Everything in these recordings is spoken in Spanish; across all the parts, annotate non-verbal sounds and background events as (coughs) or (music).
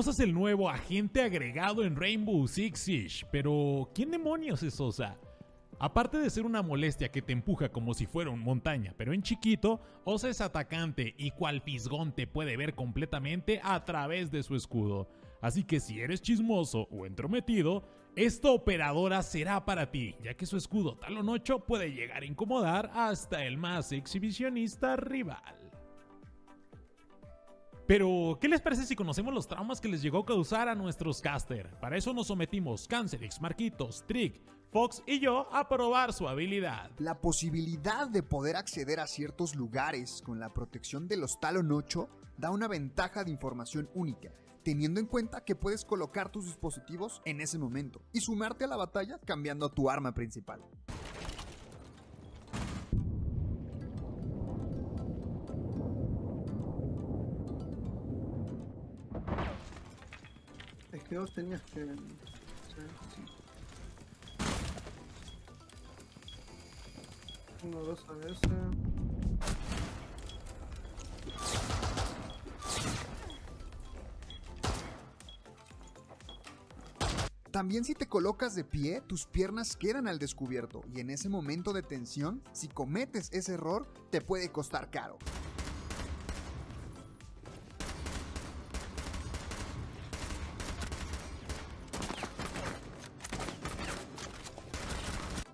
Osa es el nuevo agente agregado en Rainbow Six Siege, pero ¿quién demonios es Osa? Aparte de ser una molestia que te empuja como si fuera un montaña, pero en chiquito, Osa es atacante y cual fisgón te puede ver completamente a través de su escudo. Así que si eres chismoso o entrometido, esta operadora será para ti, ya que su escudo talón 8 puede llegar a incomodar hasta el más exhibicionista rival. Pero, ¿qué les parece si conocemos los traumas que les llegó a causar a nuestros caster? Para eso nos sometimos Cancerix, Marquitos, Trick, Fox y yo a probar su habilidad. La posibilidad de poder acceder a ciertos lugares con la protección de los Talon 8 da una ventaja de información única, teniendo en cuenta que puedes colocar tus dispositivos en ese momento y sumarte a la batalla cambiando tu arma principal. Es que vos tenías que... sí. Uno, dos a veces. También si te colocas de pie, tus piernas quedan al descubierto y en ese momento de tensión, si cometes ese error, te puede costar caro.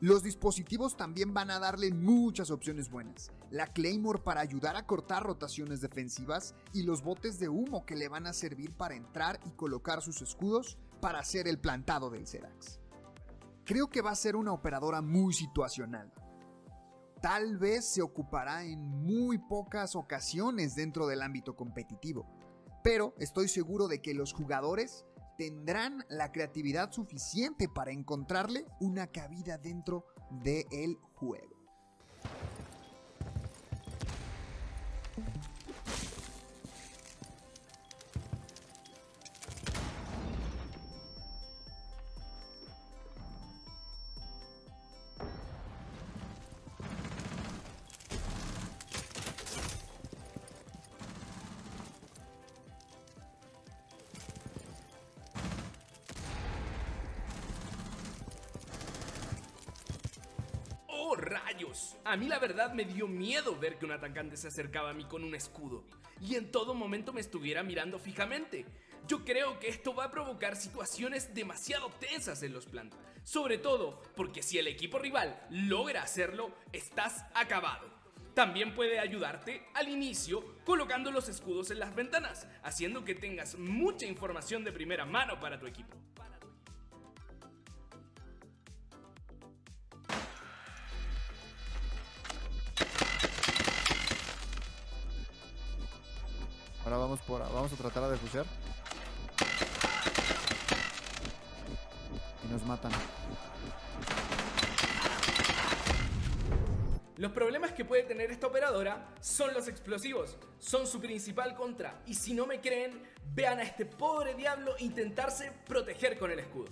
Los dispositivos también van a darle muchas opciones buenas. La Claymore para ayudar a cortar rotaciones defensivas y los botes de humo que le van a servir para entrar y colocar sus escudos para hacer el plantado del Serax. Creo que va a ser una operadora muy situacional. Tal vez se ocupará en muy pocas ocasiones dentro del ámbito competitivo, pero estoy seguro de que los jugadores tendrán la creatividad suficiente para encontrarle una cabida dentro del juego. A mí la verdad me dio miedo ver que un atacante se acercaba a mí con un escudo y en todo momento me estuviera mirando fijamente. Yo creo que esto va a provocar situaciones demasiado tensas en los planos, sobre todo porque si el equipo rival logra hacerlo, estás acabado. También puede ayudarte al inicio colocando los escudos en las ventanas, haciendo que tengas mucha información de primera mano para tu equipo. Ahora vamos por vamos a tratar de defusear. Y nos matan. Los problemas que puede tener esta operadora son los explosivos, son su principal contra. Y si no me creen, vean a este pobre diablo intentarse proteger con el escudo.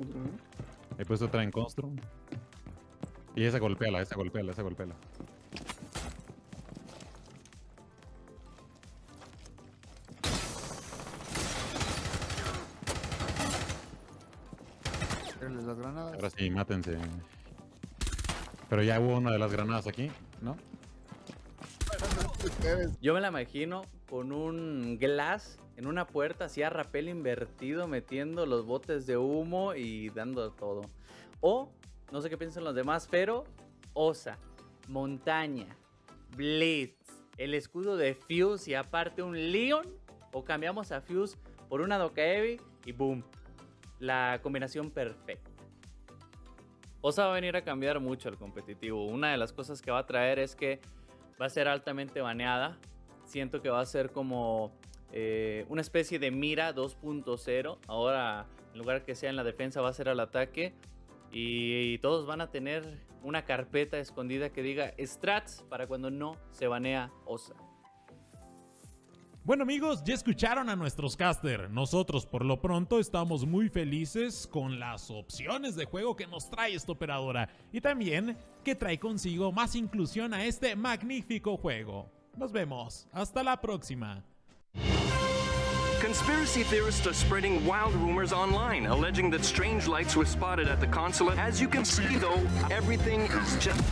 Otra vez. He puesto otra en Constru. Y esa golpeala, esa golpeala, esa golpeala. Las granadas. Ahora sí, mátense. Pero ya hubo una de las granadas aquí, ¿no? Yo me la imagino con un glass en una puerta, así a rapel invertido, metiendo los botes de humo y dando todo. O, no sé qué piensan los demás, pero Osa, Montaña, Blitz, el escudo de Fuse y aparte un Leon. O cambiamos a Fuse por una Dokaevi y boom. La combinación perfecta. Osa va a venir a cambiar mucho el competitivo. Una de las cosas que va a traer es que va a ser altamente baneada. Siento que va a ser como eh, una especie de mira 2.0. Ahora, en lugar que sea en la defensa, va a ser al ataque. Y, todos van a tener una carpeta escondida que diga strats para cuando no se banea Osa. Bueno amigos, ya escucharon a nuestros caster. Nosotros por lo pronto estamos muy felices con las opciones de juego que nos trae esta operadora y también que trae consigo más inclusión a este magnífico juego. Nos vemos, hasta la próxima. Conspiracy theorists are spreading wild rumors online, alleging that strange lights were spotted at the consulate. As you can see, though, everything is just.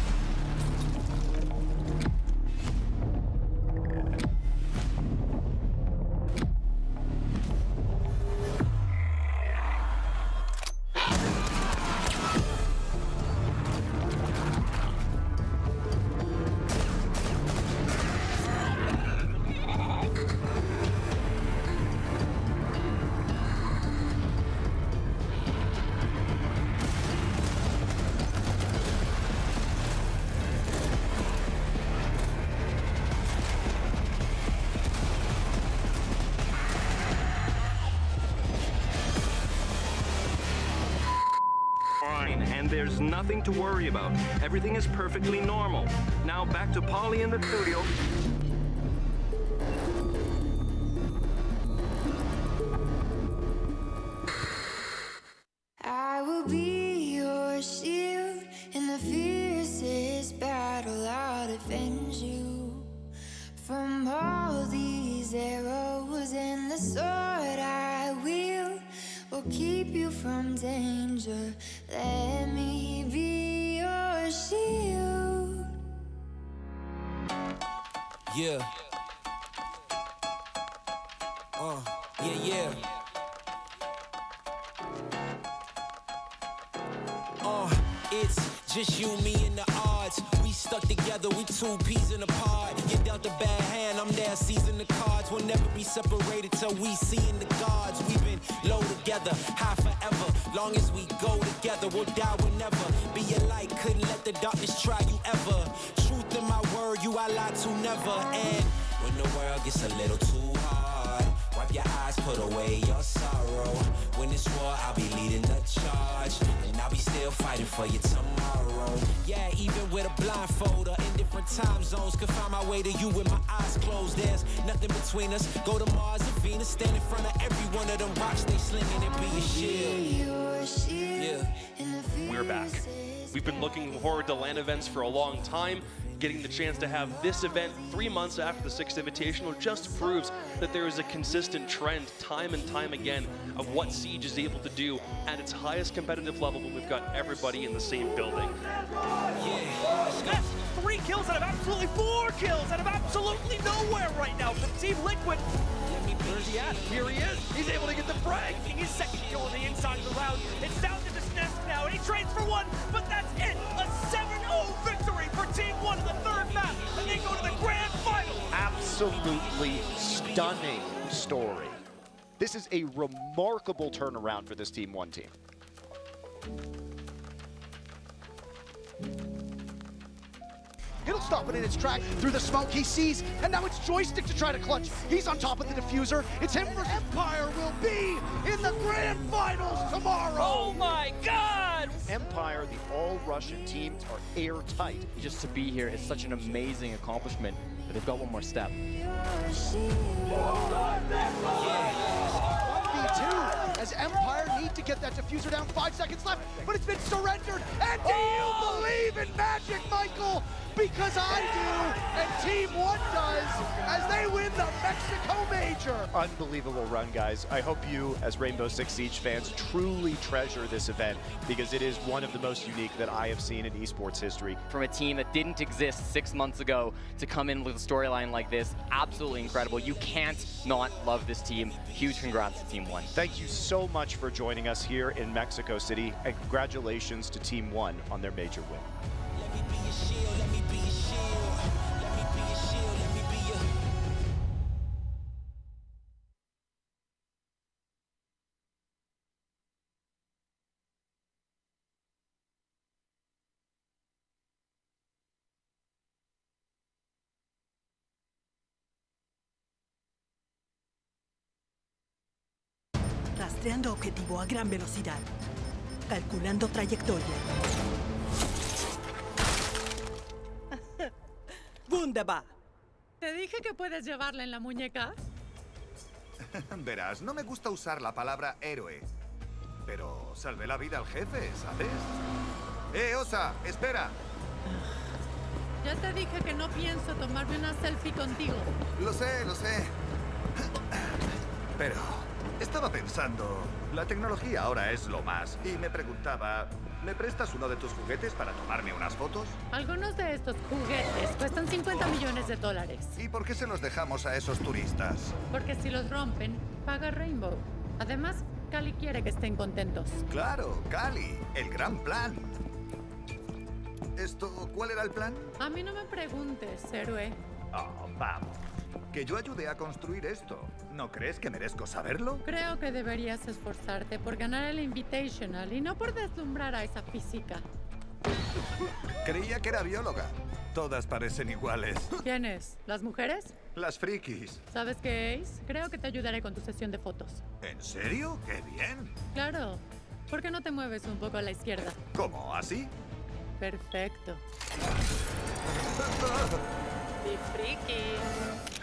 Nothing to worry about. Everything is perfectly normal. Now back to Polly in the studio. Nothing between us. Go to Mars and Venus, stand in front of every one of them rocks they slinging and be a shield. Yeah. We're back. We've been looking forward to LAN events for a long time. Getting the chance to have this event three months after the Sixth Invitational just proves that there is a consistent trend, time and time again, of what Siege is able to do at its highest competitive level when we've got everybody in the same building. Yeah. Three kills out of absolutely four kills out of absolutely nowhere right now from Team Liquid. Where's he at? Here he is. He's able to get the frag. Getting his second kill on the inside of the round. It's down to this nest now, and he trades for one, but that's it. A 7-0 victory for Team One in the third map, and they go to the grand final. absolutely stunning story. This is a remarkable turnaround for this Team 1 team. It'll stop it in its track through the smoke he sees, and now it's Joystick to try to clutch. He's on top of the diffuser. It's him versus Empire will be in the grand finals tomorrow. Oh my God! Empire, the all-Russian team, are airtight. Just to be here is such an amazing accomplishment, but they've got one more step. your shield. V2 as Empire need to get that diffuser down. Five seconds left, but it's been surrendered. And do you oh! believe in magic, Michael? Because I do, and Team One does, as they win the Mexico Major. Unbelievable run, guys. I hope you, as Rainbow Six Siege fans, truly treasure this event because it is one of the most unique that I have seen in esports history. From a team that didn't exist six months ago to come in with a storyline like this, absolutely incredible. You can't not love this team. Huge congrats to Team One. Thank you so much for joining us here in Mexico City, and congratulations to Team One on their major win. Rastreando objetivo a gran velocidad. Calculando trayectoria. (laughs) Wunderbar. ¿Te dije que puedes llevarla en la muñeca? (laughs) Verás, no me gusta usar la palabra héroe. Pero salvé la vida al jefe, ¿sabes? ¡Eh, Osa! ¡Espera! (sighs) Ya te dije que no pienso tomarme una selfie contigo. Lo sé, lo sé. (gasps) Pero estaba pensando, la tecnología ahora es lo más. Y me preguntaba, ¿me prestas uno de tus juguetes para tomarme unas fotos? Algunos de estos juguetes cuestan 50 millones de dólares. ¿Y por qué se los dejamos a esos turistas? Porque si los rompen, paga Rainbow. Además, Cali quiere que estén contentos. Claro, Cali, el gran plan. ¿Esto cuál era el plan? A mí no me preguntes, héroe. Oh, vamos. Que yo ayudé a construir esto. ¿No crees que merezco saberlo? Creo que deberías esforzarte por ganar el Invitational y no por deslumbrar a esa física. Creía que era bióloga. Todas parecen iguales. ¿Quiénes? ¿Las mujeres? Las frikis. ¿Sabes qué, Ace? Creo que te ayudaré con tu sesión de fotos. ¿En serio? ¡Qué bien! Claro. ¿Por qué no te mueves un poco a la izquierda? ¿Cómo? ¿Así? Perfecto. (laughs) ¡Mi friki!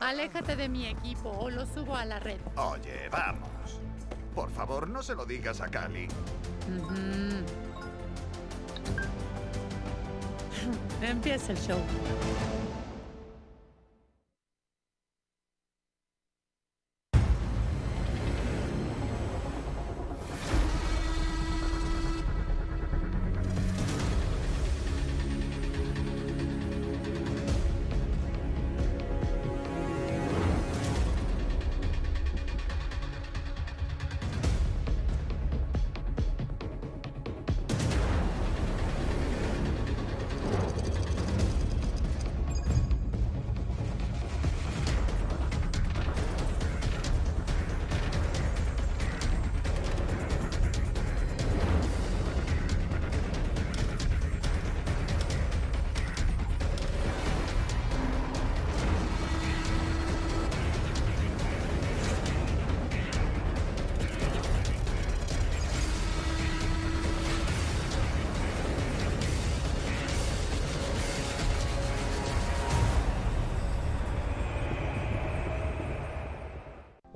Aléjate de mi equipo o lo subo a la red. Oye, vamos. Por favor, no se lo digas a Cali. (laughs) Empieza el show.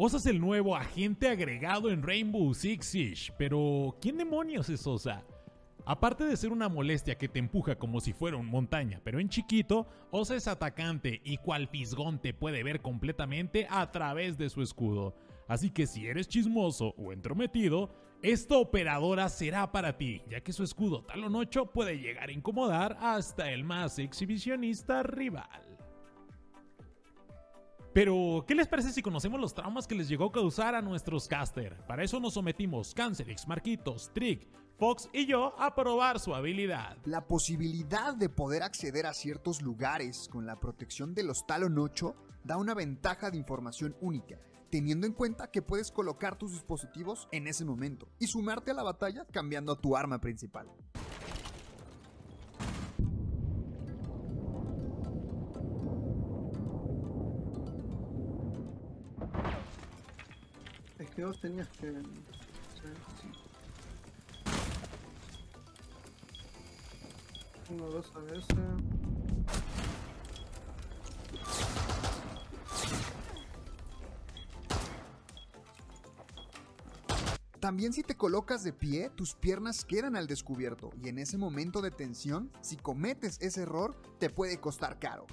Osa es el nuevo agente agregado en Rainbow Six Siege, pero ¿quién demonios es Osa? Aparte de ser una molestia que te empuja como si fuera un montaña, pero en chiquito, Osa es atacante y cual fisgón te puede ver completamente a través de su escudo. Así que si eres chismoso o entrometido, esta operadora será para ti, ya que su escudo talón 8 puede llegar a incomodar hasta el más exhibicionista rival. Pero, ¿qué les parece si conocemos los traumas que les llegó a causar a nuestros caster? Para eso nos sometimos Cancerix, Marquitos, Trick, Fox y yo a probar su habilidad. La posibilidad de poder acceder a ciertos lugares con la protección de los Talon 8 da una ventaja de información única, teniendo en cuenta que puedes colocar tus dispositivos en ese momento y sumarte a la batalla cambiando tu arma principal. Es que vos tenías que... sí. Uno, dos a veces. También si te colocas de pie, tus piernas quedan al descubierto y en ese momento de tensión, si cometes ese error, te puede costar caro.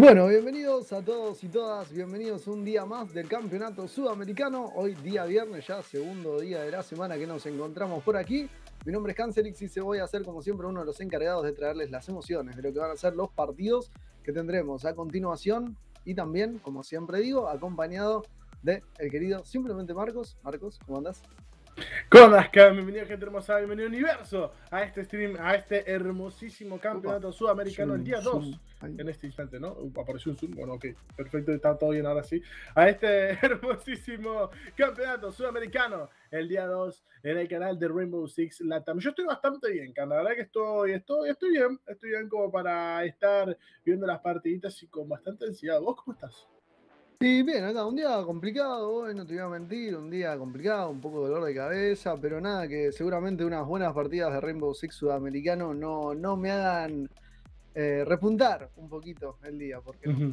Bueno, bienvenidos a todos y todas, bienvenidos un día más del Campeonato Sudamericano. Hoy día viernes, ya segundo día de la semana que nos encontramos por aquí. Mi nombre es Cancerix y se voy a hacer como siempre uno de los encargados de traerles las emociones de lo que van a ser los partidos que tendremos a continuación y también, como siempre digo, acompañado de el querido simplemente Marcos. Marcos, ¿cómo andas? ¿Cómo andas? Bienvenido, gente hermosa, bienvenido Universo a este stream, a este hermosísimo campeonato sudamericano el día 2. En este instante, ¿no? Apareció un zoom. Bueno, ok, perfecto, está todo bien ahora sí. A este (laughs) hermosísimo campeonato sudamericano el día 2 en el canal de Rainbow Six Latam. Yo estoy bastante bien. La verdad que estoy, estoy, estoy bien, estoy bien como para estar viendo las partiditas y con bastante ansiedad. ¿Vos cómo estás? Y bien, acá un día complicado, hoy no te voy a mentir, un día complicado, un poco de dolor de cabeza, pero nada, que seguramente unas buenas partidas de Rainbow Six Sudamericano no, no me hagan eh, repuntar un poquito el día, porque no?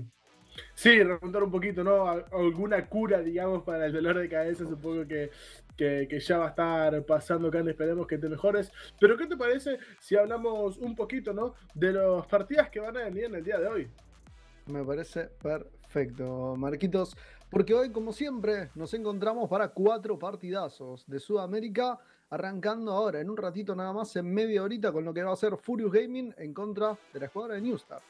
Sí, repuntar un poquito, ¿no? Al- Alguna cura, digamos, para el dolor de cabeza, supongo que, que, que ya va a estar pasando, Can, esperemos que te mejores. Pero, ¿qué te parece si hablamos un poquito, ¿no? De las partidas que van a venir en el día de hoy. Me parece perfecto, Marquitos. Porque hoy, como siempre, nos encontramos para cuatro partidazos de Sudamérica, arrancando ahora en un ratito nada más, en media horita, con lo que va a ser Furious Gaming en contra de la escuadra de Newstar.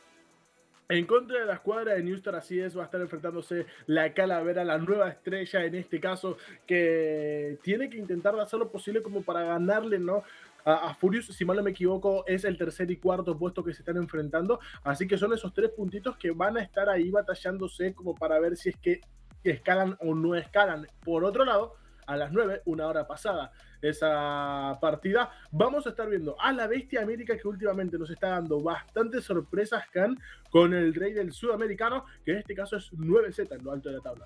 En contra de la escuadra de Newstar, así es, va a estar enfrentándose la Calavera, la nueva estrella en este caso, que tiene que intentar hacer lo posible como para ganarle, ¿no? A, Furious, si mal no me equivoco, es el tercer y cuarto puesto que se están enfrentando, así que son esos tres puntitos que van a estar ahí batallándose como para ver si es que escalan o no escalan. Por otro lado, a las 9, una hora pasada esa partida, vamos a estar viendo a la Bestia América que últimamente nos está dando bastantes sorpresas, con el rey del sudamericano, que en este caso es 9Z en lo alto de la tabla.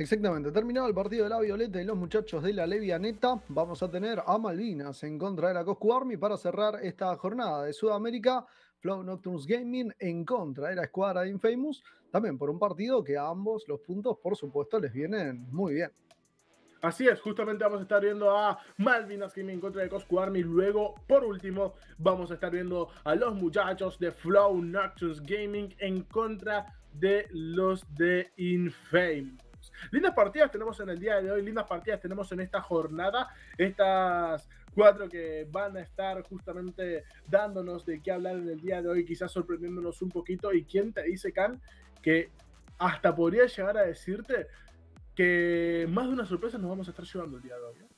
Exactamente, terminado el partido de la Violeta y los muchachos de la Levianeta, vamos a tener a Malvinas en contra de la Coscu Army para cerrar esta jornada de Sudamérica. Flow Nocturnes Gaming en contra de la escuadra de Infamous, también por un partido que a ambos los puntos, por supuesto, les vienen muy bien. Así es, justamente vamos a estar viendo a Malvinas Gaming en contra de Coscu Army. Luego, por último, vamos a estar viendo a los muchachos de Flow Nocturnes Gaming en contra de los de Infamous. Lindas partidas tenemos en el día de hoy, lindas partidas tenemos en esta jornada. Estas cuatro que van a estar justamente dándonos de qué hablar en el día de hoy, quizás sorprendiéndonos un poquito. ¿Y quién te dice, Can, que hasta podría llegar a decirte que más de una sorpresa nos vamos a estar llevando el día de hoy? ¿eh?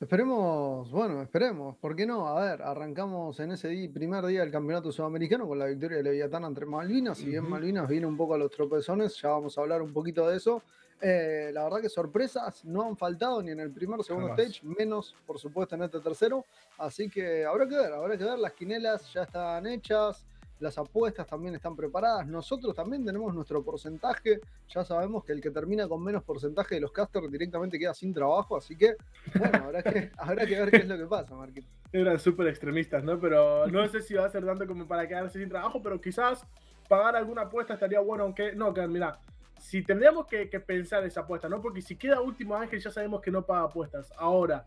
Esperemos, bueno, esperemos, ¿por qué no? A ver, arrancamos en ese di- primer día del campeonato sudamericano con la victoria de Leviatán entre Malvinas. Si bien. Malvinas viene un poco a los tropezones, ya vamos a hablar un poquito de eso. Eh, la verdad que sorpresas no han faltado ni en el primer segundo Jamás. stage, menos por supuesto en este tercero. Así que habrá que ver, habrá que ver. Las quinelas ya están hechas, las apuestas también están preparadas. Nosotros también tenemos nuestro porcentaje. Ya sabemos que el que termina con menos porcentaje de los casters directamente queda sin trabajo. Así que, bueno, habrá que, (laughs) habrá que ver qué es lo que pasa, Marquito. Eran súper extremistas, ¿no? Pero no sé si va a ser tanto como para quedarse sin trabajo, pero quizás pagar alguna apuesta estaría bueno, aunque no, que mira, si tendríamos que, pensar esa apuesta, ¿no? Porque si queda último ángel ya sabemos que no paga apuestas. Ahora,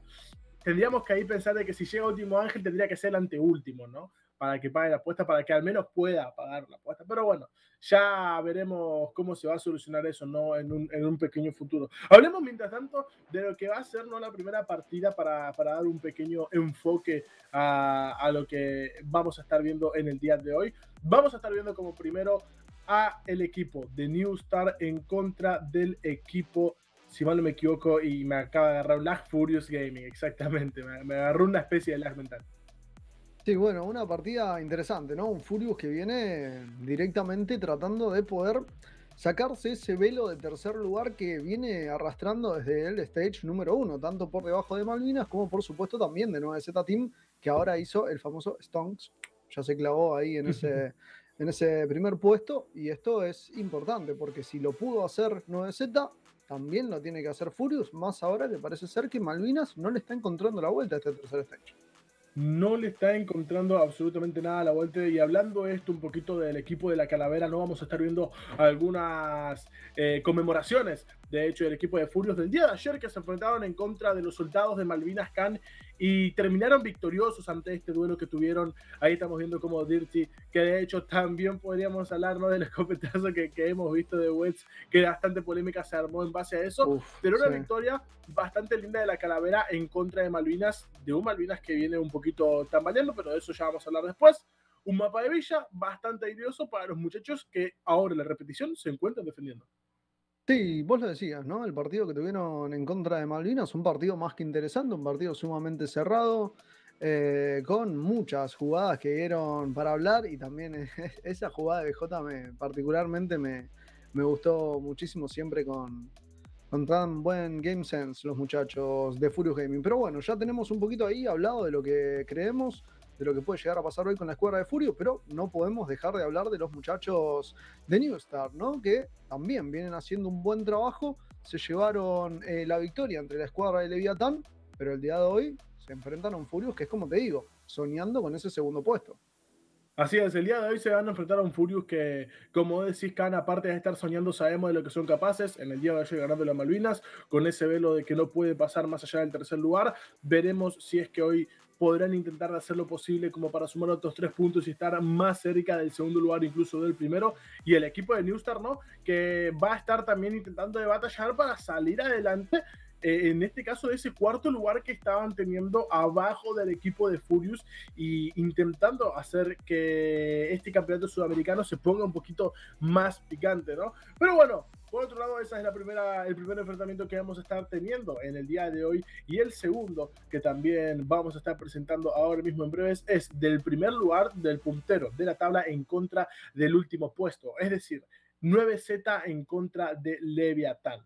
tendríamos que ahí pensar de que si llega último ángel tendría que ser el anteúltimo, ¿no? Para que pague la apuesta, para que al menos pueda pagar la apuesta. Pero bueno, ya veremos cómo se va a solucionar eso, ¿no? En un, en un pequeño futuro. Hablemos mientras tanto de lo que va a ser, ¿no? La primera partida para, para dar un pequeño enfoque a, a lo que vamos a estar viendo en el día de hoy. Vamos a estar viendo como primero a el equipo de New Star en contra del equipo, si mal no me equivoco, y me acaba de agarrar Lag Furious Gaming, exactamente, me, me agarró una especie de lag mental. Sí, bueno, una partida interesante, ¿no? Un Furious que viene directamente tratando de poder sacarse ese velo de tercer lugar que viene arrastrando desde el stage número uno, tanto por debajo de Malvinas como por supuesto también de 9Z Team, que ahora hizo el famoso Stonks, ya se clavó ahí en ese, (laughs) en ese primer puesto, y esto es importante, porque si lo pudo hacer 9Z, también lo tiene que hacer Furious, más ahora que parece ser que Malvinas no le está encontrando la vuelta a este tercer stage. no le está encontrando absolutamente nada a la vuelta. Y hablando esto un poquito del equipo de la calavera, no vamos a estar viendo algunas eh, conmemoraciones de hecho, el equipo de Furios del día de ayer que se enfrentaron en contra de los soldados de Malvinas Khan y terminaron victoriosos ante este duelo que tuvieron. Ahí estamos viendo como Dirty, que de hecho también podríamos hablar ¿no? del (laughs) escopetazo que, que hemos visto de Wets, que bastante polémica se armó en base a eso, pero una sí. victoria bastante linda de la Calavera en contra de Malvinas, de un Malvinas que viene un poquito tambaleando, pero de eso ya vamos a hablar después. Un mapa de villa bastante idioso para los muchachos que ahora en la repetición se encuentran defendiendo. Sí, vos lo decías, ¿no? El partido que tuvieron en contra de Malvinas, un partido más que interesante, un partido sumamente cerrado, eh, con muchas jugadas que dieron para hablar y también (laughs) esa jugada de BJ me, particularmente me, me gustó muchísimo siempre con, con tan buen game sense los muchachos de Furious Gaming. Pero bueno, ya tenemos un poquito ahí hablado de lo que creemos, de lo que puede llegar a pasar hoy con la escuadra de Furio, pero no podemos dejar de hablar de los muchachos de New Star, ¿no? Que también vienen haciendo un buen trabajo, se llevaron eh, la victoria entre la escuadra de Leviatán, pero el día de hoy se enfrentan a un Furious que es como te digo, soñando con ese segundo puesto. Así es, el día de hoy se van a enfrentar a un Furious que, como decís, Khan, aparte de estar soñando, sabemos de lo que son capaces. En el día de hoy ganando las Malvinas, con ese velo de que no puede pasar más allá del tercer lugar. Veremos si es que hoy podrán intentar hacer lo posible como para sumar otros tres puntos y estar más cerca del segundo lugar, incluso del primero. Y el equipo de Newstar, ¿no? Que va a estar también intentando de batallar para salir adelante eh, en este caso ese cuarto lugar que estaban teniendo abajo del equipo de Furious y intentando hacer que este campeonato sudamericano se ponga un poquito más picante, ¿no? Pero bueno, por otro lado, ese es la primera, el primer enfrentamiento que vamos a estar teniendo en el día de hoy. Y el segundo, que también vamos a estar presentando ahora mismo en breves, es del primer lugar del puntero de la tabla en contra del último puesto. Es decir, 9Z en contra de Leviatán.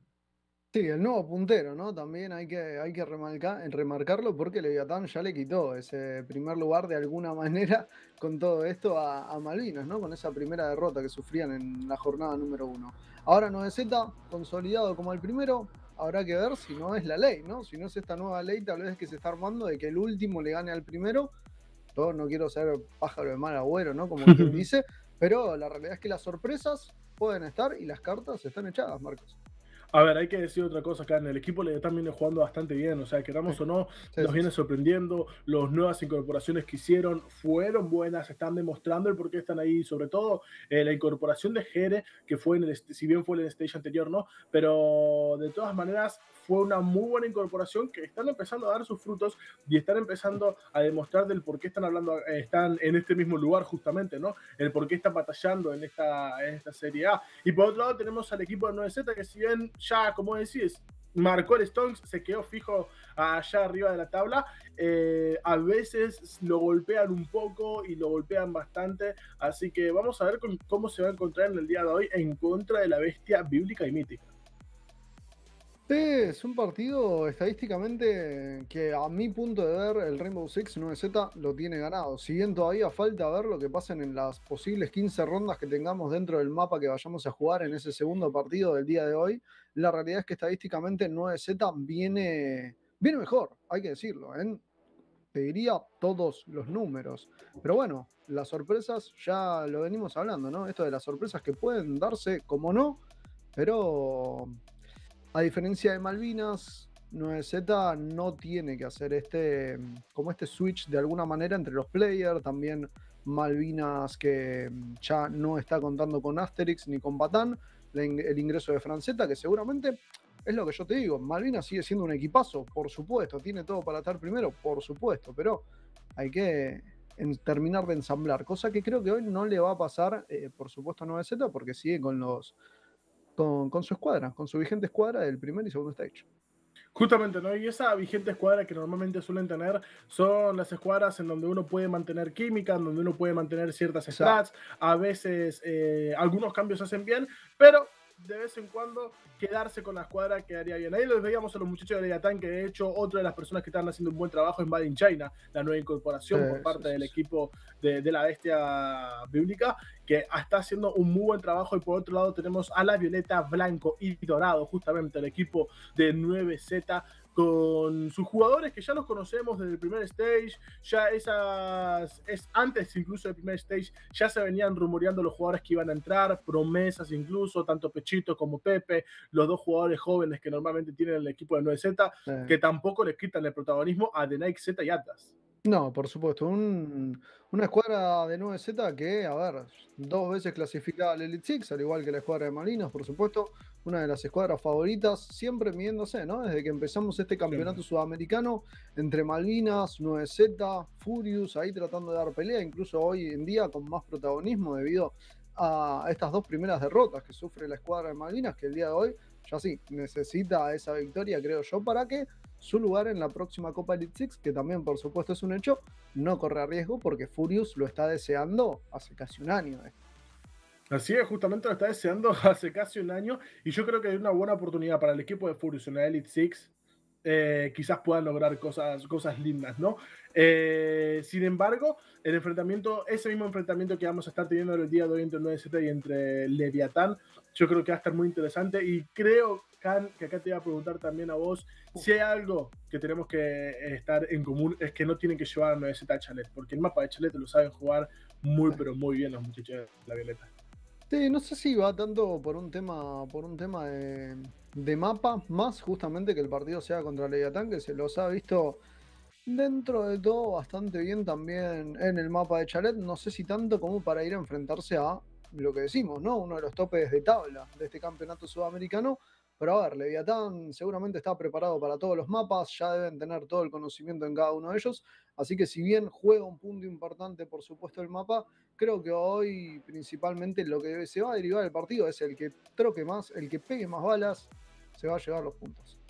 Sí, el nuevo puntero, ¿no? También hay que, hay que remarcar, remarcarlo porque Leviatán ya le quitó ese primer lugar de alguna (laughs) manera con todo esto a, a Malvinas, ¿no? Con esa primera derrota que sufrían en la jornada número uno. Ahora 9Z, consolidado como el primero, habrá que ver si no es la ley, ¿no? Si no es esta nueva ley, tal vez que se está armando de que el último le gane al primero. Yo no quiero ser pájaro de mal agüero, ¿no? Como quien (laughs) dice, pero la realidad es que las sorpresas pueden estar y las cartas están echadas, Marcos. A ver, hay que decir otra cosa acá. En el equipo le también viene jugando bastante bien. O sea, queramos o no, Sí, nos sí, viene sí. sorprendiendo. Las nuevas incorporaciones que hicieron fueron buenas, están demostrando el por qué están ahí. Sobre todo eh, la incorporación de Jere, que fue en el, si bien fue en el stage anterior, ¿no? Pero de todas maneras fue una muy buena incorporación que están empezando a dar sus frutos y están empezando a demostrar del por qué están hablando, eh, están en este mismo lugar justamente, ¿no? El por qué están batallando en esta, en esta Serie A. Y por otro lado tenemos al equipo de 9Z que si bien ya, como decís, marcó el Stones, se quedó fijo allá arriba de la tabla. eh, a veces lo golpean un poco y lo golpean bastante. Así que vamos a ver con- cómo se va a encontrar en el día de hoy en contra de la bestia bíblica y mítica. Es un partido estadísticamente que a mi punto de ver el Rainbow Six 9Z lo tiene ganado. Si bien todavía falta ver lo que pasen en las posibles 15 rondas que tengamos dentro del mapa que vayamos a jugar en ese segundo partido del día de hoy, la realidad es que estadísticamente 9Z viene, viene mejor, hay que decirlo, en, te diría todos los números. Pero bueno, las sorpresas ya lo venimos hablando, ¿no? Esto de las sorpresas que pueden darse, como no, pero a diferencia de Malvinas, 9Z no tiene que hacer este, como este switch de alguna manera entre los players, también Malvinas que ya no está contando con Asterix ni con Batán, el ingreso de Franceta, que seguramente es lo que yo te digo, Malvinas sigue siendo un equipazo, por supuesto, tiene todo para estar primero, por supuesto, pero hay que terminar de ensamblar, cosa que creo que hoy no le va a pasar, eh, por supuesto, a 9Z, porque sigue con los con, con su escuadra, con su vigente escuadra del primer y segundo stage. Justamente, ¿no? Y esa vigente escuadra que normalmente suelen tener son las escuadras en donde uno puede mantener química, en donde uno puede mantener ciertas strats. A veces eh, algunos cambios se hacen bien, pero de vez en cuando quedarse con la escuadra quedaría bien. Ahí los veíamos a los muchachos de Leviatán, que de hecho otra de las personas que están haciendo un buen trabajo es Made in China, la nueva incorporación Sí, por parte sí, del equipo de, de la bestia bíblica, que está haciendo un muy buen trabajo. Y por otro lado tenemos a la Violeta Blanco y Dorado, justamente el equipo de 9Z con sus jugadores que ya los conocemos desde el primer stage, ya esas, es antes incluso del primer stage, ya se venían rumoreando los jugadores que iban a entrar, promesas incluso, tanto Pechito como Pepe, los dos jugadores jóvenes que normalmente tienen el equipo de 9Z, Sí. que tampoco le quitan el protagonismo a The Nike Z y Atlas. No, por supuesto. un- una escuadra de 9Z que, a ver, dos veces clasificada al Elite Six, al igual que la escuadra de Malinas, por supuesto. Una de las escuadras favoritas, siempre midiéndose, ¿no? Desde que empezamos este campeonato sudamericano, entre Malvinas, 9Z, Furious, ahí tratando de dar pelea, incluso hoy en día con más protagonismo debido a estas dos primeras derrotas que sufre la escuadra de Malvinas, que el día de hoy ya sí necesita esa victoria, creo yo, para que su lugar en la próxima Copa Elite Six, que también por supuesto es un hecho, no corre riesgo porque Furious lo está deseando hace casi un año. eh. Así es, justamente lo está deseando (laughs) hace casi un año y yo creo que es una buena oportunidad para el equipo de Furious en la Elite Six. Eh, quizás puedan lograr cosas, cosas lindas, ¿no? Eh, sin embargo, el enfrentamiento, ese mismo enfrentamiento que vamos a estar teniendo el día de hoy entre 9Z y entre Leviatán, yo creo que va a estar muy interesante y creo, Can, que acá te iba a preguntar también a vos, si hay algo que tenemos que estar en común es que no tienen que llevar a 9Z a Chalet, porque el mapa de Chalet lo saben jugar muy, pero muy bien los muchachos de la Violeta. Sí, no sé si va tanto por un tema, por un tema de, de mapa, más justamente que el partido sea contra Leviatán, que se los ha visto dentro de todo bastante bien también en el mapa de Chalet. No sé si tanto como para ir a enfrentarse a lo que decimos, ¿no? Uno de los topes de tabla de este campeonato sudamericano. Pero a ver, Leviatán seguramente está preparado para todos los mapas, ya deben tener todo el conocimiento en cada uno de ellos. Así que si bien juega un punto importante, por supuesto, el mapa, creo que hoy principalmente lo que se va a derivar del partido es el que troque más, el que pegue más balas, se va a llevar los puntos.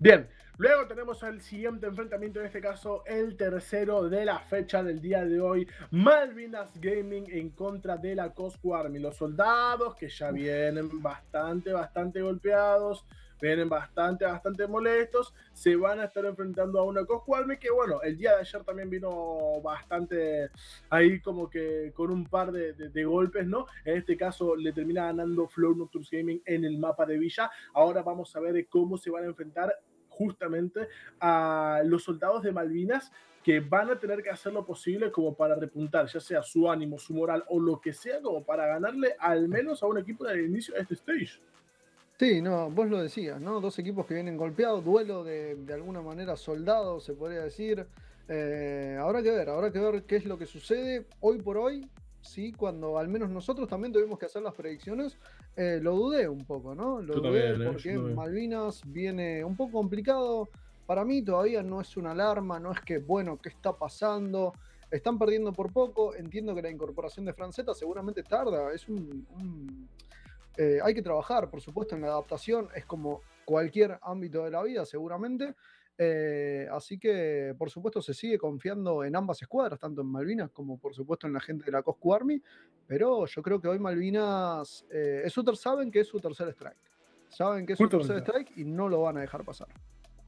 Bien, luego tenemos el siguiente enfrentamiento, en este caso el tercero de la fecha del día de hoy, Malvinas Gaming en contra de la Cosco Army. Los soldados que ya vienen bastante, bastante golpeados, vienen bastante, bastante molestos, se van a estar enfrentando a una Cosco Army que bueno, el día de ayer también vino bastante ahí como que con un par de, golpes, ¿no? En este caso le termina ganando Flow Nocturnes Gaming en el mapa de Villa. Ahora vamos a ver cómo se van a enfrentar justamente a los soldados de Malvinas que van a tener que hacer lo posible como para repuntar, ya sea su ánimo, su moral o lo que sea, como para ganarle al menos a un equipo del inicio de este stage. Sí, no, vos lo decías, ¿no? Dos equipos que vienen golpeados, duelo de, de alguna manera soldado, se podría decir. Eh, habrá que ver, habrá que ver qué es lo que sucede hoy por hoy. Sí, cuando al menos nosotros también tuvimos que hacer las predicciones, eh, lo dudé un poco, ¿no? Lo Yo dudé también, ¿eh? porque Yo. Malvinas viene un poco complicado. Para mí todavía no es una alarma, no es que, bueno, ¿qué está pasando? Están perdiendo por poco. Entiendo que la incorporación de Franceta seguramente tarda. Es un- un eh, hay que trabajar, por supuesto, en la adaptación, es como cualquier ámbito de la vida, seguramente. Eh, así que, por supuesto, se sigue confiando en ambas escuadras, tanto en Malvinas como, por supuesto, en la gente de la Coscu Army. Pero yo creo que hoy Malvinas eh, es su ter- saben que es su tercer strike. Saben que es su tercer strike y no lo van a dejar pasar.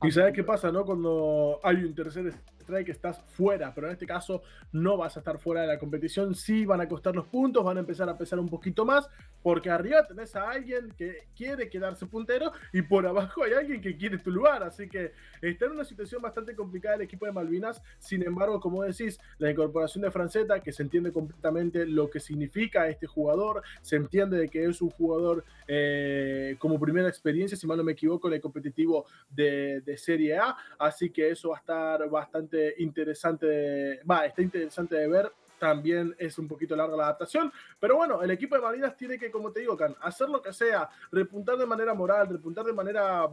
Y sabes qué pasa, ¿no? Cuando hay un tercer strike estás fuera, pero en este caso no vas a estar fuera de la competición, sí van a costar los puntos, van a empezar a pesar un poquito más, porque arriba tenés a alguien que quiere quedarse puntero y por abajo hay alguien que quiere tu lugar, así que está en una situación bastante complicada el equipo de Malvinas, sin embargo, como decís, la incorporación de Franceta, que se entiende completamente lo que significa este jugador, se entiende de que es un jugador eh, como primera experiencia, si mal no me equivoco, en el competitivo de, de Serie A, así que eso va a estar bastante interesante, de- va, está interesante de ver. También es un poquito larga la adaptación, pero bueno, el equipo de Malvinas tiene que, como te digo, Can, hacer lo que sea, repuntar de manera moral, repuntar de manera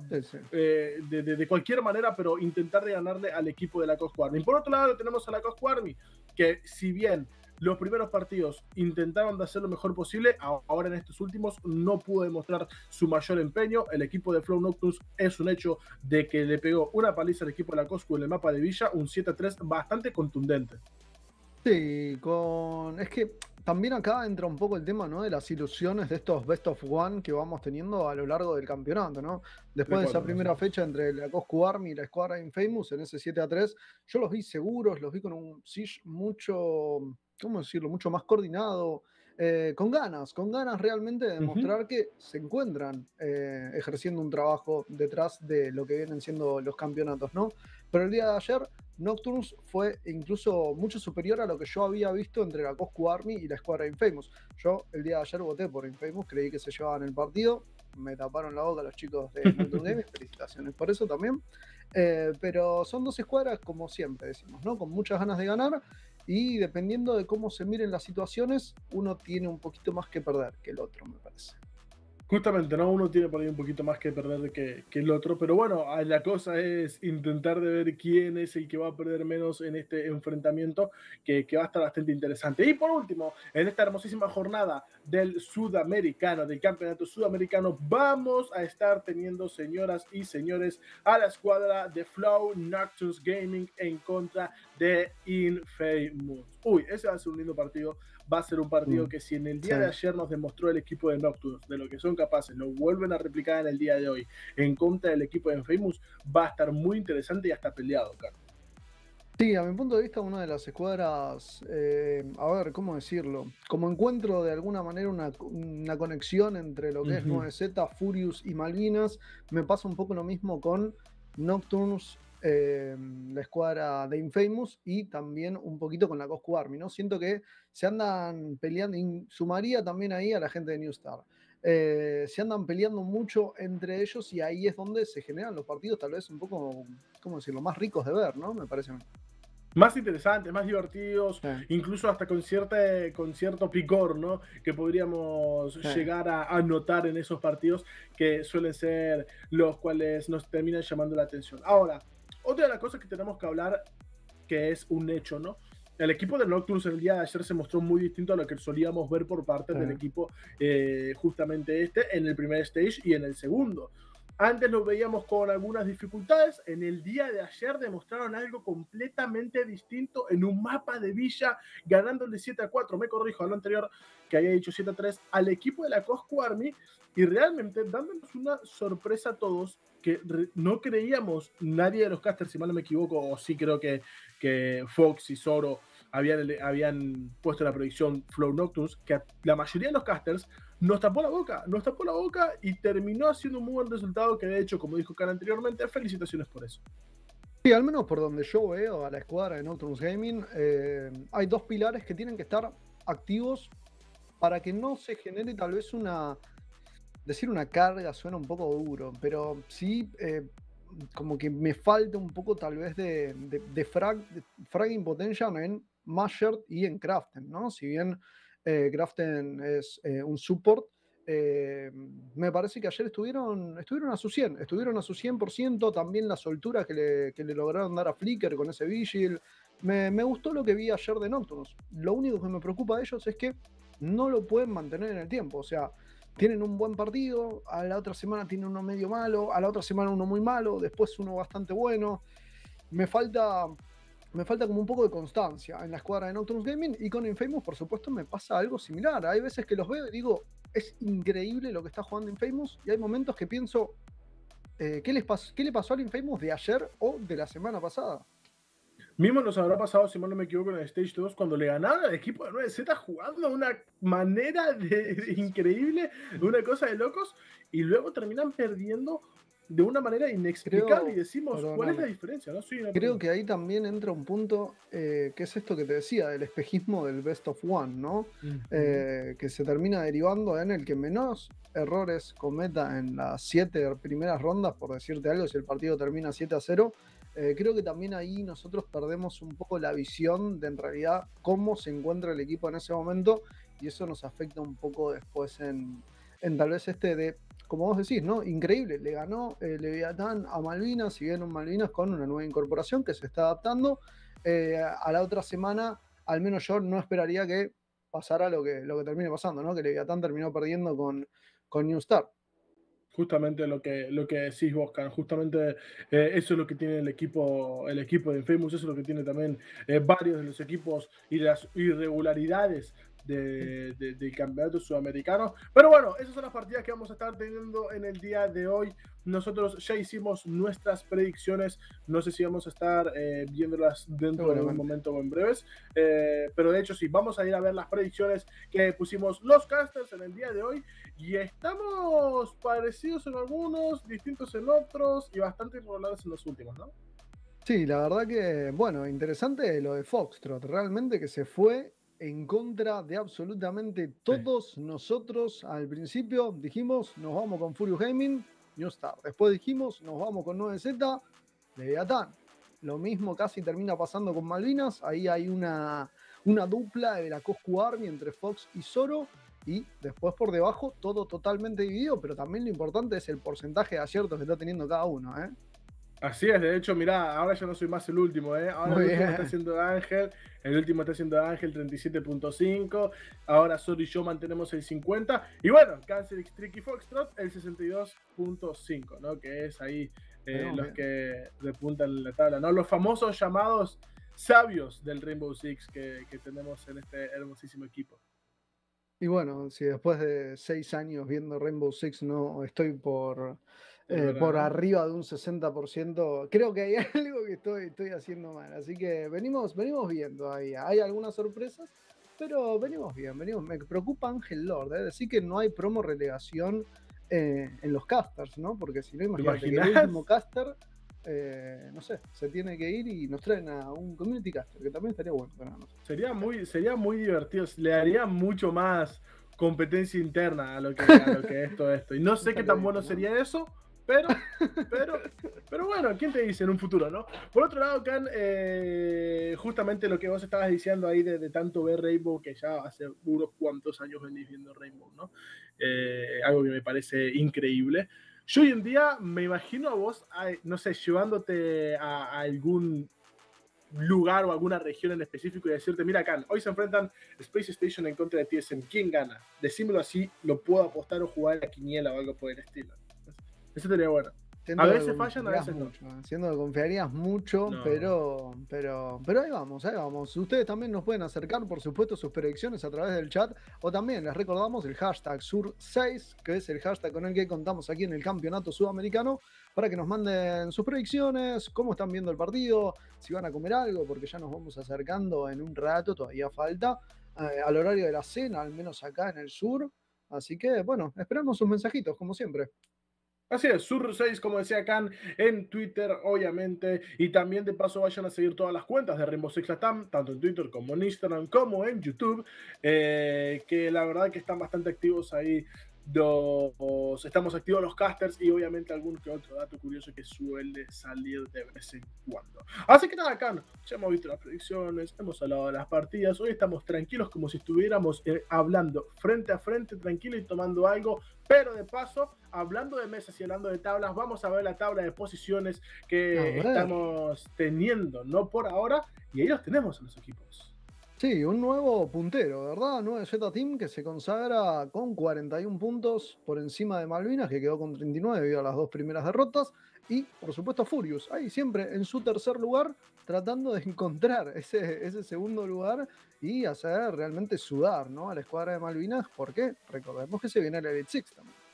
eh, de, de- de cualquier manera, pero intentar de ganarle al equipo de la Cosco Army. Por otro lado, tenemos a la Cosco Army, que si bien los primeros partidos intentaron de hacer lo mejor posible, ahora en estos últimos no pudo demostrar su mayor empeño. El equipo de Flow Noctus es un hecho de que le pegó una paliza al equipo de la Cosco en el mapa de Villa, un 7-3 bastante contundente. Sí, con. Es que también acá entra un poco el tema, ¿no? De las ilusiones de estos best of one que vamos teniendo a lo largo del campeonato, ¿no? Después de esa primera fecha entre la Coscu Army y la escuadra Infamous en ese 7 a 3, yo los vi seguros, los vi con un siege mucho, ¿cómo decirlo? Mucho más coordinado. eh, con ganas, con ganas realmente de demostrar que se encuentran eh, ejerciendo un trabajo detrás de lo que vienen siendo los campeonatos, ¿no? Pero el día de ayer, Nocturnes fue incluso mucho superior a lo que yo había visto entre la Coscu Army y la escuadra Infamous. Yo el día de ayer voté por Infamous, creí que se llevaban el partido, me taparon la boca los chicos de Nocturne Games, (laughs) felicitaciones por eso también. Eh, pero son dos escuadras, como siempre decimos, ¿no? Con muchas ganas de ganar y dependiendo de cómo se miren las situaciones, uno tiene un poquito más que perder que el otro, me parece. Justamente, ¿no? Uno tiene por ahí un poquito más que perder que, que, el otro, pero bueno, la cosa es intentar de ver quién es el que va a perder menos en este enfrentamiento, que, que va a estar bastante interesante. Y por último, en esta hermosísima jornada del sudamericano, del campeonato sudamericano, vamos a estar teniendo, señoras y señores, a la escuadra de Flow Noctus Gaming en contra de Infamous. Uy, ese va a ser un lindo partido va a ser un partido Mm, que si en el día sí. de ayer nos demostró el equipo de Nocturne de lo que son capaces, lo vuelven a replicar en el día de hoy en contra del equipo de Infamous, va a estar muy interesante y hasta peleado, Carlos. Sí, a mi punto de vista, una de las escuadras, eh, a ver, ¿cómo decirlo? Como encuentro de alguna manera una, una conexión entre lo que es Ujú. 9Z, Furious y Malvinas, me pasa un poco lo mismo con Nocturnes, eh, la escuadra de Infamous y también un poquito con la Coscu Army, ¿no? Siento que se andan peleando, y sumaría también ahí a la gente de New Star. Eh, se andan peleando mucho entre ellos y ahí es donde se generan los partidos tal vez un poco, ¿cómo decirlo?, más ricos de ver, ¿no? Me parece a mí. Más interesantes, más divertidos, incluso hasta con, cierta, con cierto picor, ¿no? Que podríamos Sí. llegar a, a notar en esos partidos que suelen ser los cuales nos terminan llamando la atención. Ahora, otra de las cosas que tenemos que hablar, que es un hecho, ¿no? El equipo de Nocturnes el día de ayer se mostró muy distinto a lo que solíamos ver por parte del equipo eh, justamente este en el primer stage y en el segundo. Antes lo veíamos con algunas dificultades. En el día de ayer demostraron algo completamente distinto en un mapa de Villa, ganándole 7 a 4. Me corrijo a lo anterior, que había dicho 7 a 3, al equipo de la Cosco Army y realmente dándonos una sorpresa a todos que no creíamos, nadie de los casters, si mal no me equivoco, o sí creo que, que Fox y Zoro habían, habían puesto la predicción Flow Nocturnes, que la mayoría de los casters nos tapó la boca, nos tapó la boca y terminó haciendo un muy buen resultado que de hecho, como dijo Khan anteriormente, felicitaciones por eso. Sí, al menos por donde yo veo a la escuadra de Nocturnes Gaming, eh, hay dos pilares que tienen que estar activos para que no se genere tal vez una. Decir una carga suena un poco duro, pero sí eh, como que me falta un poco tal vez de, de, de frag, de fragging potential en Masher y en Craften, ¿no? Si bien eh, Craften es eh, un support, eh, me parece que ayer estuvieron, estuvieron a su 100, estuvieron a su 100%, también la soltura que le, que le lograron dar a Flicker con ese Vigil. Me, me gustó lo que vi ayer de Nocturnos. Lo único que me preocupa de ellos es que no lo pueden mantener en el tiempo. O sea, tienen un buen partido, a la otra semana tienen uno medio malo, a la otra semana uno muy malo, después uno bastante bueno. Me falta, me falta como un poco de constancia en la escuadra de Nocturnes Gaming y con Infamous, por supuesto, me pasa algo similar. Hay veces que los veo y digo, es increíble lo que está jugando Infamous y hay momentos que pienso, eh, ¿qué, les pas- ¿qué le pasó al Infamous de ayer o de la semana pasada? Mismo nos habrá pasado, si mal no me equivoco, en el Stage 2 cuando le ganaron al equipo de 9Z jugando de una manera de, de increíble, una cosa de locos, y luego terminan perdiendo de una manera inexplicable Creo- y decimos, ¿cuál es la diferencia? ¿no? Sí, Creo que ahí también entra un punto eh, que es esto que te decía, del espejismo del best of one, ¿no? Eh, que se termina derivando en el que menos errores cometa en las siete primeras rondas, por decirte algo, si el partido termina 7 a 0. eh, creo que también ahí nosotros perdemos un poco la visión de en realidad cómo se encuentra el equipo en ese momento y eso nos afecta un poco después en, en tal vez este de, como vos decís, ¿no? Increíble, le ganó eh, Leviatán a Malvinas y viene Malvinas con una nueva incorporación que se está adaptando. Eh, a la otra semana, al menos yo no esperaría que pasara lo que, lo que termine pasando, ¿no? Que Leviatán terminó perdiendo con, con New Star. Justamente lo que, lo que decís vos, Can, justamente eh, eso es lo que tiene el equipo, el equipo de Infamous, eso es lo que tiene también eh, varios de los equipos y las irregularidades de- de- del campeonato sudamericano. Pero bueno, esas son las partidas que vamos a estar teniendo en el día de hoy. Nosotros ya hicimos nuestras predicciones. No sé si vamos a estar eh, viéndolas dentro de un momento o en breves. Eh, pero de hecho, sí, vamos a ir a ver las predicciones que pusimos los casters en el día de hoy. Y estamos parecidos en algunos, distintos en otros y bastante irregulares en los últimos, ¿no? Sí, la verdad que, bueno, interesante lo de Foxtrot, realmente que se fue en contra de absolutamente todos nosotros. Al principio dijimos, nos vamos con Furious Gaming, New Star. Después dijimos, nos vamos con 9Z, Leviatán. Lo mismo casi termina pasando con Malvinas. Ahí hay una, una dupla de la Coscu Army entre Fox y Zoro. Y después por debajo, todo totalmente dividido, pero también lo importante es el porcentaje de aciertos que está teniendo cada uno, ¿eh? Así es, de hecho, mirá, ahora ya no soy más el último, ¿eh? Ahora Muy el último bien. está siendo Ángel, el último está siendo Ángel 37.5, ahora Sor y yo mantenemos el 50, y bueno, Cancer X Tricky Foxtrot el 62.5, ¿no? Que es ahí eh, los bien. que repuntan la tabla, ¿no? Los famosos llamados sabios del Rainbow Six que, que tenemos en este hermosísimo equipo. Y bueno, si después de seis años viendo Rainbow Six no estoy por, eh, por ¿no? arriba de un 60%, creo que hay (laughs) algo que estoy, estoy haciendo mal. Así que venimos, venimos bien todavía. Hay algunas sorpresas, pero venimos bien. Venimos. Me preocupa Ángel Lord, ¿eh? decir que no hay promo relegación eh, en los casters, ¿no? Porque si no, imagínate que el último caster, eh, no sé, se tiene que ir y nos traen a un community caster, que también estaría bueno para nosotros. Sería muy, sería muy divertido, le daría mucho más competencia interna a lo que, a lo que es todo esto. Y no sé qué tan bueno sería eso, pero, (laughs) pero, pero bueno, ¿quién te dice en un futuro, no? Por otro lado, Can, eh, justamente lo que vos estabas diciendo ahí de, de tanto ver Rainbow, que ya hace unos cuantos años venís viendo Rainbow, ¿no? Eh, algo que me parece increíble. Yo hoy en día me imagino a vos, no sé, llevándote a, a algún lugar o alguna región en específico y decirte, mira, Can, hoy se enfrentan Space Station en contra de TSM, ¿quién gana? Decímelo así, lo puedo apostar o jugar a la quiniela o algo por el estilo. Eso sería bueno. A que veces fallan, a confiarías veces no. mucho, ¿eh? Siento que confiarías mucho, No. pero, pero, pero ahí vamos, ahí vamos. Ustedes también nos pueden acercar, por supuesto, sus predicciones a través del chat. O también les recordamos el hashtag Sur6, que es el hashtag con el que contamos aquí en el Campeonato Sudamericano, para que nos manden sus predicciones, cómo están viendo el partido, si van a comer algo, porque ya nos vamos acercando en un rato, todavía falta, eh, al horario de la cena, al menos acá en el sur. Así que, bueno, esperamos sus mensajitos, como siempre. Así es, Sur6, como decía Khan, en Twitter, obviamente. Y también, de paso, vayan a seguir todas las cuentas de Rainbow Six Latam, tanto en Twitter como en Instagram, como en YouTube. eh, que la verdad que están bastante activos ahí. Los, estamos activos los casters y obviamente algún que otro dato curioso que suele salir de vez en cuando. Así que nada, Khan, ya hemos visto las predicciones, hemos hablado de las partidas. Hoy estamos tranquilos como si estuviéramos eh, hablando frente a frente, tranquilo y tomando algo. Pero de paso, hablando de mesas y hablando de tablas, vamos a ver la tabla de posiciones que estamos teniendo, no por ahora, y ahí los tenemos en los equipos. Sí, un nuevo puntero, ¿verdad? 9Z Team que se consagra con 41 puntos por encima de Malvinas, que quedó con 39 debido a las dos primeras derrotas. Y, por supuesto, Furious, ahí siempre en su tercer lugar, tratando de (laughs) encontrar ese, ese segundo lugar y hacer realmente sudar ¿no? a la escuadra de Malvinas, porque recordemos que se viene el Elite Six también.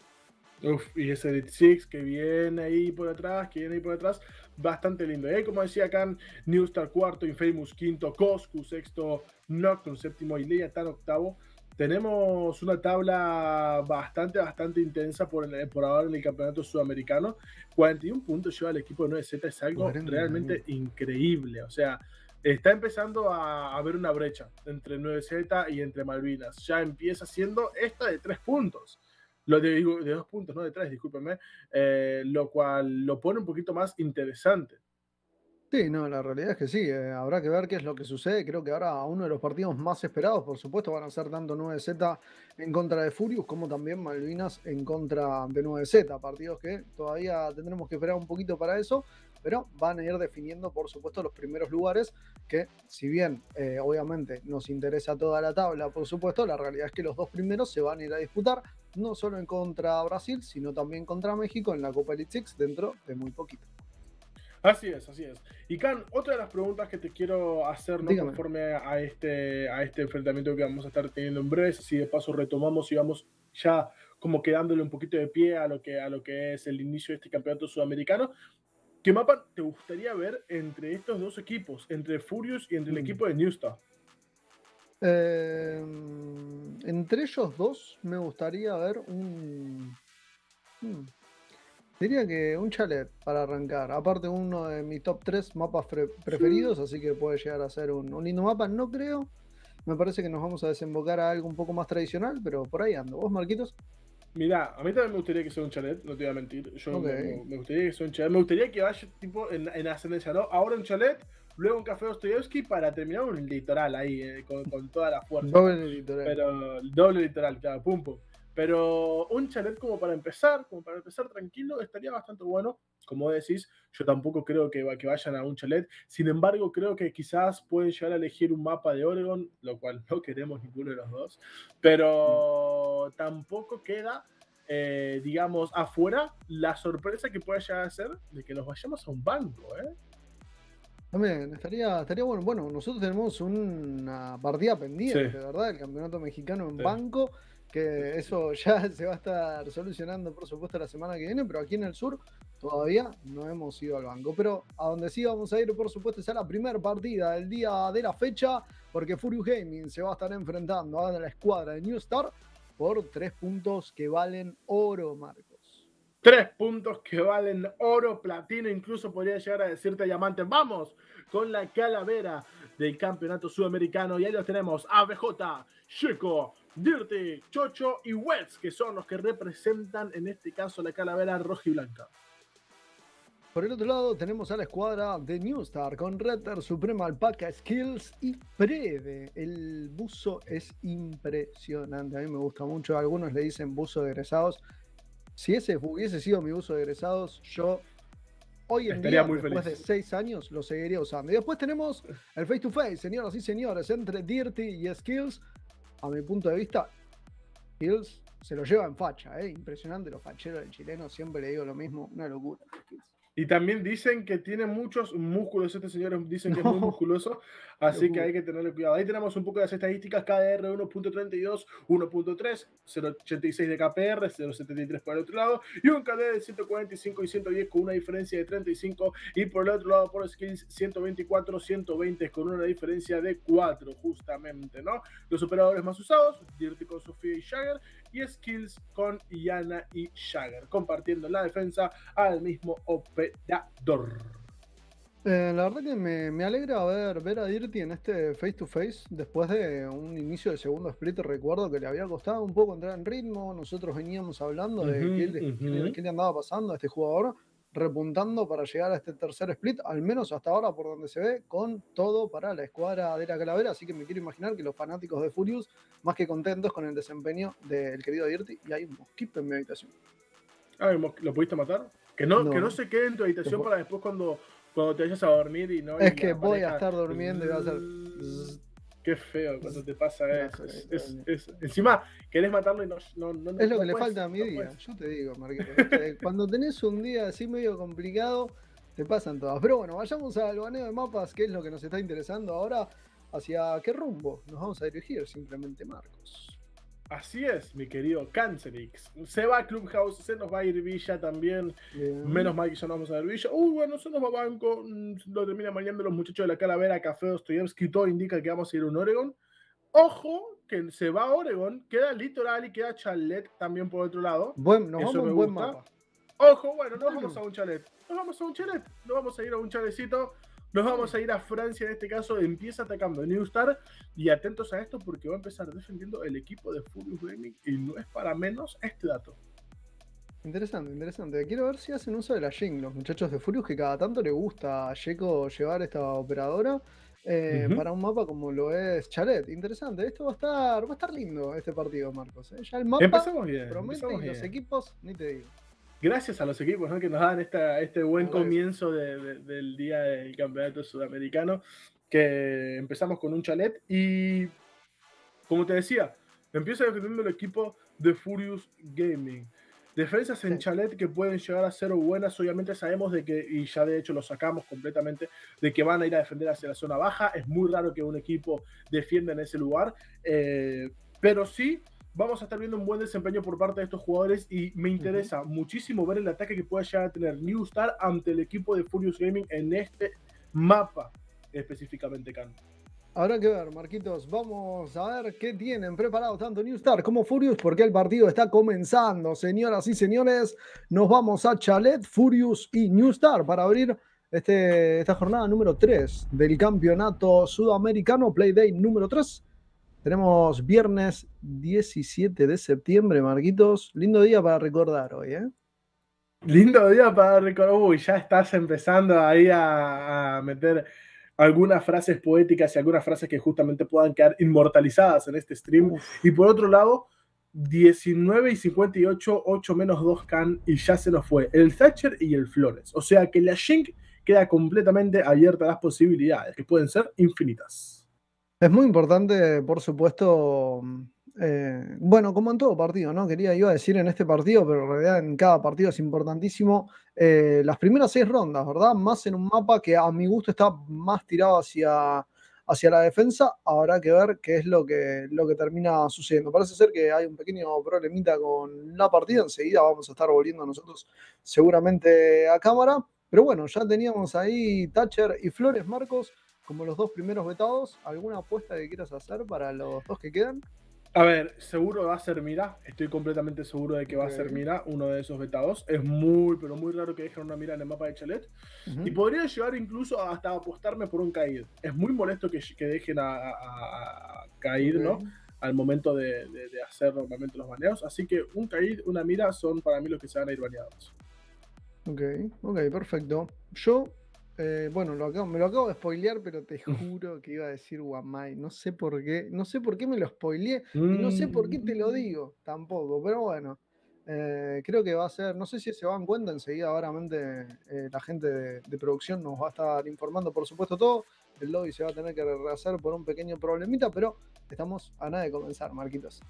Uf, y ese Elite Six que viene ahí por atrás, que viene ahí por atrás, bastante lindo. Ahí, como decía acá, New Star cuarto, Infamous quinto, Coscu sexto, Nocturne séptimo y Leviathan octavo. Tenemos una tabla bastante, bastante intensa por, por ahora en el campeonato sudamericano. 41 puntos lleva el equipo de 9Z, es algo 41. realmente increíble. O sea, está empezando a haber una brecha entre 9Z y entre Malvinas. Ya empieza siendo esta de tres puntos. Lo de, de dos puntos, no de tres, discúlpenme. eh, lo cual lo pone un poquito más interesante. Sí, no, la realidad es que sí, eh, habrá que ver qué es lo que sucede. Creo que ahora uno de los partidos más esperados, por supuesto, van a ser tanto 9Z en contra de Furious como también Malvinas en contra de 9Z. Partidos que todavía tendremos que esperar un poquito para eso, pero van a ir definiendo, por supuesto, los primeros lugares. Que, si bien eh, obviamente nos interesa toda la tabla, por supuesto, la realidad es que los dos primeros se van a ir a disputar no solo en contra Brasil, sino también contra México en la Copa Elite Six dentro de muy poquito. Así es, así es. Y Can, otra de las preguntas que te quiero hacer ¿no? Dígame. conforme a este, a este enfrentamiento que vamos a estar teniendo en breve, si de paso retomamos y vamos ya como quedándole un poquito de pie a lo que, a lo que es el inicio de este campeonato sudamericano. ¿Qué mapa te gustaría ver entre estos dos equipos, entre Furious y entre el Mm. equipo de New Star? Eh, entre ellos dos me gustaría ver un... hmm, Diría que un chalet para arrancar. Aparte uno de mis top 3 mapas pre- preferidos, así que puede llegar a ser un, un lindo mapa. No creo. Me parece que nos vamos a desembocar a algo un poco más tradicional, pero por ahí ando. ¿Vos, Marquitos? Mira, a mí también me gustaría que sea un chalet, no te voy a mentir. Yo me gustaría que sea un chalet. Me gustaría que vaya tipo en, en ascendencia, ¿no? Ahora un chalet, luego un café Dostoyevsky para terminar un litoral ahí, eh, con, con toda la fuerza. Doble litoral. Pero doble litoral, claro, pum pum. Pero un chalet como para empezar, como para empezar tranquilo, estaría bastante bueno. Como decís, yo tampoco creo que, que vayan a un chalet. Sin embargo, creo que quizás pueden llegar a elegir un mapa de Oregon, lo cual no queremos ninguno de los dos. Pero tampoco queda, eh, digamos, afuera la sorpresa que pueda llegar a ser de que nos vayamos a un banco, ¿eh? También estaría, estaría bueno. Bueno, nosotros tenemos una partida pendiente, Sí. ¿verdad? El campeonato mexicano en Sí. banco, que eso (laughs) ya se va a estar solucionando, por supuesto, la semana que viene, pero aquí en el sur todavía no hemos ido al banco. Pero a donde sí vamos a ir, por supuesto, es a la primera partida del día de la fecha, porque Furious Gaming se va a estar enfrentando a la escuadra de New Star por tres puntos que valen oro, Marcos. Tres puntos que valen oro, platino, incluso podría llegar a decirte diamante. Vamos con la calavera del campeonato sudamericano. Y ahí los tenemos: ABJ, Checo, Dirty, Chocho y Wets, que son los que representan en este caso la calavera roja y blanca. Por el otro lado tenemos a la escuadra de New Star con Retter, Suprema Alpaca, Skills y Prede. El buzo es impresionante, a mí me gusta mucho. Algunos le dicen buzo de egresados. Si ese hubiese sido mi buzo de egresados, yo hoy en Estaría día, muy después feliz. de seis años, lo seguiría usando. Y después tenemos el face to face, señoras y señores, entre Dirty y Skills. A mi punto de vista, Skills se lo lleva en facha, ¿eh? impresionante los facheros del chileno, siempre le digo lo mismo, una locura. Y también dicen que tiene muchos músculos. Este señor dicen que es muy musculoso. Así que hay que tenerle cuidado. Ahí tenemos un poco de las estadísticas. KDR 1.32, 1.3, 0.86 de KPR, 0.73 por el otro lado. Y un KD de 145 y 110 con una diferencia de 35. Y por el otro lado, por skills, 124, 120 con una diferencia de 4, justamente, ¿no? Los operadores más usados, Dirty con Sofía y Jagger. Y skills con Iana y Jagger. Compartiendo la defensa al mismo operador. Eh, la verdad que me, me alegra ver, ver a Dirty en este face to face después de un inicio de segundo split. Recuerdo que le había costado un poco entrar en ritmo. Nosotros veníamos hablando de qué, le, qué le- ujú. qué le andaba pasando a este jugador, repuntando para llegar a este tercer split, al menos hasta ahora por donde se ve, con todo para la escuadra de la calavera. Así que me quiero imaginar que los fanáticos de Furious, más que contentos con el desempeño del querido Dirty, y hay un mosquito en mi habitación. Ah, ¿lo pudiste matar? Que no, que No. no se quede en tu habitación Después- para después cuando, cuando te vayas a dormir y no. Es y que voy a estar durmiendo y va a ser. Qué feo cuando te pasa eso. Es- es- es- encima, querés matarlo y no. no, no Es lo que le puedes, falta a mi día. puedes. Yo te digo, Marquito. ¿viste? (laughs) Cuando tenés un día así medio complicado, te pasan todas. Pero bueno, vayamos al baneo de mapas, que es lo que nos está interesando ahora. ¿Hacia qué rumbo nos vamos a dirigir? Simplemente Marcos. Así es, mi querido Cancerix. Se va a Clubhouse, se nos va a ir Villa también. Menos mal que ya no vamos a ver Villa. Uy, bueno, se nos va Banco. mm, Lo termina mañana los muchachos de la Calavera, Café Dostoyevsky. Todo indica que vamos a ir a un Oregon. Ojo, que se va a Oregon. Queda Litoral y queda Chalet también por otro lado. Buen, nos Eso vamos a me un buen gusta. mapa. Ojo, bueno, nos vamos a un chalet. Nos vamos a un chalet. Nos vamos a ir a un chalecito. Nos vamos a ir a Francia en este caso. Empieza atacando New Star. Y atentos a esto porque va a empezar defendiendo el equipo de Furious Gaming. Y no es para menos este dato. Interesante, interesante. Quiero ver si hacen uso de la Jing, los muchachos de Furious, que cada tanto le gusta a llevar esta operadora eh, para un mapa como lo es Chalet. Interesante. Esto va a estar, va a estar lindo este partido, Marcos. ¿eh? Ya el mapa Empezamos bien, promete y los equipos, ni te digo. Gracias a los equipos ¿no? que nos dan esta, este buen comienzo de- de- del día del campeonato sudamericano. Que empezamos con un chalet. Y como te decía, empieza defendiendo el equipo de Furious Gaming. Defensas en Chalet que pueden llegar a ser buenas, obviamente sabemos de que, y ya de hecho lo sacamos completamente, de que van a ir a defender hacia la zona baja. Es muy raro que un equipo defienda en ese lugar, eh, pero sí vamos a estar viendo un buen desempeño por parte de estos jugadores y me interesa muchísimo ver el ataque que pueda llegar a tener New Star ante el equipo de Furious Gaming en este mapa específicamente, Can. Habrá que ver, Marquitos. Vamos a ver qué tienen preparado tanto New Star como Furious, porque el partido está comenzando. Señoras y señores, nos vamos a Chalet, Furious y New Star para abrir este, esta jornada número 3 del campeonato sudamericano, Playday número 3. Tenemos viernes 17 de septiembre, Marquitos. Lindo día para recordar hoy, ¿eh? Lindo día para recordar. Uy, ya estás empezando ahí a, a meter algunas frases poéticas y algunas frases que justamente puedan quedar inmortalizadas en este stream. Y por otro lado, 19 y 58, 8 menos 2 can y ya se nos fue el Thatcher y el Flores. O sea que la Shink queda completamente abierta a las posibilidades, que pueden ser infinitas. Es muy importante, por supuesto, eh, bueno, como en todo partido, ¿no? Quería, iba a decir en este partido, pero en realidad en cada partido es importantísimo. eh, las primeras seis rondas, ¿verdad? Más en un mapa que a mi gusto está más tirado hacia, hacia la defensa. Habrá que ver qué es lo que, lo que termina sucediendo. Parece ser que hay un pequeño problemita con la partida. Enseguida vamos a estar volviendo nosotros seguramente a cámara. Pero bueno, ya teníamos ahí Thatcher y Flores Marcos como los dos primeros vetados. ¿Alguna apuesta que quieras hacer para los dos que quedan? A ver, seguro va a ser Mira. Estoy completamente seguro de que va a ser. Mira, uno de esos vetados. Es muy, pero muy raro que dejen una mira en el mapa de Chalet. Y podría llegar incluso hasta apostarme por un Kaid. Es muy molesto que, que dejen a, a, ¿no? Al momento de, de- de hacer normalmente los baneos. Así que un Kaid, una mira son para mí los que se van a ir baneados. Ok, ok, perfecto. Yo, eh, bueno, lo acabo- me lo acabo de spoilear, pero te juro que iba a decir Guamai. No sé por qué, no sé por qué me lo spoileé y no sé por qué te lo digo tampoco, pero bueno. eh, creo que va a ser, no sé si se dan cuenta, enseguida claramente eh, la gente de, de producción nos va a estar informando, por supuesto, todo. El lobby se va a tener que rehacer por un pequeño problemita, pero estamos a nada de comenzar, Marquitos.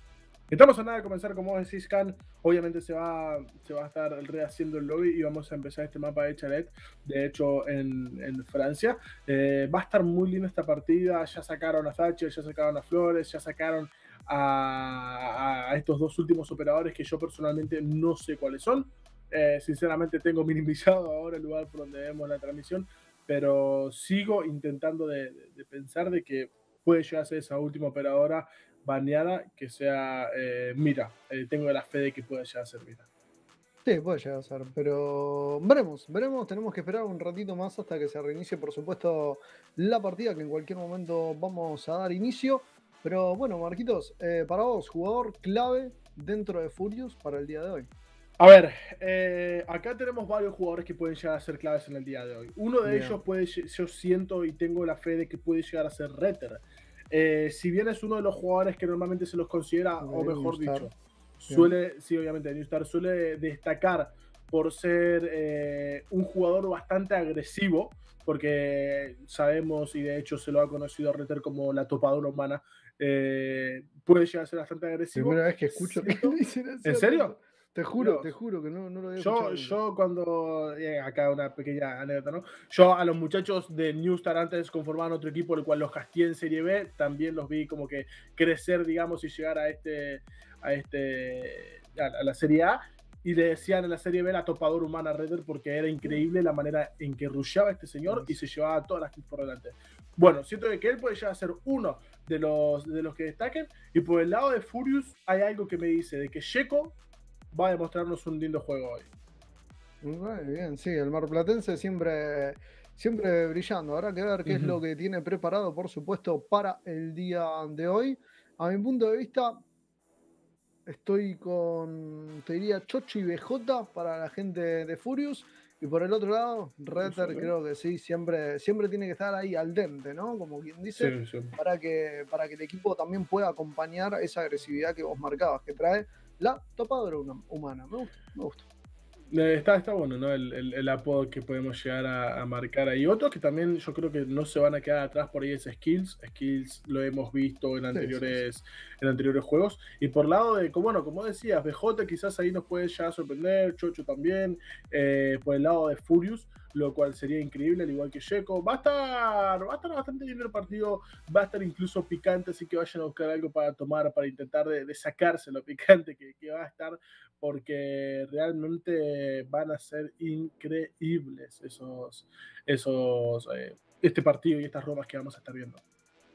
Estamos a nada de comenzar, como vos decís, Can. Obviamente se va, se va a estar rehaciendo el lobby y vamos a empezar este mapa de Chalet, de hecho, en, Francia. Eh, va a estar muy linda esta partida. Ya sacaron a Thatcher, ya sacaron a Flores, ya sacaron a, estos dos últimos operadores que yo personalmente no sé cuáles son. Eh, sinceramente tengo minimizado ahora el lugar por donde vemos la transmisión, pero sigo intentando de, pensar de que puede llegar a ser esa última operadora baneada que sea eh, Mira. Eh, tengo la fe de que pueda llegar a ser Mira. Sí, puede llegar a ser, pero veremos, veremos, tenemos que esperar un ratito más hasta que se reinicie, por supuesto, la partida, que en cualquier momento vamos a dar inicio. Pero bueno, Marquitos, eh, para vos, jugador clave dentro de Furious para el día de hoy. A ver, eh, acá tenemos varios jugadores que pueden llegar a ser claves en el día de hoy. Uno de Bien. ellos puede, yo siento y tengo la fe de que puede llegar a ser Retter. Eh, si bien es uno de los jugadores que normalmente se los considera, o mejor New dicho, suele, sí, obviamente, New Star suele destacar por ser eh, un jugador bastante agresivo, porque sabemos y de hecho se lo ha conocido a Retter como la topadora humana. eh, puede llegar a ser bastante agresivo. Primera vez que escucho (laughs) ¿En serio? Te juro, te juro que no, no lo había Yo, yo cuando, eh, acá una pequeña anécdota, ¿no? Yo a los muchachos de New Star antes conformaban otro equipo, el cual los castié en Serie B, también los vi como que crecer, digamos, y llegar a este, a este, a, la Serie A, y le decían en la Serie B la topadora humana Redder porque era increíble la manera en que rusheaba este señor y se llevaba todas las kills por delante. Bueno, siento que él puede llegar a ser uno de los, de los que destaquen, y por el lado de Furious hay algo que me dice de que Sheko va a demostrarnos un lindo juego hoy. Muy bien, sí, el marplatense siempre, siempre brillando. Habrá que ver qué es lo que tiene preparado, por supuesto, para el día de hoy. A mi punto de vista, estoy con, te diría, Chocho y BJ para la gente de Furious. Y por el otro lado, Retter creo que sí, siempre, siempre tiene que estar ahí al dente, ¿no? Como quien dice, Sí, sí. Para, que, para que el equipo también pueda acompañar esa agresividad que vos marcabas, que trae la topadora huma- humana. Me gusta, me gusta. Eh, Está, está bueno, ¿no? El, el- el apodo que podemos llegar a, a marcar ahí. Otro que también yo creo que no se van a quedar atrás por ahí es Skills. Skills lo hemos visto en sí, anteriores, en anteriores juegos. Y por lado de, como, bueno, como decías, BJ quizás ahí nos puede ya sorprender, Chocho también. eh, por el lado de Furious, lo cual sería increíble, al igual que Checo. Va a estar, va a estar bastante bien el partido, va a estar incluso picante, así que vayan a buscar algo para tomar, para intentar de, sacarse lo picante que, va a estar, porque realmente van a ser increíbles esos, esos, eh, este partido y estas rondas que vamos a estar viendo.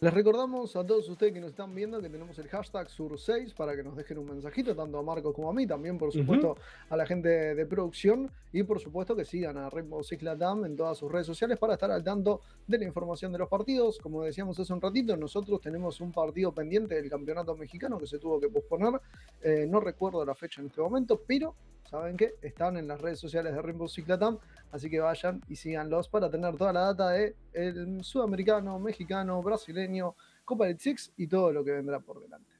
Les recordamos a todos ustedes que nos están viendo que tenemos el hashtag Sur6 para que nos dejen un mensajito, tanto a Marcos como a mí, también por supuesto a la gente de producción y por supuesto que sigan a Rainbow Six Latam en todas sus redes sociales para estar al tanto de la información de los partidos. Como decíamos hace un ratito, nosotros tenemos un partido pendiente del campeonato mexicano que se tuvo que posponer. Eh, no recuerdo la fecha en este momento, pero saben que están en las redes sociales de Rainbow Six Latam, así que vayan y síganlos para tener toda la data de el sudamericano, mexicano, brasileño, Copa del Six y todo lo que vendrá por delante.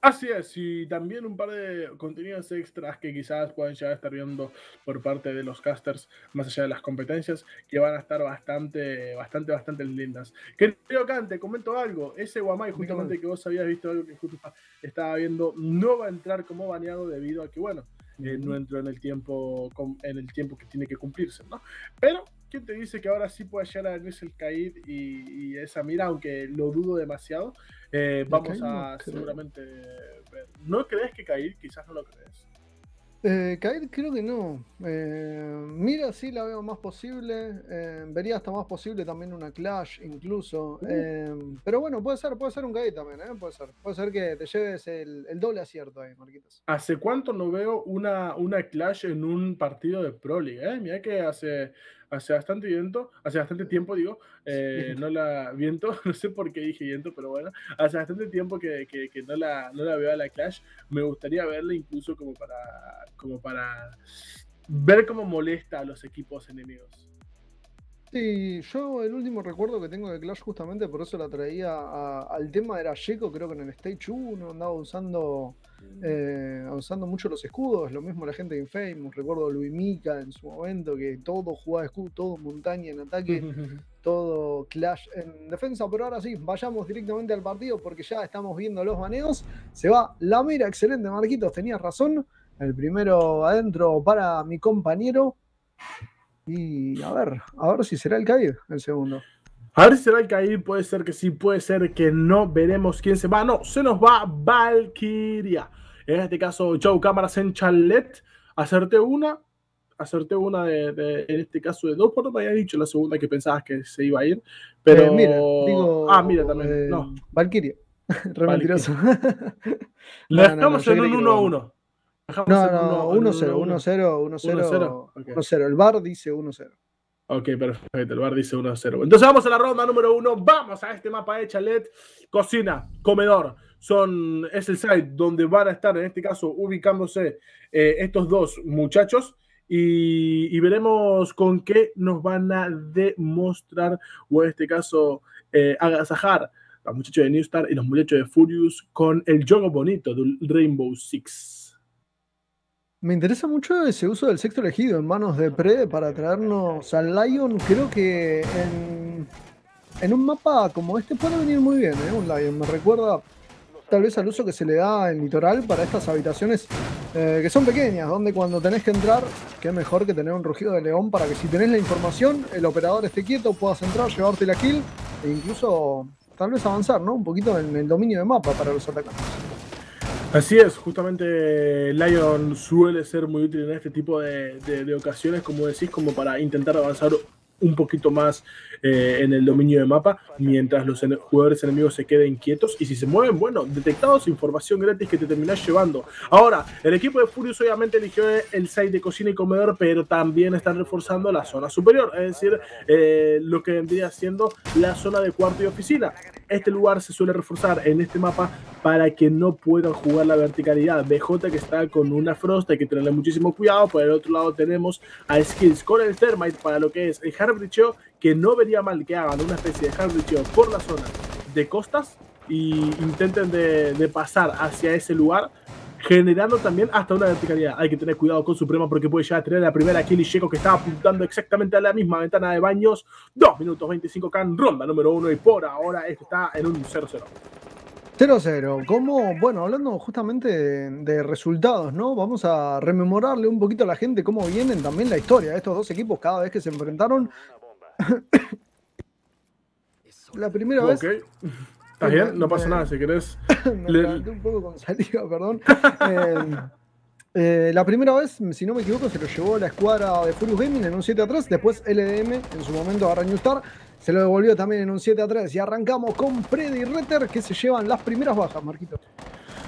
Así es, y también un par de contenidos extras que quizás puedan llegar a estar viendo por parte de los casters, más allá de las competencias, que van a estar bastante, bastante, bastante lindas. Querido Kante, comento algo, ese Guamay, justamente que vos habías visto algo que justo estaba viendo, no va a entrar como baneado debido a que, bueno, eh, no entró en el tiempo en el tiempo que tiene que cumplirse, ¿no? Pero, ¿quién te dice que ahora sí puede llegar a venirse el Kaid y, y esa mira, aunque lo dudo demasiado? Eh, vamos a seguramente ver. ¿No crees que Kaid? Quizás no lo crees. Eh, creo que no. Eh, mira, sí la veo más posible. eh, vería hasta más posible también una Clash incluso. eh, pero bueno, puede ser, puede ser un Kaid también, ¿eh? Puede ser. Puede ser que te lleves el, el doble acierto ahí, Marquitos. ¿Hace cuánto no veo una, una Clash en un partido de Pro League? Mira que hace, hace bastante viento, hace bastante tiempo, digo, eh, no la viento, (laughs) no sé por qué dije viento, pero bueno, hace bastante tiempo que, que- que no, la, no la veo a la Clash. Me gustaría verla incluso como para, como para ver cómo molesta a los equipos enemigos. Sí, yo el último recuerdo que tengo de Clash, justamente por eso la traía a- al tema, era Checo, creo que en el Stage 1 andaba usando, eh, usando mucho los escudos, lo mismo la gente de Infamous, recuerdo Luis Mika en su momento, que todo jugaba escudo, todo montaña en ataque, (laughs) todo Clash en defensa, pero ahora sí, vayamos directamente al partido porque ya estamos viendo los baneos, se va la mira, excelente Marquitos, tenías razón, el primero adentro para mi compañero. Y a ver, a ver si será el Kaid el segundo. A ver si será el Kaid, puede ser que sí, puede ser que no. Veremos quién se va. No, se nos va Valkyria. En este caso, Joe Cámaras en Chalet. Acerté una. Acerté una de, de- en este caso de dos. Por no me había dicho la segunda que pensabas que se iba a ir. Pero. Eh, mira, digo, ah, mira también. eh, no. Valkyria. (laughs) Re mentiroso. Lo (laughs) No, no, no, dejamos yo en un que 1 a lo- 1. No, no, uno- en 1-0, uno a 1-0, 1-0, 1-0, ok. 1-0. El bar dice 1-0. Ok, perfecto. El bar dice 1 0. Entonces vamos a la ronda número 1. Vamos a este mapa de chalet. Cocina, comedor. Son, es el site donde van a estar, en este caso, ubicándose eh, estos dos muchachos. Y, y veremos con qué nos van a demostrar, o en este caso, eh, agasajar los muchachos de New Star y los muchachos de Furious con el juego bonito del Rainbow Six. Me interesa mucho ese uso del sexto elegido en manos de Pre para traernos al Lion. Creo que en, un mapa como este puede venir muy bien, ¿eh? Un Lion. Me recuerda tal vez al uso que se le da en Litoral para estas habitaciones eh, que son pequeñas, donde cuando tenés que entrar, qué mejor que tener un rugido de león para que si tenés la información, el operador esté quieto, puedas entrar, llevarte la kill e incluso tal vez avanzar, ¿no? Un poquito en el dominio de mapa para los atacantes. Así es, justamente Lion suele ser muy útil en este tipo de, ocasiones, como decís, como para intentar avanzar un poquito más eh, en el dominio de mapa, mientras los jugadores enemigos se queden quietos y si se mueven, bueno, detectados, información gratis que te terminás llevando. Ahora, el equipo de Furious obviamente eligió el site de cocina y comedor, pero también están reforzando la zona superior, es decir, eh, lo que vendría siendo la zona de cuarto y oficina. Este lugar se suele reforzar en este mapa para que no puedan jugar la verticalidad. BJ que está con una Frost, hay que tenerle muchísimo cuidado. Por el otro lado tenemos a Skills con el Thermite para lo que es el Hardbridgeo, que no vería mal que hagan una especie de Hardbridgeo por la zona de costas y intenten de, de pasar hacia ese lugar generando también hasta una verticalidad. Hay que tener cuidado con Suprema porque puede llegar a tener la primera kill y que estaba apuntando exactamente a la misma ventana de baños. 2 minutos 25 K en ronda número 1 y por ahora esto está en un 0-0. 0-0. Como, bueno, hablando justamente de, de resultados, ¿no? Vamos a rememorarle un poquito a la gente cómo vienen también la historia de estos dos equipos cada vez que se enfrentaron. (coughs) la primera vez. Ok. Está bien, no pasa nada si querés. (laughs) Me le- un poco con (laughs) saliva, perdón. Eh, eh, la primera vez, si no me equivoco, se lo llevó la escuadra de Furious Gaming en un 7 a 3. Después LDM, en su momento, agarra New Star. Se lo devolvió también en un 7 a 3. Y arrancamos con Freddy y Retter, que se llevan las primeras bajas, Marquito.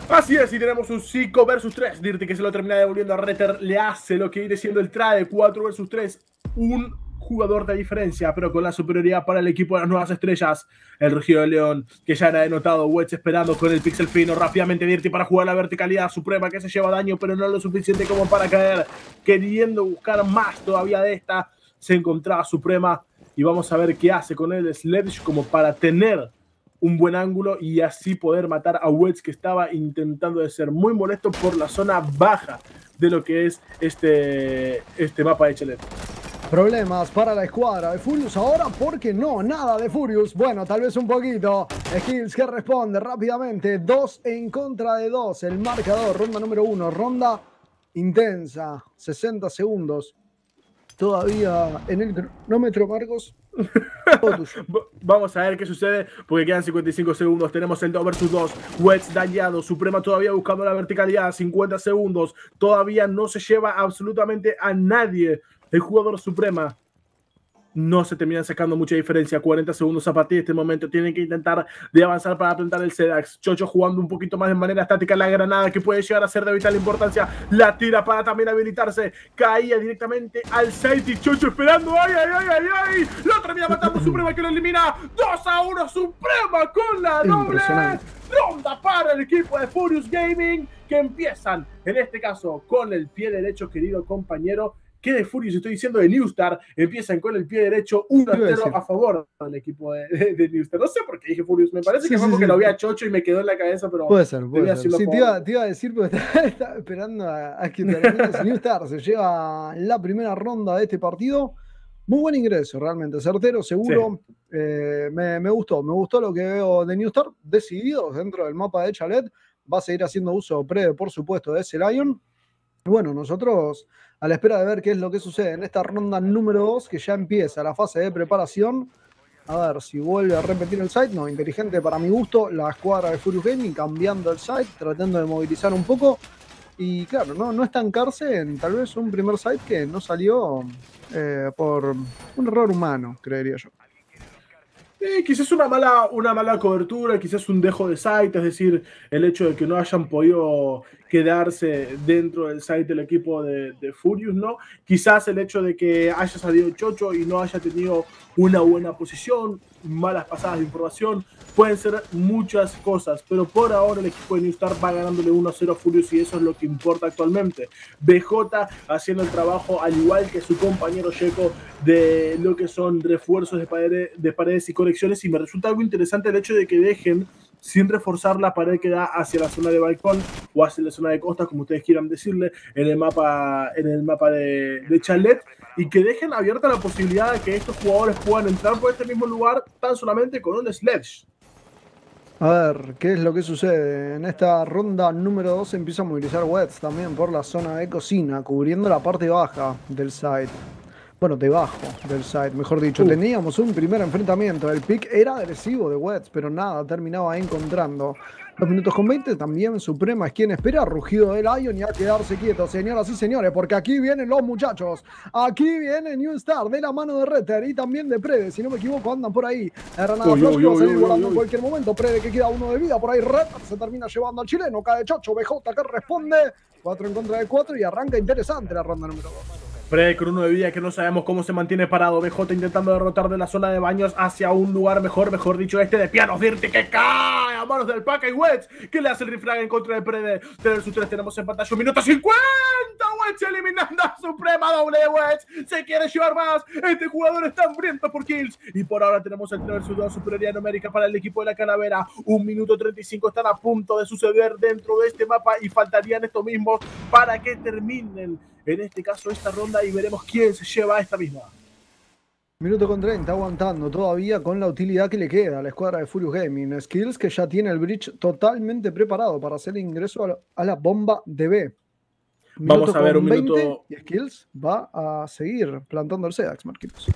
Así es, y tenemos un 5 versus 3. Dirty que se lo termina devolviendo a Retter. Le hace lo que viene siendo el try de 4 versus 3. Un jugador de diferencia, pero con la superioridad para el equipo de las nuevas estrellas. El Rugido de León, que ya era denotado. Wets esperando con el pixel fino. Rápidamente Dirty para jugar la verticalidad suprema que se lleva daño, pero no lo suficiente como para caer. Queriendo buscar más todavía de esta. Se encontraba Suprema. Y vamos a ver qué hace con el Sledge como para tener un buen ángulo y así poder matar a Wets que estaba intentando de ser muy molesto por la zona baja de lo que es este, este mapa de Chelet. Problemas para la escuadra de Furious ahora, porque no, nada de Furious. Bueno, tal vez un poquito. Skills que responde rápidamente. Dos en contra de dos. El marcador, ronda número uno. Ronda intensa. 60 segundos. Todavía en el cronómetro, Marcos. (laughs) Vamos a ver qué sucede porque quedan 55 segundos. Tenemos el 2 versus 2. Wets dañado. Suprema todavía buscando la verticalidad. 50 segundos. Todavía no se lleva absolutamente a nadie. El jugador Suprema no se terminan sacando mucha diferencia. 40 segundos a partir de este momento. Tienen que intentar de avanzar para plantar el Sedax. Chocho jugando un poquito más de manera estática la granada que puede llegar a ser de vital importancia. La tira para también habilitarse. Caía directamente al y Chocho esperando. ¡Ay, ay, ay, ay, ay! Lo termina matando Suprema que lo elimina. 2 a 1 Suprema con la doble ronda para el equipo de Furious Gaming que empiezan en este caso con el pie derecho querido compañero que de Furious estoy diciendo de Newstar empiezan con el pie derecho 1 a a 0 decir. a favor del equipo de, de, de Newstar no sé por qué dije Furious me parece Sí, que fue sí, porque sí. lo vi a Chocho y me quedó en la cabeza pero Puede ser, puede ser. Sí, te iba, te iba a decir, porque (laughs) estaba, estaba esperando a, a que termine. (laughs) New Star se lleva la primera ronda de este partido. Muy buen ingreso, realmente. Certero, seguro. Eh, me, me gustó, me gustó lo que veo de New Star. Decidido dentro del mapa de Chalet. Va a seguir haciendo uso pre, por supuesto, de ese Lion. Bueno, nosotros a la espera de ver qué es lo que sucede en esta ronda número 2, que ya empieza la fase de preparación. A ver si vuelve a repetir el site. No, inteligente para mi gusto. La escuadra de Furious Gaming cambiando el site, tratando de movilizar un poco. Y claro, no, no estancarse en tal vez un primer site que no salió eh, por un error humano, creería yo. Sí, quizás una mala, una mala cobertura, quizás un dejo de site, es decir, el hecho de que no hayan podido quedarse dentro del site del equipo de, Furious, ¿no? Quizás el hecho de que haya salido Chocho y no haya tenido una buena posición, malas pasadas de información, pueden ser muchas cosas, pero por ahora el equipo de New Star va ganándole 1-0 a Furious y eso es lo que importa actualmente. BJ haciendo el trabajo al igual que su compañero Checo de lo que son refuerzos de, pared- de paredes y conexiones y me resulta algo interesante el hecho de que dejen sin reforzar la pared que da hacia la zona de balcón o hacia la zona de costa, como ustedes quieran decirle, en el mapa, en el mapa de, Chalet, y que dejen abierta la posibilidad de que estos jugadores puedan entrar por este mismo lugar tan solamente con un sledge. A ver, ¿qué es lo que sucede? En esta ronda número 2 empieza a movilizar Wets también por la zona de cocina, cubriendo la parte baja del site. Bueno, debajo del site, mejor dicho. Uh. Teníamos un primer enfrentamiento. El pick era agresivo de Wets, pero nada, terminaba encontrando. Dos minutos con 20, también Suprema es quien espera. Rugido del Lion y a quedarse quieto, señoras y señores, porque aquí vienen los muchachos. Aquí viene New Star de la mano de Retter y también de Prede. Si no me equivoco, andan por ahí. La granada Uy, Flash uy, que va a salir uy, volando en cualquier momento. Prede que queda uno de vida. Por ahí Retter se termina llevando al chileno. Cae Chocho, BJ que responde. 4 en contra de 4 y arranca interesante la ronda número 2. Fred con uno de vida que no sabemos cómo se mantiene parado. BJ intentando derrotar de la zona de baños hacia un lugar mejor, mejor dicho, este de pianos Dirty que cae a manos del Paca y Wets que le hace el refrag en contra de Prede. 3 versus 3 tenemos en pantalla un minuto 50. Wets eliminando a Suprema doble Wets. Se quiere llevar más. Este jugador está hambriento por kills. Y por ahora tenemos el 3 vs 2 superioridad numérica para el equipo de la Calavera. Un minuto 35 están a punto de suceder dentro de este mapa y faltarían estos mismos para que terminen en este caso esta ronda y veremos quién se lleva a esta misma. Minuto con 30, aguantando todavía con la utilidad que le queda a la escuadra de Furious Gaming. Skills que ya tiene el bridge totalmente preparado para hacer ingreso a la, a la bomba de B. Vamos a ver un 20 minuto. Y Skills va a seguir plantando el Sedax, Marquitos.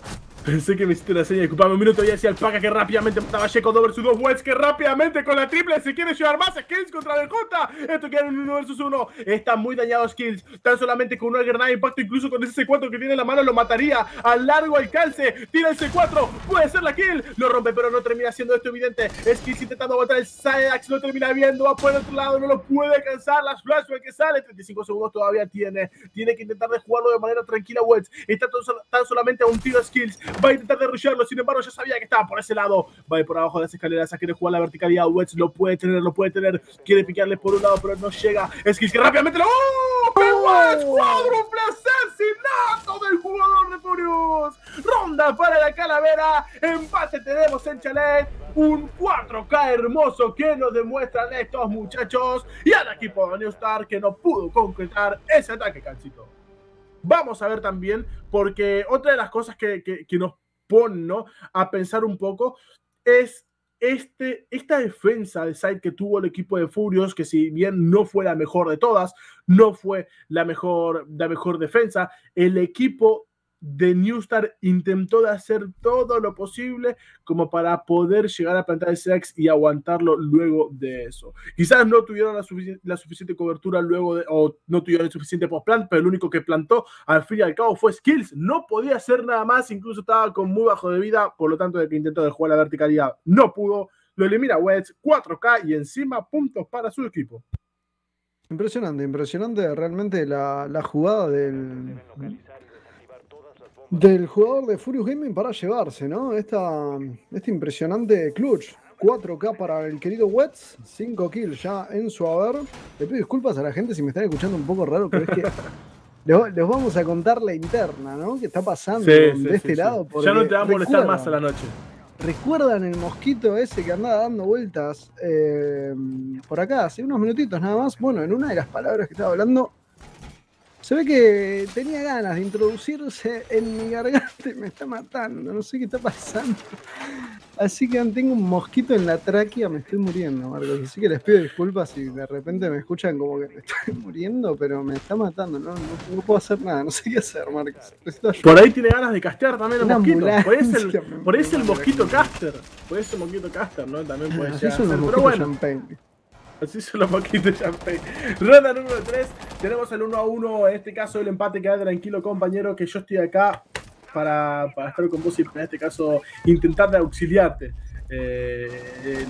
Pensé que me hiciste una seña, disculpame un minuto. Ya decía el Paca que rápidamente mataba a Checo 2 vs 2 Wets, que rápidamente con la triple se quiere llevar más skills contra Belcota. Esto queda en un 1 vs 1. Está muy dañado skills. Tan solamente con una granada de impacto, incluso con ese C4 que tiene en la mano, lo mataría a largo alcance. Tira el C4, puede ser la kill. Lo rompe, pero no termina siendo esto evidente. Skills intentando aguantar el Sidax, lo termina viendo. Va por el otro lado, no lo puede alcanzar. Las flashback que sale, 35 segundos todavía tiene. Tiene que intentar de jugarlo de manera tranquila. Wets está tan, sol- tan solamente a un tiro skills. Va a intentar derrullarlo, sin embargo, ya sabía que estaba por ese lado. Va a ir por abajo de las escaleras a querer jugar la verticalidad. Wets lo puede tener, lo puede tener. Quiere picarle por un lado, pero no llega. Skills que rápidamente lo. ¡Oh! ¡Qué Wets! ¡Cuádruple asesinato del jugador de Furious! Ronda para la calavera. Empate tenemos en Chalet. Un 4K hermoso que nos demuestran estos muchachos. Y al equipo de New Star que no pudo concretar ese ataque, Calcito. Vamos a ver también, porque otra de las cosas que, que- nos pone ¿no? a pensar un poco es este, esta defensa de side que tuvo el equipo de Furios, que si bien no fue la mejor de todas, no fue la mejor, la mejor defensa, el equipo de New Star intentó de hacer todo lo posible como para poder llegar a plantar el Sex y aguantarlo luego de eso. Quizás no tuvieron la, sufici- la suficiente cobertura luego de, o no tuvieron el suficiente post-plant, pero el único que plantó al fin y al cabo fue Skills. No podía hacer nada más, incluso estaba con muy bajo de vida, por lo tanto, de que intentó de jugar la verticalidad no pudo. Lo elimina Wets, 4K y encima puntos para su equipo. Impresionante, impresionante realmente la, la jugada del, del jugador de Furious Gaming para llevarse, ¿no? Esta, este impresionante clutch. 4K para el querido Wets, 5 kills ya en su haber. Le pido disculpas a la gente si me están escuchando un poco raro, pero es que (laughs) les, les vamos a contar la interna, ¿no? Que está pasando Sí, de sí, este sí, lado. Ya no te va a molestar más a la noche. ¿Recuerdan el mosquito ese que andaba dando vueltas eh, por acá hace unos minutitos nada más? Bueno, en una de las palabras que estaba hablando, se ve que tenía ganas de introducirse en mi garganta y me está matando. No sé qué está pasando. Así que tengo un mosquito en la tráquea, me estoy muriendo, Marcos. Así que les pido disculpas si de repente me escuchan como que me estoy (laughs) muriendo, pero me está matando. No, no, no puedo hacer nada, no sé qué hacer, Marcos. Por ahí tiene ganas de castear también el mosquito. Por ahí es ambulancia, el, por mosquito caster. Por ahí es el mosquito caster, ¿no? También puede Así llegar a son ser. Pero bueno, champagne. Así son los mosquitos champagne. Ronda número 3. Tenemos el 1 a 1. En este caso, el empate queda tranquilo, compañero, que yo estoy acá para, para estar con vos y en este caso intentar de auxiliarte. eh,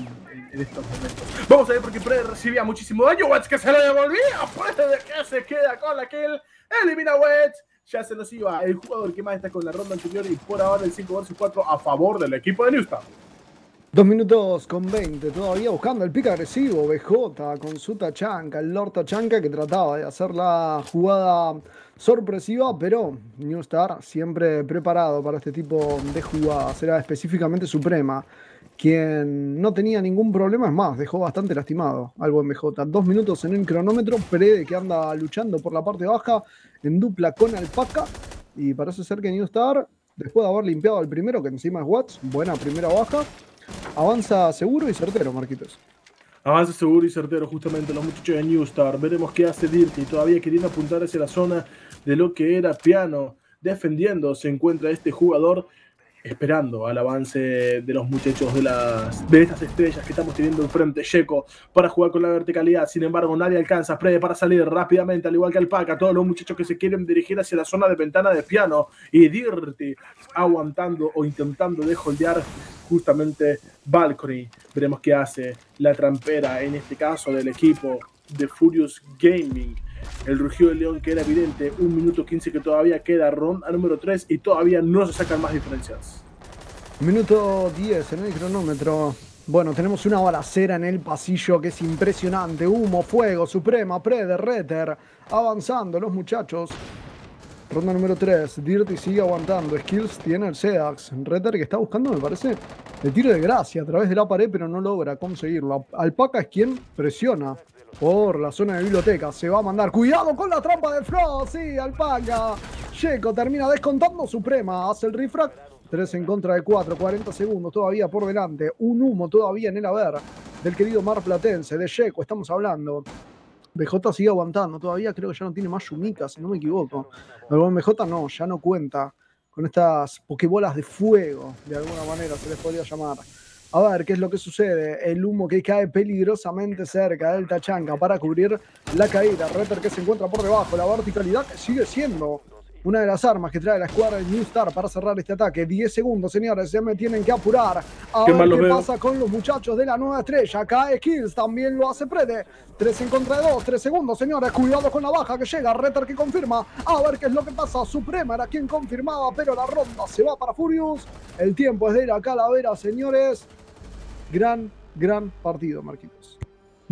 en, estos momentos. Vamos a ver porque Prey recibía muchísimo daño. Wets que se lo devolvía. Puede que se queda con la kill. Elimina Wets. Ya se nos iba el jugador que más está con la ronda anterior y por ahora el 5 vs 4 a favor del equipo de Newstar. Dos minutos con 20, todavía buscando el pick agresivo, BJ con su tachanca, el Lord Tachanka que trataba de hacer la jugada sorpresiva, pero New Star siempre preparado para este tipo de jugadas, era específicamente Suprema, quien no tenía ningún problema, es más, dejó bastante lastimado al buen BJ. Dos minutos en el cronómetro, Prede que anda luchando por la parte baja en dupla con Alpaca, y parece ser que New Star, después de haber limpiado al primero, que encima es Watts, buena primera baja, Avanza seguro y certero, Marquitos. Avance seguro y certero justamente los muchachos de New Star. Veremos qué hace Dirty. Todavía queriendo apuntar hacia la zona de lo que era Piano. Defendiendo se encuentra este jugador esperando al avance de los muchachos de las de estas estrellas que estamos teniendo enfrente. Checo para jugar con la verticalidad. Sin embargo, nadie alcanza. Prede para salir rápidamente, al igual que Alpaca. Todos los muchachos que se quieren dirigir hacia la zona de ventana de Piano. Y Dirty aguantando o intentando de holdear justamente Valkyrie. Veremos qué hace la trampera, en este caso del equipo de Furious Gaming. El rugido del león que era evidente, 1 minuto 15 que todavía queda, ronda número 3 y todavía no se sacan más diferencias. Minuto 10 en el cronómetro. Bueno, tenemos una balacera en el pasillo que es impresionante. Humo, fuego, Suprema, Prede, Retter. Avanzando los muchachos. Ronda número 3. Dirty sigue aguantando. Skills tiene el Sedax. Retter que está buscando, me parece, el tiro de gracia a través de la pared, pero no logra conseguirlo. Alpaca es quien presiona por la zona de biblioteca. Se va a mandar. ¡Cuidado con la trampa de Frost! Sí, Alpaca. Checo termina descontando Suprema. Hace el refract. 3 en contra de 4, 40 segundos todavía por delante. Un humo todavía en el haber del querido Mar Platense, de Checo, estamos hablando. BJ sigue aguantando, todavía creo que ya no tiene más Yumika, si no me equivoco. Pero BJ no, ya no cuenta con estas pokebolas de fuego, de alguna manera se les podría llamar. A ver, ¿qué es lo que sucede? El humo que cae peligrosamente cerca del Tachanka para cubrir la caída. Retter que se encuentra por debajo. La verticalidad sigue siendo una de las armas que trae la escuadra de New Star para cerrar este ataque. 10 segundos, señores, se me tienen que apurar. A Qué ver qué veo. pasa con los muchachos de la nueva estrella. Cae Kills, también lo hace Prede. 3 en contra de 2, 3 segundos, señores. Cuidado con la baja que llega. Retter que confirma. A ver qué es lo que pasa. Suprema era quien confirmaba, pero la ronda se va para Furious. El tiempo es de la calavera, señores. Gran, gran partido, Marquitos.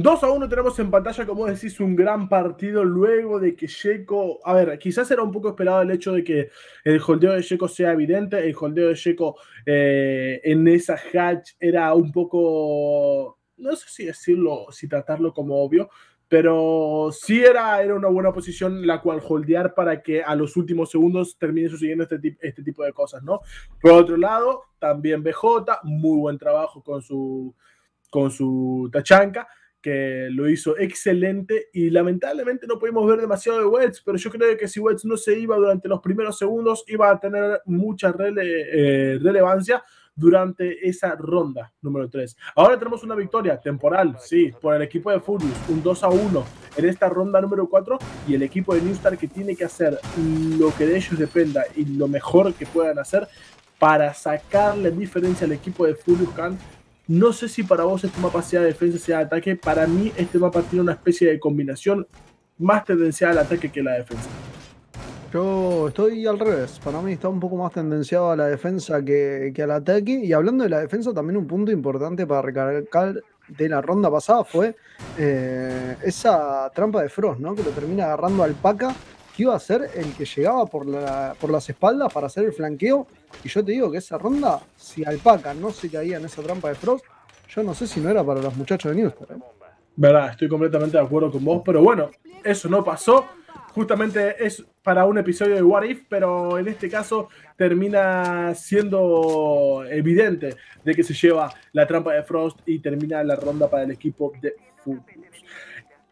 2 a 1 tenemos en pantalla, como decís, un gran partido luego de que Checo. A ver, quizás era un poco esperado el hecho de que el holdeo de Checo sea evidente. El holdeo de Checo eh, en esa hatch era un poco. No sé si decirlo, si tratarlo como obvio, pero sí era, era una buena posición la cual holdear para que a los últimos segundos termine sucediendo este, tip- este tipo de cosas, ¿no? Por otro lado, también BJ, muy buen trabajo con su, con su tachanca, que lo hizo excelente y lamentablemente no pudimos ver demasiado de Wets, pero yo creo que si Wets no se iba durante los primeros segundos, iba a tener mucha rele- eh, relevancia durante esa ronda número 3. Ahora tenemos una victoria temporal, sí, por el equipo de Furious, un 2 a 1 en esta ronda número 4 y el equipo de New Star que tiene que hacer lo que de ellos dependa y lo mejor que puedan hacer para sacarle diferencia al equipo de Furious Khan. No sé si para vos este mapa sea defensa, sea ataque. Para mí este mapa tiene una especie de combinación más tendencial al ataque que a la defensa. Yo estoy al revés. Para mí está un poco más tendenciado a la defensa que, que al ataque. Y hablando de la defensa, también un punto importante para recalcar de la ronda pasada fue eh, esa trampa de Frost, ¿no? Que lo termina agarrando al Paca, que iba a ser el que llegaba por, la- por las espaldas para hacer el flanqueo. Y yo te digo que esa ronda, si Alpaca no se caía en esa trampa de Frost, yo no sé si no era para los muchachos de Newstar. ¿eh? Verdad, estoy completamente de acuerdo con vos, pero bueno, eso no pasó. Justamente es para un episodio de What If, pero en este caso termina siendo evidente de que se lleva la trampa de Frost y termina la ronda para el equipo de Furious.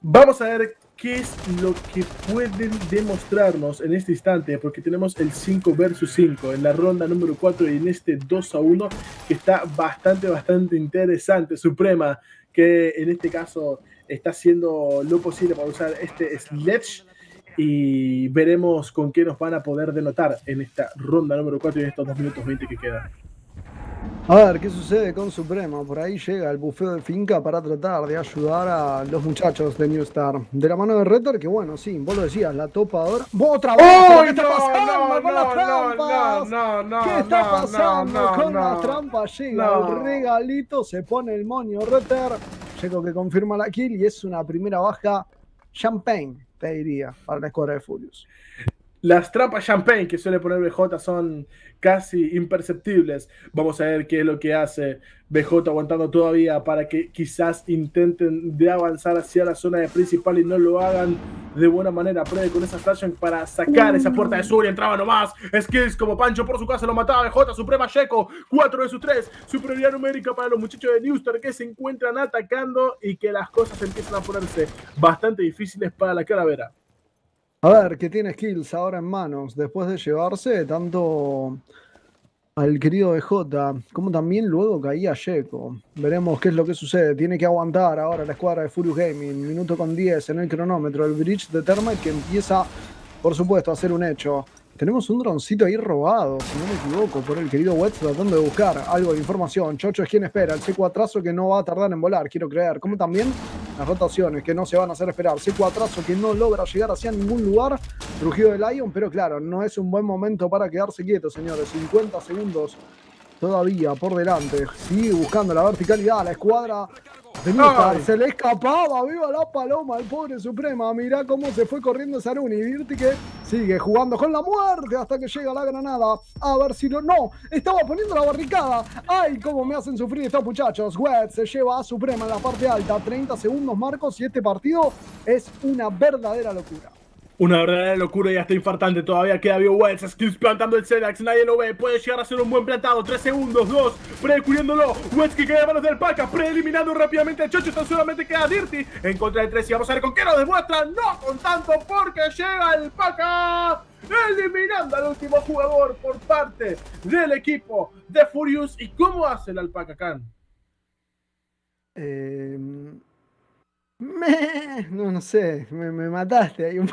Vamos a ver qué es lo que pueden demostrarnos en este instante, porque tenemos el 5 versus 5 en la ronda número 4 y en este 2 a 1 que está bastante, bastante interesante. Suprema, que en este caso está haciendo lo posible para usar este Sledge y veremos con qué nos van a poder denotar en esta ronda número 4 y en estos 2 minutos 20 que quedan. A ver, ¿qué sucede con Suprema? Por ahí llega el bufeo de finca para tratar de ayudar a los muchachos de New Star. De la mano de Retter, que bueno, sí, vos lo decías, la topa ahora. ¡Otra vez! ¡Oh, ¿Qué está pasando no, con las trampas? no, no, ¿Qué está pasando con las trampas? Llega el regalito, se pone el moño Retter. Checo que confirma la kill y es una primera baja champagne, te diría, para la escuadra de Furious. Las trampas champagne que suele poner BJ son casi imperceptibles. Vamos a ver qué es lo que hace BJ aguantando todavía para que quizás intenten de avanzar hacia la zona de principal y no lo hagan de buena manera. Pruebe con esa flashbang para sacar esa puerta de sur y entraba nomás. Skills como Pancho por su casa lo mataba BJ. Suprema Checo, 4 de sus 3. Superioridad numérica para los muchachos de Newstar que se encuentran atacando y que las cosas empiezan a ponerse bastante difíciles para la calavera. A ver, ¿qué tiene Skills ahora en manos? Después de llevarse tanto al querido BJ, como también luego caía Checo. Veremos qué es lo que sucede. Tiene que aguantar ahora la escuadra de Furious Gaming. Minuto con 10 en el cronómetro. El bridge de Termite que empieza, por supuesto, a ser un hecho. Tenemos un droncito ahí robado, si no me equivoco, por el querido Wetz tratando de buscar algo de información. Chocho es quien espera. El C4 que no va a tardar en volar, quiero creer. Como también las rotaciones que no se van a hacer esperar. C4 que no logra llegar hacia ningún lugar. Rugido de Lion, pero claro, no es un buen momento para quedarse quieto, señores. 50 segundos todavía por delante. Sigue buscando la verticalidad. La escuadra se le escapaba. ¡Viva la paloma! El pobre Suprema. Mirá cómo se fue corriendo Saruni. Virti que sigue jugando con la muerte hasta que llega la granada. A ver si lo. ¡No! Estaba poniendo la barricada. ¡Ay, cómo me hacen sufrir estos muchachos! Wet se lleva a Suprema en la parte alta. 30 segundos, Marcos. Y este partido es una verdadera locura. Una verdadera locura y hasta infartante. Todavía queda vivo Wells. Skills plantando el Zerax. Nadie lo ve. Puede llegar a ser un buen plantado. 3 segundos. 2. Pre cubriéndolo. Que queda en manos del Paca. Pre eliminando rápidamente a Chocho. Tan solamente queda Dirty. En contra del 3. Y vamos a ver con qué lo demuestra. No con tanto porque llega el Paca. Eliminando al último jugador por parte del equipo de Furious. ¿Y cómo hace el Alpaca Khan? Eh, me- no, no sé, me, me mataste ahí un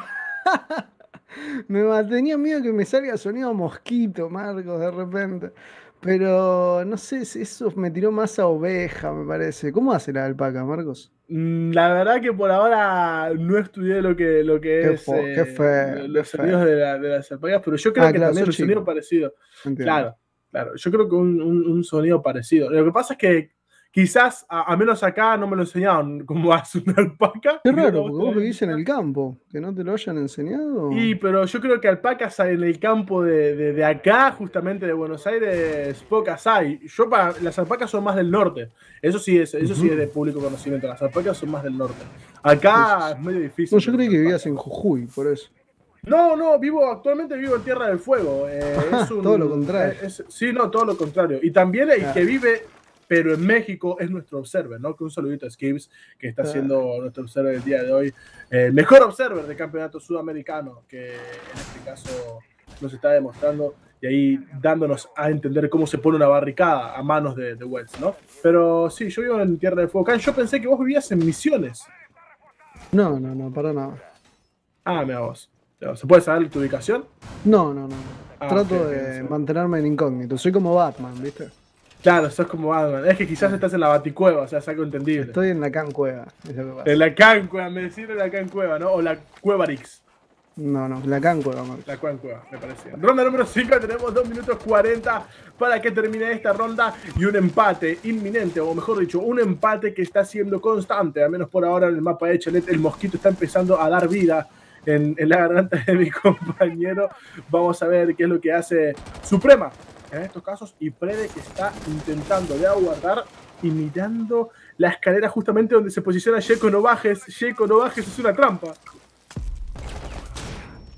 (laughs) Me tenía miedo que me salga sonido mosquito, Marcos, de repente. Pero no sé, si eso me tiró más a oveja, me parece. ¿Cómo hace la alpaca, Marcos? Mm, La verdad que por ahora no estudié lo que, lo que Qué es eh, los qué sonidos de, la- de las alpacas, pero yo creo Ah, que claro, también un sonido parecido. Entiendo. Claro, claro. Yo creo que un, un- un sonido parecido. Lo que pasa es que quizás, a, a menos acá, no me lo enseñaron cómo hace una alpaca. Qué raro, porque vos vivís en el campo. ¿Que no te lo hayan enseñado? Y, pero yo creo que alpacas hay en el campo de, de- de acá, justamente de Buenos Aires, pocas hay. Yo para, las alpacas son más del norte. Eso sí es, eso sí es de público conocimiento. Las alpacas son más del norte. Acá es medio difícil. No, yo creí que vivías en Jujuy, por eso. No, no, vivo, actualmente vivo en Tierra del Fuego. eh, (laughs) es un- Todo lo contrario. es- sí, no, todo lo contrario. Y también el Claro. que vive, pero en México, es nuestro observer, ¿no? Que un saludito a Skibbs, que está siendo nuestro observer el día de hoy. El mejor observer del campeonato sudamericano, que en este caso nos está demostrando y ahí dándonos a entender cómo se pone una barricada a manos de, de Wells, ¿no? Pero sí, yo vivo en Tierra del Fuego. Can, yo pensé que vos vivías en Misiones. No, no, no, para nada. Ah, mira vos. ¿Se puede saber tu ubicación? No, no, no. Ah, Trato de sí. mantenerme en incógnito. Soy como Batman, ¿viste? Claro, sos como Batman. Es que quizás estás en la baticueva, o sea, es algo entendible. Estoy en la can cueva. es lo que pasa. En la can cueva, me decís en la can cueva, ¿no? O la cuevarix. No, no, la can cueva, Marcos. La can cueva, me parecía. Ronda número 5, tenemos 2 minutos 40 para que termine esta ronda y un empate inminente, o mejor dicho, un empate que está siendo constante, al menos por ahora en el mapa de Chelet. El mosquito está empezando a dar vida en, en la garganta de mi (laughs) compañero. Vamos a ver qué es lo que hace Suprema en estos casos y Prede que está intentando de aguardar y mirando la escalera justamente donde se posiciona Checo Novajes. Checo Novajes es una trampa.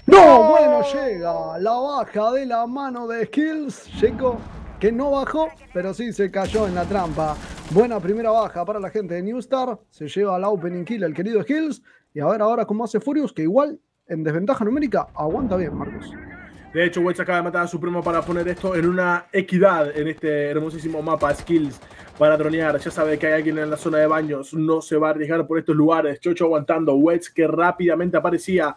No, bueno, llega la baja de la mano de Skills. Checo, que no bajó, pero sí se cayó en la trampa. Buena primera baja para la gente de Newstar. Se lleva la opening kill el querido Skills. Y a ver ahora cómo hace Furious, que igual en desventaja numérica aguanta bien, Marcos. De hecho, Welch acaba de matar a Supremo para poner esto en una equidad en este hermosísimo mapa Skills para dronear. Ya sabe que hay alguien en la zona de baños, no se va a arriesgar por estos lugares. Chocho aguantando, Welch que rápidamente aparecía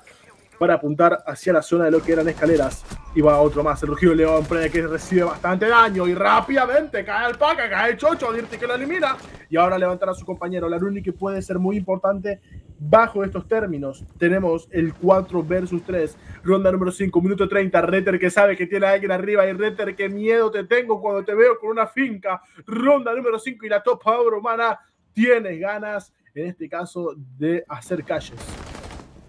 para apuntar hacia la zona de lo que eran escaleras. Y va otro más, el rugido León Prede que recibe bastante daño y rápidamente cae el paca, cae el Chocho, Dirty que lo elimina. Y ahora levantar a su compañero, la Luni que puede ser muy importante bajo estos términos. Tenemos el 4 versus 3, ronda número 5, minuto 30. Retter que sabe que tiene a alguien arriba y Retter que miedo te tengo cuando te veo con una finca. Ronda número 5 y la top power humana. Tienes ganas, en este caso, de hacer calles.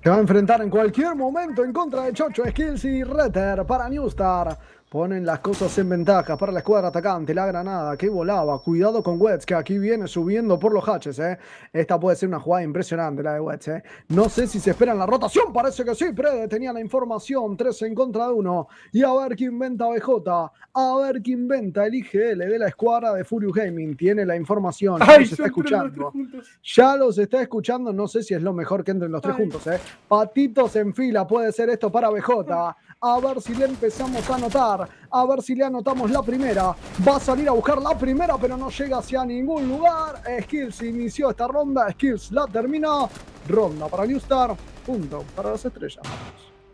Que va a enfrentar en cualquier momento en contra de Chocho, Skills y Retter para Newstar. Ponen las cosas en ventaja para la escuadra atacante. La granada que volaba. Cuidado con Wets, que aquí viene subiendo por los hatches. ¿eh? Esta puede ser una jugada impresionante, la de Wets. ¿eh? No sé si se esperan la rotación. Parece que sí. Prede tenía la información. 3 en contra de 1. Y a ver qué inventa BJ. A ver qué inventa el IGL de la escuadra de Furious Gaming. Tiene la información. Ya Ay, los está tres los tres escuchando. Ya los está escuchando, no sé si es lo mejor que entren los tres juntos, ¿eh? Patitos en fila, puede ser esto para BJ. A ver si le empezamos a anotar, a ver si le anotamos la primera. Va a salir a buscar la primera, pero no llega hacia ningún lugar. Skills inició esta ronda, Skills la termina. Ronda para Newstar, punto para las estrellas.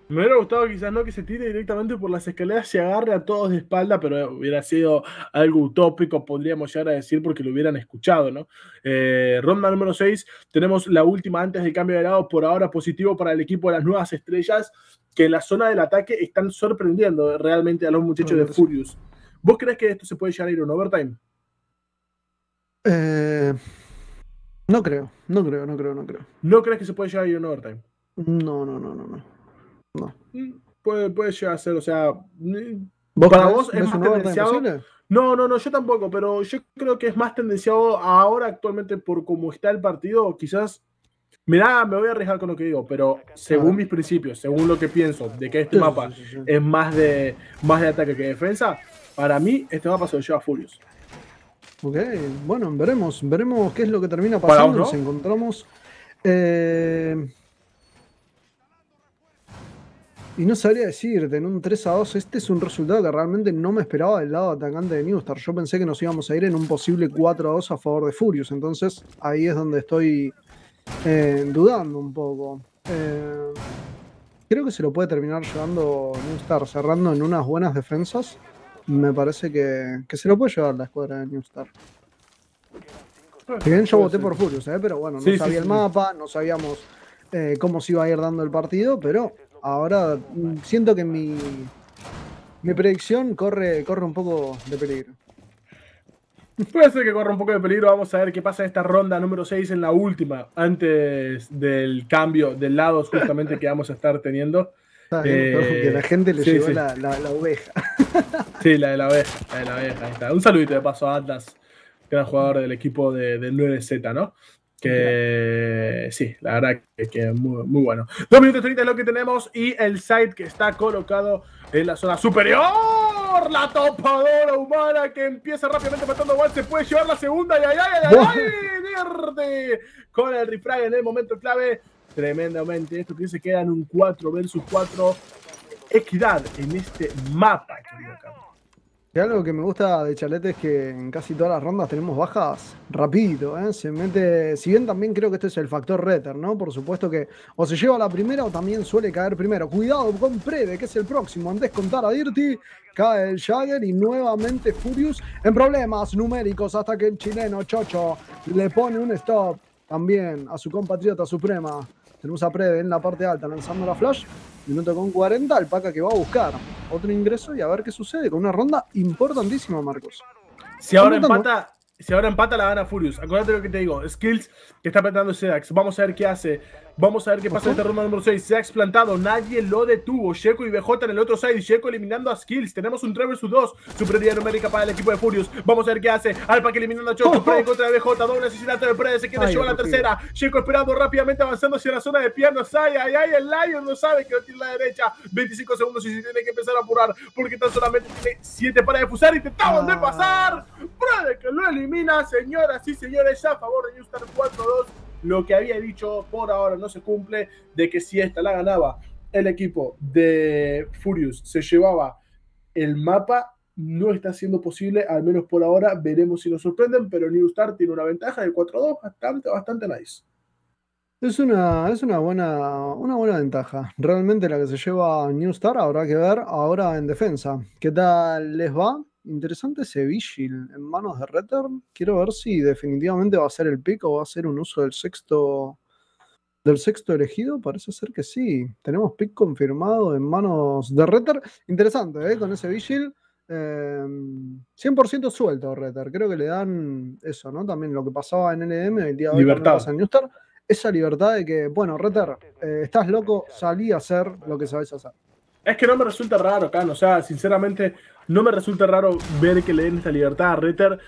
Me hubiera gustado quizás no que se tire directamente por las escaleras, se agarre a todos de espalda, pero hubiera sido algo utópico, podríamos llegar a decir, porque lo hubieran escuchado, ¿no? Eh, ronda número 6, tenemos la última antes del cambio de lado, por ahora positivo para el equipo de las nuevas estrellas, que en la zona del ataque están sorprendiendo realmente a los muchachos de Furious. ¿Vos crees que esto se puede llegar a ir a un overtime? Eh, no creo, no creo, no creo, no creo. ¿No crees que se puede llegar a ir a un overtime? No, no, no, no, no. Puede, puede llegar a ser, o sea. mm, ¿Vos para vos es ¿Ves más tendenciado. No, no, no, yo tampoco, pero yo creo que es más tendenciado ahora actualmente por cómo está el partido. Quizás. Mirá, me voy a arriesgar con lo que digo, pero según mis principios, según lo que pienso de que este mapa es más de, más de ataque que defensa, para mí este mapa se lo lleva Furious. Ok, bueno, veremos, veremos qué es lo que termina pasando. Nos ¿no? encontramos. eh, y no sabría decirte, en un 3 a 2, este es un resultado que realmente no me esperaba del lado atacante de Newstar. Yo pensé que nos íbamos a ir en un posible 4 a 2 a favor de Furious, entonces ahí es donde estoy eh, dudando un poco. Eh, creo que se lo puede terminar llevando Newstar, cerrando en unas buenas defensas. Me parece que, que se lo puede llevar la escuadra de Newstar. Si bien yo voté por Furious, ¿eh? pero bueno, no Sí, sabía sí, el mapa, no sabíamos eh, cómo se iba a ir dando el partido, pero ahora mm, siento que mi, mi predicción corre, corre un poco de peligro. (laughs) Puede ser que corra un poco de peligro. Vamos a ver qué pasa en esta ronda número 6 en la última, antes del cambio de lados justamente que vamos a estar teniendo. Eh, que la gente le sí. La, la- la oveja. (laughs) Sí, la de la oveja, la de la oveja, ahí está. Un saludito de paso a Atlas, gran jugador del equipo de, del 9Z, ¿no? Que sí, la verdad que, que muy, muy bueno. 2 minutos 30 es lo que tenemos y el site que está colocado en la zona superior. La topadora humana que empieza rápidamente matando a. Se puede llevar la segunda. ¡Ay, ay, ay, ay! ay con el refrag en el momento clave. Tremendamente. Esto que se queda en un 4 versus 4. Equidad en este mapa, querido Carlos. Algo que me gusta de Chalete es que en casi todas las rondas tenemos bajas rapidito, ¿eh? Se mete. Si bien también creo que este es el factor Retter, ¿no? Por supuesto que o se lleva la primera o también suele caer primero. Cuidado con Prede, que es el próximo. Antes contar a Dirty, cae el Jagger y nuevamente Furious en problemas numéricos hasta que el chileno Chocho le pone un stop también a su compatriota Suprema. Tenemos a Prede en la parte alta lanzando la flash. Minuto con 40, el Paca que va a buscar otro ingreso y a ver qué sucede con una ronda importantísima, Marcos. Si ahora empata, si ahora empata la gana Furious. Acuérdate lo que te digo. Skills que está plantando Sedax. Vamos a ver qué hace. Vamos a ver qué pasa en esta ronda número 6. Sedax plantado. Nadie lo detuvo. Sheko y BJ en el otro side. Sheko eliminando a Skills. Tenemos un 3 vs 2. Superioridad numérica para el equipo de Furious. Vamos a ver qué hace. Alpa que eliminando a Choco. Prede contra BJ. Doble asesinato de Prede. Se quiere Ay, llevar la tercera. Sheko esperando rápidamente avanzando hacia la zona de piernas. Ay, ay, ay. El Lion no sabe que lo tiene la derecha. 25 segundos y se tiene que empezar a apurar. Porque tan solamente tiene 7 para defusar. Intentaban de pasar. Prede que lo elimina. Señoras y señores, a favor de Newstar 4-2. Lo que había dicho por ahora no se cumple. De que si esta la ganaba el equipo de Furious, se llevaba el mapa. No está siendo posible, al menos por ahora. Veremos si nos sorprenden. Pero Newstar tiene una ventaja de 4-2 bastante, bastante nice. Es una, es una buena, una buena ventaja. Realmente la que se lleva New Star habrá que ver ahora en defensa. ¿Qué tal les va? Interesante ese Vigil en manos de Return. Quiero ver si definitivamente va a ser el pick o va a ser un uso del sexto del sexto elegido. Parece ser que sí. Tenemos pick confirmado en manos de Retter. Interesante, ¿eh? Con ese Vigil. eh, 100% suelto Retter. Creo que le dan eso, ¿no? También lo que pasaba en LM el día de hoy pasa en New Star. Esa libertad de que, bueno, Retter, eh, estás loco, salí a hacer lo que sabes hacer. Es que no me resulta raro, Can. O sea, sinceramente, no me resulta raro ver que le den esta libertad a Retter.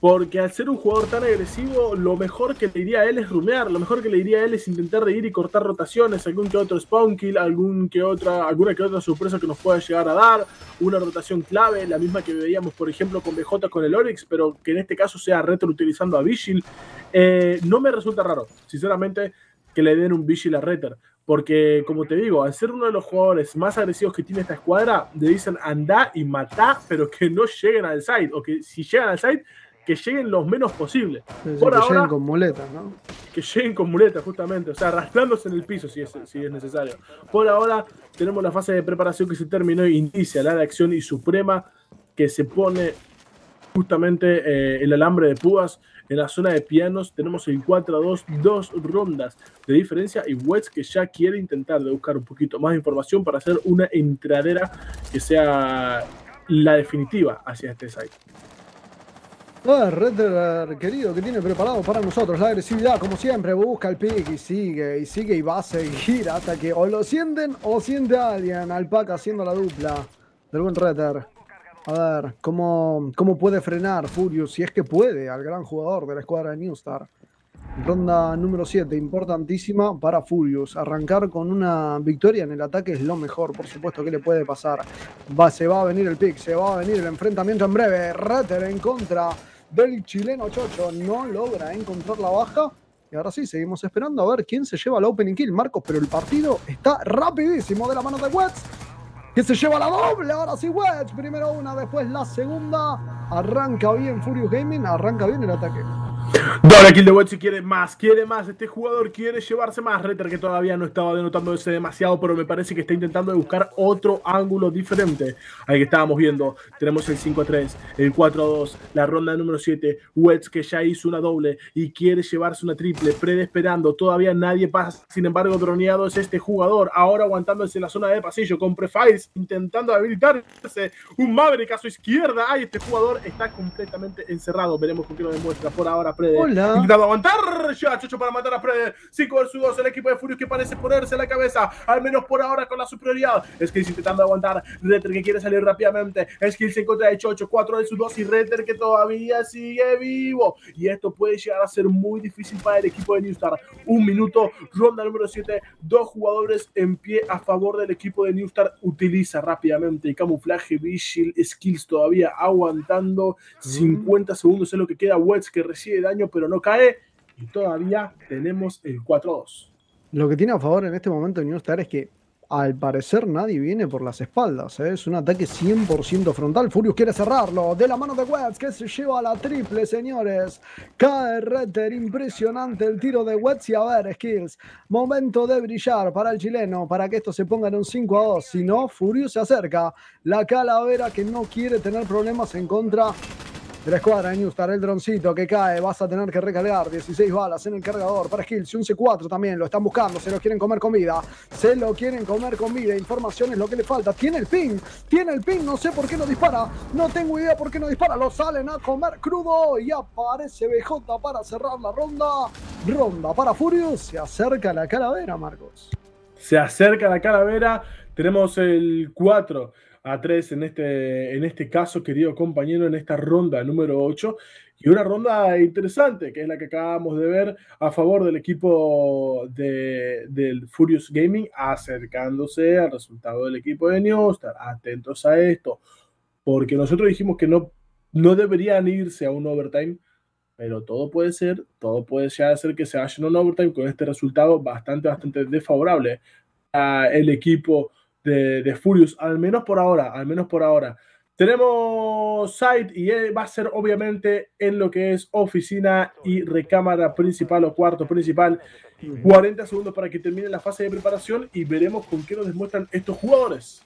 Porque al ser un jugador tan agresivo, lo mejor que le diría a él es rumear. Lo mejor que le diría a él es intentar de ir y cortar rotaciones. Algún que otro spawn kill, algún que otra, alguna que otra sorpresa que nos pueda llegar a dar. Una rotación clave, la misma que veíamos, por ejemplo, con BJ con el Oryx, pero que en este caso sea Retter utilizando a Vigil. Eh, no me resulta raro, sinceramente, que le den un Vigil a Retter. Porque, como te digo, al ser uno de los jugadores más agresivos que tiene esta escuadra, le dicen anda y matá, pero que no lleguen al side. O que si llegan al side, que lleguen los menos posible. Por que lleguen ahora, con muletas, ¿no? que lleguen con muletas, justamente. O sea, arrastrándose en el piso si es, si es necesario. Por ahora, tenemos la fase de preparación que se terminó y inicia la de acción y suprema que se pone justamente eh, el alambre de púas en la zona de pianos. Tenemos el 4 a 2, dos rondas de diferencia y Wets que ya quiere intentar de buscar un poquito más de información para hacer una entradera que sea la definitiva hacia este site. A ver, Redder, querido, que tiene preparado para nosotros la agresividad, como siempre, busca el pick y sigue, y sigue y va a seguir hasta que o lo sienten o siente alguien. Alpaca haciendo la dupla del buen Redder. A ver, ¿cómo, ¿cómo puede frenar Furious? Si es que puede, al gran jugador de la escuadra de Newstar. Ronda número 7, importantísima para Furious. Arrancar con una victoria en el ataque es lo mejor, por supuesto, que le puede pasar. Se va a venir el pick, se va a venir el enfrentamiento en breve. Retter en contra del chileno Chocho. No logra encontrar la baja. Y ahora sí, seguimos esperando a ver quién se lleva la opening kill, Marcos. Pero el partido está rapidísimo de la mano de Wets. Que se lleva la doble. Ahora sí, Wedge. Primero una, después la segunda. Arranca bien Furious Gaming, arranca bien el ataque. Doble kill de Wet si quiere más, quiere más. Este jugador quiere llevarse más. Retter que todavía no estaba denotando ese demasiado, pero me parece que está intentando buscar otro ángulo diferente. Ahí que estábamos viendo. Tenemos el 5 a 3, el 4 a 2, la ronda número 7. Wets que ya hizo una doble y quiere llevarse una triple. Pred esperando. Todavía nadie pasa. Sin embargo, droneado es este jugador. Ahora aguantándose en la zona de pasillo con Prefiles intentando habilitarse. Un Maverick a su izquierda. Ay, este jugador está completamente encerrado. Veremos con qué lo demuestra. Por ahora, Prede. Hola. Intentando aguantar ya, Chocho, para matar a Prede. 5 versus 2, el equipo de Furious que parece ponerse la cabeza, al menos por ahora con la superioridad. Skills intentando aguantar. Retter que quiere salir rápidamente. Skills en contra de Chocho, 4 versus 2 y Retter que todavía sigue vivo. Y esto puede llegar a ser muy difícil para el equipo de Newstar. Un minuto, ronda número 7. Dos jugadores en pie a favor del equipo de Newstar. Utiliza rápidamente camuflaje, Vigil, Skills todavía aguantando. 50 segundos es lo que queda. Wets que recibe daño pero no cae. Y todavía tenemos el 4-2. Lo que tiene a favor en este momento Newstar es que al parecer nadie viene por las espaldas. ¿eh? Es un ataque 100% frontal. Furious quiere cerrarlo. De la mano de Wets que se lleva a la triple, señores. Cae Retter. Impresionante el tiro de Wets. Y a ver, Skills. Momento de brillar para el chileno. Para que esto se ponga en un 5 a 2. Si no, Furious se acerca. La calavera que no quiere tener problemas en contra de la escuadra de Newstar, el droncito que cae, vas a tener que recargar 16 balas en el cargador. Para Skills un C4 también, lo están buscando, se lo quieren comer con vida, se lo quieren comer con vida, información es lo que le falta, tiene el ping, tiene el ping, no sé por qué no dispara, no tengo idea por qué no dispara, lo salen a comer crudo y aparece BJ para cerrar la ronda, ronda para Furious, se acerca la calavera, Marcos. Se acerca la calavera, tenemos el 4 a 3 en este, en este caso, querido compañero, en esta ronda número 8. Y una ronda interesante, que es la que acabamos de ver a favor del equipo de, del Furious Gaming, acercándose al resultado del equipo de Newstar. Atentos a esto, porque nosotros dijimos que no, no deberían irse a un overtime, pero todo puede ser, todo puede llegar a ser que se vayan a un overtime con este resultado bastante, bastante desfavorable a el equipo de, Furious, al menos por ahora, al menos por ahora. Tenemos site y va a ser obviamente en lo que es oficina y recámara principal o cuarto principal. 40 segundos para que termine la fase de preparación y veremos con qué nos demuestran estos jugadores.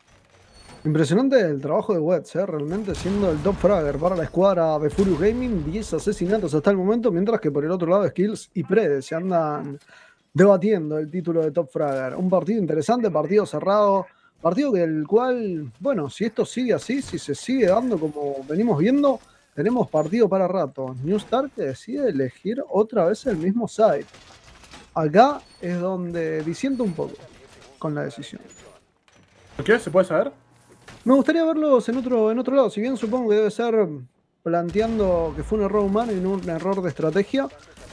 Impresionante el trabajo de Wets, ¿eh? realmente siendo el top fragger para la escuadra de Furious Gaming, 10 asesinatos hasta el momento, mientras que por el otro lado Skills y Prede se andan debatiendo el título de top fragger. Un partido interesante, partido cerrado. Partido del cual, bueno, si esto sigue así, si se sigue dando como venimos viendo, tenemos partido para rato. New Star que decide elegir otra vez el mismo side. Acá es donde disiento un poco con la decisión. ¿Qué? ¿Se puede saber? Me gustaría verlos en otro, en otro lado. Si bien supongo que debe ser planteando que fue un error humano y no un error de estrategia,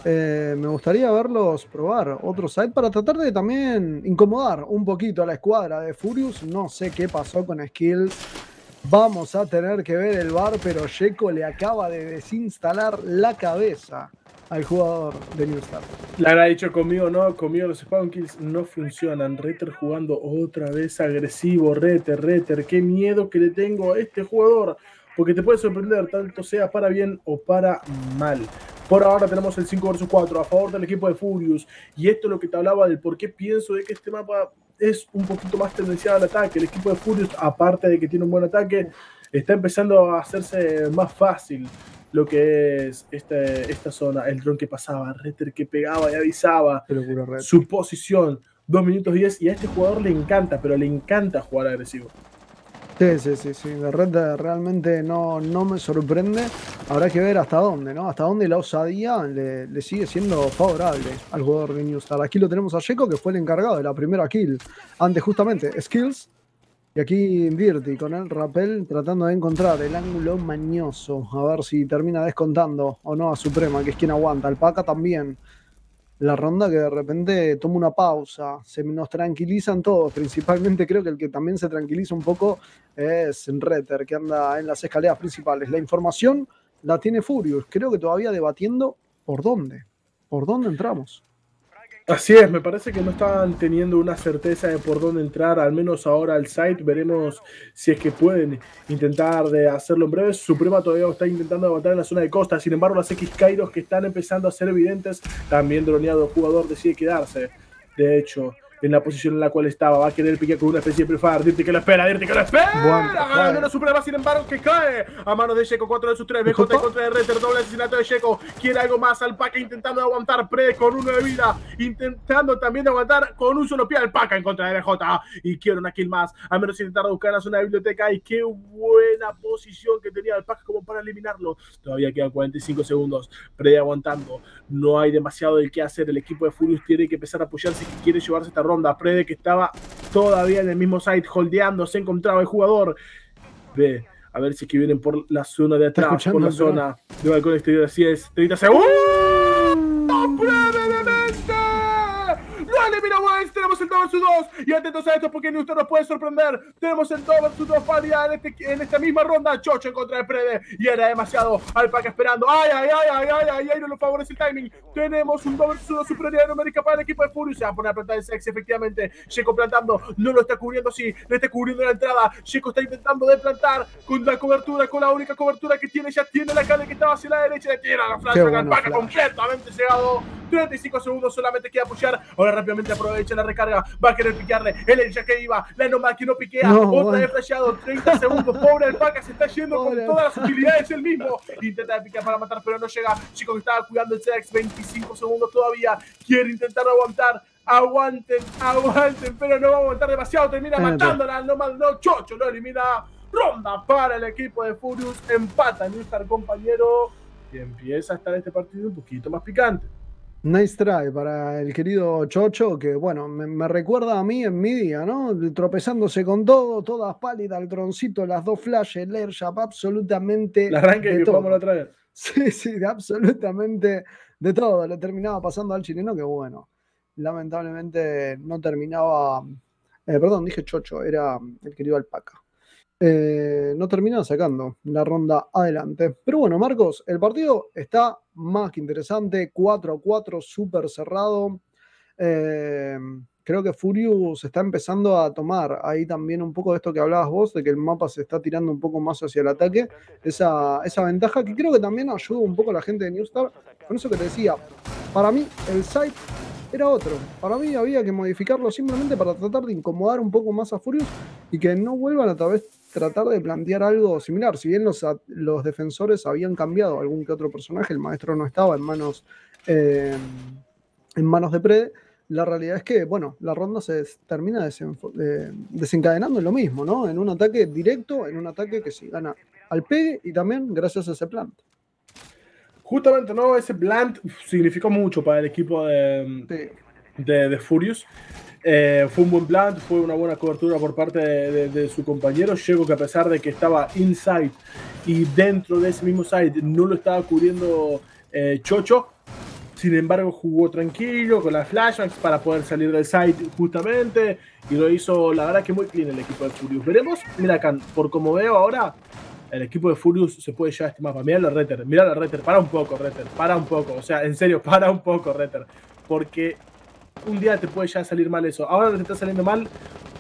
eh, me gustaría verlos probar otro side para tratar de también incomodar un poquito a la escuadra de Furious. No sé qué pasó con Skills. Vamos a tener que ver el bar, pero Checo le acaba de desinstalar la cabeza al jugador de New Star. Le habrá dicho conmigo, no, conmigo los spawn kills no funcionan. Retter jugando otra vez agresivo. Retter, Retter, qué miedo que le tengo a este jugador. Porque te puede sorprender, tanto sea para bien o para mal. Por ahora tenemos el 5 vs 4 a favor del equipo de Furious. Y esto es lo que te hablaba del por qué pienso de que este mapa es un poquito más tendenciado al ataque. El equipo de Furious, aparte de que tiene un buen ataque, está empezando a hacerse más fácil lo que es este, esta zona. El dron que pasaba, Retter que pegaba y avisaba, su posición. 2 minutos 10 y a este jugador le encanta, pero le encanta jugar agresivo. Sí, sí, sí, sí. De Red realmente no, no me sorprende. Habrá que ver hasta dónde, ¿no? Hasta dónde la osadía le, sigue siendo favorable al jugador de Newstar. Aquí lo tenemos a Checo, que fue el encargado de la primera kill. Antes, justamente, Skills. Y aquí Dirty con el rappel tratando de encontrar el ángulo mañoso. A ver si termina descontando o no a Suprema, que es quien aguanta. Alpaca también la ronda que de repente toma una pausa, se nos tranquilizan todos, principalmente creo que el que también se tranquiliza un poco es Retter, que anda en las escaleras principales. La información la tiene Furious, creo que todavía debatiendo por dónde, por dónde entramos. Así es, me parece que no están teniendo una certeza de por dónde entrar, al menos ahora al site. Veremos si es que pueden intentar de hacerlo en breve. Suprema todavía está intentando aguantar en la zona de costa. Sin embargo, las X Kairos que están empezando a ser evidentes, también droneado jugador decide quedarse. De hecho, en la posición en la cual estaba. Va a querer piquear con una especie de prefire. Dirty que lo espera, Dirty que lo espera. Ganando la Suprema, sin embargo, que cae a manos de Checo. 4 de sus 3. BJ contra de Retter. Doble asesinato de Checo. Quiere algo más. Alpaca intentando aguantar. Pre con uno de vida. Intentando también aguantar con un solo pie. Alpaca en contra de BJ. Y quiere una kill más. A menos intentar buscar la zona de biblioteca. Y qué buena posición que tenía Alpaca como para eliminarlo. Todavía quedan 45 segundos. Pre aguantando. No hay demasiado del que hacer. El equipo de Furious tiene que empezar a apoyarse quiere llevarse esta ronda. Prede que estaba todavía en el mismo site holdeando, se encontraba el jugador. Ve, a ver si es que vienen por la zona de atrás, por la zona de balcón exterior. Así es, 30 segundos. ¡Brevemente! ¡Lo eliminó Tenemos el 2 vs 2. Y atentos a esto porque usted nos puede sorprender. Tenemos el 2 vs 2 válida en, este, en esta misma ronda. Chocho en contra de Prede. Y era demasiado. Alpaca esperando. ¡Ay, ay, ay, ay, ay! ay, ay no lo favorece el timing. Tenemos un 2 vs 1 superioridad numérica para el equipo de Furious. Se va a poner a plantar el sex, efectivamente. Checo plantando. No lo está cubriendo, sí. Le está cubriendo la entrada. Checo está intentando de plantar con la cobertura, con la única cobertura que tiene. Ya tiene la calle que estaba hacia la derecha. Le tira la flash. Alpaca completamente cegado. 35 segundos solamente queda apoyar. Ahora rápidamente aprovecha la recarga. Va a querer piquearle. El Elja que iba. La que no piquea. No, Otra bueno. vez flashado. 30 segundos. Pobre Alpaca se está yendo Pobre con todas las utilidades él mismo. Intenta de picar para matar, pero no llega. Chico que estaba cuidando el Sex. 25 segundos todavía. Quiere intentar aguantar. Aguanten, aguanten, pero no va a aguantar demasiado. Termina matándola. Nomad no. Chocho lo elimina. Ronda para el equipo de Furious. Empata Newstar, compañero. Y empieza a estar este partido un poquito más picante. Nice try para el querido Chocho, que bueno, me, me recuerda a mí en mi día, ¿no? Tropezándose con todo, todas pálidas, el droncito, las dos flashes, el airshaft, absolutamente. La arranque de que todo. otra vez. (laughs) Sí, sí, de absolutamente de todo. Le terminaba pasando al chileno, que bueno, lamentablemente no terminaba. eh, perdón, dije Chocho, era el querido Alpaca. Eh, no terminaba sacando la ronda adelante. Pero bueno, Marcos, el partido está más que interesante. 4 a 4, súper cerrado. Eh, creo que Furious está empezando a tomar ahí también un poco de esto que hablabas vos, de que el mapa se está tirando un poco más hacia el ataque. Esa, esa ventaja que creo que también ayuda un poco a la gente de Newstar. Con eso que te decía, para mí el site era otro. Para mí había que modificarlo simplemente para tratar de incomodar un poco más a Furious y que no vuelvan a vez tratar de plantear algo similar. Si bien los, los defensores habían cambiado algún que otro personaje, el maestro no estaba en manos, eh, en manos de Prede. La realidad es que, bueno, la ronda se termina de- desencadenando en lo mismo, ¿no? En un ataque directo, en un ataque que sí gana al pegue y también gracias a ese plan. Justamente, ¿no? Ese plant significó mucho para el equipo de, de, de Furious. Eh, fue un buen plant, fue una buena cobertura por parte de, de- de su compañero. Llego que a pesar de que estaba inside y dentro de ese mismo side no lo estaba cubriendo eh, Chocho, sin embargo jugó tranquilo con las flashbacks para poder salir del site justamente y lo hizo la verdad que muy clean el equipo de Furious. Veremos, mira por como veo ahora, el equipo de Furious se puede llevar este mapa. Mira la Retter, mira la Retter, para un poco, Retter, para un poco. O sea, en serio, (laughs) para un poco, Retter. Porque un día te puede ya salir mal eso. Ahora te está saliendo mal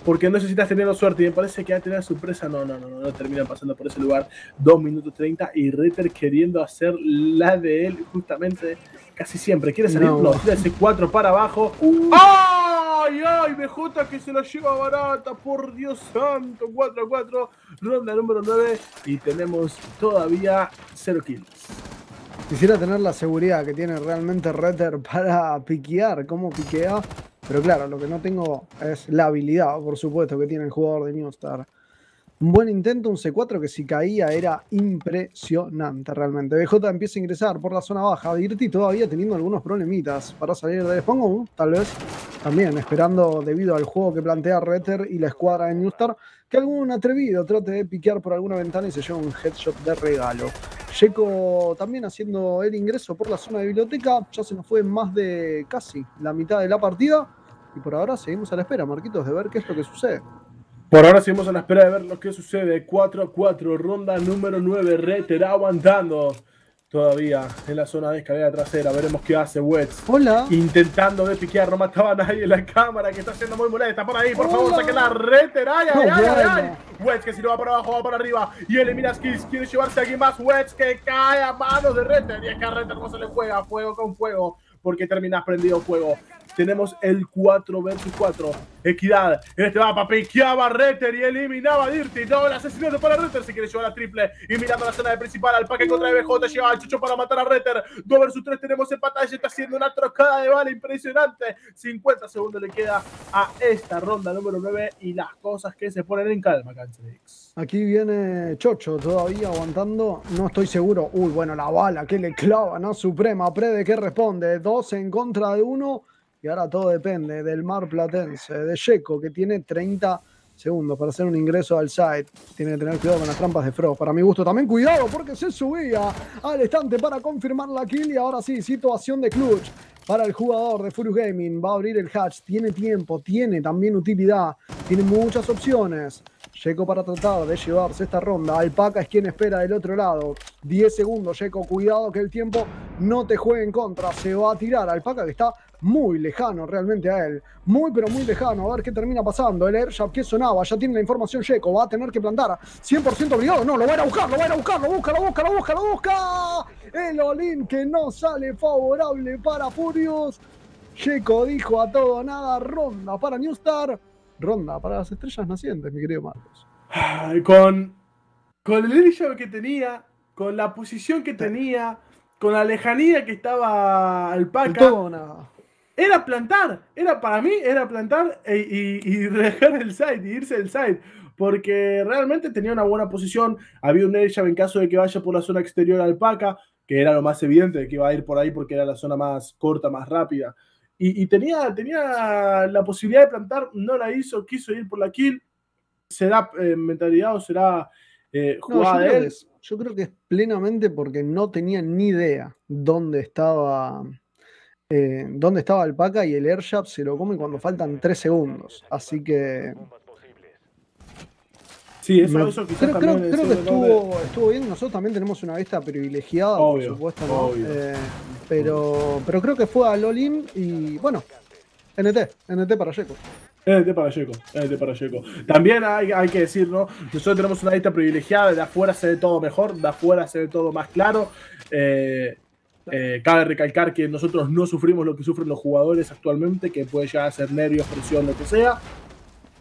porque no estás teniendo suerte y me parece que va a tener sorpresa. No, no, no, no, no terminan pasando por ese lugar. 2 minutos 30 y Retter queriendo hacer la de él justamente casi siempre. Quiere salir, No. no, tira ese 4 para abajo. ¡Ay, ay! BJ que se lo lleva barata, por Dios santo. 4 a 4, ronda número 9 y tenemos todavía 0 kills. Quisiera tener la seguridad que tiene realmente Retter para piquear, cómo piquea. Pero claro, lo que no tengo es la habilidad, por supuesto, que tiene el jugador de Newstar. Un buen intento, un C4 que si caía era impresionante realmente. BJ empieza a ingresar por la zona baja. Dirty todavía teniendo algunos problemitas para salir de Spawn, tal vez también esperando debido al juego que plantea Retter y la escuadra de Newstar, que algún atrevido trate de piquear por alguna ventana y se lleva un headshot de regalo. Checo también haciendo el ingreso por la zona de biblioteca, ya se nos fue más de casi la mitad de la partida y por ahora seguimos a la espera, Marquitos, de ver qué es lo que sucede. Por ahora seguimos a la espera de ver lo que sucede. 4 a 4, ronda número 9. Reter aguantando todavía en la zona de escalera trasera. Veremos qué hace Wets. Hola. Intentando de piquear, no mataba a nadie en la cámara que está siendo muy molesta. Por ahí, por favor, saque la Reter. Ay, ay, ay, ay. Wets que si no va para abajo, va para arriba. Y elimina Skills. Quiere llevarse a alguien más. Wets que cae a manos de Reter. Y es que a Reter no se le juega fuego con fuego. Porque terminas prendido fuego. Tenemos el 4 versus 4. Equidad. Este va para piqueaba a Retter y eliminaba a Dirty. No, el asesinato para Retter. Se quiere llevar a triple. Y mirando la zona de principal al paque contra BJ. Lleva al Chucho para matar a Retter. 2 versus 3 tenemos en pantalla. Está haciendo una trocada de bala impresionante. 50 segundos le queda a esta ronda número 9. Y las cosas que se ponen en calma, Cancelix. Aquí viene Chocho todavía aguantando. No estoy seguro. Uy, bueno, la bala que le clava, ¿no? Suprema. Prede que responde. Dos en contra de uno. Y ahora todo depende del Mar Platense, de Checo, que tiene 30 segundos para hacer un ingreso al site. Tiene que tener cuidado con las trampas de Frost. Para mi gusto, también cuidado porque se subía al estante para confirmar la kill. Y ahora sí, situación de clutch para el jugador de Furious Gaming. Va a abrir el hatch. Tiene tiempo, tiene también utilidad, tiene muchas opciones. Checo para tratar de llevarse esta ronda. Alpaca es quien espera del otro lado. 10 segundos, Checo. Cuidado que el tiempo no te juegue en contra. Se va a tirar. Alpaca que está muy lejano realmente a él. Muy, pero muy lejano. A ver qué termina pasando. El Airshot que sonaba. Ya tiene la información Checo. Va a tener que plantar. 100% obligado. No, lo va a ir a buscar. Lo va a ir a buscar. Lo busca, lo busca, lo busca, lo busca. El Olin que no sale favorable para Furious. Checo dijo a todo nada. Ronda para Newstar. Ronda para las estrellas nacientes, mi querido Marcos. Con, con el Airshot que tenía. Con la posición que tenía. Con la lejanía que estaba Alpaca. Nada era plantar, era para mí, era plantar e, y, y, (laughs) dejar el site, y irse del site, porque realmente tenía una buena posición, había un airshot en caso de que vaya por la zona exterior alpaca, que era lo más evidente, que iba a ir por ahí porque era la zona más corta, más rápida, y, y tenía, tenía la posibilidad de plantar, no la hizo, quiso ir por la kill, será eh, mentalidad o será eh, jugada no, yo de él. Es, yo creo que es plenamente porque no tenía ni idea dónde estaba eh, dónde estaba Alpaca y el Airshot se lo come cuando faltan 3 segundos. Así que. Sí, eso, me- eso quizás creo, que de- estuvo, estuvo bien. Nosotros también tenemos una vista privilegiada, Obvio, por supuesto, ¿no? obvio. Eh, pero, pero creo que fue a Lolin y bueno, NT, NT para Checo. NT para Checo, NT para Checo. También hay, hay que decir, ¿no? Nosotros tenemos una vista privilegiada, de afuera se ve todo mejor, de afuera se ve todo más claro. Eh, eh, cabe recalcar que nosotros no sufrimos lo que sufren los jugadores actualmente, que puede llegar a ser nervios, presión, lo que sea.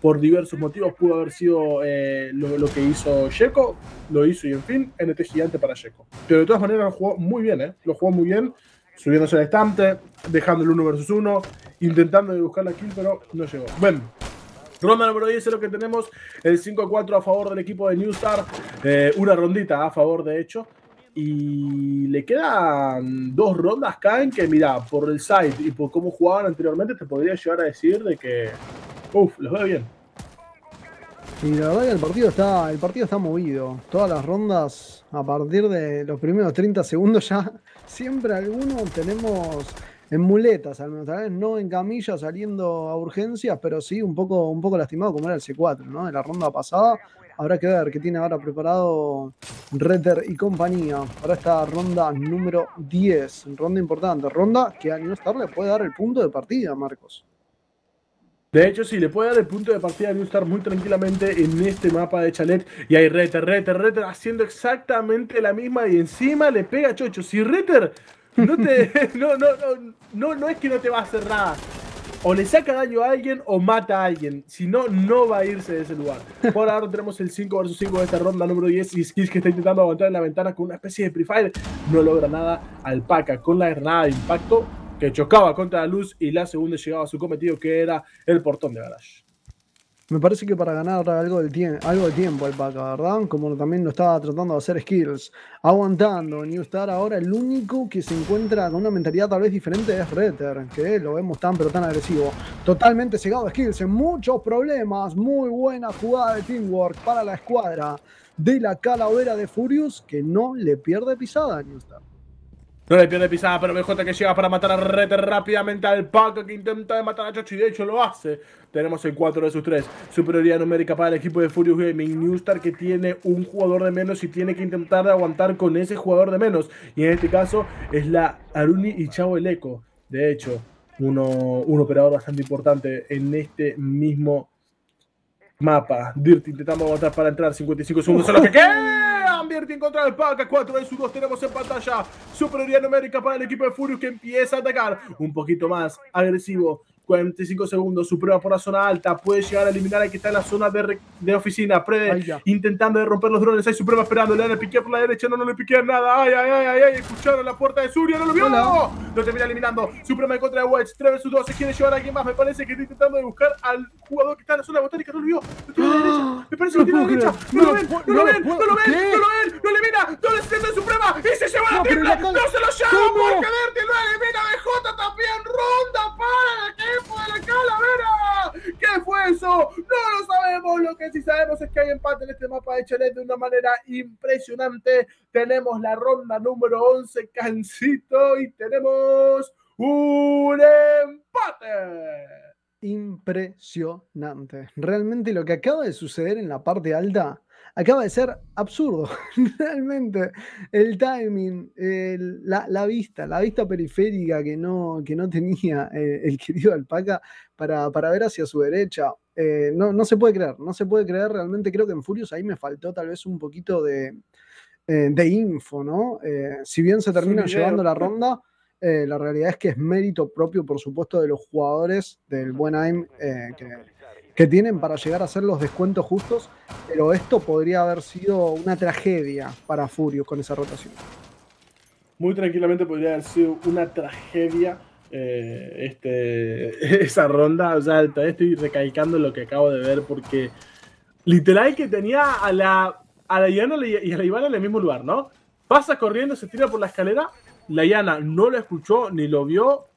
Por diversos motivos pudo haber sido eh, lo, que hizo Checo, lo hizo y en fin, NT gigante para Checo. Pero de todas maneras lo jugó muy bien, ¿eh? Lo jugó muy bien, subiéndose al estante, dejando el 1 versus 1, intentando buscar la kill, pero no llegó. Bueno, Ronda número 10 es lo que tenemos. El 5 a 4 a favor del equipo de New Star. eh, una rondita a favor, de hecho. Y le quedan dos rondas, Caen, que mira, por el site y por cómo jugaban anteriormente, te podría llegar a decir de que. Uf, los veo bien. Y la verdad que el partido está, el partido está movido. Todas las rondas, a partir de los primeros 30 segundos, ya (laughs) siempre alguno tenemos en muletas, al menos, tal vez no en camilla saliendo a urgencias, pero sí un poco, un poco lastimado como era el C4, ¿no? De la ronda pasada. Habrá que ver qué tiene ahora preparado Retter y compañía para esta ronda número 10. Ronda importante. Ronda que a New Star le puede dar el punto de partida, Marcos. De hecho, sí, le puede dar el punto de partida a New Star muy tranquilamente en este mapa de chalet. Y hay Retter, Retter, Retter haciendo exactamente la misma y encima le pega a Chocho. Si Retter no te. (laughs) No, no, no, no, es que no te va a hacer nada. O le saca daño a alguien o mata a alguien. Si no, no va a irse de ese lugar. Por ahora tenemos el 5 vs 5 de esta ronda número 10. Y Skills que está intentando aguantar en la ventana con una especie de pre-fire. No logra nada. Alpaca con la granada de impacto que chocaba contra la luz y la segunda llegaba a su cometido que era el portón de garage. Me parece que para ganar algo de, tie- algo de tiempo el Paca, ¿verdad? Como también lo estaba tratando de hacer Skills. Aguantando. New Star ahora el único que se encuentra con una mentalidad tal vez diferente es Retter, que lo vemos tan pero tan agresivo. Totalmente cegado a Skills en muchos problemas. Muy buena jugada de teamwork para la escuadra de la calavera de Furious que no le pierde pisada a New Star. No le pierde pisada, pero BJ que llega para matar a Retter rápidamente al Paca que intenta de matar a Chochi. De hecho, lo hace. Tenemos el 4 de sus 3. Superioridad numérica para el equipo de Furious Gaming. Newstar que tiene un jugador de menos y tiene que intentar aguantar con ese jugador de menos. Y en este caso es la Aruni y Chavo el Eco. De hecho, uno, un operador bastante importante en este mismo mapa. Dirt intentando aguantar para entrar. 55 segundos son los que quedan. (laughs) En contra del Paca. 4 de sus 2 tenemos en pantalla. Superioridad numérica para el equipo de Furious que empieza a atacar. Un poquito más agresivo. 45 segundos, su prueba por la zona alta, puede llegar a eliminar al que está en la zona de, oficina, Prede intentando de romper los drones, hay Suprema esperando, le dan el piqué por la derecha, no, no le piqué nada, ay, ay, ay, ay, ay, escucharon la puerta de Surya, no lo vio, Hola. lo termina eliminando, Suprema en contra de Wedge, 3 vs 2, se quiere llevar a alguien más, me parece que está intentando de buscar al jugador que está en la zona botánica, no lo vio, lo tiene a la derecha, me parece que No lo tiene a la derecha, no lo ven, No no lo ven, no lo ven, no lo ven, lo elimina, doble asistencia de Suprema, y se lleva la No, triple, no se lo lleva, ¿Cómo? porque Dirty lo elimina, BJ también, ronda para el de la calavera, ¿qué fue eso? No lo sabemos, lo que sí sabemos es que hay empate en este mapa de Chalet de una manera impresionante, tenemos la ronda número 11, Cancito, y tenemos un empate. Impresionante. Realmente lo que acaba de suceder en la parte alta acaba de ser absurdo. (laughs) Realmente el timing, el- la, la vista, la vista periférica que no, que no tenía eh, el querido Alpaca para, para ver hacia su derecha. eh, no, no se puede creer, no se puede creer. Realmente creo que en Furious ahí me faltó tal vez un poquito de, eh, de info, ¿no? Si bien se terminan video. llevando la ronda, la realidad es que es mérito propio, por supuesto, de los jugadores del buen aim que, que tienen para llegar a hacer los descuentos justos, pero esto podría haber sido una tragedia para Furious con esa rotación. muy tranquilamente podría haber sido una tragedia eh, este, (laughs) esa ronda. O sea, todavía estoy recalcando lo que acabo de ver porque literal que tenía a la, a la y a la Ivana en el mismo lugar, ¿no? Pasa corriendo, se tira por la escalera, la Yana no lo escuchó ni lo vio,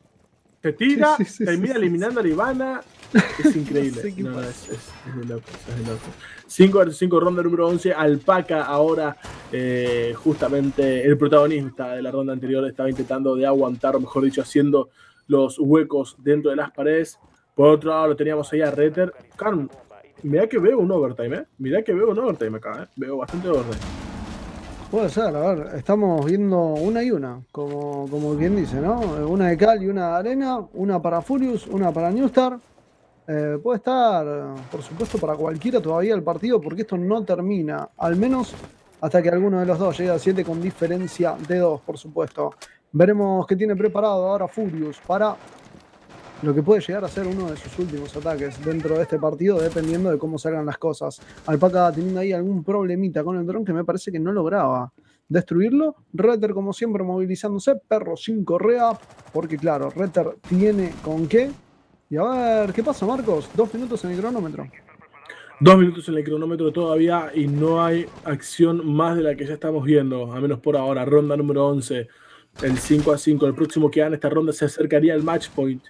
se tira, Sí, sí, sí, termina eliminando a la Ivana. Es (laughs) increíble. sé No, es, es- es de loco, es de loco. 5 vs 5, ronda número 11. Alpaca ahora, eh, justamente el protagonista de la ronda anterior, estaba intentando de aguantar, o mejor dicho, haciendo los huecos dentro de las paredes. Por otro lado, lo teníamos ahí a Retter. Carm, mirá que veo un overtime, ¿eh? Mirá que veo un overtime acá, ¿eh? Veo bastante overtime. Puede ser, a ver, estamos viendo una y una, como, como quien dice, ¿no? Una de cal y una de arena, una para Furious, una para Newstar. Eh, puede estar, por supuesto, para cualquiera todavía el partido, porque esto no termina, al menos hasta que alguno de los dos llegue a 7 con diferencia de 2, por supuesto. Veremos qué tiene preparado ahora Furious para lo que puede llegar a ser uno de sus últimos ataques dentro de este partido, dependiendo de cómo salgan las cosas. Alpaca teniendo ahí algún problemita con el dron que me parece que no lograba destruirlo. Retter, como siempre, movilizándose. Perro sin correa, porque claro, Retter tiene con qué. Y a ver, ¿qué pasa, Marcos? Dos minutos en el cronómetro. Dos minutos en el cronómetro todavía y no hay acción más de la que ya estamos viendo, a menos por ahora. Ronda número 11, el 5 a 5. El próximo que gane esta ronda se acercaría al match point.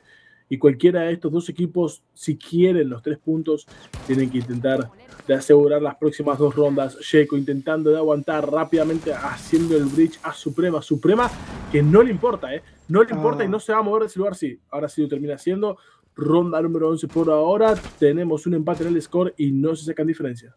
Y cualquiera de estos dos equipos, si quieren los tres puntos, tienen que intentar de asegurar las próximas dos rondas. Sheiko intentando de aguantar rápidamente, haciendo el bridge a Suprema. Suprema que no le importa, ¿eh? No le importa y no se va a mover de ese lugar. Sí, ahora sí lo termina haciendo. Ronda número 11 por ahora. Tenemos un empate en el score y no se sacan diferencia.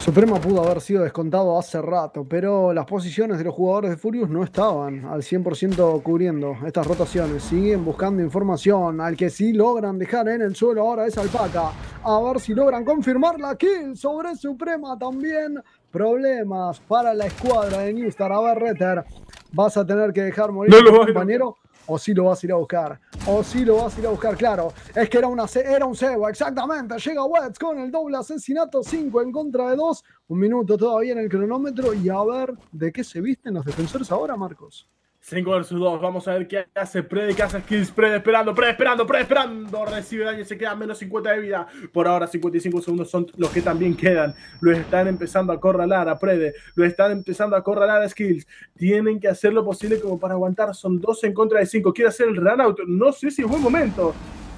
Suprema pudo haber sido descontado hace rato, pero las posiciones de los jugadores de Furious no estaban al 100% cubriendo estas rotaciones. Siguen buscando información. Al que sí logran dejar en el suelo ahora es Alpaca. A ver si logran confirmar la kill sobre Suprema también. Problemas para la escuadra de Newstar. A ver, Retter, vas a tener que dejar morir No a tu compañero. O si lo vas a ir a buscar. O si lo vas a ir a buscar, claro. Es que era, una, era un cebo, exactamente. Llega Wets con el doble asesinato, 5 en contra de 2. Un minuto todavía en el cronómetro. Y a ver de qué se visten los defensores ahora, Marcos. 5 versus 2. Vamos a ver qué hace Prede, qué hace Skills. Prede esperando, Prede esperando, Prede esperando. Recibe daño y se queda menos 50 de vida. Por ahora 55 segundos son los que también quedan. Lo están empezando a acorralar a Prede. Lo están empezando a acorralar a Skills. Tienen que hacer lo posible como para aguantar. Son 2 en contra de 5. Quiere hacer el run out. No sé si es buen momento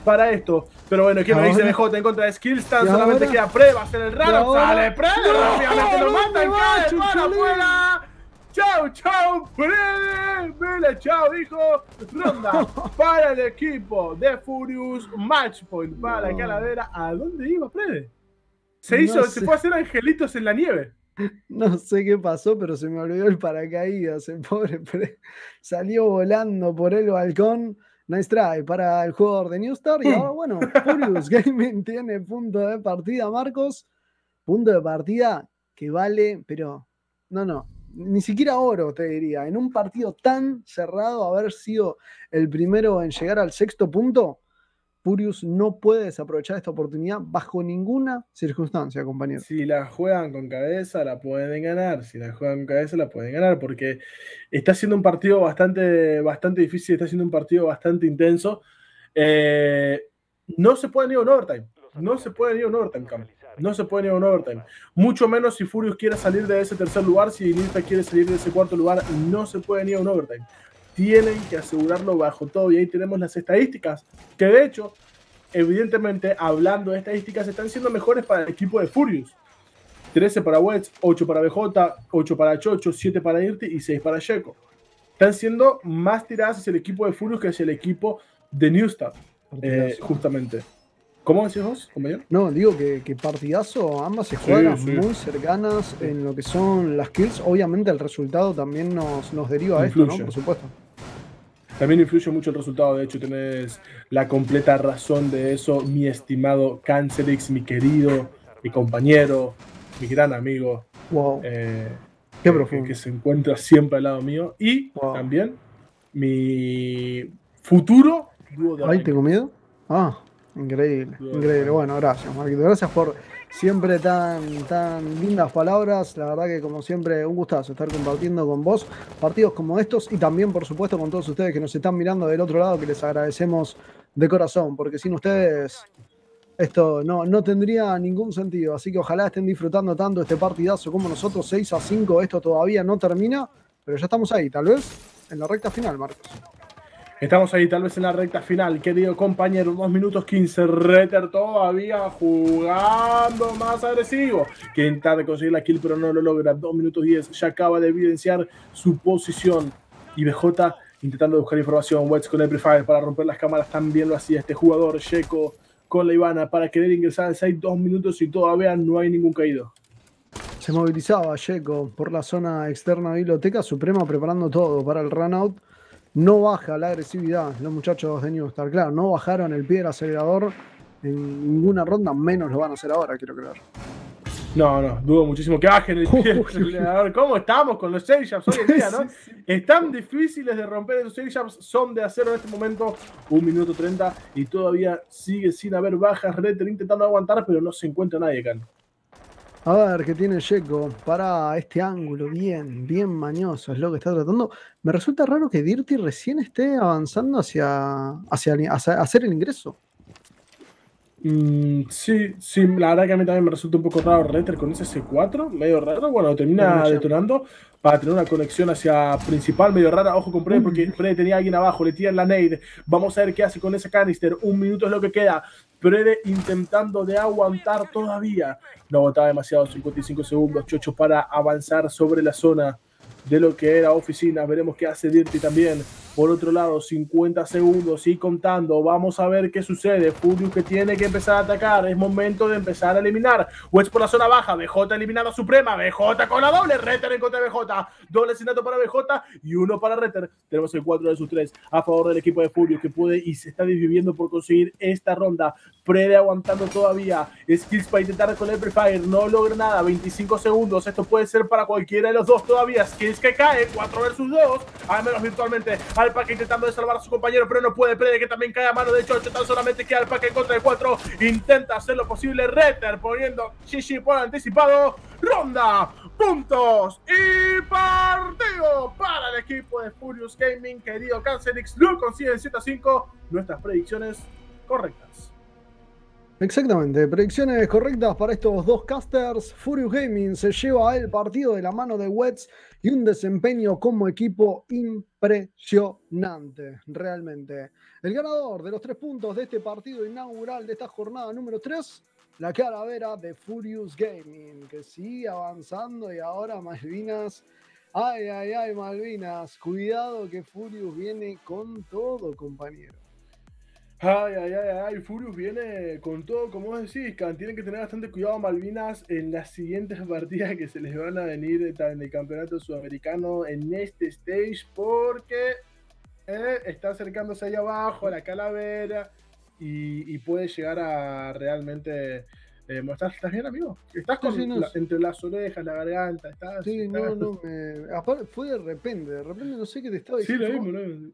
para esto. Pero bueno, ¿qué me dice BJ en contra de Skills? Tan ¿Y solamente ahora? queda Prede. Va a hacer el run ¿Y out. ahora? Sale. No, Rápidamente lo ¿dónde matan. Cae para afuera. Chau, chau, Prede. Vele, chau, hijo. Ronda (laughs) para el equipo de Furious. Match point para la calavera. ¿A dónde iba Prede? Se No hizo, se fue a hacer angelitos en la nieve. (laughs) No sé qué pasó, pero se me olvidó el paracaídas. El pobre Pre- salió volando por el balcón. Nice try para el jugador de Newstar. Y ahora, bueno, Furious (laughs) Gaming tiene punto de partida, Marcos. Punto de partida que vale, pero no, no, ni siquiera oro, te diría. En un partido tan cerrado, haber sido el primero en llegar al sexto punto, Furious no puede desaprovechar esta oportunidad bajo ninguna circunstancia, compañero. Si la juegan con cabeza, la pueden ganar. Si la juegan con cabeza, la pueden ganar. Porque está siendo un partido bastante, bastante difícil, está siendo un partido bastante intenso. Eh, no se puede ir a un overtime. No se puede ir a un overtime, Cam. No se puede ir a un overtime. Mucho menos si Furious quiere salir de ese tercer lugar, si Nilta quiere salir de ese cuarto lugar, no se puede ir a un overtime. Tienen que asegurarlo bajo todo. Y ahí tenemos las estadísticas, que de hecho, evidentemente, hablando de estadísticas, están siendo mejores para el equipo de Furious. 13 para Wets, 8 para BJ, 8 para Chocho, 7 para Irti y 6 para Checo. Están siendo más tiradas hacia el equipo de Furious que hacia el equipo de Newstar, eh, justamente. ¿Cómo decís vos, compañero? No, digo que, que partidazo, ambas se juegan sí. muy cercanas en lo que son las kills. Obviamente el resultado también nos, nos deriva a esto, ¿no? Influye. Por supuesto. También influye mucho el resultado, de hecho tenés la completa razón de eso, mi estimado Cancelix, mi querido, mi compañero, mi gran amigo. Wow. eh, Qué que- profundo. Que, se encuentra siempre al lado mío. Y también mi futuro ¿Ahí tengo miedo? Ah, increíble, increíble. Bueno, gracias, Marquito. Gracias por siempre tan, tan lindas palabras. La verdad que como siempre, un gustazo estar compartiendo con vos partidos como estos y también, por supuesto, con todos ustedes que nos están mirando del otro lado, que les agradecemos de corazón, porque sin ustedes esto no, no tendría ningún sentido. Así que ojalá estén disfrutando tanto este partidazo como nosotros, 6 a 5. Esto todavía no termina, pero ya estamos ahí, tal vez en la recta final, Marcos. Estamos ahí tal vez en la recta final, querido compañero, 2 minutos 15, Retter todavía jugando más agresivo, que intenta conseguir la kill pero no lo logra, 2 minutos 10, ya acaba de evidenciar su posición. Y BJ intentando buscar información, Wets con el Prefire para romper las cámaras, también lo hacía este jugador, Checo con la Ivana para querer ingresar al site, 2 minutos y todavía no hay ningún caído. Se movilizaba Checo por la zona externa de Biblioteca Suprema preparando todo para el run out. No baja la agresividad los muchachos de Newstar. Claro, no bajaron el pie del acelerador en ninguna ronda, menos lo van a hacer ahora, quiero creer. No, no, dudo muchísimo que bajen el (laughs) pie del acelerador. ¿Cómo estamos con los jabs hoy en (laughs) día, no? Están difíciles de romper esos jabs, son de acero en este momento, 1 minuto 30 y todavía sigue sin haber bajas. Retter intentando aguantar, pero no se encuentra nadie acá. A ver qué tiene Checo para este ángulo. Bien, bien mañoso es lo que está tratando. Me resulta raro que Dirty recién esté avanzando hacia, hacia, hacia hacer el ingreso. Mm, sí, sí, la verdad que a mí también me resulta un poco raro Retter con ese C4, medio raro. Bueno, termina Conexión. detonando para tener una conexión hacia principal, medio rara. Ojo con Prey, porque Prey tenía a alguien abajo, le tiran la nade. Vamos a ver qué hace con ese canister. Un minuto es lo que queda. Prede intentando de aguantar todavía. No aguantaba demasiado, 55 segundos. Chocho para avanzar sobre la zona de lo que era oficina. Veremos qué hace Dirty también. Por otro lado, 50 segundos y contando. Vamos a ver qué sucede. Furious que tiene que empezar a atacar. Es momento de empezar a eliminar. West por la zona baja. BJ eliminado a Suprema. BJ con la doble. Retter en contra de BJ. Doble asesinato para BJ y uno para Retter. Tenemos el 4 de sus 3 a favor del equipo de Furious que puede y se está dividiendo por conseguir esta ronda. Prede aguantando todavía. Skills para intentar con el Prefire. No logra nada. 25 segundos. Esto puede ser para cualquiera de los dos todavía. Skills que cae, 4 versus 2, al menos virtualmente. Alpaca intentando de salvar a su compañero, pero no puede. Prede que también cae a mano de Chocho, tan solamente que Alpaca en contra de 4. Intenta hacer lo posible. Retter poniendo Shishi por anticipado. Ronda, puntos y partido para el equipo de Furious Gaming. Querido Cancelix, lo consiguen 7 a 5. Nuestras predicciones correctas. Exactamente, predicciones correctas para estos dos casters. Furious Gaming se lleva el partido de la mano de Wets y un desempeño como equipo impresionante, realmente. El ganador de los tres puntos de este partido inaugural de esta jornada número 3, la calavera de Furious Gaming, que sigue avanzando y ahora Malvinas. Ay, ay, ay, Malvinas, cuidado que Furious viene con todo, compañero. Ay, ay, ay, ay, Furious viene con todo, como vos decís, tienen que tener bastante cuidado Malvinas en las siguientes (laughs) partidas que se les van a venir en el campeonato sudamericano en este stage, porque eh, está acercándose ahí abajo a la calavera y, y puede llegar a realmente eh, mostrar. ¿Estás bien, amigo? Estás con Sí, sí, no, la- sí. entre las orejas, la garganta, estás. Sí, no, estás- no, me... aparte fue de repente, de repente no sé qué te estaba Sí, diciendo. lo fue mismo, ¿no?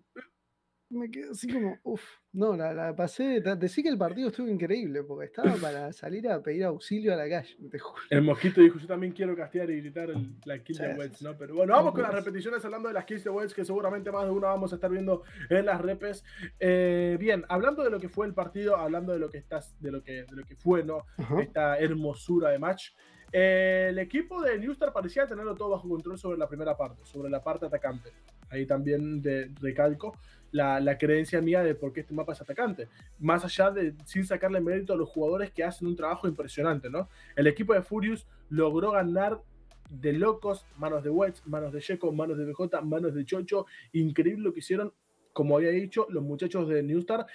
Me quedé así como, uff, no, la, la pasé, decí que el partido estuvo increíble, porque estaba para salir a pedir auxilio a la calle, te juro. El mosquito dijo, yo también quiero castear y gritar el- la kill de sí. ¿no? Pero bueno, vamos con las repeticiones hablando de las kills de Wets, que seguramente más de una vamos a estar viendo en las repes. Eh, bien, hablando de lo que fue el partido, hablando de lo que estás, de lo que, de lo que fue, ¿no? Ajá. Esta hermosura de match. eh, el equipo de Newstar parecía tenerlo todo bajo control sobre la primera parte, sobre la parte atacante. Ahí también de, recalco la, creencia mía de por qué este mapa es atacante. Más allá de, sin sacarle mérito a los jugadores que hacen un trabajo impresionante, ¿no? El equipo de Furious logró ganar de locos, manos de Wets, manos de Checo, manos de BJ, manos de Chocho. Increíble lo que hicieron, como había dicho, los muchachos de Newstar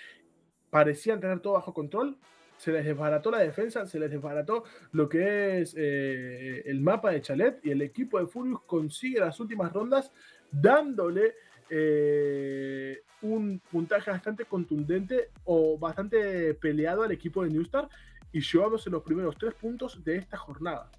parecían tener todo bajo control. Se les desbarató la defensa, se les desbarató lo que es eh, el mapa de Chalet y el equipo de Furious consigue las últimas rondas dándole eh, un puntaje bastante contundente o bastante peleado al equipo de Newstar y llevándose los primeros tres puntos de esta jornada.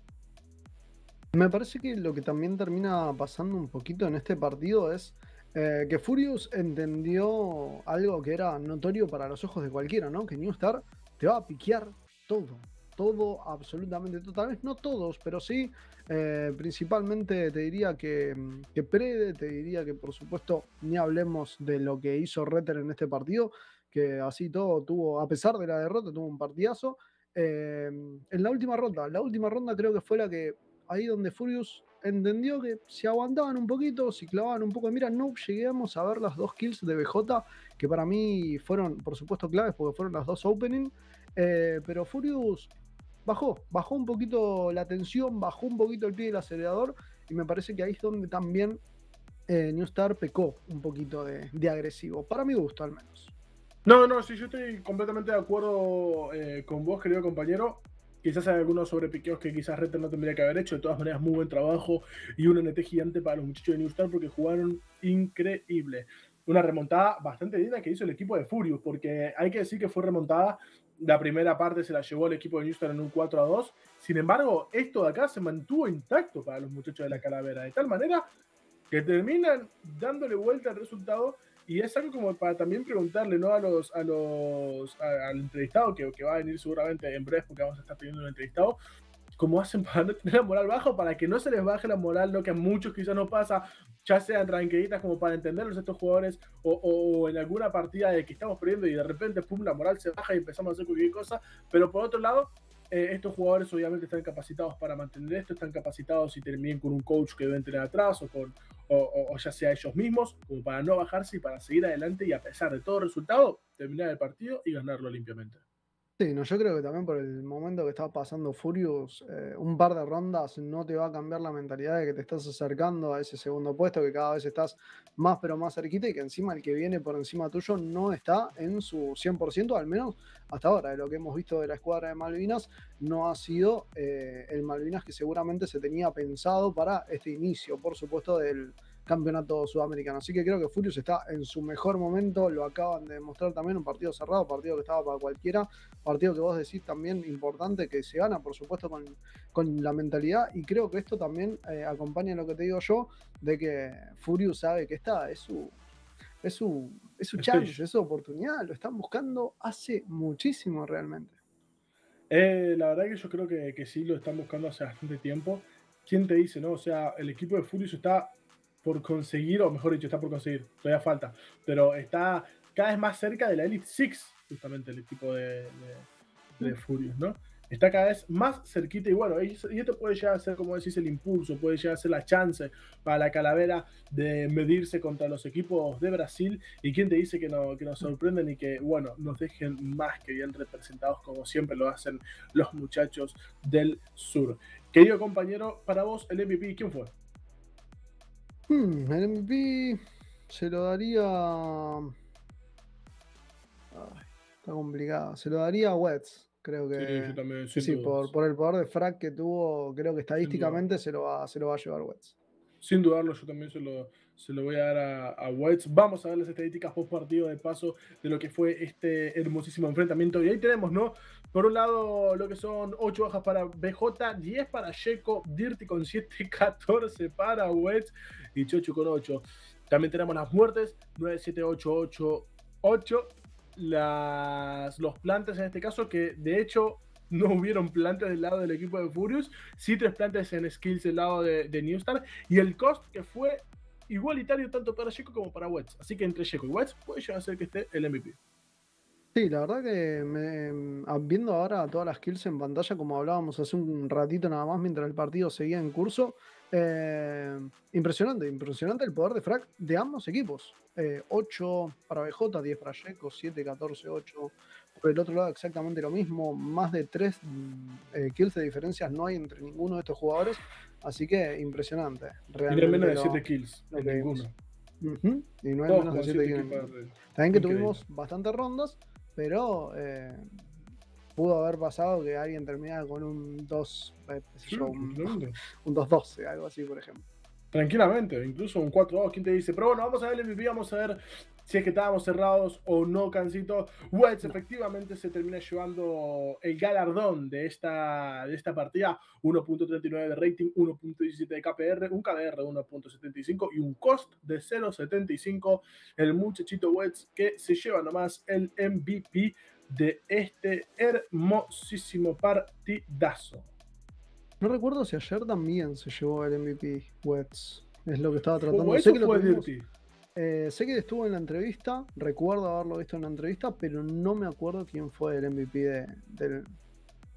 Me parece que lo que también termina pasando un poquito en este partido es eh, que Furious entendió algo que era notorio para los ojos de cualquiera, ¿no? Que New Star te va a piquear todo, todo, absolutamente todo. Tal vez no todos, pero sí, eh, principalmente te diría que, que Prede, te diría que por supuesto ni hablemos de lo que hizo Retter en este partido, que así todo tuvo, a pesar de la derrota, tuvo un partidazo. Eh, en la última ronda, la última ronda creo que fue la que ahí donde Furious entendió que si aguantaban un poquito, si clavaban un poco mira, no llegamos a ver las dos kills de BJ, que para mí fueron, por supuesto, claves porque fueron las dos opening. eh, pero Furious bajó, bajó un poquito la tensión, bajó un poquito el pie del acelerador, y me parece que ahí es donde también eh, New Star pecó un poquito de, agresivo, para mi gusto al menos. No, no, sí, yo estoy completamente de acuerdo eh, con vos, querido compañero. Quizás hay algunos sobrepiqueos que quizás Retter no tendría que haber hecho. De todas maneras, muy buen trabajo y un NT gigante para los muchachos de New Star porque jugaron increíble. Una remontada bastante digna que hizo el equipo de Furious, porque hay que decir que fue remontada. La primera parte se la llevó el equipo de Star en un 4 a 2. Sin embargo, esto de acá se mantuvo intacto para los muchachos de la calavera, de tal manera que terminan dándole vuelta al resultado y es algo como para también preguntarle ¿no? a los, a los al entrevistado que va a venir seguramente en breve porque vamos a estar teniendo un entrevistado cómo hacen para no tener la moral baja para que no se les baje la moral lo que a muchos quizás no pasa ya sean tranquilitas como para entenderlos estos jugadores o, en alguna partida de que estamos perdiendo y de repente pum la moral se baja y empezamos a hacer cualquier cosa pero por otro lado eh, estos jugadores obviamente están capacitados para mantener esto, están capacitados y terminen con un coach que deben tener atrás o, o- o ya sea ellos mismos, como para no bajarse y para seguir adelante y a pesar de todo resultado, terminar el partido y ganarlo limpiamente. Sí, no, yo creo que también por el momento que está pasando Furious, eh, un par de rondas no te va a cambiar la mentalidad de que te estás acercando a ese segundo puesto, que cada vez estás más pero más cerquita y que encima el que viene por encima tuyo no está en su 100%, al menos hasta ahora, de lo que hemos visto de la escuadra de Malvinas, no ha sido eh, el Malvinas que seguramente se tenía pensado para este inicio, por supuesto, del, campeonato sudamericano. Así que creo que Furious está en su mejor momento, lo acaban de demostrar también, un partido cerrado, partido que estaba para cualquiera, partido que vos decís también importante, que se gana, por supuesto, con, con la mentalidad, y creo que esto también eh, acompaña lo que te digo yo, de que Furious sabe que está, es su... Es su, es su chance, es su oportunidad, lo están buscando hace muchísimo realmente. Eh, la verdad que yo creo que, que sí lo están buscando hace bastante tiempo. ¿Quién te dice, no? O sea, el equipo de Furious está por conseguir, o mejor dicho, está por conseguir, todavía falta, pero está cada vez más cerca de la Elite Six, justamente el equipo de, de, de Furious, ¿no? Está cada vez más cerquita y bueno, y y esto puede llegar a ser, como decís, el impulso, puede llegar a ser la chance para la calavera de medirse contra los equipos de Brasil. ¿Y quién te dice que, no, que nos sorprenden y que, bueno, nos dejen más que bien representados como siempre lo hacen los muchachos del sur? Querido compañero, para vos, el MVP, ¿quién fue? Hmm, el MVP se lo daría. Ay, está complicado. Se lo daría a Wets, creo que. Sí, yo también, sí, sí por, por, el poder de frac que tuvo, creo que estadísticamente se lo, va, se lo va a llevar Wets. Sin dudarlo, yo también se lo, se lo voy a dar a, a Vamos a ver las estadísticas post partido de paso de lo que fue este hermosísimo enfrentamiento. Y ahí tenemos, ¿no? Por un lado, lo que son 8 bajas para BJ, 10 para Sheco, Dirty con 7, 14 para Wets. 18,8. También tenemos las muertes, 97888. Las, los plantes en este caso, que de hecho no hubieron plantes del lado del equipo de Furious, sí tres plantes en skills del lado de, de Newstar, y el cost que fue igualitario tanto para Checo como para Wets. Así que entre Checo y Wets puede llegar a ser que esté el MVP. Sí, la verdad que me, em, viendo ahora todas las kills en pantalla, como hablábamos hace un ratito nada más mientras el partido seguía en curso, eh, impresionante, impresionante el poder de frac de ambos equipos. Eh, 8 para BJ, 10 para Checo, 7, 14, 8. Por el otro lado exactamente lo mismo, más de 3 kills de diferencias no hay entre ninguno de estos jugadores, así que impresionante. Realmente menos de lo- 7 kills en ninguno. Ujú, Y no hay Todos menos de con 7 siete kills. También que Increíble. tuvimos bastantes rondas, pero eh, pudo haber pasado que alguien terminara con un 2, eh, Sí, yo, un, tranquilamente. (laughs) un 2-12, algo así, por ejemplo. Tranquilamente, incluso un 4-2, ¿quién te dice? Pero bueno, vamos a ver el MVP, vamos a ver si es que estábamos cerrados o no, Cancito. Wets efectivamente se termina llevando el galardón de esta, de esta partida. 1.39 de rating, 1.17 de KPR, un KDR de 1.75 y un cost de 0.75. El muchachito Wets que se lleva nomás el MVP de este hermosísimo partidazo. No recuerdo si ayer también se llevó el MVP Wets. Es lo que estaba ¿Fue tratando. Sé que, lo tuvimos- eh, sé que estuvo en la entrevista, recuerdo haberlo visto en la entrevista, pero no me acuerdo quién fue el MVP de- del,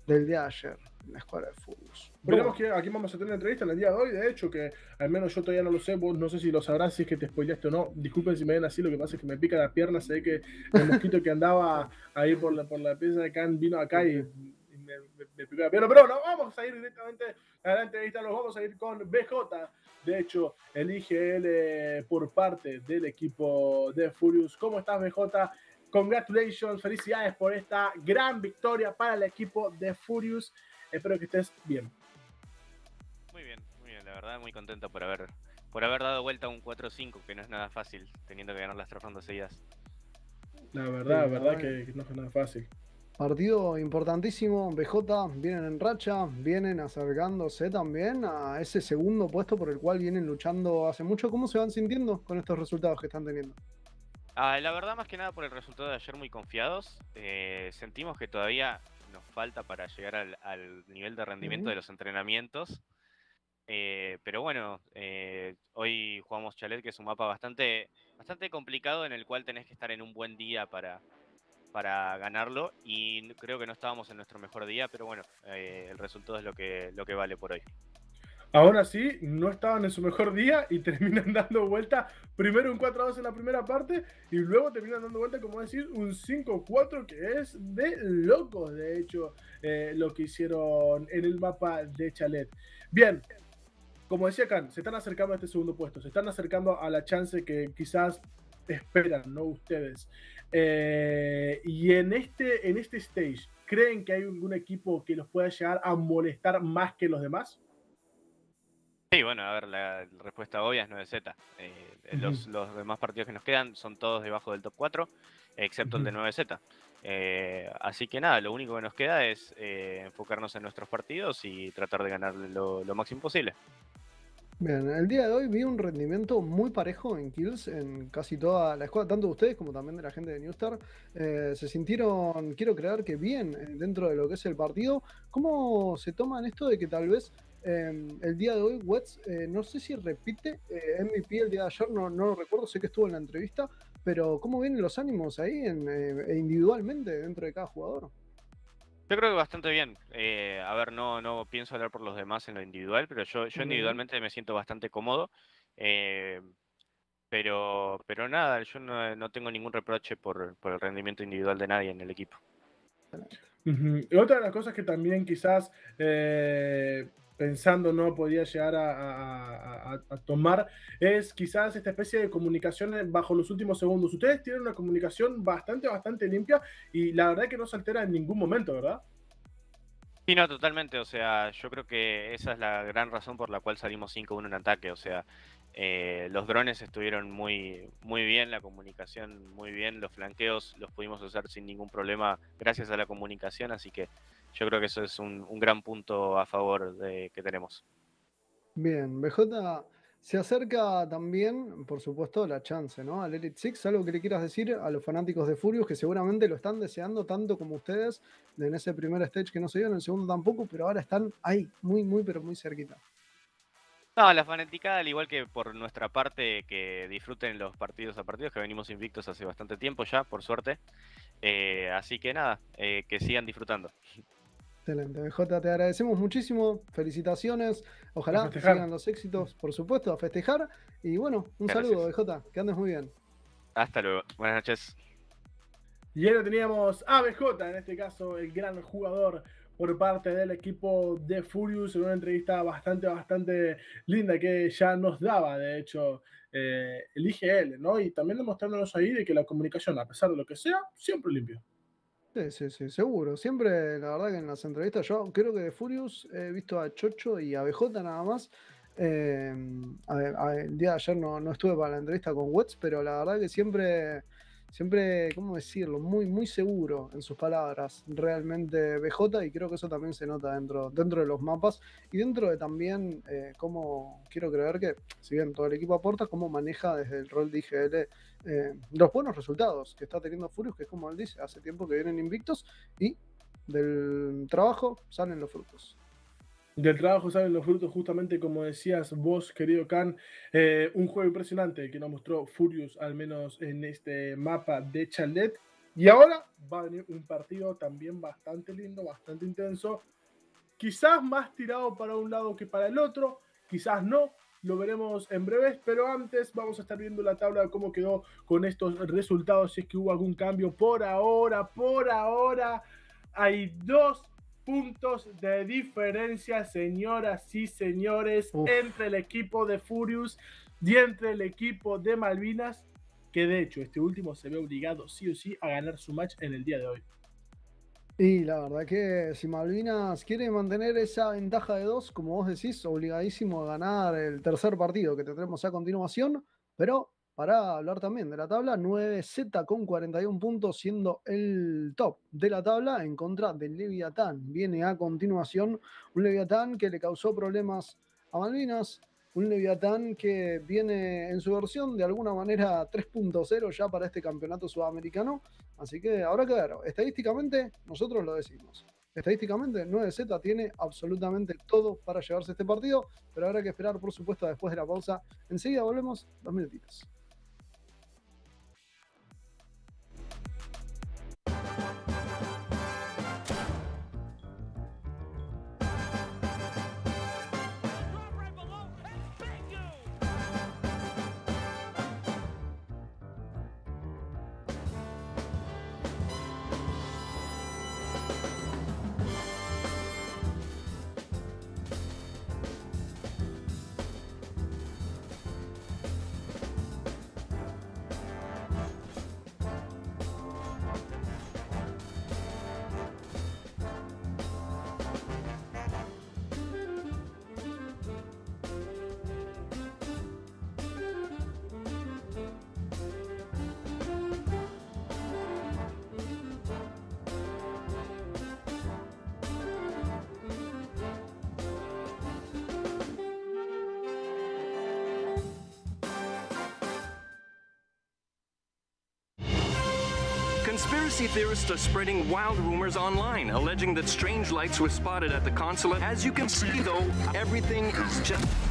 del día de ayer en la escuadra de fútbol. Veremos que aquí vamos a tener una entrevista en el día de hoy, de hecho, que al menos yo todavía no lo sé, vos no sé si lo sabrás, si es que te spoileaste o no. Disculpen si me ven así, lo que pasa es que me pica la pierna, ve que el mosquito que andaba ahí por la, por la pieza de Can vino acá y, y me, me- me picó la pierna. Pero no, vamos a ir directamente a la entrevista, nos vamos a ir con BJ. De hecho, elige él eh, por parte del equipo de Furious. ¿Cómo estás, BJ? Congratulations, felicidades por esta gran victoria para el equipo de Furious. Espero que estés bien. Muy bien, muy bien, la verdad muy contento por haber por haber dado vuelta a un 4-5, que no es nada fácil, teniendo que ganar las tres rondas seguidas. La verdad, Sí, la verdad que, que no fue nada fácil. Partido importantísimo, BJ vienen en racha, vienen acercándose también a ese segundo puesto por el cual vienen luchando hace mucho. ¿Cómo se van sintiendo con estos resultados que están teniendo? Ah, la verdad, más que nada por el resultado de ayer, muy confiados. Eh, sentimos que todavía nos falta para llegar al, al nivel de rendimiento de los entrenamientos. Eh, pero bueno, eh, hoy jugamos Chalet, que es un mapa bastante, bastante complicado en el cual tenés que estar en un buen día para, para ganarlo. Y creo que no estábamos en nuestro mejor día, pero bueno, eh, el resultado es lo que, lo que vale por hoy. Aún así, no estaban en su mejor día y (laughs) terminan dando vuelta. Primero un 4-2 en la primera parte y luego terminan dando vuelta, como decir, un 5-4 que es de locos, de hecho, eh, lo que hicieron en el mapa de Chalet. Bien, como decía Khan, se están acercando a este segundo puesto, se están acercando a la chance que quizás esperan, no ustedes. Eh, y en este, en este stage, ¿creen que hay algún equipo que los pueda llegar a molestar más que los demás? Sí, bueno, a ver, la respuesta obvia es 9Z. Eh, los, Ujú. los demás partidos que nos quedan son todos debajo del top 4, excepto el de 9Z. Eh, así que nada, lo único que nos queda es eh, enfocarnos en nuestros partidos y tratar de ganar lo, lo máximo posible. Bien, el día de hoy vi un rendimiento muy parejo en kills en casi toda la escuadra, tanto de ustedes como también de la gente de Newstar. Eh, se sintieron, quiero creer que bien eh, dentro de lo que es el partido. ¿Cómo se toman esto de que tal vez eh, el día de hoy Wets, eh, no sé si repite eh, MVP el día de ayer, no, no lo recuerdo, sé que estuvo en la entrevista, pero ¿cómo vienen los ánimos ahí en, eh, individualmente dentro de cada jugador? Yo creo que bastante bien. Eh, a ver, no, no pienso hablar por los demás en lo individual, pero yo, yo individualmente me siento bastante cómodo. eh, pero, pero nada, yo no, no tengo ningún reproche por, por el rendimiento individual de nadie en el equipo. Y otra de las cosas que también quizás eh, pensando no podía llegar a, tomar es quizás esta especie de comunicación bajo los últimos segundos. Ustedes tienen una comunicación bastante, bastante limpia y la verdad que no se altera en ningún momento, ¿verdad? Sí, no, totalmente. O sea, yo creo que esa es la gran razón por la cual salimos 5-1 en ataque. O sea, eh, los drones estuvieron muy, muy bien, la comunicación muy bien, los flanqueos los pudimos hacer sin ningún problema gracias a la comunicación. Así que yo creo que eso es un, un gran punto a favor de que tenemos. Bien, BJ, se acerca también, por supuesto, la chance, ¿no? Al Elite Six, algo que le quieras decir a los fanáticos de Furious que seguramente lo están deseando tanto como ustedes en ese primer stage que no se dio, en el segundo tampoco, pero ahora están ahí, muy, muy, pero muy cerquita. No, la fanaticada, al igual que por nuestra parte, que disfruten los partidos a partidos, que venimos invictos hace bastante tiempo ya, por suerte. Eh, así que nada, eh, que sigan disfrutando. Excelente, BJ, te agradecemos muchísimo, felicitaciones, ojalá sigan los éxitos, por supuesto, a festejar. Y bueno, un Gracias. saludo, BJ, que andes muy bien. Hasta luego. Buenas noches. Y ahora teníamos a BJ, en este caso el gran jugador por parte del equipo de Furious, en una entrevista bastante, bastante linda que ya nos daba, de hecho, eh, el IGL, ¿no? Y también demostrándonos ahí de que la comunicación, a pesar de lo que sea, siempre limpio. Sí, sí, sí, seguro. Siempre, la verdad que en las entrevistas, yo creo que de Furious he visto a Chocho y a BJ nada más. Eh, el día de ayer no, no estuve para la entrevista con Wets, pero la verdad que siempre, siempre, ¿cómo decirlo? Muy, muy seguro en sus palabras, realmente BJ, y creo que eso también se nota dentro, dentro de los mapas y dentro de también eh, cómo quiero creer que, si bien todo el equipo aporta, cómo maneja desde el rol de IGL eh, los buenos resultados que está teniendo Furious, que es como él dice, hace tiempo que vienen invictos y del trabajo salen los frutos. Del trabajo salen los frutos, justamente como decías vos, querido Khan. eh, un juego impresionante que nos mostró Furious, al menos en este mapa de Chalet. Y ahora va a venir un partido también bastante lindo, bastante intenso. Quizás más tirado para un lado que para el otro, quizás no. Lo veremos en breves, pero antes vamos a estar viendo la tabla de cómo quedó con estos resultados, si es que hubo algún cambio. Por ahora, por ahora, hay dos puntos de diferencia, señoras y señores, Uf. entre el equipo de Furious y entre el equipo de Malvinas, que de hecho este último se ve obligado sí o sí a ganar su match en el día de hoy. Y la verdad que si Malvinas quiere mantener esa ventaja de dos, como vos decís, obligadísimo a ganar el tercer partido que tendremos a continuación, pero para hablar también de la tabla, 9Z con 41 puntos siendo el top de la tabla en contra del Leviatán. Viene a continuación un Leviatán que le causó problemas a Malvinas, un Leviatán que viene en su versión de alguna manera 3.0 ya para este campeonato sudamericano. Así que habrá que ver. Estadísticamente, nosotros lo decimos. Estadísticamente, 9Z tiene absolutamente todo para llevarse este partido, pero habrá que esperar, por supuesto, después de la pausa. Enseguida volvemos, dos minutitos. Conspiracy theorists are spreading wild rumors online, alleging that strange lights were spotted at the consulate. As you can see, though, everything is just.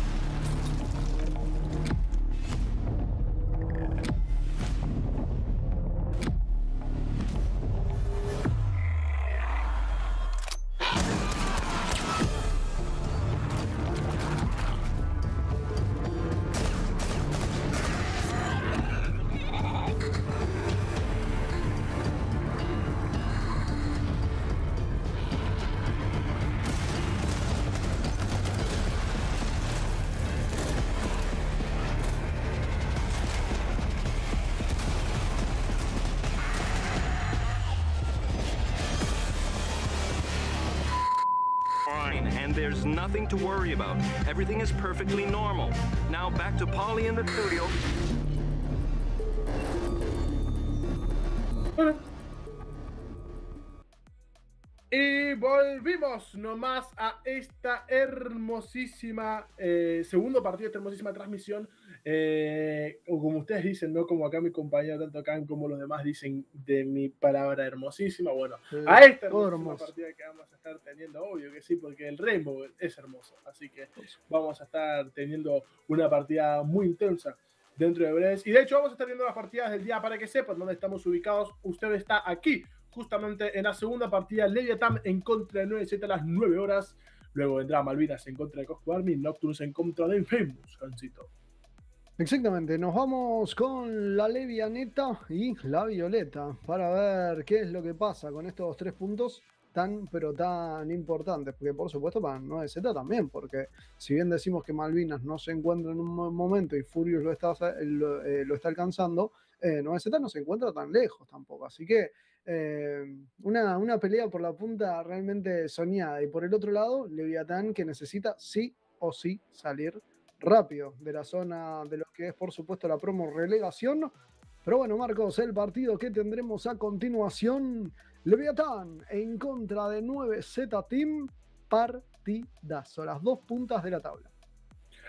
Nothing to worry about. Everything is perfectly normal. Now back to Polly in the studio. Y volvimos nomás esta hermosísima, eh, segundo partido de esta hermosísima transmisión. eh, o como ustedes dicen, no como acá mi compañero, tanto Khan como los demás dicen de mi palabra hermosísima. Bueno, Sí, a esta hermosísima partida que vamos a estar teniendo, obvio que sí, porque el Rainbow es hermoso. Así que vamos a estar teniendo una partida muy intensa dentro de breves. Y de hecho, vamos a estar viendo las partidas del día para que sepan dónde estamos ubicados. Usted está aquí, justamente en la segunda partida, Leviathan en contra de 9Z a las 9 horas. Luego vendrá Malvinas en contra de Cosco Army, Nocturus en contra de Infamous, Cancito. Exactamente, nos vamos con la Levianeta y la Violeta para ver qué es lo que pasa con estos tres puntos tan pero tan importantes, porque por supuesto para 9Z también, porque si bien decimos que Malvinas no se encuentra en un mo- momento y Furious lo está, lo, eh, lo está alcanzando, eh, 9Z no se encuentra tan lejos tampoco, así que eh, una, una pelea por la punta realmente soñada y por el otro lado Leviatán que necesita sí o sí salir rápido de la zona de lo que es, por supuesto, la promo relegación. Pero bueno, Marcos, el partido que tendremos a continuación, Leviatán en contra de 9Z Team, partidazo, las dos puntas de la tabla.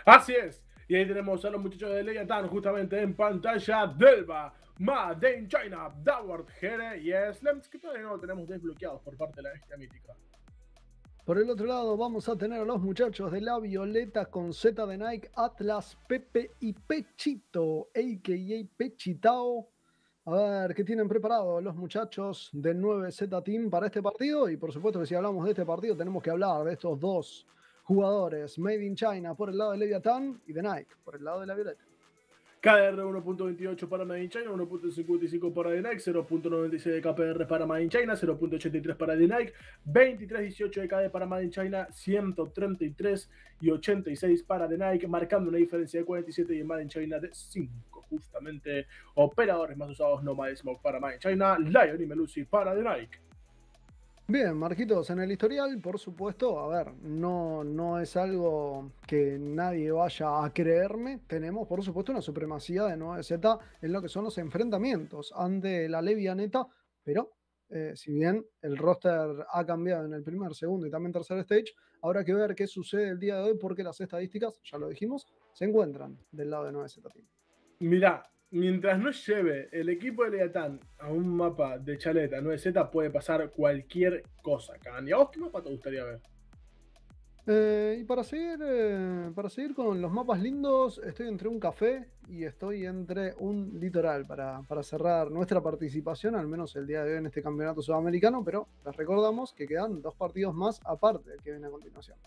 Así es. Y ahí tenemos a los muchachos de Leviathan justamente en pantalla. Delva, Made in China, Daward, Jere y Slems, que todavía no lo tenemos desbloqueados por parte de la bestia mítica. Por el otro lado, vamos a tener a los muchachos de la Violeta con Z de Nike, Atlas, Pepe y Pechito, a.k.a. Pechitao. A ver qué tienen preparado los muchachos del 9Z Team para este partido. Y por supuesto que si hablamos de este partido, tenemos que hablar de estos dos jugadores, Made in China por el lado de Leviathan y de Nike por el lado de la Violeta. KDR 1.28 para Made in China, 1.55 para The Nike, 0.96 de KPR para Made in China, 0.83 para The Nike, 23.18 de KD para Made in China, 133 y 86 para The Nike, marcando una diferencia de 47 y en Made in China de 5. Justamente operadores más usados, Nomad Smoke para Made in China, Lion y Melusi para The Nike. Bien, Marquitos, en el historial, por supuesto, a ver, no, no es algo que nadie vaya a creerme. Tenemos, por supuesto, una supremacía de 9Z en lo que son los enfrentamientos ante la Levianeta, pero eh, si bien el roster ha cambiado en el primer, segundo y también tercer stage, habrá que ver qué sucede el día de hoy porque las estadísticas, ya lo dijimos, se encuentran del lado de 9Z Team. Mirá, mientras no lleve el equipo de Leviatán a un mapa de chaleta 9Z, puede pasar cualquier cosa, Can. ¿Y a vos qué mapa te gustaría ver? Eh, y para seguir, eh, para seguir con los mapas lindos, estoy entre un café y estoy entre un litoral para, para cerrar nuestra participación, al menos el día de hoy en este campeonato sudamericano, pero les recordamos que quedan dos partidos más aparte del que viene a continuación.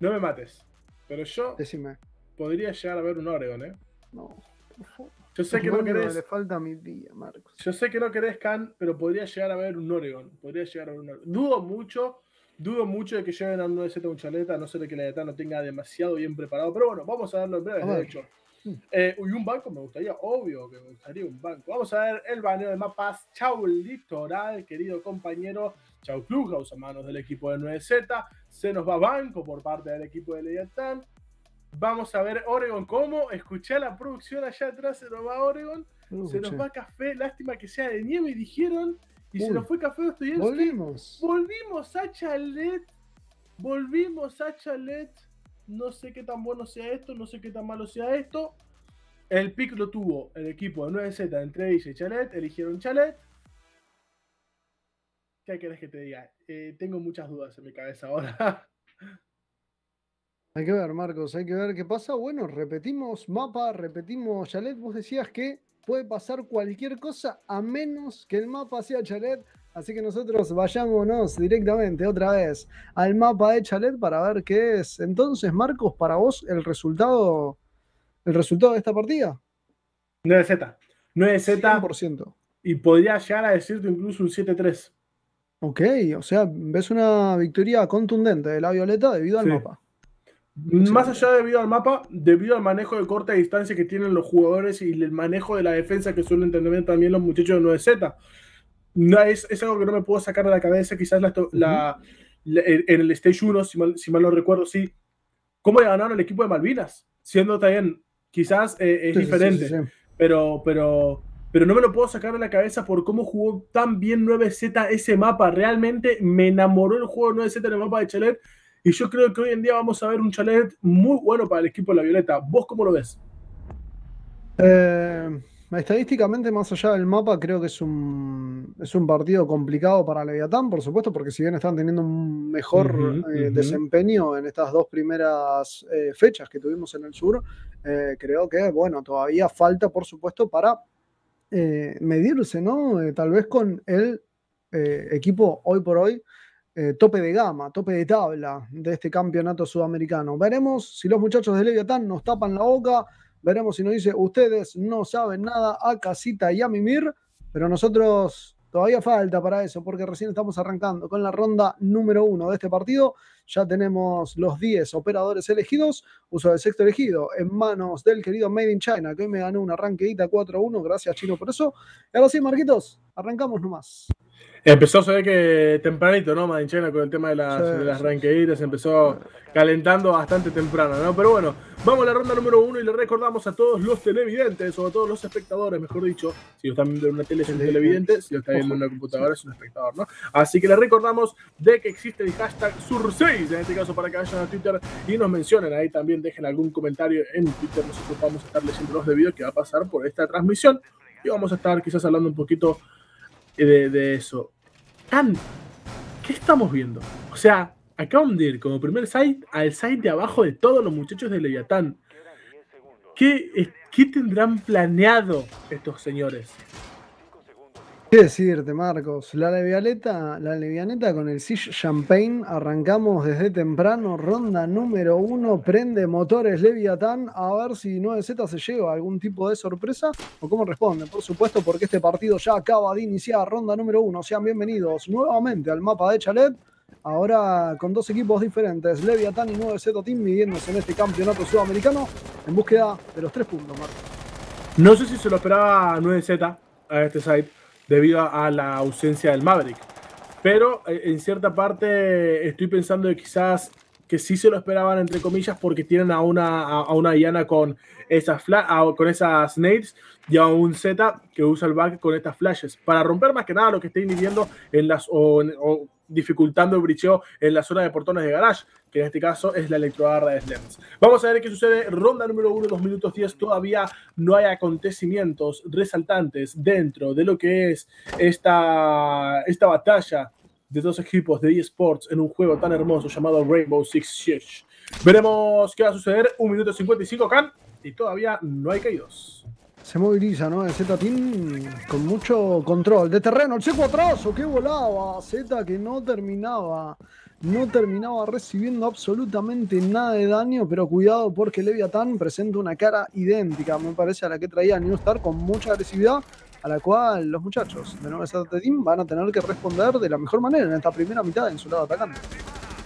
No me mates, pero yo Decime. podría llegar a ver un Oregon, ¿eh? No, por favor. Yo sé que no querés, Le falta mi día, Marcos. yo sé que no querés Can, pero podría llegar a ver un Oregon. Podría llegar a ver un Oregon. Dudo mucho, dudo mucho de que lleven a un 9Z un chaleta, no sé de que Leviatán lo tenga demasiado bien preparado, pero bueno, vamos a verlo en breve, A de hecho. Eh, y un banco me gustaría, obvio que me gustaría un banco. Vamos a ver el baneo de mapas. Chau Litoral, querido compañero. Chau Clubhouse a manos del equipo de 9Z. Se nos va banco por parte del equipo de Leviatán. Vamos a ver Oregon cómo. Escuché a la producción allá atrás. Se nos va Oregon. Lo se nos va café. Lástima que sea de nieve, dijeron. Y se nos fue café Dostoyevsky. Volvimos. Volvimos a Chalet. Volvimos a Chalet. No sé qué tan bueno sea esto, no sé qué tan malo sea esto. El pick lo tuvo el equipo de 9Z entre ella y Chalet. Eligieron Chalet. ¿Qué querés que te diga? Eh, tengo muchas dudas en mi cabeza ahora. (laughs) Hay que ver, Marcos, hay que ver qué pasa. Bueno, repetimos mapa, repetimos Chalet. Vos decías que puede pasar cualquier cosa a menos que el mapa sea Chalet. Así que nosotros vayámonos directamente otra vez al mapa de Chalet para ver qué es. Entonces, Marcos, para vos el resultado, el resultado de esta partida. 9Z. 9Z. 100%. Y podría llegar a decirte incluso un 7-3. Ok, o sea, ves una victoria contundente de la Violeta debido al Sí. mapa. Más allá debido al mapa, debido al manejo de corta distancia que tienen los jugadores y el manejo de la defensa que suelen tener también los muchachos de 9Z. No, es, es algo que no me puedo sacar de la cabeza, quizás la, la- la- en el Stage 1, si mal, si mal no recuerdo, sí. ¿Cómo le ganaron al equipo de Malvinas? Siendo también, quizás eh, es Sí, diferente, sí, sí. Pero, pero, pero no me lo puedo sacar de la cabeza por cómo jugó tan bien 9Z ese mapa. Realmente me enamoró el juego 9Z en el mapa de Chalet. Y yo creo que hoy en día vamos a ver un Chalet muy bueno para el equipo de la Violeta. ¿Vos cómo lo ves? Eh, estadísticamente, más allá del mapa, creo que es un, es un partido complicado para Leviatán, por supuesto, porque si bien están teniendo un mejor eh, desempeño en estas dos primeras eh, fechas que tuvimos en el sur, creo que, bueno, todavía falta, por supuesto, para eh, medirse, ¿no? Tal vez con el equipo hoy por hoy eh, tope de gama, tope de tabla de este campeonato sudamericano. Veremos si los muchachos de Leviatán nos tapan la boca, veremos si nos dice, ustedes no saben nada a casita y a mimir, pero nosotros todavía falta para eso, porque recién estamos arrancando con la ronda número uno de este partido. Ya tenemos los 10 operadores elegidos, uso del sexto elegido en manos del querido Made in China, que hoy me ganó una ranqueita 4-1, gracias Chino por eso. Y ahora sí, Marquitos, arrancamos nomás. Empezó, se ve que tempranito, ¿no? Madinchena con el tema de las, Sí, de las sí, ranqueitas, empezó calentando bastante temprano, ¿no? Pero bueno, vamos a la ronda número uno y le recordamos a todos los televidentes, o a todos los espectadores, mejor dicho, si lo están viendo en una tele es un televidente, si lo están viendo en una computadora es un espectador, ¿no? Así que les recordamos de que existe el hashtag Sur6, en este caso para que vayan a Twitter y nos mencionen ahí también, dejen algún comentario en Twitter, nosotros vamos a estar leyendo los de video que va a pasar por esta transmisión y vamos a estar quizás hablando un poquito de, de eso. Tan, ¿qué estamos viendo? O sea, acaban de ir como primer site al site de abajo de todos los muchachos de Leviatán. ¿Qué, qué tendrán planeado estos señores? ¿Qué decirte, Marcos? La levianeta, la levianeta con el Siege Champagne, arrancamos desde temprano, ronda número uno, prende motores Leviatán, a ver si 9Z se lleva algún tipo de sorpresa o cómo responde, por supuesto, porque este partido ya acaba de iniciar, ronda número uno, sean bienvenidos nuevamente al mapa de Chalet, ahora con dos equipos diferentes, Leviatán y 9Z Team midiéndose en este campeonato sudamericano en búsqueda de los tres puntos, Marcos. No sé si se lo esperaba 9Z a este site debido a la ausencia del Maverick. Pero eh, en cierta parte estoy pensando de quizás que sí se lo esperaban, entre comillas, porque tienen a una, a, una Diana con esas, fla- con esas nades y a un Z que usa el back con estas flashes. Para romper más que nada lo que esté inhibiendo en las, dificultando el bricheo en la zona de portones de garage, que en este caso es la electrogarra de Slems. Vamos a ver qué sucede. Ronda número 1, 2 minutos 10. Todavía no hay acontecimientos resaltantes dentro de lo que es esta, esta batalla de dos equipos de eSports en un juego tan hermoso llamado Rainbow Six Siege. Veremos qué va a suceder. 1 minuto 55, Can. Y todavía no hay caídos. Se moviliza, ¿no? El Z-Team con mucho control de terreno. El C4, que volaba. Z que no terminaba. No terminaba recibiendo absolutamente nada de daño, pero cuidado porque Leviathan presenta una cara idéntica, me parece, a la que traía New Star con mucha agresividad, a la cual los muchachos de 9Z Team van a tener que responder de la mejor manera en esta primera mitad en su lado atacante.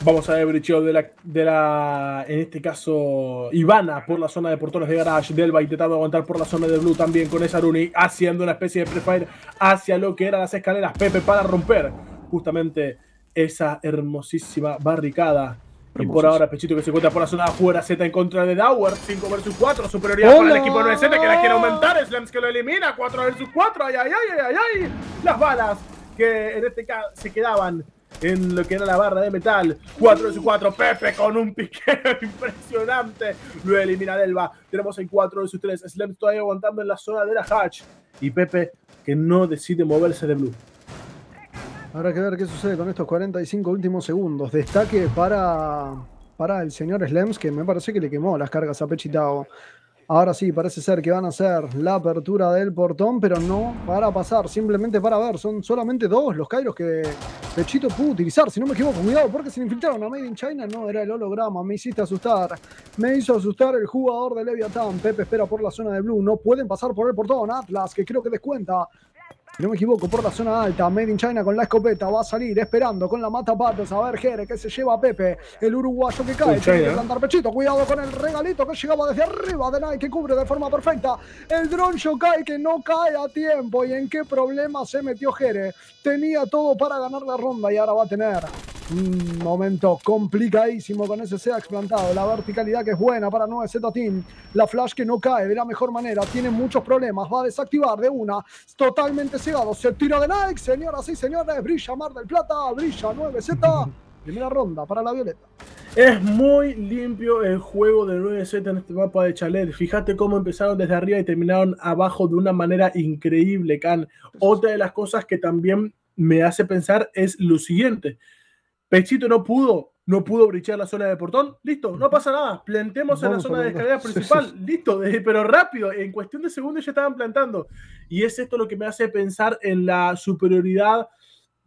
Vamos a ver bricheo de la, de la, en este caso, Ivana por la zona de portones de garage. Delva intentando aguantar por la zona de Blue también con esa Runi, haciendo una especie de prefire hacia lo que eran las escaleras. Pepe para romper justamente esa hermosísima barricada. Y por ahora, Pechito que se encuentra por la zona de afuera, Z en contra de Dower, 5 versus 4, superioridad para el equipo de 9Z que la quiere aumentar, Slams que lo elimina, 4 versus 4, ay, ay, ay, ay, ay, las balas que en este caso se quedaban en lo que era la barra de metal. 4 versus 4. Pepe con un piqueo (laughs) impresionante. Lo elimina Delva. Tenemos en 4 versus 3. Slam todavía aguantando en la zona de la hatch. Y Pepe que no decide moverse de blue. Habrá que ver qué sucede con estos 45 últimos segundos. Destaque para, para el señor Slems, que me parece que le quemó las cargas a Pechitao. Ahora sí, parece ser que van a hacer la apertura del portón, pero no para pasar, simplemente para ver. Son solamente dos los Kairos que Pechito pudo utilizar, si no me equivoco. Cuidado, porque se infiltraron a Made in China. No, era el holograma. Me hiciste asustar. Me hizo asustar el jugador de Leviathan. Pepe espera por la zona de Blue. No pueden pasar por el portón. Atlas, que creo que descuenta. Si no me equivoco, por la zona alta, Made in China con la escopeta, va a salir esperando con la mata patos. A ver, Jere, que se lleva a Pepe, el uruguayo que cae. Uy, Tiene que China. plantar pechito. Cuidado con el regalito que llegaba desde arriba de Nike, que cubre de forma perfecta. El dron Shokai que no cae a tiempo. ¿Y en qué problema se metió Jere? Tenía todo para ganar la ronda y ahora va a tener un momento complicadísimo con ese Seax plantado. La verticalidad que es buena para 9Z Team. La flash que no cae de la mejor manera. Tiene muchos problemas. Va a desactivar de una. Totalmente cegado. Se tira de Nike. Señoras y señores. Brilla Mar del Plata. Brilla 9Z. (laughs) Primera ronda para la Violeta. Es muy limpio el juego de 9Z en este mapa de Chalet. Fíjate cómo empezaron desde arriba y terminaron abajo de una manera increíble, Can. Otra de las cosas que también me hace pensar es lo siguiente. Pechito no pudo, no pudo brichar la zona de portón. Listo, no pasa nada. Plantemos en la zona de escalera Sí, sí, principal. sí. Listo, pero rápido. En cuestión de segundos ya estaban plantando. Y es esto lo que me hace pensar en la superioridad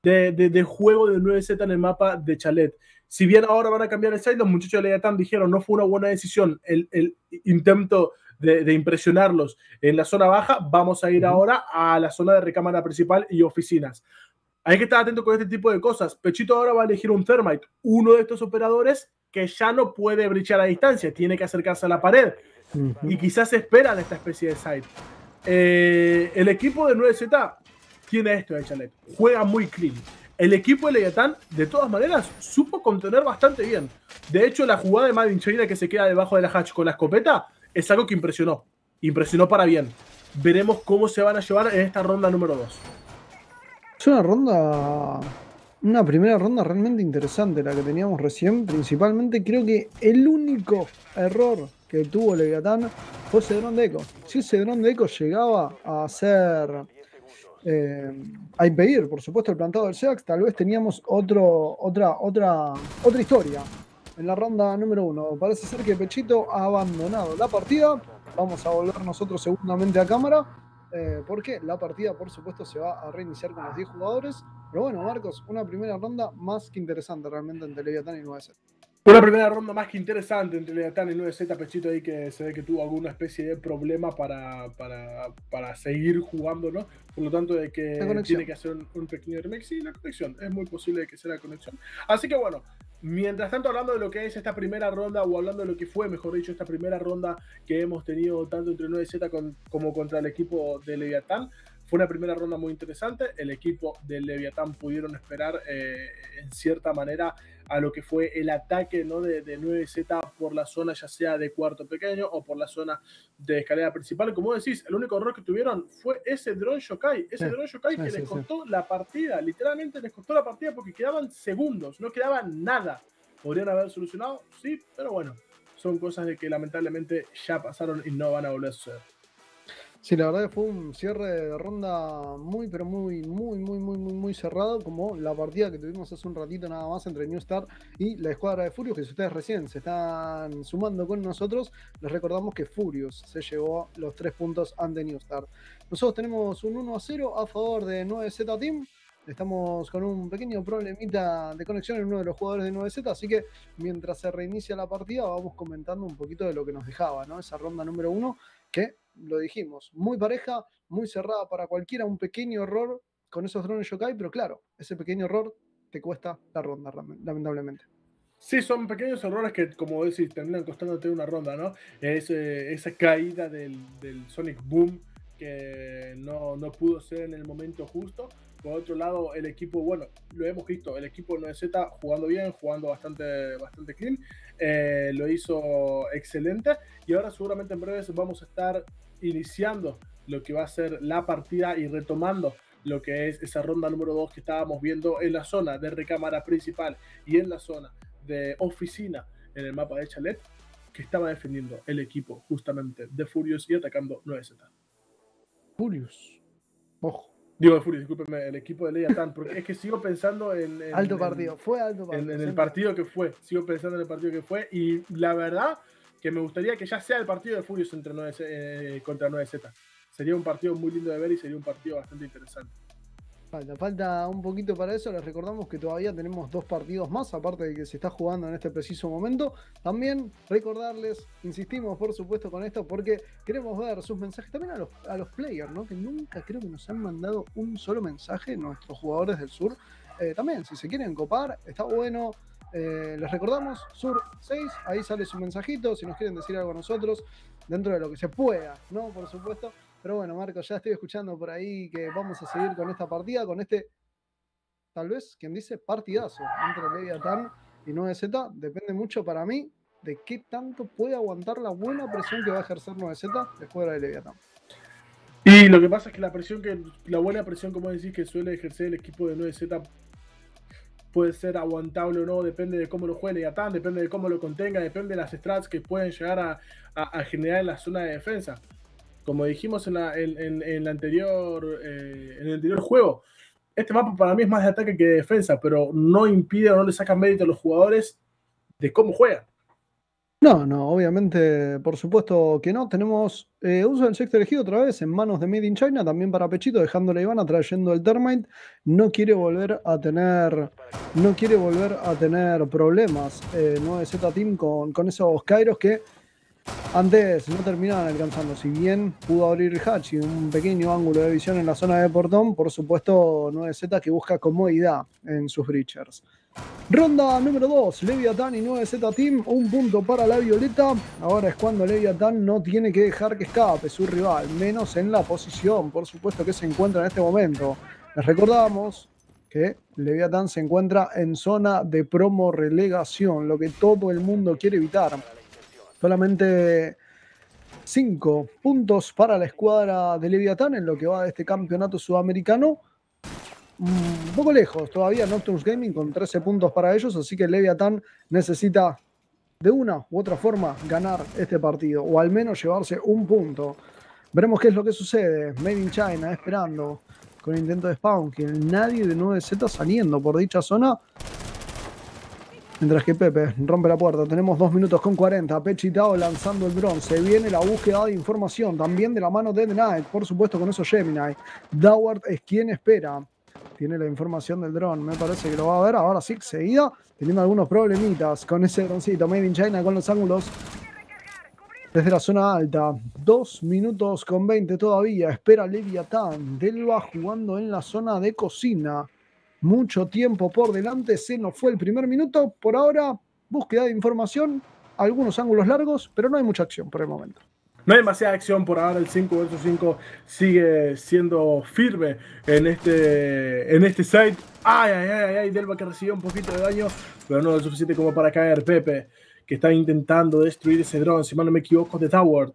de, de- de juego de 9Z en el mapa de Chalet. Si bien ahora van a cambiar el site, los muchachos de Leviatán dijeron no fue una buena decisión el, el intento de, de impresionarlos en la zona baja, vamos a ir ahora a la zona de recámara principal y oficinas. Hay que estar atento con este tipo de cosas. Pechito ahora va a elegir un Thermite, uno de estos operadores que ya no puede brichar a distancia, tiene que acercarse a la pared y quizás esperan esta especie de site. Eh, el equipo de 9Z tiene esto de Chalet, juega muy clean. El equipo de Leviatán, de todas maneras, supo contener bastante bien. De hecho, la jugada de Madden China que se queda debajo de la hatch con la escopeta es algo que impresionó. Impresionó para bien. Veremos cómo se van a llevar en esta ronda número 2. Es una ronda, una primera ronda realmente interesante la que teníamos recién. Principalmente creo que el único error que tuvo Leviatán fue ese dron de eco. Si ese dron de eco llegaba a hacer, eh, a impedir, por supuesto, el plantado del Seax, tal vez teníamos otro, otra, otra, otra historia en la ronda número uno. Parece ser que Pechito ha abandonado la partida. Vamos a volver nosotros segundamente a cámara. Eh, porque la partida, por supuesto, se va a reiniciar con los 10 jugadores. Pero bueno, Marcos, una primera ronda más que interesante realmente entre Leviatán y 9Z. Una primera ronda más que interesante entre Leviatán y 9Z Pechito ahí que se ve que tuvo alguna especie de problema para, para, para seguir jugando, ¿no? Por lo tanto, de que tiene que hacer un, un pequeño remix. Sí, la conexión. Es muy posible que sea la conexión. Así que bueno, mientras tanto hablando de lo que es esta primera ronda, o hablando de lo que fue, mejor dicho, esta primera ronda que hemos tenido tanto entre 9Z con- como contra el equipo de Leviatán, fue una primera ronda muy interesante. El equipo de Leviatán pudieron esperar eh, en cierta manera a lo que fue el ataque ¿no? de, de 9Z por la zona, ya sea de cuarto pequeño o por la zona de escalera principal. Como decís, el único error que tuvieron fue ese drone Shokai. Ese Sí, drone Shokai sí, que sí, les costó la partida. Literalmente les costó la partida porque quedaban segundos, no quedaba nada. Podrían haber solucionado, sí, pero bueno, son cosas de que lamentablemente ya pasaron y no van a volver a suceder. Sí, la verdad que fue un cierre de ronda muy, pero muy, muy, muy, muy, muy, muy cerrado, como la partida que tuvimos hace un ratito nada más entre New Star y la escuadra de Furious, que si ustedes recién se están sumando con nosotros, les recordamos que Furious se llevó los tres puntos ante New Star. Nosotros tenemos un 1 a 0 a favor de 9Z Team. Estamos con un pequeño problemita de conexión en uno de los jugadores de 9Z, así que mientras se reinicia la partida vamos comentando un poquito de lo que nos dejaba, ¿no? Esa ronda número uno, que lo dijimos, muy pareja, muy cerrada para cualquiera, un pequeño error con esos drones Yokai, pero claro, ese pequeño error te cuesta la ronda, lame- lamentablemente. Sí, son pequeños errores que, como decís, terminan costándote una ronda, ¿no? Es, eh, esa caída del, del Sonic Boom que no, no pudo ser en el momento justo. Por otro lado, el equipo, bueno, lo hemos visto, el equipo 9Z jugando bien, jugando bastante, bastante clean, eh, lo hizo excelente y ahora seguramente en breves vamos a estar iniciando lo que va a ser la partida y retomando lo que es esa ronda número 2 que estábamos viendo en la zona de recámara principal y en la zona de oficina en el mapa de Chalet que estaba defendiendo el equipo justamente de Furious y atacando 9Z. Furious. Ojo. Digo, de Fury, discúlpeme, el equipo de Leviatán, porque es que sigo pensando en. en- Alto en- partido, fue alto en, partido. en el siempre. partido que fue. Sigo pensando en el partido que fue. Y la verdad que me gustaría que ya sea el partido de Furious entre 9, eh, contra 9Z. Sería un partido muy lindo de ver y sería un partido bastante interesante. Falta, falta un poquito para eso. Les recordamos que todavía tenemos dos partidos más, aparte de que se está jugando en este preciso momento. También recordarles, insistimos por supuesto con esto, porque queremos ver sus mensajes también a los, a los players, ¿no? Que nunca creo que nos han mandado un solo mensaje nuestros jugadores del sur. Eh, también, si se quieren copar, está bueno. Eh, les recordamos, Sur 6, ahí sale su mensajito, si nos quieren decir algo a nosotros, dentro de lo que se pueda, ¿no? Por supuesto. Pero bueno, Marcos, ya estoy escuchando por ahí que vamos a seguir con esta partida, con este, tal vez, quien dice, partidazo entre Leviatán y 9Z. Depende mucho para mí de qué tanto puede aguantar la buena presión que va a ejercer 9Z después de la de Leviatán. Y lo que pasa es que la presión que, la buena presión, como decís, que suele ejercer el equipo de 9Z puede ser aguantable o no, depende de cómo lo juegue Leviatán, depende de cómo lo contenga, depende de las strats que pueden llegar a, generar en la zona de defensa. Como dijimos en, la, en la anterior, eh, en el anterior juego, este mapa para mí es más de ataque que de defensa, pero no impide o no le saca mérito a los jugadores de cómo juegan. No, no, obviamente, por supuesto que no. Tenemos eh, uso del sexto elegido otra vez en manos de Made in China, también para Pechito, dejándole a Ivana, trayendo el Termite. No quiere volver a tener, no quiere volver a tener problemas eh, 9Z Team con, con esos Kairos que antes no terminaban alcanzando. Si bien pudo abrir Hatch y un pequeño ángulo de visión en la zona de portón, por supuesto 9Z que busca comodidad en sus breachers. Ronda número 2, Leviathan y 9Z Team, un punto para la Violeta. Ahora es cuando Leviathan no tiene que dejar que escape su rival, menos en la posición, por supuesto, que se encuentra en este momento. Les recordamos que Leviathan se encuentra en zona de promo relegación, lo que todo el mundo quiere evitar. Solamente 5 puntos para la escuadra de Leviathan en lo que va de este campeonato sudamericano un poco lejos todavía Nocturnes Gaming con 13 puntos para ellos, así que Leviathan necesita de una u otra forma ganar este partido o al menos llevarse un punto. Veremos qué es lo que sucede. Made in China esperando con intento de spawn, que nadie de 9Z saliendo por dicha zona. Mientras que Pepe rompe la puerta, tenemos 2 minutos con 40. Pechitao lanzando el dron. Se viene la búsqueda de información también de la mano de The Knight, por supuesto con eso Gemini. Daward es quien espera tiene la información del dron. Me parece que lo va a ver ahora sí, seguida, teniendo algunos problemitas con ese droncito. Made in China con los ángulos desde la zona alta. Dos minutos con 20 todavía. Espera Leviatán. Delva jugando en la zona de cocina. Mucho tiempo por delante. Se nos fue el primer minuto. Por ahora, búsqueda de información. Algunos ángulos largos, pero no hay mucha acción por el momento. No hay demasiada acción por ahora, el 5 vs 5 sigue siendo firme en este, en este site. Ay, ay, ay, ay, Delva que recibió un poquito de daño, pero no lo suficiente como para caer. Pepe, que está intentando destruir ese dron, si mal no me equivoco, de Toward,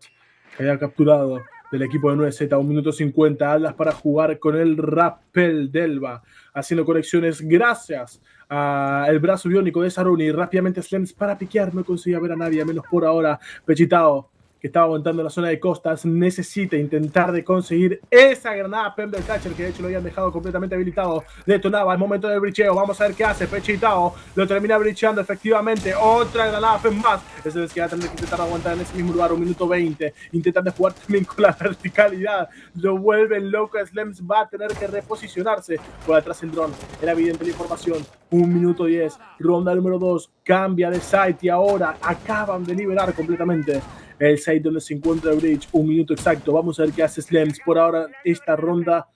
que había capturado del equipo de 9Z, 1 minuto 50, alas para jugar con el Rappel Delva, haciendo conexiones gracias al brazo biónico de Saruni, rápidamente Slems para piquear, no conseguía ver a nadie, menos por ahora, Pechitao que estaba aguantando la zona de costas, necesita intentar de conseguir esa granada Pember Catcher, que de hecho lo habían dejado completamente habilitado. Detonaba el momento del bricheo. Vamos a ver qué hace. Pechitao lo termina bricheando efectivamente. Otra granada Pem más. Esa vez que va a tener que intentar aguantar en ese mismo lugar, un minuto 20. Intentando jugar también con la (laughs) verticalidad. Lo vuelven loco. Slems va a tener que reposicionarse por atrás el dron. Era evidente la información. Un minuto 10. Ronda número 2. Cambia de site y ahora acaban de liberar completamente el site donde se encuentra Bridge. Un minuto exacto. Vamos a ver qué hace Slems. Por ahora, esta ronda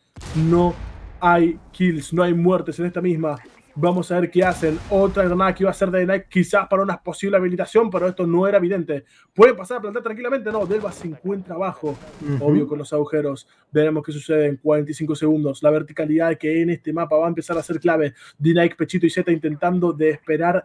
no hay kills, no hay muertes en esta misma. Vamos a ver qué hacen. Otra granada que iba a ser de Nike, quizás para una posible habilitación, pero esto no era evidente. Puede pasar a plantar tranquilamente, no. Delva se encuentra abajo, obvio, con los agujeros. Veremos qué sucede en 45 segundos. La verticalidad que en este mapa va a empezar a ser clave. Nike, Pechito y Z intentando de esperar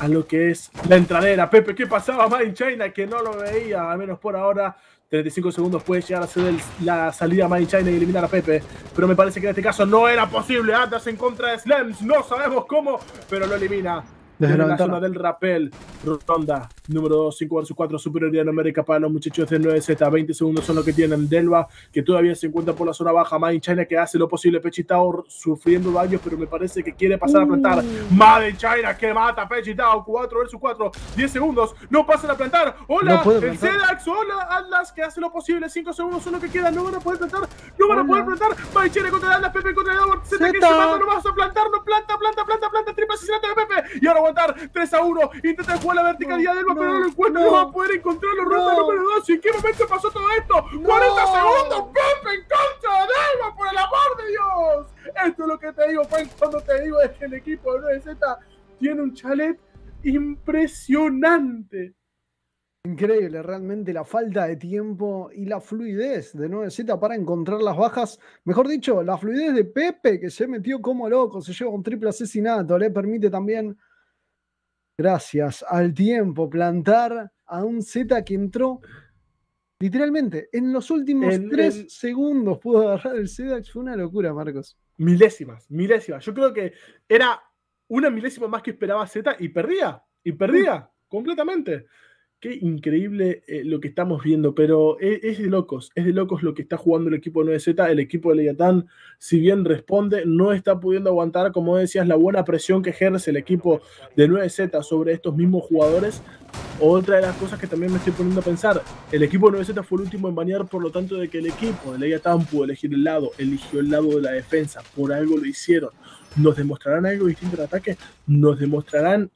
a lo que es la entradera. Pepe, ¿qué pasaba más en China? Que no lo veía, al menos por ahora. 35 segundos puede llegar a ser la salida más en China y eliminar a Pepe. Pero me parece que en este caso no era posible. Atlas en contra de Slems. No sabemos cómo, pero lo elimina. Desde la la, zona del rappel. Ronda número 2, 5 versus 4, superioridad numérica para los muchachos de 9Z. 20 segundos son lo que tienen. Delva, que todavía se encuentra por la zona baja. Made China, que hace lo posible. Pechitao sufriendo daños, pero me parece que quiere pasar a plantar. Made China, que mata a Pechitao. 4 versus 4, 10 segundos. No pasan a plantar. Hola, No el. Zedax. Hola, Atlas, que hace lo posible. 5 segundos son lo que quedan. No van a poder plantar. No van a poder plantar. Made China contra Atlas. Pepe contra Edward. Z que se mata. No vas a plantar. No planta, planta, planta, planta. Triple asesinato de Pepe. Y ahora aguantar 3 a 1. Intenta jugar la verticalidad de Elba, pero no lo encuentra. No, va a poder encontrarlo. Ronda número 2. ¿Y en qué momento pasó todo esto? 40 segundos. Pepe en contra de Elba, por el amor de Dios. Esto es lo que te digo, Juan, cuando te digo es que el equipo de 9Z tiene un chalet impresionante. Increíble, realmente la falta de tiempo y la fluidez de 9Z para encontrar las bajas. Mejor dicho, la fluidez de Pepe, que se metió como loco, se lleva un triple asesinato, le permite también, gracias al tiempo, plantar a un Z que entró literalmente en los últimos En- tres en- segundos pudo agarrar el Zedax. Fue una locura, Marcos. Milésimas, milésimas. Yo creo que era una milésima más que esperaba Z y perdía, y perdía completamente. Qué increíble eh, lo que estamos viendo, pero e- es, de locos, es de locos lo que está jugando el equipo de 9Z. El equipo de Leviatán, si bien responde, no está pudiendo aguantar, como decías, la buena presión que ejerce el equipo de 9Z sobre estos mismos jugadores. Otra de las cosas que también me estoy poniendo a pensar, el equipo de 9Z fue el último en banear, por lo tanto, de que el equipo de Leviatán pudo elegir el lado, eligió el lado de la defensa, por algo lo hicieron. ¿Nos demostrarán algo distinto en ataque? ¿Nos demostrarán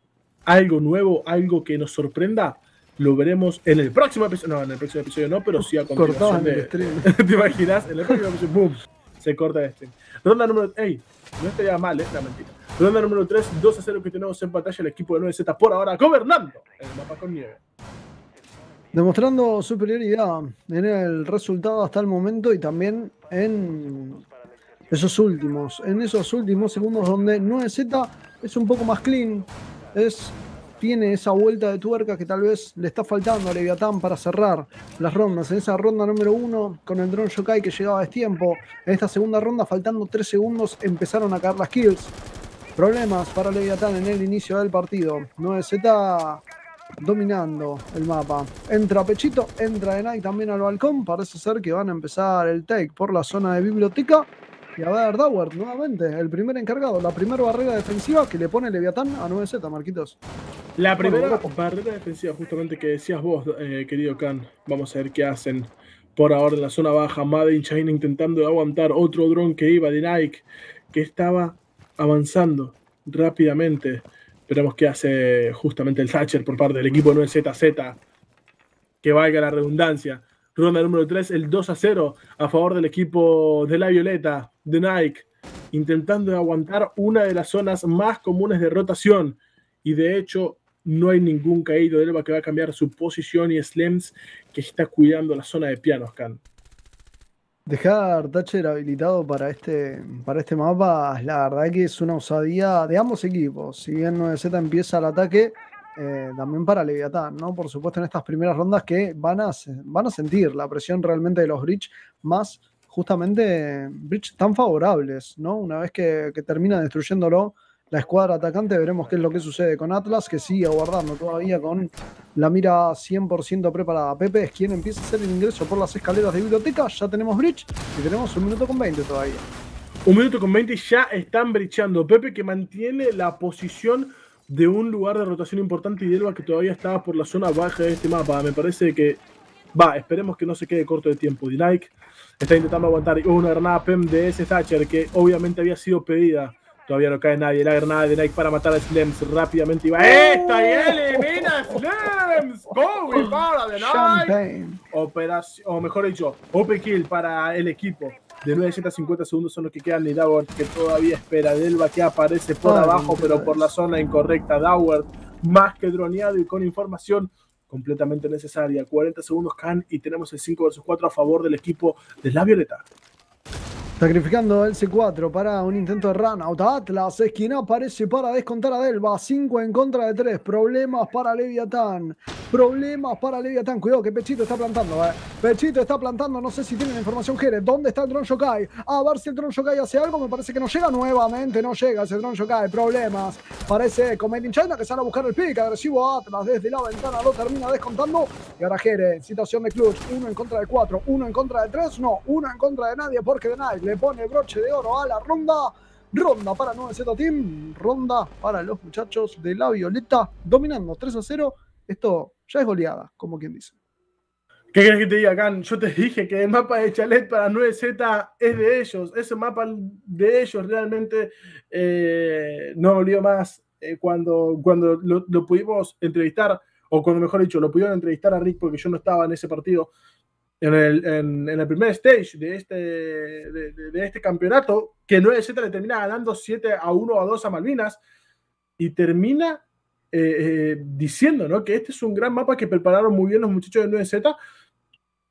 algo nuevo, algo que nos sorprenda? Lo veremos en el próximo episodio. No, en el próximo episodio no, pero sí a Cortaban continuación el de, stream. (laughs) ¿Te imaginas? En el próximo episodio, ¡boom! Se corta este. Ronda número. ¡Ey! No estaría mal, ¿eh? La mentira. Ronda número 3, 2 a 0 que tenemos en pantalla el equipo de 9Z por ahora gobernando el mapa con nieve. Demostrando superioridad en el resultado hasta el momento y también en esos últimos, en esos últimos segundos donde 9Z es un poco más clean, es, tiene esa vuelta de tuerca que tal vez le está faltando a Leviatán para cerrar las rondas. En esa ronda número uno, con el drone Yokai que llegaba a destiempo, en esta segunda ronda, faltando 3 segundos, empezaron a caer las kills. Problemas para Leviatán en el inicio del partido. 9Z dominando el mapa. Entra Pechito, entra Enai también al balcón. Parece ser que van a empezar el take por la zona de biblioteca. Y a ver, Dauer, nuevamente, el primer encargado, la primera barrera defensiva que le pone Leviatán a 9Z, Marquitos. La primera barrera defensiva, justamente que decías vos, eh, querido Khan. Vamos a ver qué hacen por ahora en la zona baja. Made in China intentando aguantar otro dron que iba de Nike, que estaba avanzando rápidamente. Esperemos qué hace justamente el Thatcher por parte del equipo 9ZZ. Que valga la redundancia. Ronda número 3, el 2 a 0 a favor del equipo de la Violeta, de Nike, intentando aguantar una de las zonas más comunes de rotación. Y de hecho, no hay ningún caído de que va a cambiar su posición y Slems que está cuidando la zona de pianos, Khan. Dejar Thatcher habilitado para este, para este mapa, la verdad que es una osadía de ambos equipos. Si bien 9Z empieza el ataque, eh, también para Leviatán, ¿no? Por supuesto, en estas primeras rondas que van a, van a sentir la presión realmente de los Bridge, más justamente Bridge tan favorables, ¿no? Una vez que, que termina destruyéndolo la escuadra atacante, veremos qué es lo que sucede con Atlas, que sigue aguardando todavía con la mira 100% preparada. Pepe es quien empieza a hacer el ingreso por las escaleras de biblioteca. Ya tenemos Bridge y tenemos un minuto con 20 todavía. Un minuto con 20 ya están brichando. Pepe que mantiene la posición de un lugar de rotación importante y Elba que todavía estaba por la zona baja de este mapa. Me parece que va, esperemos que no se quede corto de tiempo. Dinike está intentando aguantar y una granada PEM de ese Thatcher que obviamente había sido pedida. Todavía no cae nadie. La granada de Nike para matar a Slems rápidamente. Y va esta y elimina a Slems. Go y para de Nike. Operación, o mejor dicho, OP kill para el equipo. De 950 segundos son los que quedan y Doward que todavía espera. Delva que aparece por Ay, abajo, pero por la zona incorrecta. Doward más que droneado y con información completamente necesaria. 40 segundos can y tenemos el 5 versus 4 a favor del equipo de la Violeta. Sacrificando el C4 para un intento de run out. Atlas, esquina aparece para descontar a Delva. 5 en contra de 3. Problemas para Leviatán. Problemas para Leviatán. Cuidado que Pechito está plantando. Eh. Pechito está plantando. No sé si tienen información, Jere. ¿Dónde está el dron Shokai? A ver si el dron Shokai hace algo. Me parece que no llega nuevamente. No llega ese dron Shokai. Problemas. Parece con Made in China que sale a buscar el pick. Agresivo Atlas desde la ventana. Lo termina descontando. Y ahora Jere. Situación de clutch. Uno en contra de 4. Uno en contra de 3. No. Uno en contra de nadie porque de nadie le pone broche de oro a la ronda. Ronda para 9Z Team, ronda para los muchachos de la Violeta, dominando 3 a 0. Esto ya es goleada, como quien dice. ¿Qué quieres que te diga, Can? Yo te dije que el mapa de Chalet para 9Z es de ellos. Ese mapa de ellos realmente eh, no volvió más eh, cuando, cuando lo, pudimos entrevistar, o cuando mejor dicho, lo pudieron entrevistar a Rick porque yo no estaba en ese partido en el, en, el primer stage de este, de, de, este campeonato, que 9Z le termina ganando 7 a 1 a 2 a Malvinas y termina eh, eh, diciendo ¿no? que este es un gran mapa que prepararon muy bien los muchachos de 9Z.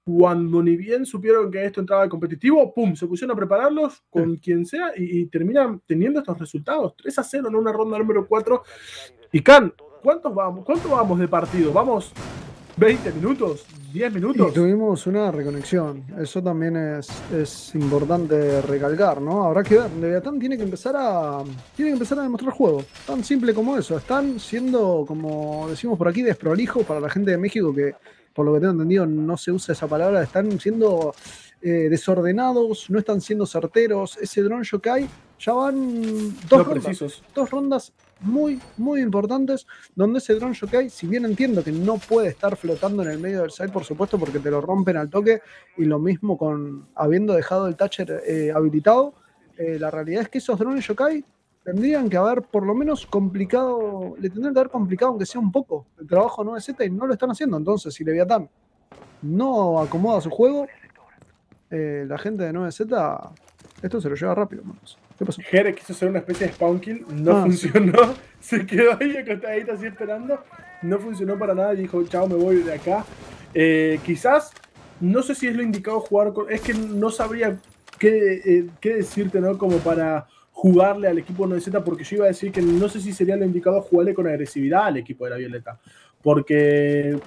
Cuando ni bien supieron que esto entraba al competitivo, ¡pum! Se pusieron a prepararlos con quien sea y, y terminan teniendo estos resultados. 3 a 0 en una ronda número 4. Y Can, ¿cuántos vamos? ¿Cuánto vamos de partido? ¿Vamos 20 minutos? 10 minutos. Y tuvimos una reconexión. Eso también es, es importante recalcar, ¿no? Habrá que ver. Leviatán tiene que empezar a. Tiene que empezar a demostrar juego. Tan simple como eso. Están siendo, como decimos por aquí, desprolijos para la gente de México que, por lo que tengo entendido, no se usa esa palabra. Están siendo eh, desordenados, no están siendo certeros. Ese drone Shokai ya van dos rondas, dos rondas muy, muy importantes, donde ese drone Shokai, si bien entiendo que no puede estar flotando en el medio del site, por supuesto, porque te lo rompen al toque, y lo mismo con habiendo dejado el toucher eh, habilitado, eh, la realidad es que esos drones Shokai tendrían que haber por lo menos complicado, le tendrían que haber complicado aunque sea un poco el trabajo 9Z y no lo están haciendo. Entonces, si Leviatán no acomoda su juego, eh, la gente de 9Z esto se lo lleva rápido, manos. ¿Qué pasó? Jere quiso hacer una especie de spawn kill, no ah, funcionó. (laughs) Se quedó ahí acostadito así esperando. No funcionó para nada y dijo, chao, me voy de acá. Eh, quizás, no sé si es lo indicado jugar con. Es que no sabría qué, eh, qué decirte, ¿no? Como para jugarle al equipo 9Z, porque yo iba a decir que no sé si sería lo indicado jugarle con agresividad al equipo de la Violeta. Porque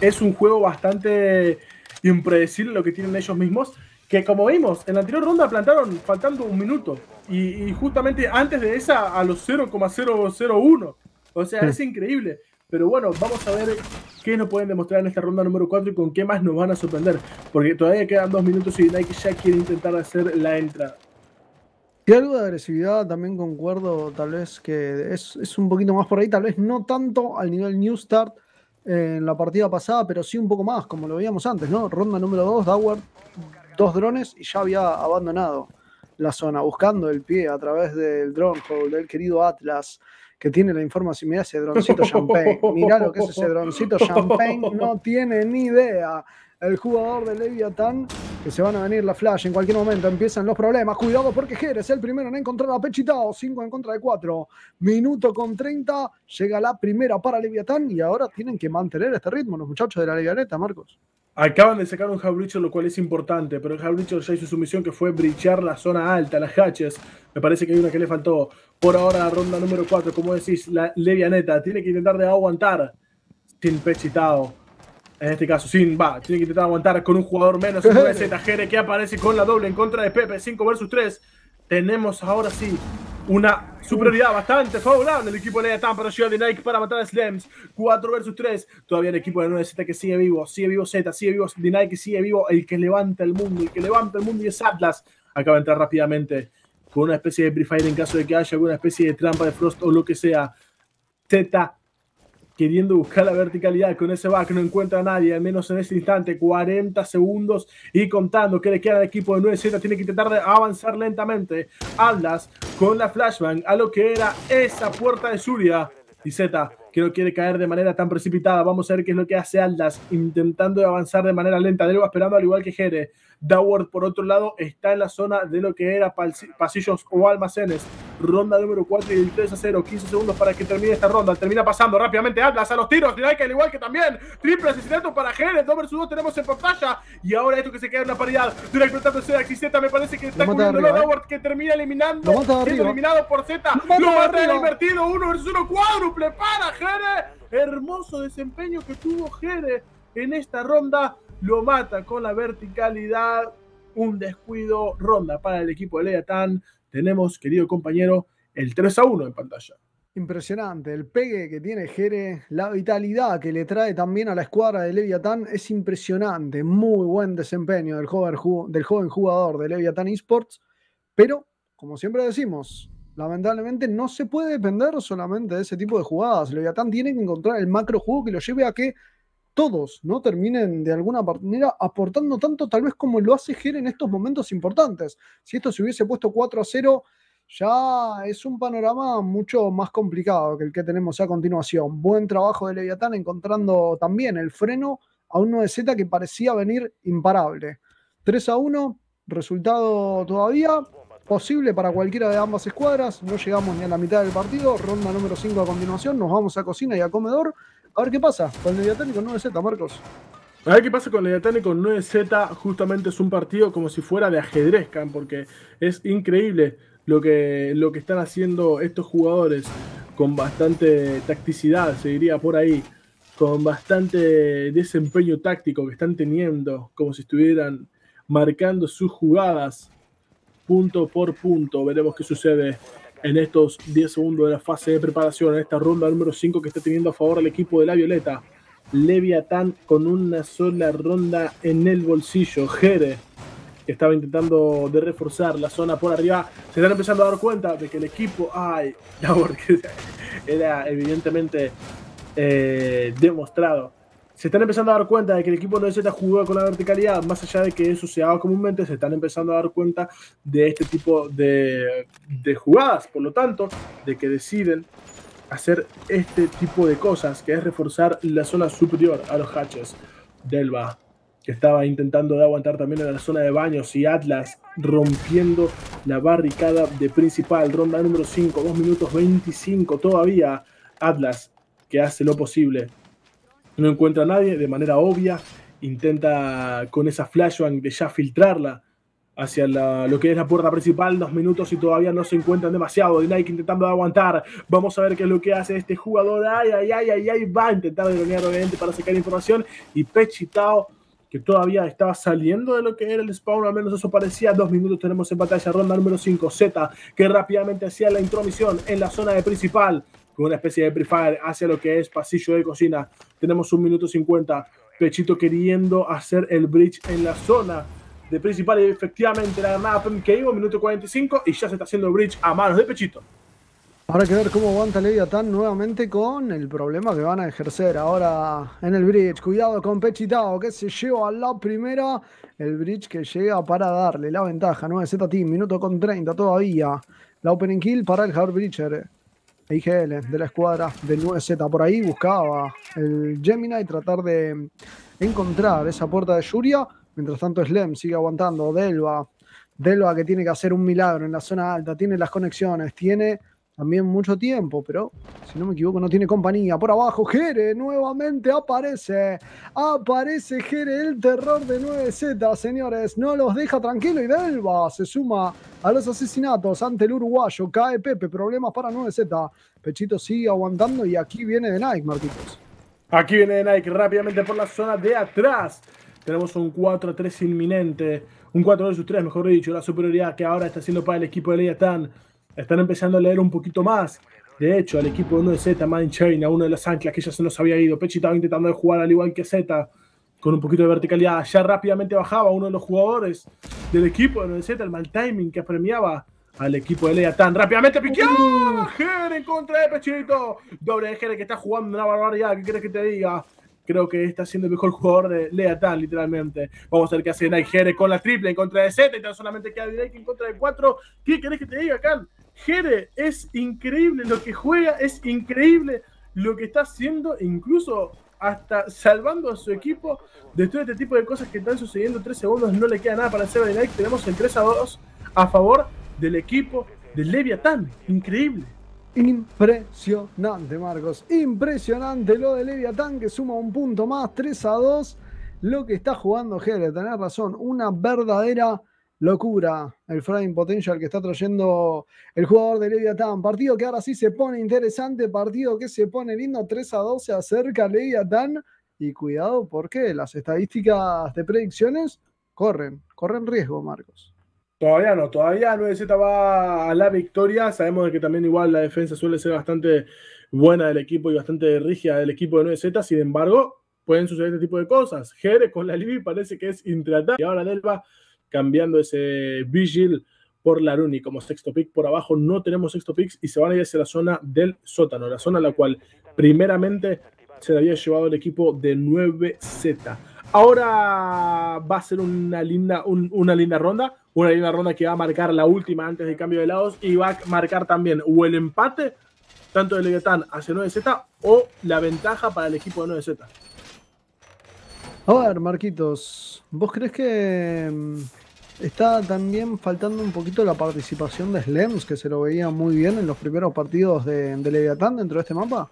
es un juego bastante impredecible lo que tienen ellos mismos que como vimos, en la anterior ronda plantaron faltando un minuto. Y, justamente antes de esa a los 0,001. O sea, es increíble. Pero bueno, vamos a ver qué nos pueden demostrar en esta ronda número 4 y con qué más nos van a sorprender. Porque todavía quedan dos minutos y Nike ya quiere intentar hacer la entrada. Y algo de agresividad también concuerdo, tal vez que es, es, un poquito más por ahí, tal vez no tanto al nivel New Start en la partida pasada, pero sí un poco más, como lo veíamos antes, ¿no? Ronda número 2, Daward dos drones y ya había abandonado la zona, buscando el pie a través del drone del querido Atlas, que tiene la información. Mira ese droncito (laughs) champagne. Mirá lo que es ese droncito champagne. No tiene ni idea. El jugador de Leviathan, que se van a venir la flash en cualquier momento. Empiezan los problemas. Cuidado porque Jerez el primero en encontrar a Pechitao. 5 en contra de 4. Minuto con 30. Llega la primera para Leviathan y ahora tienen que mantener este ritmo los muchachos de la Levianeta, Marcos. Acaban de sacar un half lo cual es importante, pero el half ya hizo su misión que fue brichar la zona alta, las hatches. Me parece que hay una que le faltó. Por ahora, la ronda número 4, como decís, la Levianeta tiene que intentar de aguantar sin pechitado. En este caso, sin va, tiene que intentar aguantar con un jugador menos. En (laughs) Z, Jere que aparece con la doble en contra de Pepe, 5 versus 3. Tenemos ahora sí una superioridad bastante favorable el equipo de para Ciudad de Nike para matar a Slams. 4 versus 3. Todavía el equipo de 9Z que sigue vivo. Sigue vivo Z, sigue vivo de Nike, sigue vivo el que levanta el mundo. El que levanta el mundo y es Atlas. Acaba de entrar rápidamente con una especie de pre-fire en caso de que haya alguna especie de trampa de Frost o lo que sea. Z queriendo buscar la verticalidad con ese back, no encuentra a nadie, al menos en este instante, 40 segundos y contando que le queda al equipo de 9Z, tiene que intentar de avanzar lentamente. Atlas con la flashbang a lo que era esa puerta de Surya. Y Z, que no quiere caer de manera tan precipitada. Vamos a ver qué es lo que hace Aldas, intentando avanzar de manera lenta. Delva esperando al igual que Jere. Daward, por otro lado, está en la zona de lo que era pasillos o almacenes. Ronda número 4 y el 3 a 0. 15 segundos para que termine esta ronda. Termina pasando rápidamente Atlas a los tiros. que al igual que también. Triple asesinato para Jerez. 2 vs 2 tenemos en pantalla. Y ahora esto que se queda en la paridad. Direct tratándose de Z. Me parece que está cubriendo arriba, Lord que termina eliminando. Siendo eliminado por Z. Lo mata el invertido. 1 vs 1 cuádruple para Jerez. Hermoso desempeño que tuvo Jerez en esta ronda. Lo mata con la verticalidad. Un descuido. Ronda para el equipo de Leatán. Tenemos, querido compañero, el 3 a 1 en pantalla. Impresionante, el pegue que tiene Jere, la vitalidad que le trae también a la escuadra de Leviatán es impresionante. Muy buen desempeño del joven, del joven jugador de Leviatán Esports, pero como siempre decimos, lamentablemente no se puede depender solamente de ese tipo de jugadas. Leviatán tiene que encontrar el macro juego que lo lleve a que todos no terminen de alguna manera aportando tanto tal vez como lo hace Jere en estos momentos importantes. Si esto se hubiese puesto 4 a 0, ya es un panorama mucho más complicado que el que tenemos a continuación. Buen trabajo de Leviatán encontrando también el freno a un 9Z que parecía venir imparable. 3 a 1, resultado todavía posible para cualquiera de ambas escuadras. No llegamos ni a la mitad del partido. Ronda número 5 a continuación. Nos vamos a cocina y a comedor. A ver qué pasa con Leviatán y con 9Z, Marcos. A ver qué pasa con Leviatán y con 9Z. Justamente es un partido como si fuera de ajedrez, Can, porque es increíble lo que, lo que están haciendo estos jugadores con bastante tacticidad, se diría por ahí, con bastante desempeño táctico que están teniendo, como si estuvieran marcando sus jugadas punto por punto. Veremos qué sucede en estos 10 segundos de la fase de preparación, en esta ronda número 5 que está teniendo a favor el equipo de la Violeta. Leviatán con una sola ronda en el bolsillo. Jere, que estaba intentando de reforzar la zona por arriba, se están empezando a dar cuenta de que el equipo, ay, (laughs) porque era evidentemente eh, demostrado. Se están empezando a dar cuenta de que el equipo no Z jugó con la verticalidad, más allá de que eso se haga comúnmente, se están empezando a dar cuenta de este tipo de, jugadas, por lo tanto, de que deciden hacer este tipo de cosas, que es reforzar la zona superior a los hatches. Delva, que estaba intentando de aguantar también en la zona de baños, y Atlas rompiendo la barricada de principal. Ronda número 5, 2 minutos 25 todavía. Atlas, que hace lo posible. No encuentra a nadie de manera obvia. Intenta con esa flashbang de ya filtrarla hacia la- lo que es la puerta principal, dos minutos y todavía no se encuentran demasiado. De Nike intentando aguantar. Vamos a ver qué es lo que hace este jugador. Ay, ay, ay, ay, ay. Va a intentar dronear obviamente para sacar información. Y Pechitao, que todavía estaba saliendo de lo que era el spawn, al menos eso parecía. Dos minutos tenemos en batalla. Ronda número 5. Z, que rápidamente hacía la intromisión en la zona de principal. Con una especie de prefire hacia lo que es pasillo de cocina. Tenemos un minuto 50. Pechito queriendo hacer el bridge en la zona de principal efectivamente la que iba, minuto 45 y ya se está haciendo el bridge a manos de Pechito. Habrá que ver cómo aguanta Leviatán nuevamente con el problema que van a ejercer ahora en el bridge. Cuidado con Pechitao que se lleva a la primera. El bridge que llega para darle la ventaja. 9Z Team, minuto con 30 todavía. La opening kill para el hard breacher. IGL de la escuadra del 9Z. Por ahí buscaba el Gemini tratar de encontrar esa puerta de Yuria. Mientras tanto, Slem sigue aguantando. Delva. Delva que tiene que hacer un milagro en la zona alta. Tiene las conexiones. Tiene también mucho tiempo, pero si no me equivoco, no tiene compañía. Por abajo, Jere nuevamente aparece. Aparece Jere, el terror de 9Z, señores. No los deja tranquilo y Delva se suma a los asesinatos ante el uruguayo. Cae Pepe, problemas para 9Z. Pechito sigue aguantando y aquí viene de Nike, Marquitos. Aquí viene Nike rápidamente por la zona de atrás. Tenemos un 4 a 3 inminente. Un 4 versus 3, mejor dicho. La superioridad que ahora está haciendo para el equipo de Leviatán. Están empezando a leer un poquito más. De hecho, al equipo de 1 de Z, Chain, a uno de las anclas que ya se nos había ido. Pechi estaba intentando de jugar al igual que Z, con un poquito de verticalidad. Ya rápidamente bajaba uno de los jugadores del equipo de 9 Z, el mal timing que premiaba al equipo de Leatán. Rápidamente piqueó. Jere en contra de Pechito. Doble de Jere que está jugando una barbaridad. ¿Qué quieres que te diga? Creo que está siendo el mejor jugador de Leatán, literalmente. Vamos a ver qué hace Nike Jere con la triple en contra de Z. Y tan solamente queda Direct en contra de 4. ¿Qué querés que te diga, Can? Jere es increíble lo que juega, es increíble lo que está haciendo, incluso hasta salvando a su equipo de todo este tipo de cosas que están sucediendo. Tres segundos, no le queda nada para hacer Nike. Tenemos el 3 a 2 a favor del equipo de Leviatán. Increíble. Impresionante, Marcos. Impresionante lo de Leviatán que suma un punto más, 3 a 2. Lo que está jugando Jere, tenés razón, una verdadera locura el Frying Potential que está trayendo el jugador de Leviatán. Partido que ahora sí se pone interesante, partido que se pone lindo, 3 a 2 se acerca Leviatán. Y cuidado porque las estadísticas de predicciones corren, corren riesgo, Marcos. Todavía no, todavía 9Z va a la victoria. Sabemos que también igual la defensa suele ser bastante buena del equipo y bastante rígida del equipo de 9Z. Sin embargo, pueden suceder este tipo de cosas. Jere con la Libby parece que es intratable. Y ahora Delva cambiando ese Vigil por Laruni como sexto pick. Por abajo no tenemos sexto picks y se van a ir hacia la zona del sótano, la zona a la cual primeramente se le había llevado el equipo de 9Z. Ahora va a ser una linda, un- una linda ronda, una linda ronda que va a marcar la última antes del cambio de lados y va a marcar también o el empate tanto de Leviatán hacia 9Z o la ventaja para el equipo de 9Z. A ver, Marquitos, ¿vos crees que mm, está también faltando un poquito la participación de Slems, que se lo veía muy bien en los primeros partidos de, de Leviatán dentro de este mapa?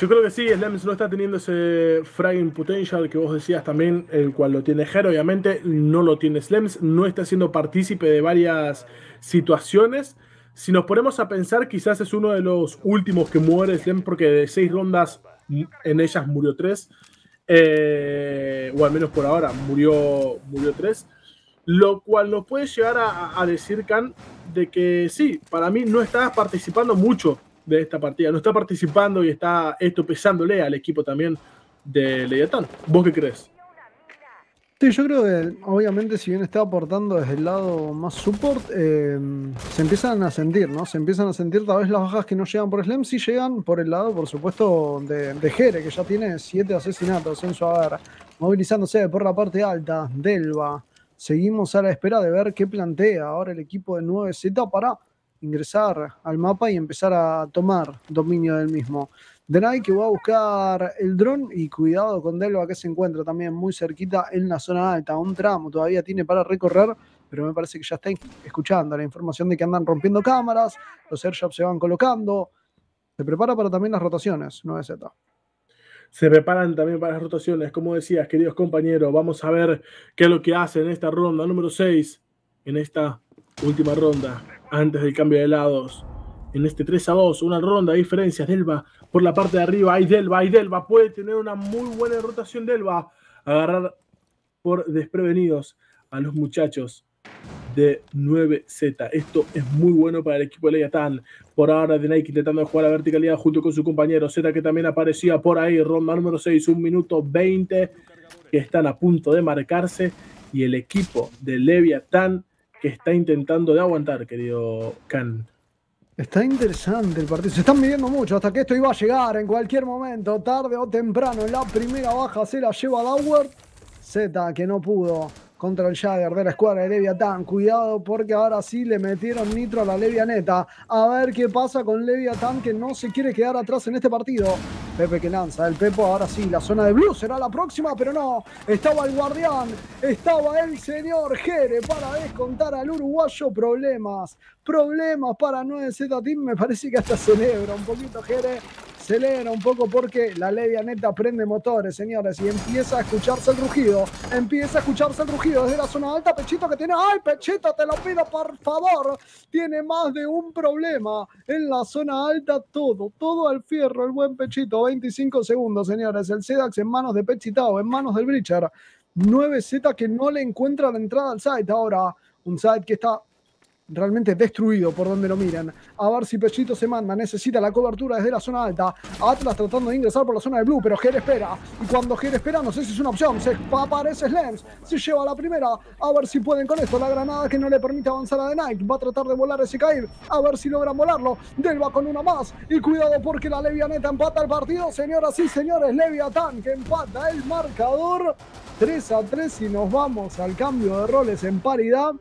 Yo creo que sí, Slems no está teniendo ese fragging potential que vos decías también, el cual lo tiene Her, obviamente, no lo tiene Slems, no está siendo partícipe de varias situaciones. Si nos ponemos a pensar, quizás es uno de los últimos que muere Slems, porque de seis rondas, en ellas murió tres, eh, o al menos por ahora murió, murió tres. Lo cual nos puede llegar a, a decir, Khan, de que sí, para mí no está participando mucho de esta partida. No está participando y está esto al equipo también de Leviatán. ¿Vos qué crees? Sí, yo creo que obviamente si bien está aportando desde el lado más support, eh, se empiezan a sentir, ¿no? Se empiezan a sentir tal vez las bajas que no llegan por Slem, sí llegan por el lado, por supuesto, de, de Jere, que ya tiene siete asesinatos en su haber, movilizándose por la parte alta, Delva. Seguimos a la espera de ver qué plantea ahora el equipo de 9Z para ingresar al mapa y empezar a tomar dominio del mismo. Denai que va a buscar el dron y cuidado con Delva que se encuentra también muy cerquita en la zona alta. Un tramo todavía tiene para recorrer, pero me parece que ya está escuchando la información de que andan rompiendo cámaras, los airshops se van colocando. Se prepara para también las rotaciones, 9Z. Se preparan también para las rotaciones. Como decías, queridos compañeros, vamos a ver qué es lo que hace en esta ronda número 6, en esta última ronda, antes del cambio de lados. En este 3 a 2, una ronda de diferencias. Delva por la parte de arriba. Hay Delva, hay Delva. Puede tener una muy buena rotación Delva. Agarrar por desprevenidos a los muchachos de 9Z. Esto es muy bueno para el equipo de Leviatán. Por ahora, de Nike intentando jugar a verticalidad junto con su compañero Z, que también aparecía por ahí. Ronda número 6, un minuto 20, que están a punto de marcarse. Y el equipo de Leviatán que está intentando de aguantar, querido Khan. Está interesante el partido. Se están midiendo mucho hasta que esto iba a llegar en cualquier momento, tarde o temprano. La primera baja se la lleva Dauer. Z que no pudo contra el Jagger de la escuadra de Leviatán. Cuidado porque ahora sí le metieron nitro a la Levianeta. A ver qué pasa con Leviatán que no se quiere quedar atrás en este partido. Pepe que lanza, el Pepo ahora sí, la zona de Blue será la próxima, pero no. Estaba el guardián, estaba el señor Jere para descontar al uruguayo. Problemas, problemas para 9Z Team. Me parece que hasta celebra un poquito Jere. Celebra un poco porque la Levianeta prende motores, señores, y empieza a escucharse el rugido. Empieza a escucharse el rugido desde la zona alta. Pechito que tiene. ¡Ay, Pechito! Te lo pido, por favor. Tiene más de un problema en la zona alta. Todo, todo al fierro. El buen Pechito. 25 segundos, señores. El Sedax en manos de Pechitao, en manos del Breacher. 9Z que no le encuentra la entrada al site ahora. Un site que está realmente destruido por donde lo miren. A ver si Pechito se manda, necesita la cobertura desde la zona alta. Atlas tratando de ingresar por la zona de blue, pero Ger espera. Y cuando Ger espera, no sé si es una opción. Se aparece Slems, se lleva la primera. A ver si pueden con esto. La granada que no le permite avanzar a The Knight. Va a tratar de volar ese caer. A ver si logran volarlo. Delva con una más. Y cuidado porque la Levianeta empata el partido. Señoras y señores, Leviatán que empata el marcador. 3 a 3 y nos vamos al cambio de roles en paridad.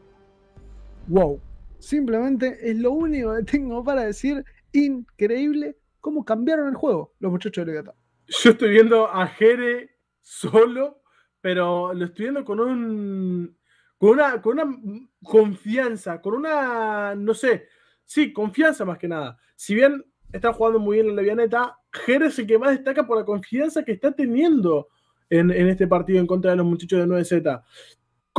Wow. Simplemente es lo único que tengo para decir. Increíble cómo cambiaron el juego los muchachos de Leviatán. Yo estoy viendo a Jere solo, pero lo estoy viendo con un con una, con una confianza, con una, no sé, sí, confianza más que nada. Si bien está jugando muy bien en la Levianeta, Jerez es el que más destaca por la confianza que está teniendo en, en este partido en contra de los muchachos de 9Z.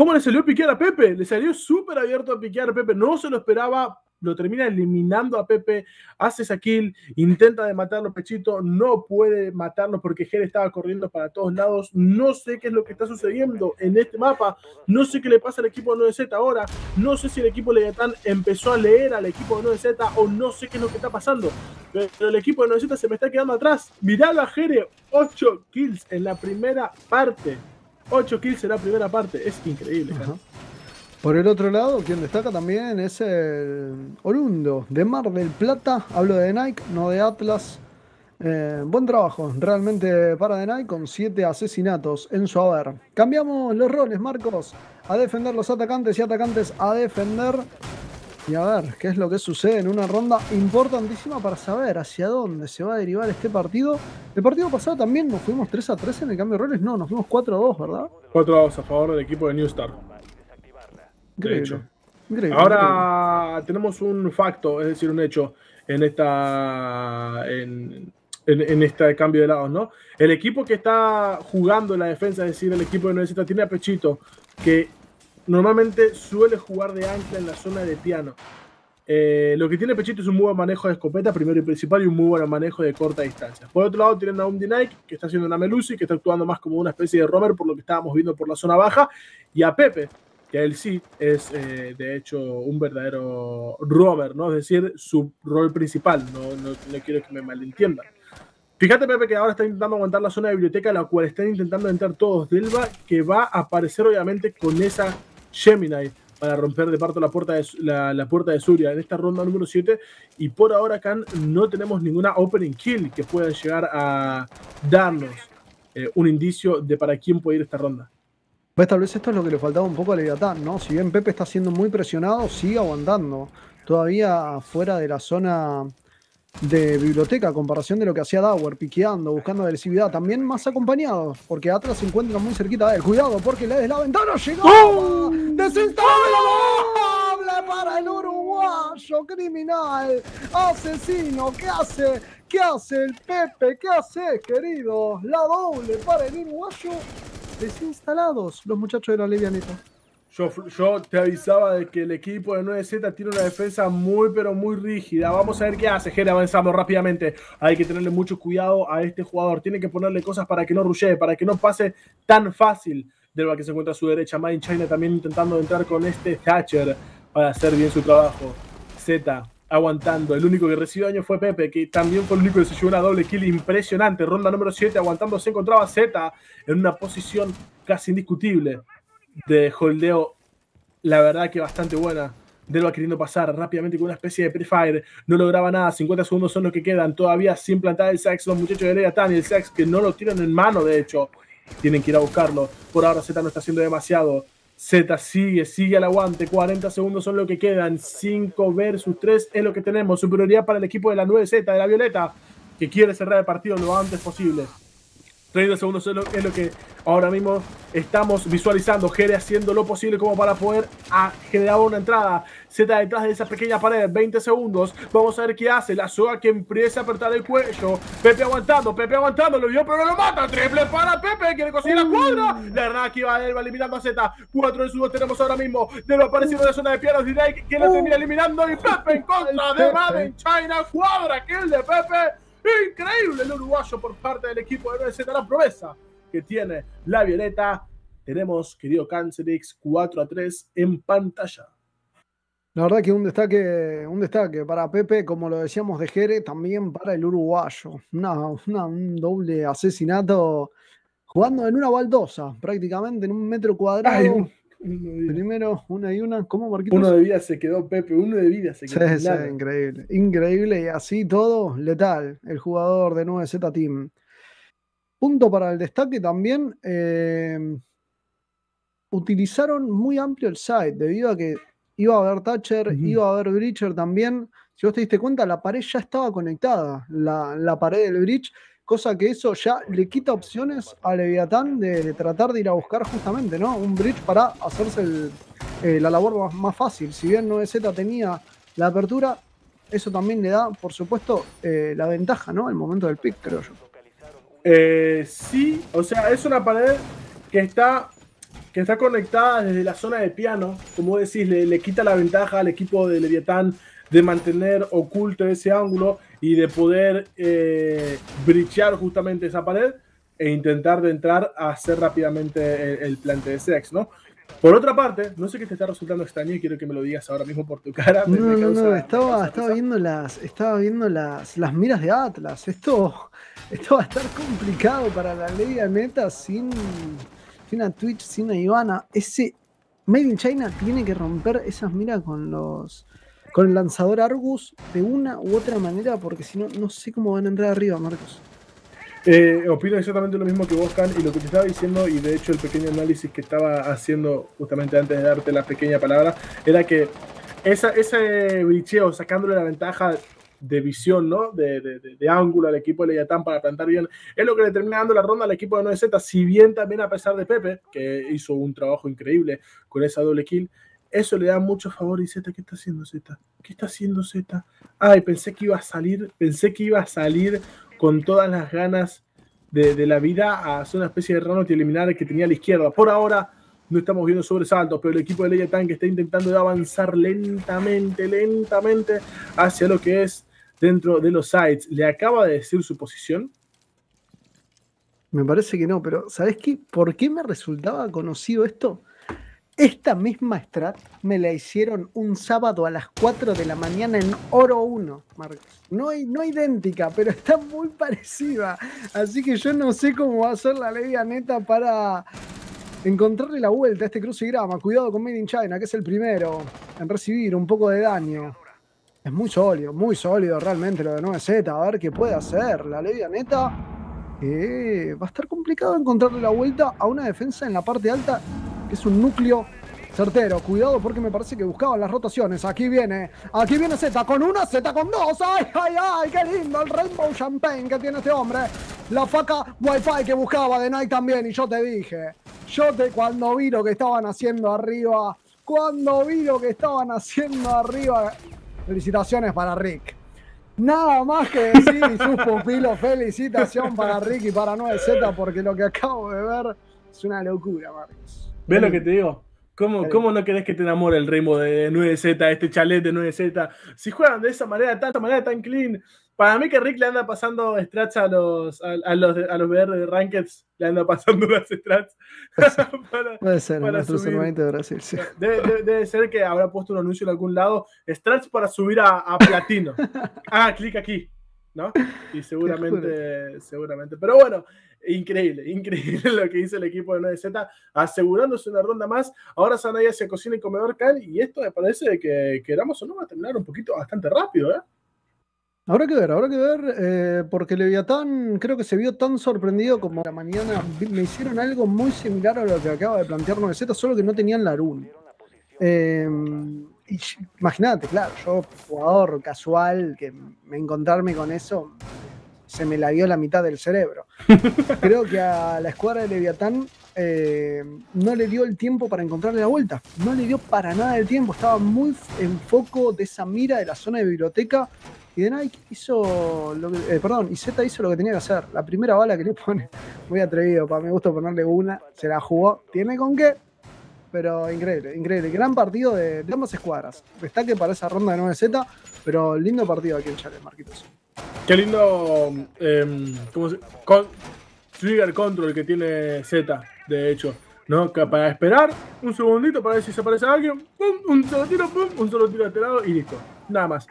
¿Cómo le salió a piquear a Pepe? Le salió súper abierto a piquear a Pepe, no se lo esperaba, lo termina eliminando a Pepe, hace esa kill, intenta de matarlo Pechito, no puede matarlo porque Jerez estaba corriendo para todos lados, no sé qué es lo que está sucediendo en este mapa, no sé qué le pasa al equipo de 9Z ahora, no sé si el equipo de Leviatán empezó a leer al equipo de 9Z o no sé qué es lo que está pasando, pero el equipo de 9Z se me está quedando atrás, miralo a Jerez, 8 kills en la primera parte, 8 kills en la primera parte, es increíble. cara. Por el otro lado, quien destaca también es el Orundo, de Mar del Plata. Hablo de Nike, no de Atlas. Eh, buen trabajo, realmente para The Nike con siete asesinatos en su haber. Cambiamos los roles, Marcos. A defender los atacantes y atacantes a defender. Y a ver, qué es lo que sucede en una ronda importantísima para saber hacia dónde se va a derivar este partido. El partido pasado también nos fuimos 3 a 3 en el cambio de roles. No, nos fuimos 4 a 2, ¿verdad? 4 a 2 a favor del equipo de New Star. De hecho. Increíble, Ahora tenemos un facto, es decir, un hecho en esta en, en- en este cambio de lados, ¿no? El equipo que está jugando en la defensa, es decir, el equipo de Nuevecita tiene a Pechito, que normalmente suele jugar de ancla en la zona de piano. Eh, lo que tiene Pechito es un muy buen manejo de escopeta, primero y principal, y un muy buen manejo de corta distancia. Por otro lado, tienen a un Nike, que está haciendo una Melusi, que está actuando más como una especie de rover, por lo que estábamos viendo por la zona baja, y a Pepe, que él sí es, eh, de hecho, un verdadero rover, ¿no? Es decir, su rol principal, no, no, no quiero que me malentiendan. Fíjate, Pepe, que ahora está intentando aguantar la zona de biblioteca, la cual están intentando entrar todos. Delva, que va a aparecer obviamente con esa Gemini para romper de parto la puerta de, la, puerta de Suria en esta ronda número 7. Y por ahora, acá no tenemos ninguna opening kill que pueda llegar a darnos eh, un indicio de para quién puede ir esta ronda. Pues tal vez esto es lo que le faltaba un poco a Leviatán, ¿no? Si bien Pepe está siendo muy presionado, sigue aguantando. Todavía fuera de la zona de biblioteca, a comparación de lo que hacía Dower, piqueando, buscando agresividad. También más acompañado, porque Atlas se encuentra muy cerquita de él. Cuidado, porque le des la ventana, llegó. Desinstable para el uruguayo criminal, asesino. ¿Qué hace? ¿Qué hace el Pepe? ¿Qué hace, querido? La doble para el uruguayo. Desinstalados los muchachos de la Levianeta. Yo, te avisaba de que el equipo de 9Z tiene una defensa muy, pero muy rígida. Vamos a ver qué hace. Jere avanzamos rápidamente. Hay que tenerle mucho cuidado a este jugador. Tiene que ponerle cosas para que no rushee, para que no pase tan fácil. Delva que se encuentra a su derecha. Made in China también intentando entrar con este Thatcher para hacer bien su trabajo. Z aguantando. El único que recibió daño fue Pepe, que también fue el único que se llevó una doble kill impresionante. Ronda número 7, aguantando se encontraba Z en una posición casi indiscutible de holdeo, la verdad que bastante buena. Delva queriendo pasar rápidamente con una especie de pre-fire. No lograba nada. 50 segundos son los que quedan. Todavía sin plantar el sex. Los muchachos de Leviatán y el sex que no lo tienen en mano, de hecho. Tienen que ir a buscarlo. Por ahora Z no está haciendo demasiado. Z sigue, sigue al aguante. 40 segundos son lo que quedan. 5 versus 3 es lo que tenemos. Superioridad para el equipo de la 9Z, de la Violeta, que quiere cerrar el partido lo antes posible. 30 segundos es lo, es lo que ahora mismo estamos visualizando. Jere haciendo lo posible como para poder a- generar una entrada. Z detrás de esa pequeña pared. 20 segundos. Vamos a ver qué hace. La soga que empieza a apretar el cuello. Pepe aguantando. Pepe aguantando. Lo vio, pero no lo mata. Triple para Pepe. Quiere conseguir la cuadra. La verdad que va Delva eliminando a Z. 4 de sus tenemos ahora mismo. Delva apareciendo en la zona de pianos. Direct que lo termina eliminando. Y Pepe en contra de Made in China. Cuadra kill de Pepe. Increíble el uruguayo por parte del equipo de 9Z. La promesa que tiene la Violeta. Tenemos, querido Cancerix, 4 a 3 en pantalla. La verdad que un destaque, un destaque para Pepe, como lo decíamos de Jere, también para el uruguayo. Una, una- un doble asesinato jugando en una baldosa, prácticamente en un metro cuadrado. Ay, Primero, una y una. ¿Cómo, Marquitos? Uno de vida se quedó, Pepe. Uno de vida se Sí, quedó. sí, Claro. increíble. Increíble y así todo, letal. El jugador de 9Z Team. Punto para el destaque también. eh, utilizaron muy amplio el site debido a que iba a haber Thatcher, iba a haber Breacher también. Si vos te diste cuenta, la pared ya estaba conectada. La, la pared del bridge cosa que eso ya le quita opciones a Leviatán de, tratar de ir a buscar justamente, ¿no? Un bridge para hacerse el- eh, la labor más, fácil. Si bien 9Z tenía la apertura, eso también le da, por supuesto, eh, la ventaja, ¿no? Al momento del pick, creo yo. Eh, sí, o sea, es una pared que está, que está conectada desde la zona de piano. Como decís, le, le quita la ventaja al equipo de Leviatán de mantener oculto ese ángulo y de poder eh, brichear justamente esa pared e intentar de entrar a hacer rápidamente el, el plante de Sex, ¿no? Por otra parte, no sé qué te está resultando extraño y quiero que me lo digas ahora mismo por tu cara. No, me no, causa- no, me estaba, estaba viendo las, estaba viendo las, las miras de Atlas. Esto, esto va a estar complicado para la Liga Neta sin, sin a Twitch, sin a Ivana. Ese Made in China tiene que romper esas miras con los con el lanzador Argus de una u otra manera, porque si no, no sé cómo van a entrar arriba, Marcos. Eh, opino exactamente lo mismo que vos, Can, y lo que te estaba diciendo, y de hecho el pequeño análisis que estaba haciendo justamente antes de darte la pequeña palabra, era que esa, ese bicheo, sacándole la ventaja de visión, ¿no? De, de- de- de ángulo al equipo de Leviatán para plantar bien, es lo que le termina dando la ronda al equipo de 9Z, si bien también a pesar de Pepe, que hizo un trabajo increíble con esa doble kill, eso le da mucho favor y Z, ¿qué está haciendo Z? ¿Qué está haciendo Z? Ay, pensé que iba a salir, pensé que iba a salir con todas las ganas de, de la vida a hacer una especie de run y eliminar el que tenía a la izquierda. Por ahora no estamos viendo sobresaltos, pero el equipo de Leviatán que está intentando avanzar lentamente, lentamente hacia lo que es dentro de los sites. ¿Le acaba de decir su posición? Me parece que no, pero ¿sabes qué? ¿Por qué me resultaba conocido esto? Esta misma strat me la hicieron un sábado a las 4 de la mañana en Oro 1, Marcos. No, no idéntica, pero está muy parecida. Así que yo no sé cómo va a ser la Liga Neta para encontrarle la vuelta a este crucigrama. Cuidado con Made in China, que es el primero en recibir un poco de daño. Es muy sólido, muy sólido realmente lo de 9Z. A ver qué puede hacer la Liga Neta. Va a estar complicado encontrarle la vuelta a una defensa en la parte alta, es un núcleo certero. Cuidado porque me parece que buscaban las rotaciones. Aquí viene, aquí viene Z con una, Z con dos. ¡Ay, ay, ay! ¡Qué lindo el Rainbow Champagne que tiene este hombre! La faca Wi-Fi que buscaba de Night también. Y yo te dije, yo te, cuando vi lo que estaban haciendo arriba, cuando vi lo que estaban haciendo arriba, felicitaciones para Rick. Nada más que decir y sus pupilos, felicitación para Rick y para 9Z porque lo que acabo de ver es una locura, Marcos. ¿Ves lo que te digo? ¿Cómo, ¿Cómo no querés que te enamore el Rainbow de 9Z, este chalet de 9Z? Si juegan de esa manera, de tanta manera tan clean. Para mí que Rick le anda pasando strats a los, a, a los, a los VR de Rankeds, le anda pasando (laughs) las strats. (laughs) para- Puede ser, para subir. de Brasil, sí. Debe, debe- debe ser que habrá puesto un anuncio en algún lado. Strats para subir a, a platino. (laughs) ah, clic aquí. ¿No? Y seguramente, seguramente. Pero bueno, increíble, increíble (laughs) lo que hizo el equipo de 9Z, asegurándose una ronda más. Ahora se van a ir hacia cocina y comedor Can, y esto me parece que, queramos o no, va a terminar un poquito bastante rápido, ¿eh? Habrá que ver, habrá que ver, eh, porque Leviatán creo que se vio tan sorprendido como la mañana. Me hicieron algo muy similar a lo que acaba de plantear 9Z, solo que no tenían la run. Y sh- imagínate, claro, yo, jugador casual, que me encontrarme con eso, se me la dio la mitad del cerebro. (laughs) Creo que a la escuadra de Leviatán eh, no le dio el tiempo para encontrarle la vuelta. No le dio para nada el tiempo. Estaba muy en foco de esa mira de la zona de biblioteca. Y de Nike hizo lo que, eh, perdón, y Z hizo lo que tenía que hacer. La primera bala que le pone, (laughs) muy atrevido, para mi gusto ponerle una, se la jugó. Tiene con qué, pero increíble, increíble. Gran partido de, de ambas escuadras. Destaque para esa ronda de 9Z, pero lindo partido aquí en Challenge, Marquitos. Qué lindo em, ¿cómo se- con- trigger control que tiene Z, de hecho. ¿no? Para esperar un segundito para ver si se aparece alguien, pum, un solo tiro, pum, un solo tiro de este lado y listo. Nada más.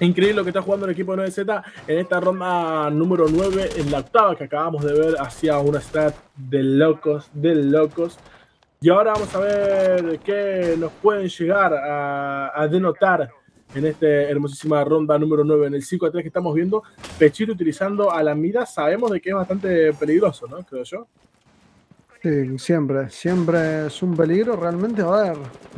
Increíble lo que está jugando el equipo de 9Z en esta ronda número 9, en la octava que acabamos de ver, hacia una stat de locos, de locos. Y ahora vamos a ver qué nos pueden llegar a, a denotar en esta hermosísima ronda número 9. En el 5 a 3 que estamos viendo, Pechito utilizando a la mira, sabemos de que es bastante peligroso, ¿no? Creo yo. Sí, siempre, siempre es un peligro realmente. A ver,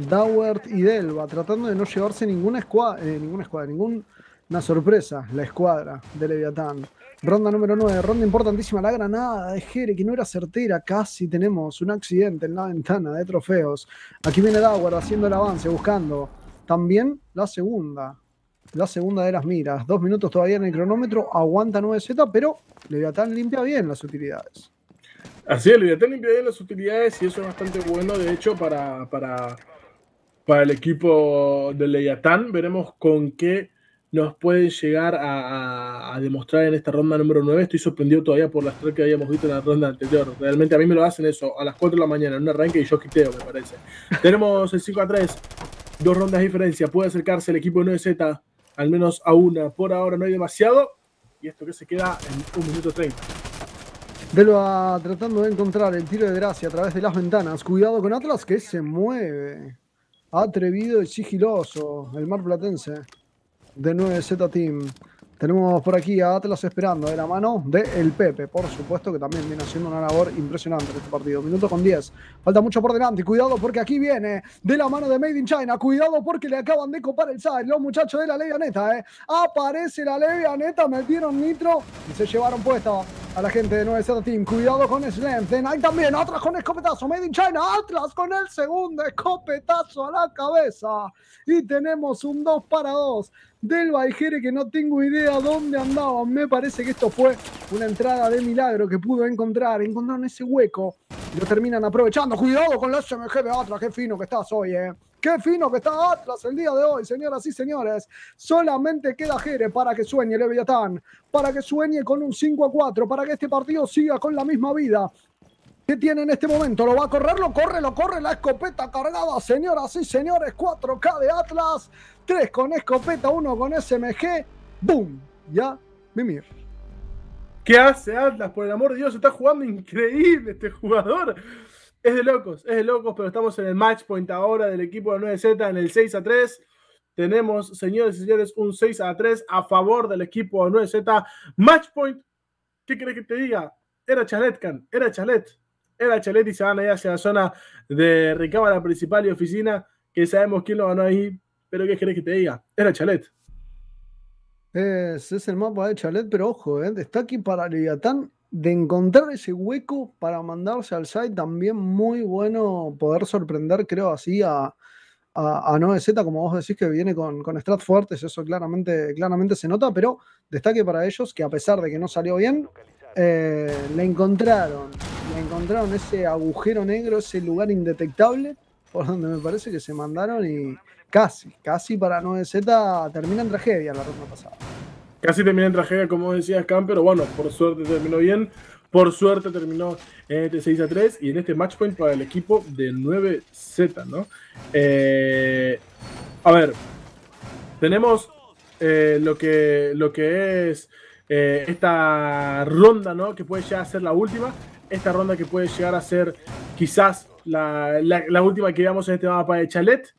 Dawert y Delva tratando de no llevarse ninguna escuadra, ninguna escuadra, ningún Una sorpresa, la escuadra de Leviatán. Ronda número 9, ronda importantísima, la granada de Jere, que no era certera, casi tenemos un accidente en la ventana de trofeos. Aquí viene Dawar haciendo el avance, buscando también la segunda, la segunda de las miras. Dos minutos todavía en el cronómetro, aguanta 9Z, pero Leviatán limpia bien las utilidades. Así es, Leviatán limpia bien las utilidades y eso es bastante bueno, de hecho, para, para, para el equipo de Leviatán. Veremos con qué nos pueden llegar a, a- demostrar en esta ronda número 9. Estoy sorprendido todavía por las tres que habíamos visto en la ronda anterior. Realmente a mí me lo hacen eso a las 4 de la mañana en un arranque y yo quiteo, me parece. Tenemos el 5 a 3, dos rondas de diferencia. Puede acercarse el equipo de 9Z al menos a una. Por ahora no hay demasiado. Y esto que se queda en 1 minuto 30. Delva tratando de encontrar el tiro de gracia a través de las ventanas. Cuidado con Atlas que se mueve. Atrevido y sigiloso. El mar platense de 9Z Team. Tenemos por aquí a Atlas esperando de la mano de Pepe, por supuesto que también viene haciendo una labor impresionante en este partido. Minuto con 10. Falta mucho por delante. Cuidado porque aquí viene de la mano de Made in China. Cuidado porque le acaban de copar el side. Los muchachos de la Levianeta, ¿eh? Aparece la Levianeta, metieron nitro y se llevaron puesta a la gente de 9Z Team. Cuidado con Slam. Hay también Atlas con escopetazo. Made in China. Atlas con el segundo escopetazo a la cabeza. Y tenemos un 2 para 2 del Baijere que no tengo idea dónde andaban. Me parece que esto fue una entrada de milagro que pudo encontrar. Encontraron ese hueco y lo terminan aprovechando. Cuidado con la SMG de Atlas. Qué fino que estás hoy, eh. Qué fino que está Atlas el día de hoy, señoras y señores. Solamente queda Jere para que sueñe Leviatán, para que sueñe con un 5 a 4, para que este partido siga con la misma vida tiene en este momento. Lo va a correr, lo corre, lo corre, la escopeta cargada, señoras y señores. 4K de Atlas, 3 con escopeta, 1 con SMG. ¡Boom! Ya, Mimir. ¿Qué hace Atlas? Por el amor de Dios, está jugando increíble este jugador. Es de locos, es de locos, pero estamos en el match point ahora del equipo de 9Z en el 6 a 3. Tenemos, señores y señores, un 6 a 3 a favor del equipo de 9Z. Match point, ¿qué crees que te diga? Era Chalet, Can, era Chalet. Era Chalet y se van a ir hacia la zona de recámara principal y oficina, que sabemos quién lo ganó ahí, pero ¿qué crees que te diga? Era Chalet. Es, el mapa de Chalet, pero ojo, eh, está aquí para Leviatán de encontrar ese hueco para mandarse al site. También muy bueno poder sorprender, creo, así a, a, a 9Z, como vos decís, que viene con, con strat fuertes. Eso claramente, claramente se nota, pero destaque para ellos que a pesar de que no salió bien, eh, le encontraron, encontraron ese agujero negro, ese lugar indetectable, por donde me parece que se mandaron y casi, casi para 9Z termina en tragedia la ronda pasada. Casi terminó en tragedia, como decías, Cam, pero bueno, por suerte terminó bien. Por suerte terminó en este 6 a 3 y en este match point para el equipo de 9Z, ¿no? Eh, a ver, tenemos eh, lo, que, lo que es eh, esta ronda, ¿no? Que puede llegar a ser la última. Esta ronda que puede llegar a ser quizás la, última que veamos en este mapa de Chalet.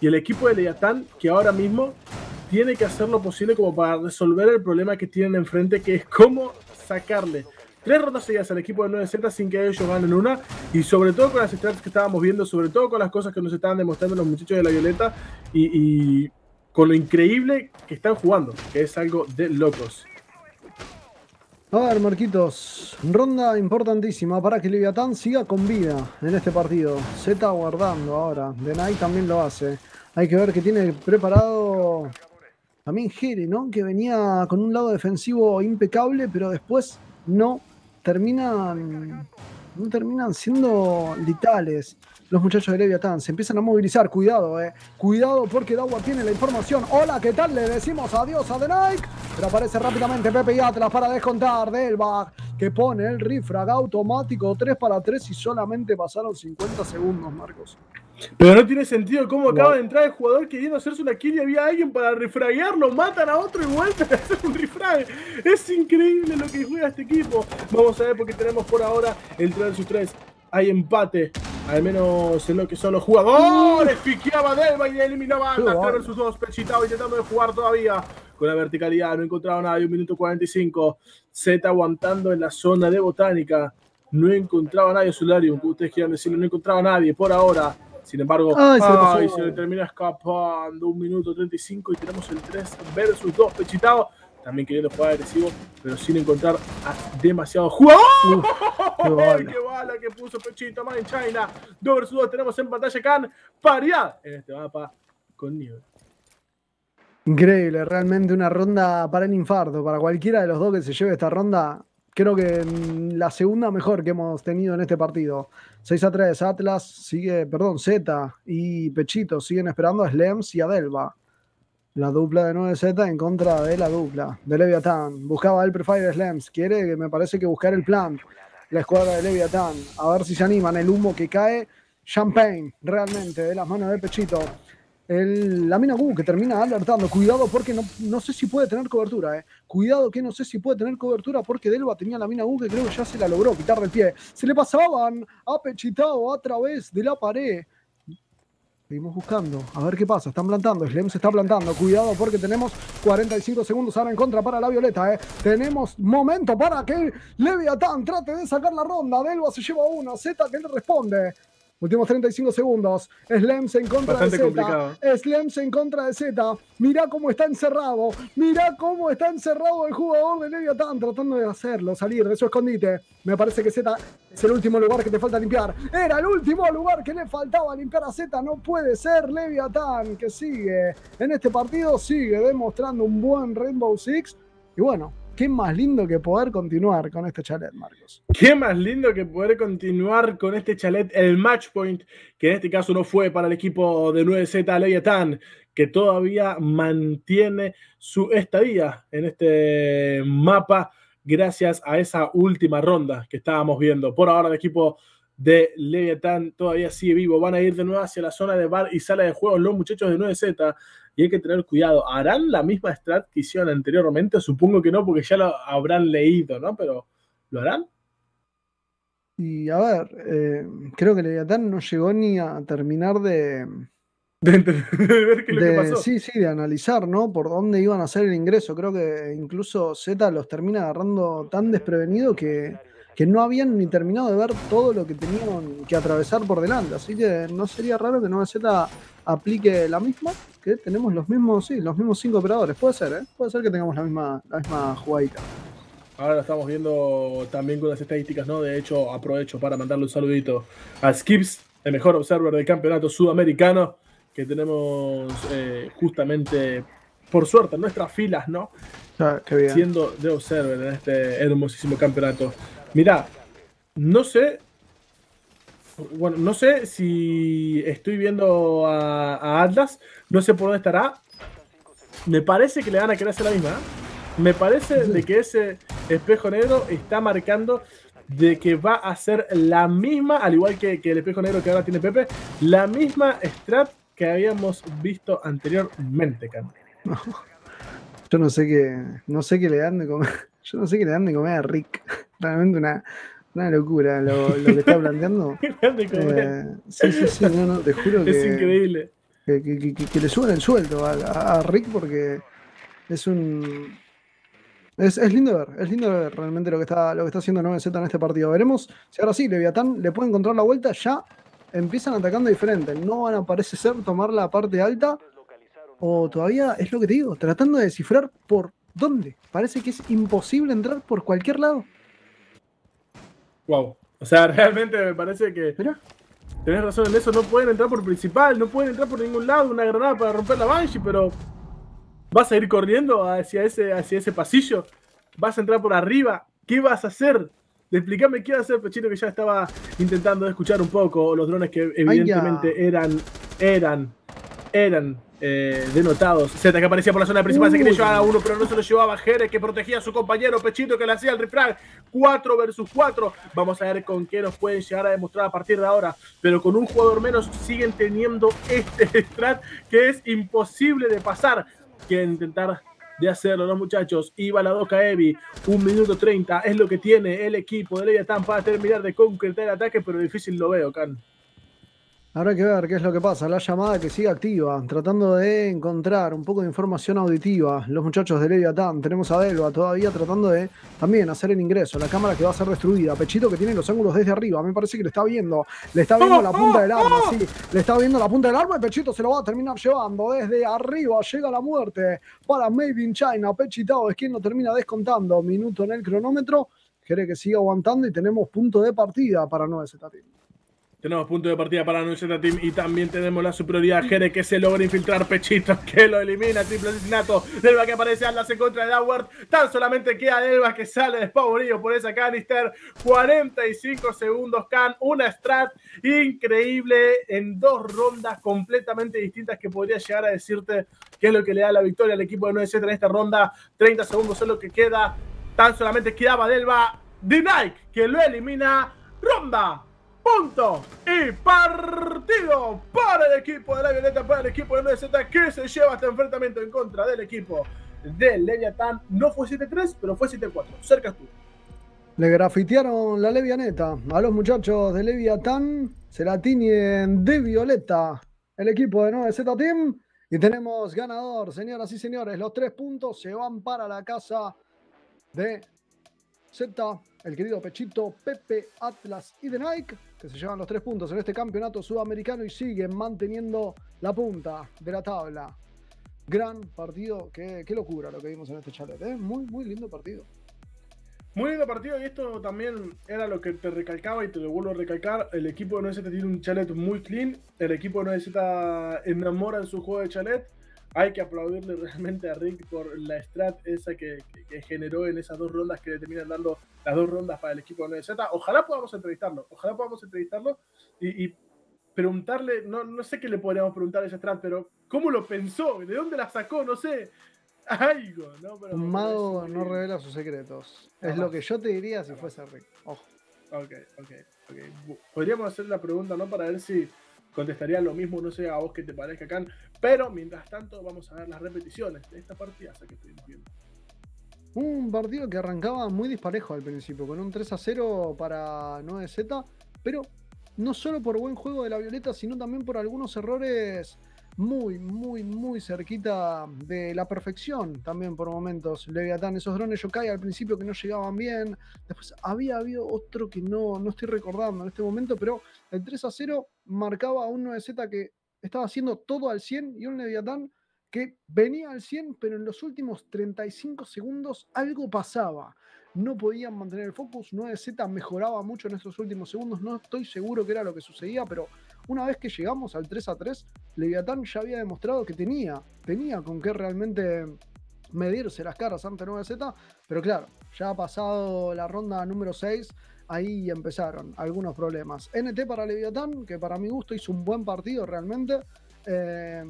Y el equipo de Leviatán, que ahora mismo tiene que hacer lo posible como para resolver el problema que tienen enfrente, que es cómo sacarle tres rondas seguidas al equipo de 9Z sin que ellos ganen una, y sobre todo con las estrategias que estábamos viendo, sobre todo con las cosas que nos estaban demostrando los muchachos de la Violeta, y con lo increíble que están jugando, que es algo de locos. A ver, Marquitos, ronda importantísima para que Leviatán siga con vida en este partido. Está guardando ahora. Knight también lo hace. Hay que ver que tiene preparado también Jere, ¿no? Que venía con un lado defensivo impecable, pero después no terminan, no terminan siendo letales. Los muchachos de Leviatán se empiezan a movilizar. Cuidado, eh. Cuidado porque Dawa tiene la información. Hola, ¿qué tal? Le decimos adiós a The Nike. Pero aparece rápidamente Pepe y Atlas para descontar Delbach, que pone el refrag automático 3 para 3 y solamente pasaron 50 segundos, Marcos. Pero no tiene sentido cómo acaba de entrar el jugador queriendo hacerse una kill y había alguien para refraguearlo, matan a otro y vuelven a hacer un refrag. Es increíble lo que juega este equipo. Vamos a ver porque tenemos por ahora el 3 versus 3. Hay empate, al menos en lo que son los jugadores. Piqueaba Delva y eliminaba a Atlas 3 versus 2. Pechitao intentando de jugar todavía con la verticalidad. No encontraba nadie, un minuto 45. Z aguantando en la zona de botánica. No encontraba nadie, Solarium, que ustedes quieran decirlo, no encontraba nadie por ahora. Sin embargo, Ay, se ay, se le termina escapando. Un minuto 35 y tenemos el 3 versus 2. Pechitado también queriendo jugar agresivo, pero sin encontrar a demasiado jugador. qué (laughs) ¡Ay, bala. qué bala que puso Pechito Man en China! 2 versus 2 tenemos en pantalla Can. Paridad en este mapa con nivel. Increíble, realmente una ronda para el infarto. Para cualquiera de los dos que se lleve esta ronda, creo que mm, la segunda mejor que hemos tenido en este partido. 6 a 3, Atlas sigue, perdón, Z y Pechito siguen esperando a Slems y a Delva. La dupla de 9Z en contra de la dupla de Leviathan. Buscaba el prefire de Slems. Quiere, me parece que buscar el plan. La escuadra de Leviathan. A ver si se animan. El humo que cae. Champagne, realmente, de las manos de Pechito. El, la mina Q que termina alertando. Cuidado porque no, no sé si puede tener cobertura. Eh. Cuidado que no sé si puede tener cobertura porque Delva tenía la mina Q que creo que ya se la logró quitar del pie. Se le pasaban a Pechitao a través de la pared. Seguimos buscando. A ver qué pasa. Están plantando. Slem se está plantando. Cuidado porque tenemos 45 segundos ahora en contra para la Violeta. ¿eh? Tenemos momento para que Leviathan trate de sacar la ronda. Delva se lleva una. Z que le responde. Últimos 35 segundos. Slems en contra Bastante de. Z. Slems en contra de Z. Mirá cómo está encerrado. Mirá cómo está encerrado el jugador de Leviathan tratando de hacerlo salir de su escondite. Me parece que Z es el último lugar que te falta limpiar. Era el último lugar que le faltaba limpiar a Z. No puede ser Leviathan que sigue en este partido. Sigue demostrando un buen Rainbow Six. Y bueno, qué más lindo que poder continuar con este chalet, Marcos. Qué más lindo que poder continuar con este chalet, el match point, que en este caso no fue para el equipo de 9Z Leviathan, que todavía mantiene su estadía en este mapa gracias a esa última ronda que estábamos viendo. Por ahora el equipo de Leviathan todavía sigue vivo. Van a ir de nuevo hacia la zona de bar y sala de juegos los muchachos de 9Z y hay que tener cuidado. ¿Harán la misma strat que hicieron anteriormente? Supongo que no, porque ya lo habrán leído, ¿no? Pero ¿lo harán? Y a ver, eh, creo que Leviathan no llegó ni a terminar de, (laughs) De, ver qué es lo que de- pasó. sí, sí, de analizar, ¿no? Por dónde iban a hacer el ingreso. Creo que incluso Z los termina agarrando tan desprevenido que, que no habían ni terminado de ver todo lo que tenían que atravesar por delante. Así que no sería raro que 9Z aplique la misma, que tenemos los mismos, sí, los mismos cinco operadores. Puede ser, ¿eh? Puede ser que tengamos la misma, la misma jugadita. Ahora lo estamos viendo también con las estadísticas, ¿no? De hecho, aprovecho para mandarle un saludito a Skips, el mejor observer del campeonato sudamericano, que tenemos eh, justamente, por suerte, en nuestras filas, ¿no? Ah, qué bien. Siendo de observer en este hermosísimo campeonato. Mira, no sé. Bueno, no sé si estoy viendo a, a Atlas, no sé por dónde estará. Me parece que le van a querer hacer la misma. ¿eh? Me parece de que ese espejo negro está marcando de que va a ser la misma, al igual que, que el espejo negro que ahora tiene Pepe, la misma strat que habíamos visto anteriormente, Cam. Yo no sé qué, no sé qué le dan de comer. (laughs) Yo no sé qué le dan de comer a Rick. Realmente una, una locura lo, lo que está planteando. (laughs) Eh, sí, sí, sí, no, no, te juro que. Es increíble. Que, que- que- que le suban el sueldo a, a- a Rick porque es un. Es, es lindo ver, es lindo ver realmente lo que está, lo que está haciendo 9Z en este partido. Veremos si ahora sí, Leviatán le puede encontrar la vuelta. Ya empiezan atacando diferente. No van a, parece ser, tomar la parte alta. O todavía, es lo que te digo, tratando de descifrar por dónde. Parece que es imposible entrar por cualquier lado. Wow. O sea, (laughs) realmente me parece que. Tenés razón en eso, no pueden entrar por principal, no pueden entrar por ningún lado, una granada para romper la Banshee, pero. ¿Vas a ir corriendo hacia ese, hacia ese pasillo? ¿Vas a entrar por arriba? ¿Qué vas a hacer? Explícame qué va a hacer Pechito que ya estaba intentando escuchar un poco los drones que evidentemente eran. eran. eran eh, denotados. Z que aparecía por la zona principal, se quería llevar a uno, pero no se lo llevaba Jerez, que protegía a su compañero Pechito que le hacía el refrag. 4 versus 4. Vamos a ver con qué nos pueden llegar a demostrar a partir de ahora. Pero con un jugador menos siguen teniendo este (laughs) strat que es imposible de pasar. Quieren intentar de hacerlo los muchachos. Iba la Doca Evi, un minuto 30 es lo que tiene el equipo de Leviatán para terminar de concretar el ataque, pero difícil lo veo, Can. Habrá que ver qué es lo que pasa. La llamada que sigue activa, tratando de encontrar un poco de información auditiva. Los muchachos de Leviatán, tenemos a Delva todavía tratando de también hacer el ingreso. La cámara que va a ser destruida. Pechito que tiene los ángulos desde arriba. Me parece que le está viendo. Le está viendo la punta del arma, sí. Le está viendo la punta del arma y Pechito se lo va a terminar llevando. Desde arriba llega la muerte para Made in China. Pechitao es quien lo termina descontando. Minuto en el cronómetro. Quiere que siga aguantando y tenemos punto de partida para 9 z Tenemos punto de partida para nuestra team y también tenemos la superioridad Jere que se logra infiltrar Pechito, (laughs) que lo elimina, triple asesinato. Delva que aparece Atlas en contra de Daward. Tan solamente queda Delva que sale despavorido por esa canister. 45 segundos can, una strat increíble en dos rondas completamente distintas que podría llegar a decirte qué es lo que le da la victoria al equipo de 9Z en esta ronda. 30 segundos es lo que queda. Tan solamente quedaba Delva de Nike que lo elimina. Ronda punto y partido para el equipo de la Violeta, para el equipo de 9Z que se lleva este enfrentamiento en contra del equipo de Leviatán. No fue 7-3, pero fue 7-4. Cerca estuvo. Le grafitearon la Levianeta a los muchachos de Leviatán. Se la tiñen de violeta el equipo de 9Z Team. Y tenemos ganador, señoras y señores. Los tres puntos se van para la casa de Z, el querido Pechito, Pepe, Atlas y The Nike, que se llevan los tres puntos en este campeonato sudamericano y siguen manteniendo la punta de la tabla. Gran partido, qué, qué locura lo que vimos en este chalet, ¿eh? muy, muy lindo partido. Muy lindo partido y esto también era lo que te recalcaba y te lo vuelvo a recalcar. El equipo de 9Z tiene un chalet muy clean. El equipo de 9Z enamora en su juego de chalet. Hay que aplaudirle realmente a Rick por la strat esa que, que- que generó en esas dos rondas que le terminan dando las dos rondas para el equipo de 9Z. Ojalá podamos entrevistarlo. Ojalá podamos entrevistarlo y, y preguntarle, no, no sé qué le podríamos preguntar a esa strat, pero ¿cómo lo pensó? ¿De dónde la sacó? No sé. (laughs) Algo, ¿no? Pero mago no revela sus secretos. Es lo que yo te diría si fuese Rick. Ojo. Ok, ok, ok. Podríamos hacer la pregunta, ¿no? Para ver si contestaría lo mismo, no sé a vos qué te parezca, Can. Pero mientras tanto, vamos a ver las repeticiones de esta partida que estuvimos viendo. Un partido que arrancaba muy disparejo al principio, con un 3 a 0 para 9Z, pero no solo por buen juego de la Violeta, sino también por algunos errores muy, muy, muy cerquita de la perfección también por momentos. Leviatán, esos drones Yokai al principio que no llegaban bien, después había habido otro que no, no estoy recordando en este momento, pero el 3 a 0 marcaba a un 9Z que estaba haciendo todo al 100 y un Leviatán que venía al 100, pero en los últimos 35 segundos algo pasaba. No podían mantener el focus, 9Z mejoraba mucho en estos últimos segundos, no estoy seguro qué era lo que sucedía, pero una vez que llegamos al 3 a 3, Leviatán ya había demostrado que tenía, tenía con qué realmente medirse las caras ante 9Z, pero claro, ya ha pasado la ronda número 6, ahí empezaron algunos problemas. NT para Leviatán, que para mi gusto hizo un buen partido realmente. Eh,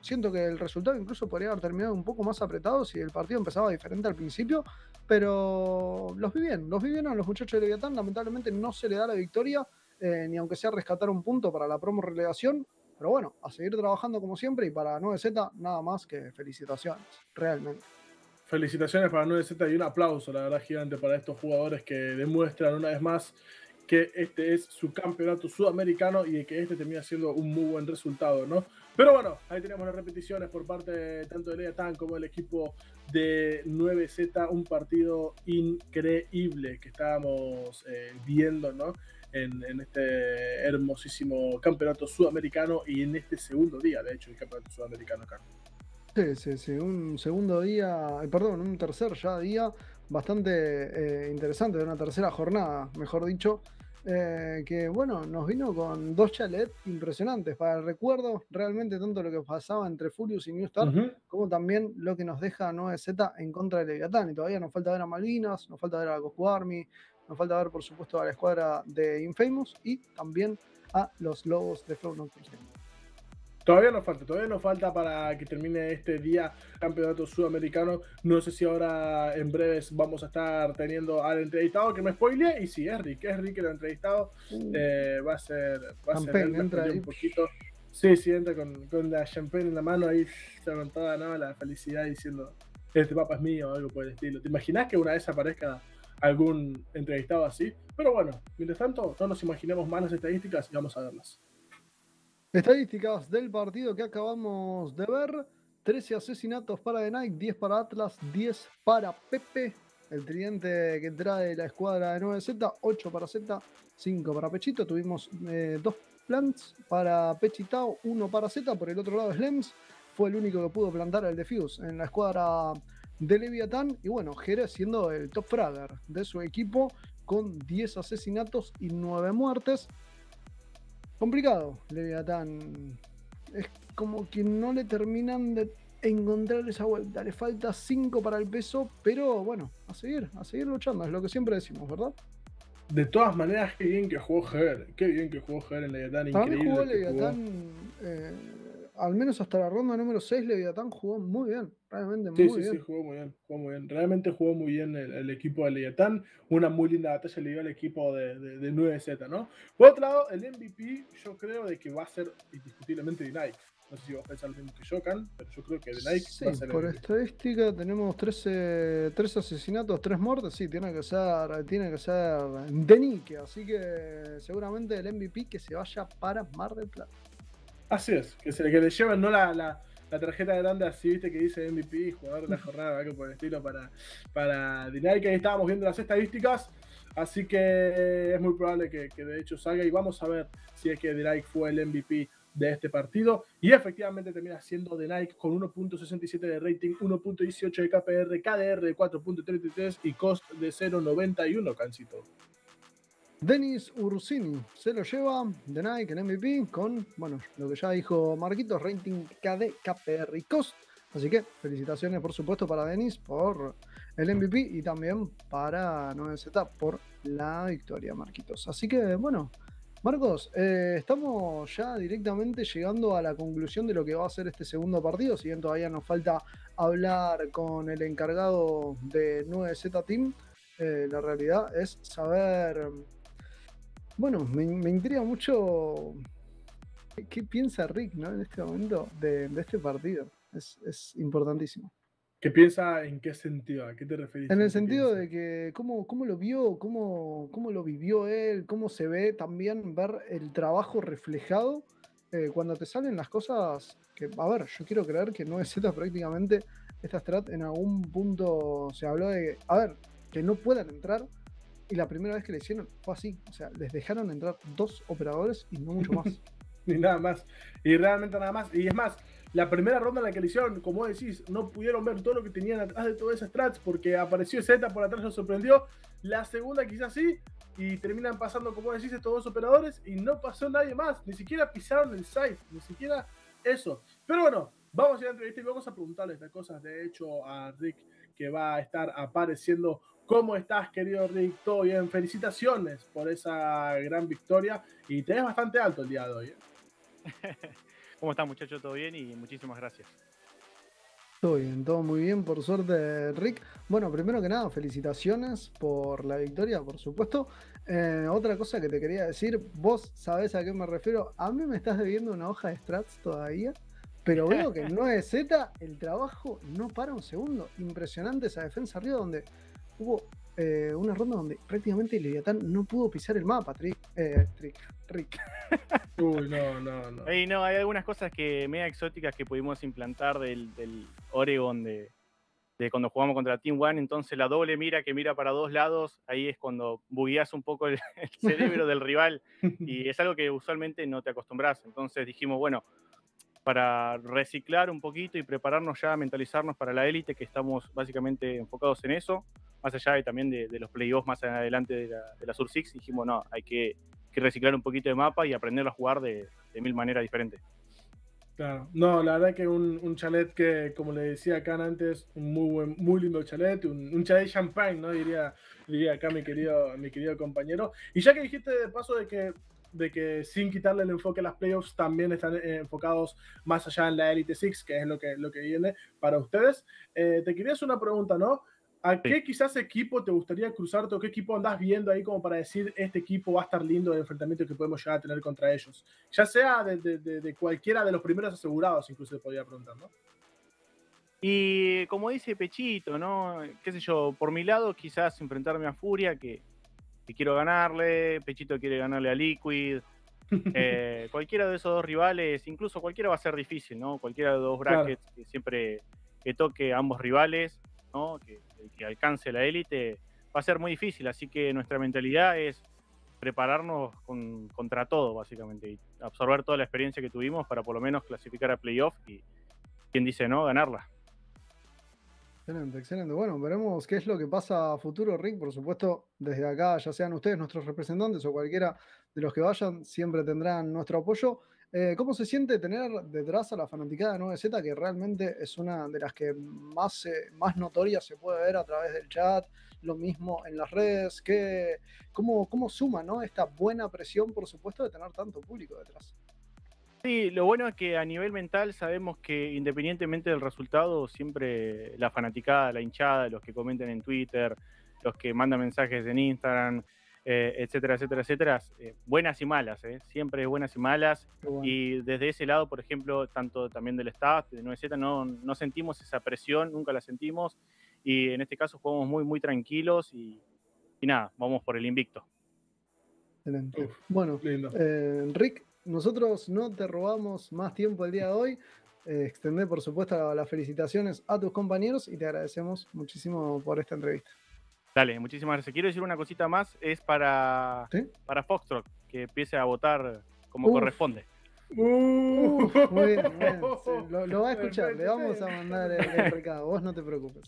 siento que el resultado incluso podría haber terminado un poco más apretado si el partido empezaba diferente al principio, pero los vi bien, los vi bien a los muchachos de Leviatán, lamentablemente no se le da la victoria, eh, ni aunque sea rescatar un punto para la promo relegación, pero bueno, a seguir trabajando como siempre y para 9Z nada más que felicitaciones, realmente. Felicitaciones para 9Z y un aplauso, la verdad, gigante para estos jugadores que demuestran una vez más que este es su campeonato sudamericano y que este termina siendo un muy buen resultado, ¿no? Pero bueno, ahí tenemos las repeticiones por parte de, tanto de Leviatán como del equipo de 9Z, un partido increíble que estábamos eh, viendo, ¿no? En, en este hermosísimo campeonato sudamericano y en este segundo día, de hecho, el campeonato sudamericano acá. Sí, sí, sí, un segundo día, eh, perdón, un tercer ya día bastante eh, interesante, de una tercera jornada, mejor dicho, eh, que bueno, nos vino con dos chalets impresionantes. Para el recuerdo, realmente tanto lo que pasaba entre Furious y New Star, como también lo que nos deja 9Z en contra de Leviatán, y todavía nos falta ver a Malvinas, nos falta ver a Goku Army, nos falta ver por supuesto a la escuadra de Infamous y también a los Lobos de Flow Crusader. Todavía nos falta, todavía nos falta para que termine este día campeonato sudamericano. No sé si ahora en breves vamos a estar teniendo al entrevistado que me spoileé. Y si es Rick, es Rick el entrevistado. eh, va a ser, va a ser entra un poquito. Sí, sí, entra con, con la champagne en la mano ahí, con toda ¿no? la felicidad diciendo, este papa es mío o algo por el estilo. ¿Te imaginas que una vez aparezca algún entrevistado así? Pero bueno, mientras tanto, no nos imaginemos más las estadísticas y vamos a verlas. Estadísticas del partido que acabamos de ver. 13 asesinatos para The Nike, 10 para Atlas, 10 para Pepe, el tridente que trae la escuadra de 9Z, 8 para Z, 5 para Pechito. Tuvimos eh, dos plants para Pechitao, 1 para Z. Por el otro lado, Slems fue el único que pudo plantar el defuse en la escuadra de Leviatán. Y bueno, Jerez siendo el top fragger de su equipo con 10 asesinatos y 9 muertes. Complicado, Leviatán. Es como que no le terminan de encontrar esa vuelta. Le falta 5 para el peso, pero bueno, a seguir, a seguir luchando, es lo que siempre decimos, ¿verdad? De todas maneras, qué bien que jugó Ger. Qué bien que jugó Ger en Leviatán. Increíble. jugó que jugó. Leviatán, eh, al menos hasta la ronda número 6, Leviatán jugó muy bien, realmente Sí, muy sí, bien. sí, jugó muy bien, jugó muy bien. Realmente jugó muy bien el, el equipo de Leviatán. Una muy linda batalla le dio al equipo de, de, de 9Z, ¿no? Por otro lado, el MVP yo creo de que va a ser indiscutiblemente de Nike. No sé si vos pensás lo mismo que yo, Can, pero yo creo que de Nike Sí, va a ser el por MVP. estadística tenemos 13, 13 asesinatos, 3 muertes. Sí, tiene que ser, tiene que ser de Nike. Así que seguramente el MVP que se vaya para Mar del Plata. Así es, que, se, que le lleven no la, la, la tarjeta grande así, viste, que dice MVP, jugador de la jornada, algo por el estilo para, para Nike. Ahí estábamos viendo las estadísticas. Así que es muy probable que, que de hecho salga y vamos a ver si es que Nike fue el MVP de este partido. Y efectivamente termina siendo The Nike con 1.67 de rating, 1.18 de KPR, KDR de 4.33 y cost de 0.91, Cancito. Denis Ursini se lo lleva de Nike en MVP con, bueno, lo que ya dijo Marquitos, rating KD, KPR. Así que felicitaciones por supuesto para Denis por el MVP y también para 9Z por la victoria, Marquitos. Así que bueno, Marcos, eh, estamos ya directamente llegando a la conclusión de lo que va a ser este segundo partido, si bien todavía nos falta hablar con el encargado de 9Z Team. eh, la realidad es saber bueno, me, me intriga mucho qué, qué piensa Rick ¿no? en este momento de, de este partido. Es, es importantísimo. ¿Qué piensa en qué sentido? ¿A qué te referís? En el sentido piensa? de que cómo, cómo lo vio, cómo, cómo lo vivió él, cómo se ve también ver el trabajo reflejado eh, cuando te salen las cosas que, a ver, yo quiero creer que 9Z prácticamente esta strat en algún punto se habló de, a ver, que no puedan entrar y la primera vez que le hicieron fue así, o sea, les dejaron entrar dos operadores y no mucho más. (laughs) Ni nada más. Y realmente nada más. Y es más, la primera ronda en la que le hicieron, como decís, no pudieron ver todo lo que tenían atrás de todas esas strats porque apareció Z por atrás, los sorprendió. La segunda quizás sí, y terminan pasando, como decís, estos dos operadores y no pasó nadie más. Ni siquiera pisaron el site, ni siquiera eso. Pero bueno, vamos a ir a la entrevista y vamos a preguntarle estas cosas, de hecho, a Rick, que va a estar apareciendo. ¿Cómo estás, querido Rick? ¿Todo bien? Felicitaciones por esa gran victoria. Y te ves bastante alto el día de hoy. ¿eh? (laughs) ¿Cómo están muchachos? ¿Todo bien? Y muchísimas gracias. Todo bien, todo muy bien, por suerte, Rick. Bueno, primero que nada, felicitaciones por la victoria, por supuesto. Eh, otra cosa que te quería decir, vos sabés a qué me refiero. A mí me estás debiendo una hoja de strats todavía, pero (laughs) veo que en 9Z el trabajo no para un segundo. Impresionante esa defensa arriba donde hubo eh, una ronda donde prácticamente Leviatán no pudo pisar el mapa, Trick. Eh, Trick, Rick. (laughs) Uy, no, no, no. Ey, no, hay algunas cosas que media exóticas que pudimos implantar del, del Oregon de, de cuando jugamos contra Team One. Entonces la doble mira que mira para dos lados, ahí es cuando bugueas un poco el, el (laughs) cerebro del rival (laughs) y es algo que usualmente no te acostumbras. Entonces dijimos, bueno, para reciclar un poquito y prepararnos ya, mentalizarnos para la élite, que estamos básicamente enfocados en eso, más allá de, también de, los playoffs más adelante de la, Sur Six, dijimos, no, hay que, reciclar un poquito de mapa y aprender a jugar de, mil maneras diferentes. Claro. No, la verdad que un, un chalet que, como le decía acá antes, un muy buen, muy lindo chalet, un, un chalet champagne, ¿no? Diría, diría acá mi querido, mi querido compañero. Y ya que dijiste de paso de que, de que sin quitarle el enfoque a las playoffs, también están eh, enfocados más allá en la Elite Six, que es lo que, lo que viene para ustedes. Eh, te quería hacer una pregunta, ¿no? ¿A qué quizás equipo te gustaría cruzarte o qué equipo andás viendo ahí como para decir este equipo va a estar lindo el enfrentamiento que podemos llegar a tener contra ellos? Ya sea de, de- de- de cualquiera de los primeros asegurados, incluso te podría preguntar, ¿no? Y como dice Pechito, ¿no? Qué sé yo, por mi lado quizás enfrentarme a Furia, que, que quiero ganarle, Pechito quiere ganarle a Liquid, (laughs) Eh, cualquiera de esos dos rivales, incluso cualquiera va a ser difícil, ¿no? Cualquiera de dos Claro. brackets que siempre que toque a ambos rivales, ¿no? Que, que alcance la élite, va a ser muy difícil. Así que nuestra mentalidad es prepararnos con- contra todo, básicamente, y absorber toda la experiencia que tuvimos para por lo menos clasificar a playoff y, quien dice no, ganarla. Excelente, excelente. Bueno, veremos qué es lo que pasa a futuro, Rick. Por supuesto, desde acá, ya sean ustedes nuestros representantes o cualquiera de los que vayan, siempre tendrán nuestro apoyo. Eh, ¿Cómo se siente tener detrás a la fanaticada de 9Z, que realmente es una de las que más, eh, más notoria se puede ver a través del chat, lo mismo en las redes? ¿Qué, cómo, ¿Cómo suma ¿no? esta buena presión, por supuesto, de tener tanto público detrás? Sí, lo bueno es que a nivel mental sabemos que independientemente del resultado, siempre la fanaticada, la hinchada, los que comentan en Twitter, los que mandan mensajes en Instagram, eh, etcétera, etcétera, etcétera, eh, buenas y malas, eh, siempre buenas y malas. Bueno. Y desde ese lado, por ejemplo, tanto también del staff, de 9Z, no, no sentimos esa presión, nunca la sentimos. Y en este caso jugamos muy, muy tranquilos y, y nada, vamos por el invicto. Excelente. Bueno, lindo. eh, Rick, nosotros no te robamos más tiempo el día de hoy. Eh, extender, por supuesto, la- las felicitaciones a tus compañeros y te agradecemos muchísimo por esta entrevista. Dale, muchísimas gracias. Quiero decir una cosita más, es para, para Foxtrot, que empiece a votar como Uf. corresponde. Uf, muy bien, muy bien. Sí, (laughs) lo, lo va a escuchar, le vamos a mandar el, el recado, vos no te preocupes.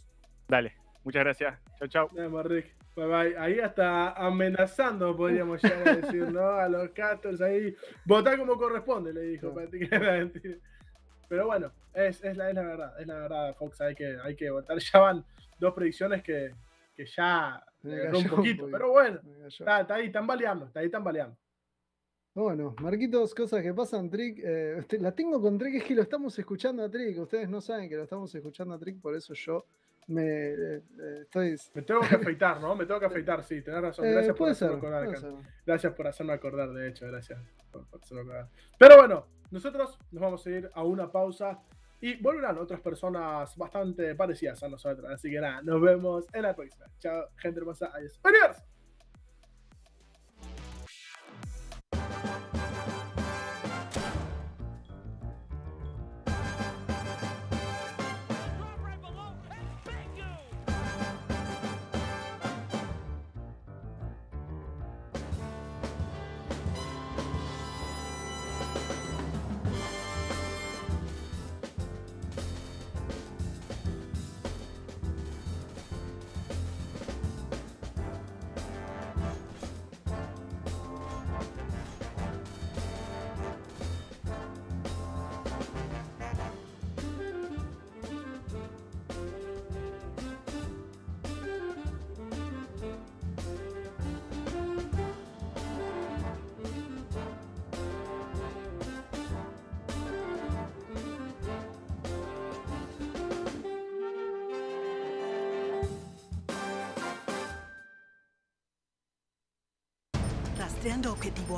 Dale, muchas gracias. Chau, chau. Rick. Bye, bye. Ahí hasta amenazando, podríamos llegar a decir, ¿no? A los casters ahí. Votar como corresponde, le dijo. prácticamente. Pero bueno, es, es, la, es la verdad. Es la verdad, Fox. Hay que, hay que votar. Ya van dos predicciones que, que ya Me cayó un poquito. Pero bueno, está, está ahí, están baleando. Está ahí, están baleando. Bueno, Marquitos, cosas que pasan, Trick. eh, la tengo con Trick, es que lo estamos escuchando a Trick. Ustedes no saben que lo estamos escuchando a Trick, por eso yo me eh, eh, estoy. Me tengo que (laughs) afeitar, ¿no? Me tengo que afeitar, sí, tenés razón. Eh, Gracias por puede hacerme ser, acordar. ser. Gracias por hacerme acordar, de hecho, gracias por, por hacerme acordar. Pero bueno, nosotros nos vamos a ir a una pausa y volverán otras personas bastante parecidas a nosotros. Así que nada, nos vemos en la próxima. Chao, gente hermosa. Adiós. Adiós.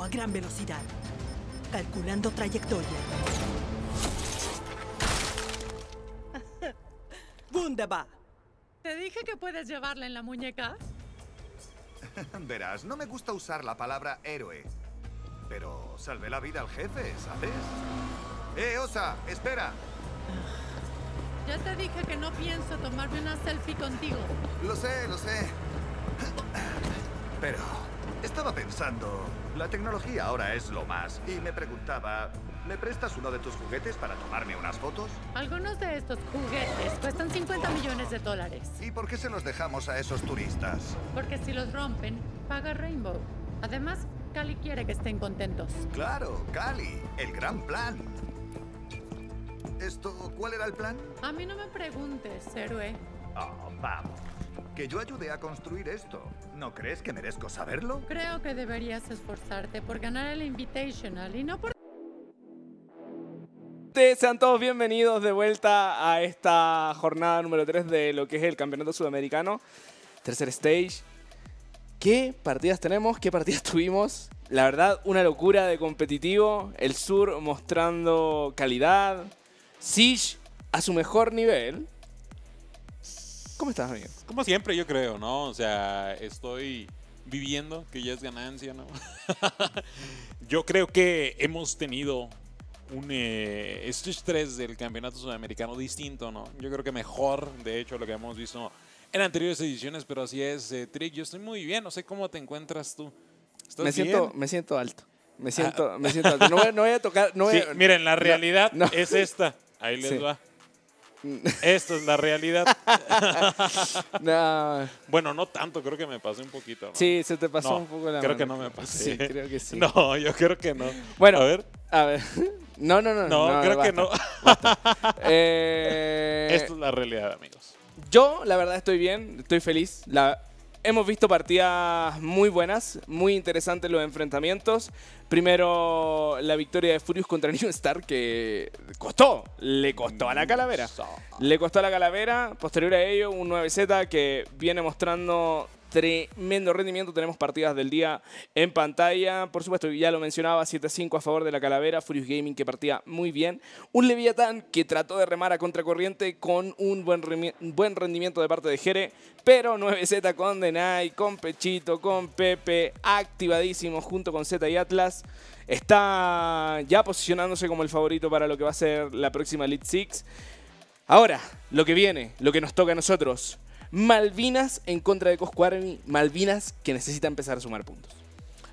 A gran velocidad. Calculando trayectoria. (laughs) Wunderbar. ¿Te dije que puedes llevarla en la muñeca? (laughs) Verás, no me gusta usar la palabra héroe. Pero salvé la vida al jefe, ¿sabes? ¡Eh, Osa! ¡Espera! Ya te dije que no pienso tomarme una selfie contigo. Lo sé, lo sé. Pero estaba pensando, la tecnología ahora es lo más. Y me preguntaba, ¿me prestas uno de tus juguetes para tomarme unas fotos? Algunos de estos juguetes cuestan 50 millones de dólares. ¿Y por qué se los dejamos a esos turistas? Porque si los rompen, paga Rainbow. Además, Cali quiere que estén contentos. Claro, Cali, el gran plan. ¿Esto cuál era el plan? A mí no me preguntes, héroe. Oh, vamos. Que yo ayudé a construir esto. ¿No crees que merezco saberlo? Creo que deberías esforzarte por ganar el Invitational y no por... Sean todos bienvenidos de vuelta a esta jornada número 3 de lo que es el Campeonato Sudamericano. Tercer stage. ¿Qué partidas tenemos? ¿Qué partidas (laughs) tuvimos? La verdad, una locura de competitivo. El sur mostrando calidad. Siege a su mejor nivel. ¿Cómo estás, amigo? Como siempre, yo creo, ¿no? O sea, estoy viviendo, que ya es ganancia, ¿no? (laughs) yo creo que hemos tenido un eh, Stage 3 del campeonato sudamericano distinto, ¿no? Yo creo que mejor, de hecho, lo que hemos visto en anteriores ediciones, pero así es, eh, Trick. Yo estoy muy bien, no sé cómo te encuentras tú. ¿Estás Me bien? siento, me siento alto. Me siento, me siento alto. No voy, no voy a tocar. No voy Sí, a- miren, la realidad no. es esta. Ahí les Sí. va. (laughs) Esta es la realidad. (laughs) No. Bueno, no tanto, creo que me pasé un poquito. ¿no? Sí, se te pasó No, un poco la Creo que no me pasé. Sí, creo que sí. (laughs) No, yo creo que no. Bueno, a ver. A ver. No, no, no. No, creo que no. Eh, Esta es la realidad, amigos. Yo, la verdad, estoy bien, estoy feliz. La, hemos visto partidas muy buenas, muy interesantes los enfrentamientos. Primero, la victoria de Furious contra (laughs) New Star, que costó, le costó a la calavera. Le costó a la calavera. Posterior a ello, un 9Z que viene mostrando tremendo rendimiento. Tenemos partidas del día en pantalla. Por supuesto, ya lo mencionaba, 7-5 a favor de la calavera. Furious Gaming que partía muy bien. Un Leviatán que trató de remar a contracorriente con un buen, buen rendimiento de parte de Jere. Pero 9Z con Denai, con Pechito, con Pepe, activadísimo junto con Z y Atlas. Está ya posicionándose como el favorito para lo que va a ser la próxima Elite Six. Ahora, lo que viene, lo que nos toca a nosotros. Malvinas en contra de Cosco Army. Malvinas que necesita empezar a sumar puntos.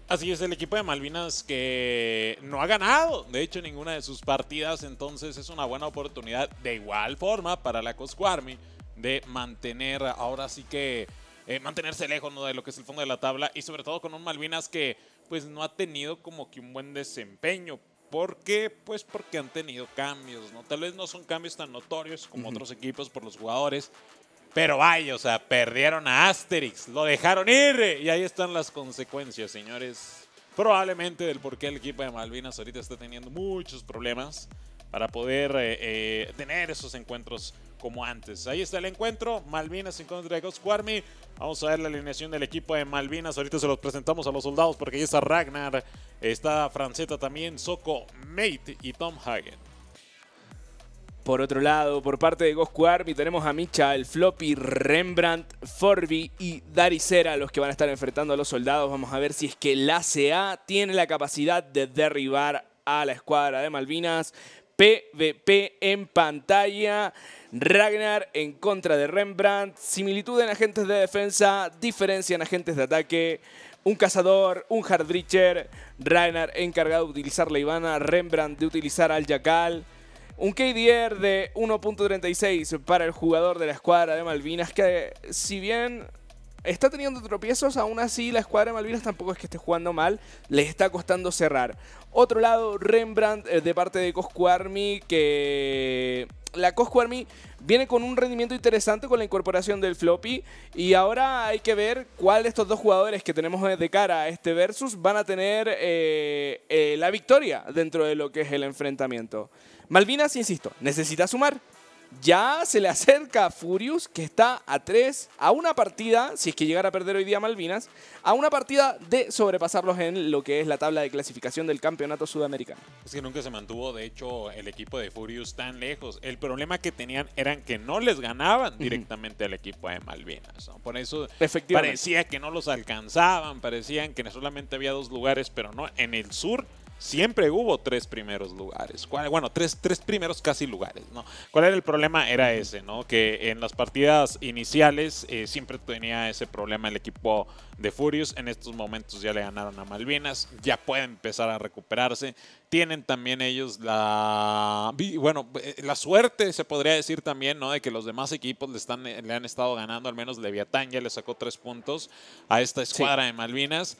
Así es, el equipo de Malvinas que no ha ganado, de hecho, ninguna de sus partidas, entonces es una buena oportunidad de igual forma para la Cosco Army de mantener, ahora sí que, eh, mantenerse lejos ¿no? de lo que es el fondo de la tabla y sobre todo con un Malvinas que pues no ha tenido como que un buen desempeño. ¿Por qué? Pues porque han tenido cambios, ¿no? Tal vez no son cambios tan notorios como otros equipos por los jugadores, pero vaya, o sea, perdieron a Asterix, lo dejaron ir y ahí están las consecuencias, señores. Probablemente del por qué el equipo de Malvinas ahorita está teniendo muchos problemas para poder eh, eh, tener esos encuentros como antes. Ahí está el encuentro, Malvinas en contra de Ghost Army. Vamos a ver la alineación del equipo de Malvinas. Ahorita se los presentamos a los soldados porque ahí está Ragnar, está Franceta también, Soko, Mate y Tom Hagen. Por otro lado, por parte de Goscu Army tenemos a Micha, el Floppy, Rembrandt, Forby y Daricera, los que van a estar enfrentando a los soldados. Vamos a ver si es que la CA tiene la capacidad de derribar a la escuadra de Malvinas. PvP en pantalla. Ragnar en contra de Rembrandt. Similitud en agentes de defensa, diferencia en agentes de ataque. Un cazador, un hardbreacher. Ragnar encargado de utilizar la Ivana. Rembrandt de utilizar al Jackal. Un KDR de 1.36 para el jugador de la escuadra de Malvinas, que si bien está teniendo tropiezos, aún así la escuadra de Malvinas tampoco es que esté jugando mal, les está costando cerrar. Otro lado, Rembrandt eh, de parte de Cosco Army, que la Cosco Army viene con un rendimiento interesante con la incorporación del floppy y ahora hay que ver cuál de estos dos jugadores que tenemos de cara a este versus van a tener eh, eh, la victoria dentro de lo que es el enfrentamiento. Malvinas, insisto, necesita sumar. Ya se le acerca a Furious, que está a 3, a una partida, si es que llegara a perder hoy día Malvinas, a una partida de sobrepasarlos en lo que es la tabla de clasificación del campeonato sudamericano. Es que nunca se mantuvo, de hecho, el equipo de Furious tan lejos. El problema que tenían eran que no les ganaban directamente al equipo de Malvinas. ¿no? Por eso parecía que no los alcanzaban, parecían que solamente había dos lugares, pero no, en el sur siempre hubo tres primeros lugares. ¿Cuál- Bueno, tres, tres primeros casi lugares, ¿no? ¿Cuál era el problema? Era ese, ¿no? Que en las partidas iniciales eh, siempre tenía ese problema el equipo de Furious. En estos momentos ya le ganaron a Malvinas, ya pueden empezar a recuperarse. Tienen también ellos la, bueno, eh, la suerte, se podría decir también, ¿no? De que los demás equipos le, están, le han estado ganando, al menos Leviatán ya le sacó tres puntos a esta escuadra de Malvinas.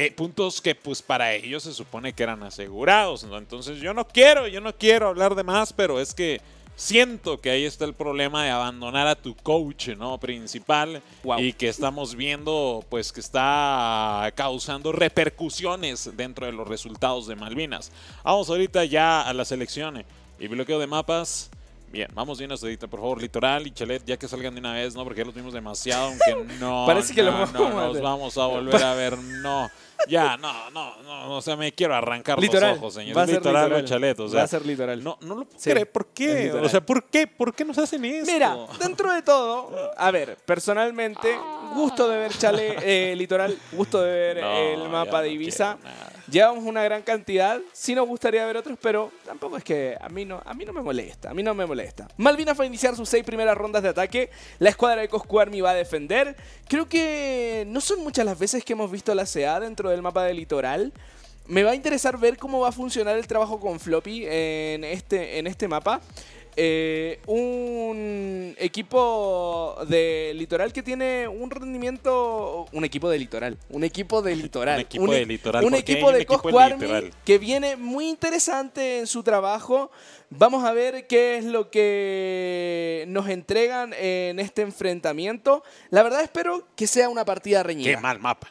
Eh, puntos que pues para ellos se supone que eran asegurados. ¿no? Entonces yo no quiero, yo no quiero hablar de más, pero es que siento que ahí está el problema de abandonar a tu coach ¿no? principal y que estamos viendo pues que está causando repercusiones dentro de los resultados de Malvinas. Vamos ahorita ya a las elecciones y bloqueo de mapas. Bien, vamos bien edita, por favor, Litoral y Chalet, ya que salgan de una vez, ¿no? Porque ya los vimos demasiado, aunque (laughs) no. Parece que no, lo no, a nos vamos a volver a ver, no. Ya, no, no, no, o sea, me quiero arrancar Litoral, los ojos, señor. va a ser litoral, litoral. o Chalet, o sea. Va a ser litoral. No, no lo puedo Sí, creer, ¿por qué? O sea, ¿por qué? ¿Por qué nos hacen esto? Mira, dentro de todo, a ver, personalmente, gusto de ver Chale, eh, Litoral, gusto de ver No, el mapa de Ibiza. Llevamos una gran cantidad. Sí nos gustaría ver otros, pero tampoco es que a mí no, a mí no me molesta. A mí no me molesta. Malvinas va a iniciar sus seis primeras rondas de ataque. La escuadra de Coscu va a defender. Creo que no son muchas las veces que hemos visto la CA dentro del mapa del litoral. Me va a interesar ver cómo va a funcionar el trabajo con Floppy en este, en este mapa. Eh, un equipo de litoral que tiene un rendimiento. Un equipo de litoral. Un equipo de (laughs) litoral. Un equipo de litoral, Un equipo de litoral. que viene muy interesante en su trabajo. Vamos a ver qué es lo que nos entregan en este enfrentamiento. La verdad espero que sea una partida reñida. Qué mal mapa.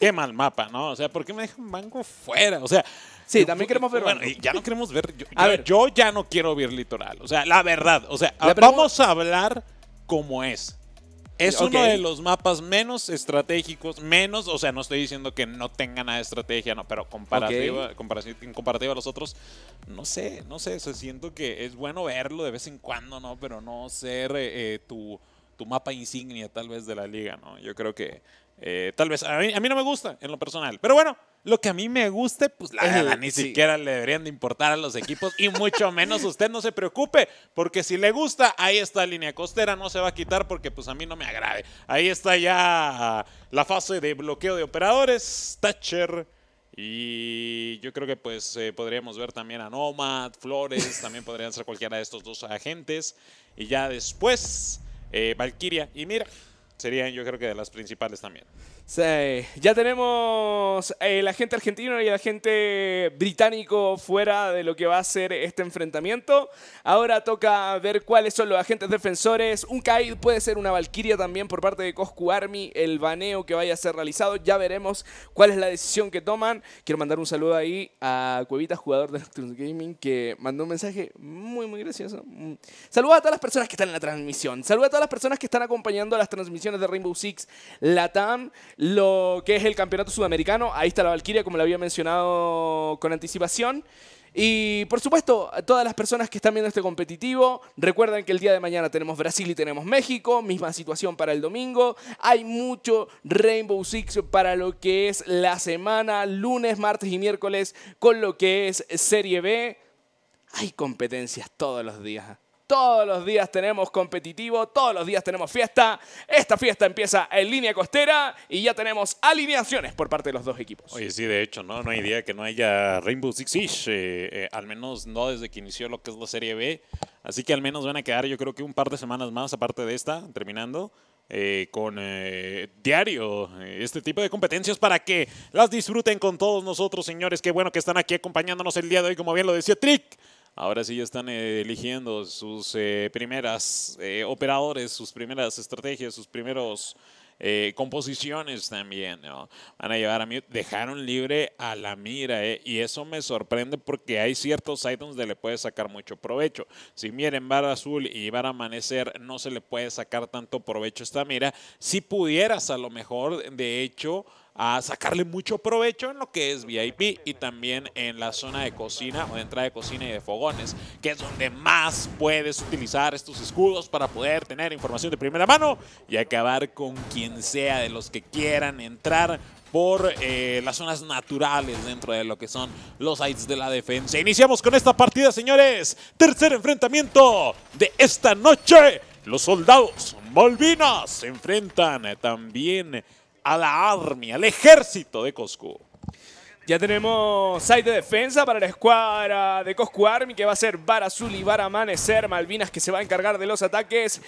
Qué mal mapa, ¿no? O sea, ¿por qué me dejan Banco fuera? O sea. Sí, también queremos ver Bueno, ya no queremos ver. Yo, A yo- ver. yo ya no quiero ver litoral. O sea, la verdad. O sea, La pregunta- vamos a hablar como es. Es Ok. uno de los mapas menos estratégicos, menos, o sea, no estoy diciendo que no tenga nada de estrategia, no, pero comparativa, comparaci- en comparativa a los otros, no sé, no sé, o sea, siento que es bueno verlo de vez en cuando, ¿no? Pero no ser eh, eh, tu, tu mapa insignia tal vez de la liga, ¿no? Yo creo que eh, tal vez, a mí, a mí no me gusta en lo personal, pero bueno, lo que a mí me guste, pues la verdad, ni sí. siquiera le deberían de importar a los equipos y mucho (laughs) menos usted no se preocupe, porque si le gusta, ahí está línea costera, no se va a quitar porque pues a mí no me agrade. Ahí está ya la fase de bloqueo de operadores, Thatcher. Y yo creo que pues eh, podríamos ver también a Nomad, Flores, (laughs) también podrían ser cualquiera de estos dos agentes. Y ya después, eh, Valkyria. Y mira, serían yo creo que de las principales también. Ya tenemos el agente argentino y el agente británico fuera de lo que va a ser este enfrentamiento. Ahora toca ver cuáles son los agentes defensores. Un Kaid puede ser una Valkyria también por parte de Coscu Army. El baneo que vaya a ser realizado. Ya veremos cuál es la decisión que toman. Quiero mandar un saludo ahí a Cuevita, jugador de Nocturne Gaming, que mandó un mensaje muy, muy gracioso. Mm. Saludos a todas las personas que están en la transmisión. Saludos a todas las personas que están acompañando las transmisiones de Rainbow Six Latam, lo que es el campeonato sudamericano. Ahí está la Valkyria, como lo había mencionado con anticipación. Y por supuesto, a todas las personas que están viendo este competitivo, recuerden que el día de mañana tenemos Brasil y tenemos México, misma situación para el domingo. Hay mucho Rainbow Six para lo que es la semana, lunes, martes y miércoles, con lo que es Serie B. Hay competencias todos los días. Todos los días tenemos competitivo, todos los días tenemos fiesta. Esta fiesta empieza en línea costera y ya tenemos alineaciones por parte de los dos equipos. Oye, sí, de hecho, ¿no? No hay día que no haya Rainbow Six Siege, eh, eh, al menos no desde que inició lo que es la Serie B. Así que al menos van a quedar, yo creo que un par de semanas más, aparte de esta, terminando, eh, con diario este tipo de competencias para que las disfruten con todos nosotros, señores. Qué bueno que están aquí acompañándonos el día de hoy, como bien lo decía Trick. Ahora sí ya están eh, eligiendo sus eh, primeras eh, operadores, sus primeras estrategias, sus primeros eh, composiciones también. Van a llevar a dejaron libre a la mira eh, y eso me sorprende porque hay ciertos items donde le puede sacar mucho provecho. Si miren Bar Azul y Bar Amanecer no se le puede sacar tanto provecho a esta mira. Si pudieras a lo mejor, de hecho, a sacarle mucho provecho en lo que es VIP y también en la zona de cocina o de entrada de cocina y de fogones, que es donde más puedes utilizar estos escudos para poder tener información de primera mano y acabar con quien sea de los que quieran entrar por eh, las zonas naturales dentro de lo que son los sites de la defensa. Iniciamos con esta partida, señores. Tercer enfrentamiento de esta noche. Los soldados Malvinas se enfrentan también a la Army, al ejército de Coscu. Ya tenemos site de defensa para la escuadra de Coscu Army, que va a ser Bar Azul y Bar Amanecer. Malvinas que se va a encargar de los ataques.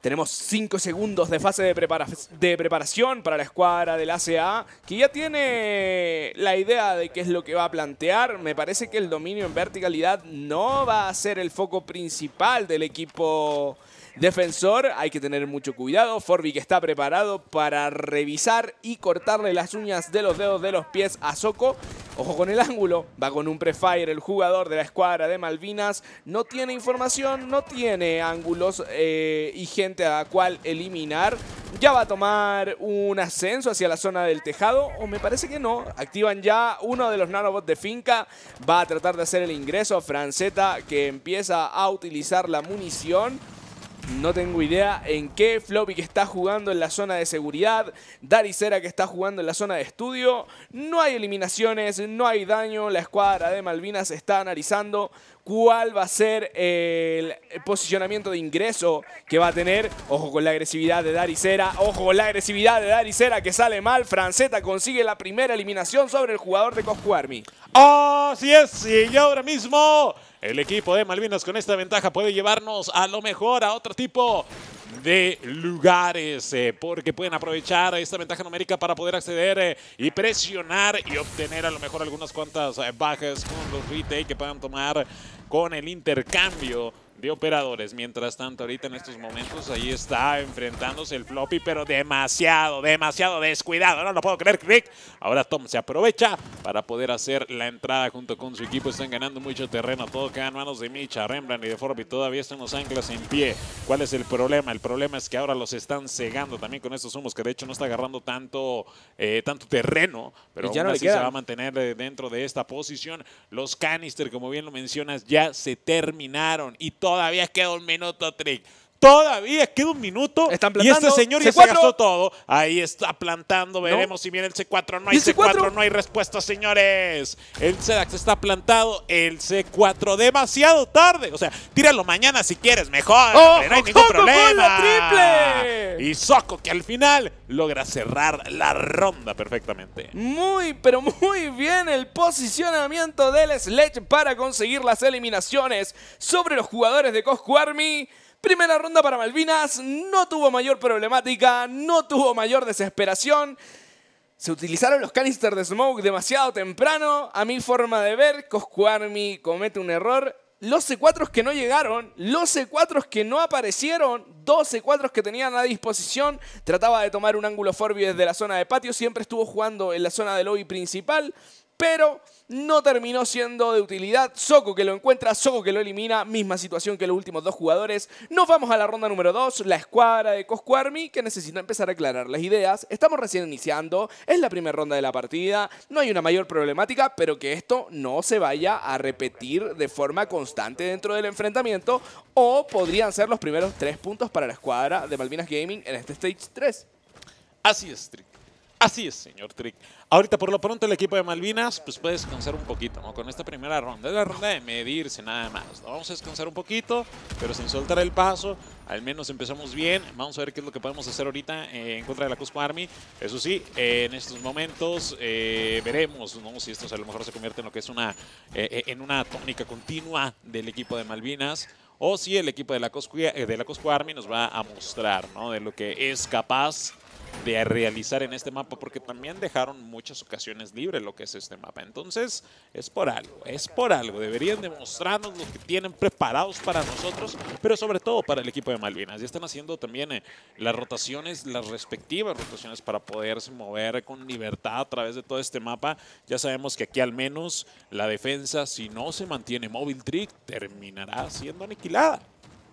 Tenemos 5 segundos de fase de, de preparación para la escuadra del ACA, que ya tiene la idea de qué es lo que va a plantear. Me parece que el dominio en verticalidad no va a ser el foco principal del equipo defensor. Hay que tener mucho cuidado. Forby que está preparado para revisar y cortarle las uñas de los dedos de los pies a Soko. Ojo con el ángulo, va con un prefire el jugador de la escuadra de Malvinas. No tiene información, no tiene ángulos eh, y gente a la cual eliminar. Ya va a tomar un ascenso hacia la zona del tejado, o me parece que no. Activan ya uno de los nanobots de finca. Va a tratar de hacer el ingreso. Franceta que empieza a utilizar la munición. No tengo idea en qué. Floppy que está jugando en la zona de seguridad. Daricera que está jugando en la zona de estudio. No hay eliminaciones, no hay daño. La escuadra de Malvinas está analizando cuál va a ser el posicionamiento de ingreso que va a tener. Ojo con la agresividad de Daricera. Ojo con la agresividad de Daricera que sale mal. Franceta consigue la primera eliminación sobre el jugador de Coscu Army. Así es, y ahora mismo el equipo de Malvinas con esta ventaja puede llevarnos a lo mejor a otro tipo de lugares eh, porque pueden aprovechar esta ventaja numérica para poder acceder eh, y presionar y obtener a lo mejor algunas cuantas eh, bajas con los retake que puedan tomar con el intercambio de operadores. Mientras tanto, ahorita en estos momentos, ahí está enfrentándose el floppy, pero demasiado, demasiado descuidado. No lo puedo creer, Rick. Ahora Tom se aprovecha para poder hacer la entrada junto con su equipo. Están ganando mucho terreno. Todo queda en manos de Micha, Rembrandt y de Forby. Todavía están los anclas en pie. ¿Cuál es el problema? El problema es que ahora los están cegando también con estos humos, que de hecho no está agarrando tanto, eh, tanto terreno, pero Y ya aún no así se va a mantener eh, dentro de esta posición. Los canister, como bien lo mencionas, ya se terminaron y todavía queda un minuto, Trick. Todavía queda un minuto y este plantando. señor ya se C4. gastó todo. Ahí está plantando, veremos si viene el C4. No hay ¿Y el C4? C4? no hay respuesta, señores. El Sedax está plantado, el C4 demasiado tarde. O sea, tíralo mañana si quieres, mejor. ¡Ojo, hombre, no hay ningún problema. triple! Y Soco que al final logra cerrar la ronda perfectamente. Muy, pero muy bien el posicionamiento del Sledge para conseguir las eliminaciones sobre los jugadores de Coscu Army. Primera ronda para Malvinas, no tuvo mayor problemática, no tuvo mayor desesperación. Se utilizaron los canisters de smoke demasiado temprano. A mi forma de ver, Coscu Army comete un error. Los C4 que no llegaron, los C4 que no aparecieron, dos C4 que tenían a disposición. Trataba de tomar un ángulo Forby desde la zona de patio, siempre estuvo jugando en la zona de lobby principal, pero no terminó siendo de utilidad. Soco que lo encuentra, Soco que lo elimina, misma situación que los últimos dos jugadores. Nos vamos a la ronda número 2, la escuadra de Coscu Army, que necesita empezar a aclarar las ideas. Estamos recién iniciando, es la primera ronda de la partida, no hay una mayor problemática, pero que esto no se vaya a repetir de forma constante dentro del enfrentamiento, o podrían ser los primeros tres puntos para la escuadra de Malvinas Gaming en este Stage 3. Así es, Trick. Así es, señor Trick. Ahorita, por lo pronto, el equipo de Malvinas, pues puede descansar un poquito, ¿no? Con esta primera ronda. Es la ronda de medirse, nada más. Vamos a descansar un poquito, pero sin soltar el paso. Al menos empezamos bien. Vamos a ver qué es lo que podemos hacer ahorita eh, en contra de la Cusco Army. Eso sí, eh, en estos momentos eh, veremos, ¿no? Si esto a lo mejor se convierte en lo que es una, eh, en una tónica continua del equipo de Malvinas. O si el equipo de la, Coscu, de la Coscu Army nos va a mostrar, ¿no? De lo que es capaz de realizar en este mapa porque también dejaron muchas ocasiones libre lo que es este mapa. Entonces, es por algo, es por algo. Deberían demostrarnos lo que tienen preparados para nosotros, pero sobre todo para el equipo de Malvinas. Ya están haciendo también eh, las rotaciones, las respectivas rotaciones para poderse mover con libertad a través de todo este mapa. Ya sabemos que aquí al menos la defensa, si no se mantiene móvil trick, terminará siendo aniquilada.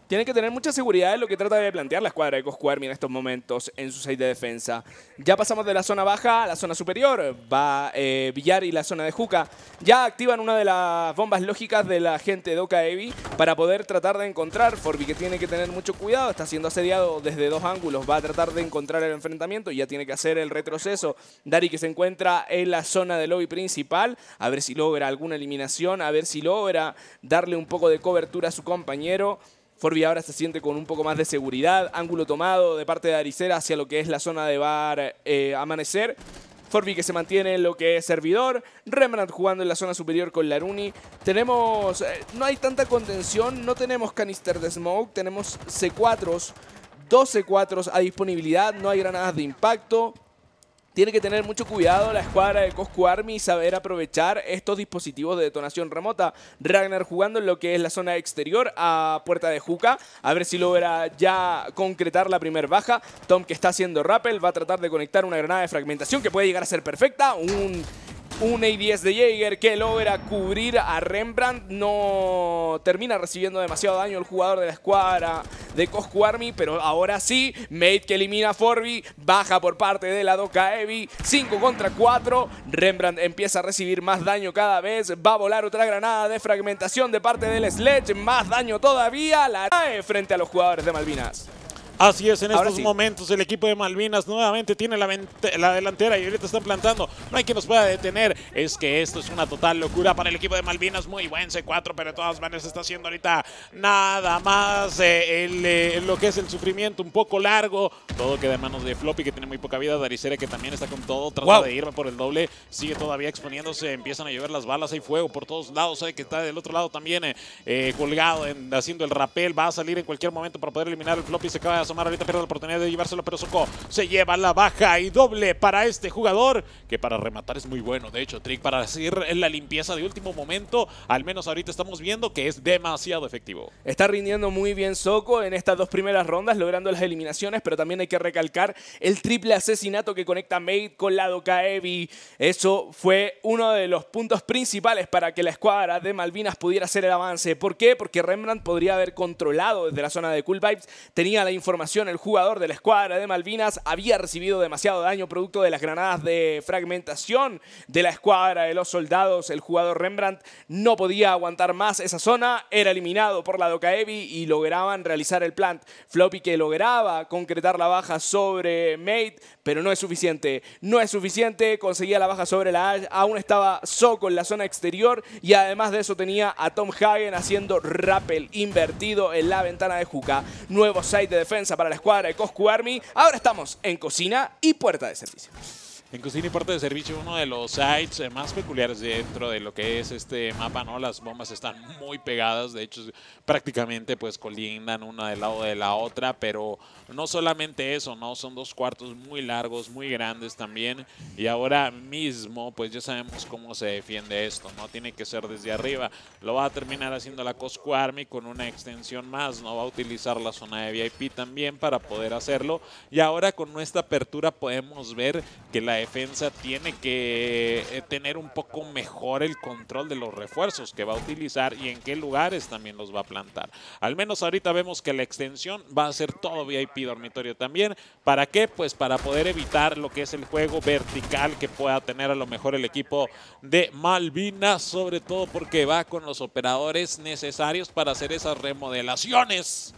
Tiene que tener mucha seguridad en lo que trata de plantear la escuadra de Coscu Army en estos momentos en su side de defensa. Ya pasamos de la zona baja a la zona superior. Va eh, Villar y la zona de Juca. Ya activan una de las bombas lógicas de la gente de Oka Evi para poder tratar de encontrar. Forby que tiene que tener mucho cuidado. Está siendo asediado desde dos ángulos. Va a tratar de encontrar el enfrentamiento. Ya tiene que hacer el retroceso. Dari que se encuentra en la zona del lobby principal. A ver si logra alguna eliminación. A ver si logra darle un poco de cobertura a su compañero. Forby ahora se siente con un poco más de seguridad. Ángulo tomado de parte de Aricera hacia lo que es la zona de bar eh, Amanecer. Forby que se mantiene en lo que es servidor. Rembrandt jugando en la zona superior con Laruni. Tenemos... eh, no hay tanta contención. No tenemos canister de smoke. Tenemos C4s. Dos C4s a disponibilidad. No hay granadas de impacto. Tiene que tener mucho cuidado la escuadra de Coscu Army y saber aprovechar estos dispositivos de detonación remota. Ragnar jugando en lo que es la zona exterior a puerta de Juca. A ver si logra ya concretar la primer baja. Tom que está haciendo rappel va a tratar de conectar una granada de fragmentación que puede llegar a ser perfecta. Un Un A10 de Jaeger que logra cubrir a Rembrandt. No termina recibiendo demasiado daño el jugador de la escuadra de Coscu Army. Pero ahora sí, Mate que elimina a Forby. Baja por parte de la Doka Evi. 5 contra 4. Rembrandt empieza a recibir más daño cada vez. Va a volar otra granada de fragmentación de parte del Sledge. Más daño todavía. La frente a los jugadores de Malvinas. Así es, en Ahora estos sí. momentos el equipo de Malvinas nuevamente tiene la, la delantera y ahorita están plantando. No hay quien nos pueda detener. Es que esto es una total locura para el equipo de Malvinas. Muy buen C4, pero de todas maneras está haciendo ahorita nada más eh, el, eh, lo que es el sufrimiento un poco largo. Todo queda en manos de Floppy que tiene muy poca vida. Daricere que también está con todo. Trata Wow. de irme por el doble. Sigue todavía exponiéndose. Empiezan a llover las balas. Hay fuego por todos lados. Sabe que está del otro lado también eh, colgado en- haciendo el rapel. Va a salir en cualquier momento para poder eliminar el Floppy. Se acaba de asomar. Ahorita pierde la oportunidad de llevárselo, pero Soko se lleva la baja y doble para este jugador, que para rematar es muy bueno. De hecho, Trick para hacer la limpieza de último momento, al menos ahorita estamos viendo que es demasiado efectivo. Está rindiendo muy bien Soko en estas dos primeras rondas, logrando las eliminaciones, pero también hay que recalcar el triple asesinato que conecta Mate con la Doka Evi. Eso fue uno de los puntos principales para que la escuadra de Malvinas pudiera hacer el avance. ¿Por qué? Porque Rembrandt podría haber controlado desde la zona de Cool Vibes, tenía la información, el jugador de la escuadra de Malvinas había recibido demasiado daño producto de las granadas de fragmentación de la escuadra de los soldados. El jugador Rembrandt no podía aguantar más esa zona, era eliminado por la Dokaevi y lograban realizar el plant. Floppy que lograba concretar la baja sobre Mate, pero no es suficiente. No es suficiente, conseguía la baja sobre la Ash, aún estaba Soko en la zona exterior y además de eso tenía a Tom Hagen haciendo rappel invertido en la ventana de Juca. Nuevo site de defensa para la escuadra de Coscu Army. Ahora estamos en cocina y puerta de servicio. En Cocina y Puerta de Servicio, uno de los sites eh, más peculiares dentro de lo que es este mapa, ¿no? Las bombas están muy pegadas, de hecho prácticamente pues colindan una del lado de la otra, pero no solamente eso, ¿no? Son dos cuartos muy largos, muy grandes también, y ahora mismo pues ya sabemos cómo se defiende esto, ¿no? Tiene que ser desde arriba, lo va a terminar haciendo la Cosco Army con una extensión más, ¿no? Va a utilizar la zona de VIP también para poder hacerlo, y ahora con nuestra apertura podemos ver que la defensa tiene que eh, tener un poco mejor el control de los refuerzos que va a utilizar y en qué lugares también los va a plantar. Al menos ahorita vemos que la extensión va a ser todo VIP dormitorio también. ¿Para qué? Pues para poder evitar lo que es el juego vertical que pueda tener a lo mejor el equipo de Malvinas, sobre todo porque va con los operadores necesarios para hacer esas remodelaciones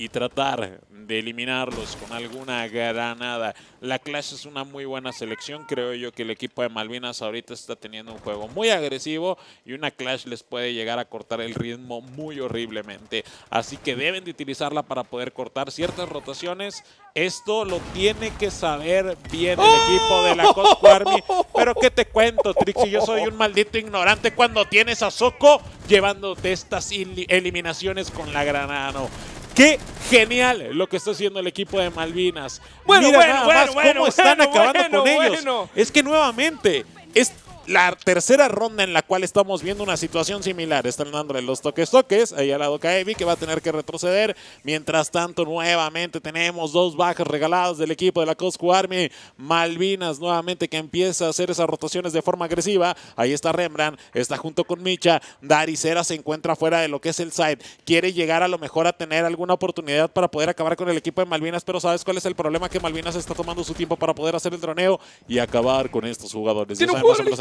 y tratar de eliminarlos con alguna granada. La Clash es una muy buena selección. Creo yo que el equipo de Malvinas ahorita está teniendo un juego muy agresivo y una Clash les puede llegar a cortar el ritmo muy horriblemente. Así que deben de utilizarla para poder cortar ciertas rotaciones. Esto lo tiene que saber bien el equipo de la Cosco Army. Pero ¿qué te cuento, Trixie? Yo soy un maldito ignorante cuando tienes a Soko llevándote estas eliminaciones con la granada. No. Qué genial lo que está haciendo el equipo de Malvinas. Bueno, Mira bueno, nada bueno, más bueno, cómo están (laughs) acabando con ellos. Es que nuevamente es la tercera ronda en la cual estamos viendo una situación similar. Están dándole los toques toques ahí al lado Kaevi que va a tener que retroceder. Mientras tanto, nuevamente tenemos dos bajas regaladas del equipo de la Cosco Army. Malvinas nuevamente que empieza a hacer esas rotaciones de forma agresiva. Ahí está Rembrandt, está junto con Micha. Daricera se encuentra fuera de lo que es el side. Quiere llegar a lo mejor a tener alguna oportunidad para poder acabar con el equipo de Malvinas, pero ¿sabes cuál es el problema? Que Malvinas está tomando su tiempo para poder hacer el droneo y acabar con estos jugadores.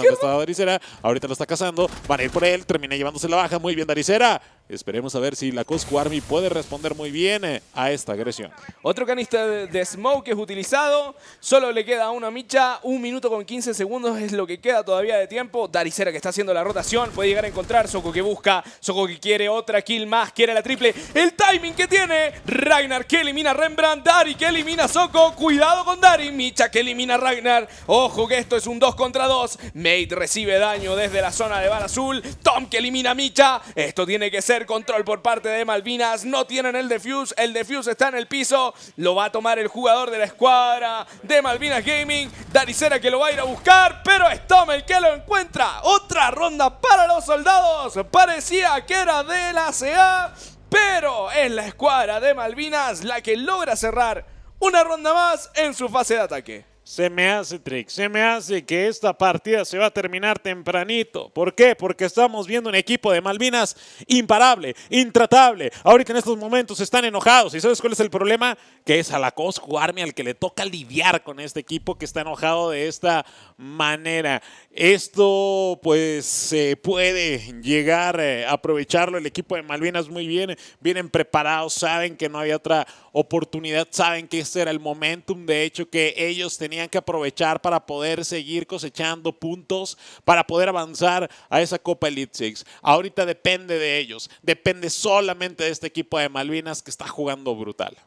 Ya Tiene un sabemos jugador a la dónde está Daricera. Ahorita lo está cazando. Van a ir por él. Termina llevándose la baja. Muy bien, Daricera. Esperemos a ver si la Cosco Army puede responder muy bien eh, a esta agresión. Otro canista de, smoke es utilizado. Solo le queda una micha. Un minuto con 15 segundos es lo que queda todavía de tiempo. Daricera que está haciendo la rotación. Puede llegar a encontrar. Soko que busca. Soko que quiere otra kill más. Quiere la triple. El timing que tiene. Ragnar que elimina Rembrandt. Dari que elimina a Soko. Cuidado con Dari. Micha que elimina a Ragnar. Ojo que esto es un 2 contra 2. Mate recibe daño desde la zona de bala azul. Tom que elimina a Micha. Esto tiene que ser control por parte de Malvinas. No tienen el defuse. El defuse está en el piso. Lo va a tomar el jugador de la escuadra de Malvinas Gaming. Daricera que lo va a ir a buscar. Pero es Tom el que lo encuentra. Otra ronda para los soldados. Parecía que era de la CA. Pero es la escuadra de Malvinas la que logra cerrar una ronda más en su fase de ataque. Se me hace, Trick, se me hace que esta partida se va a terminar tempranito. ¿Por qué? Porque estamos viendo un equipo de Malvinas imparable, intratable. Ahorita en estos momentos están enojados. ¿Y sabes cuál es el problema? Que es a la Cosco Army al que le toca lidiar con este equipo que está enojado de esta manera. Esto pues se puede llegar eh, a aprovecharlo el equipo de Malvinas muy bien. Vienen preparados, saben que no había otra oportunidad, saben que este era el momentum, de hecho, que ellos tenían que aprovechar para poder seguir cosechando puntos, para poder avanzar a esa Copa Elite Six. Ahorita depende de ellos, depende solamente de este equipo de Malvinas que está jugando brutal.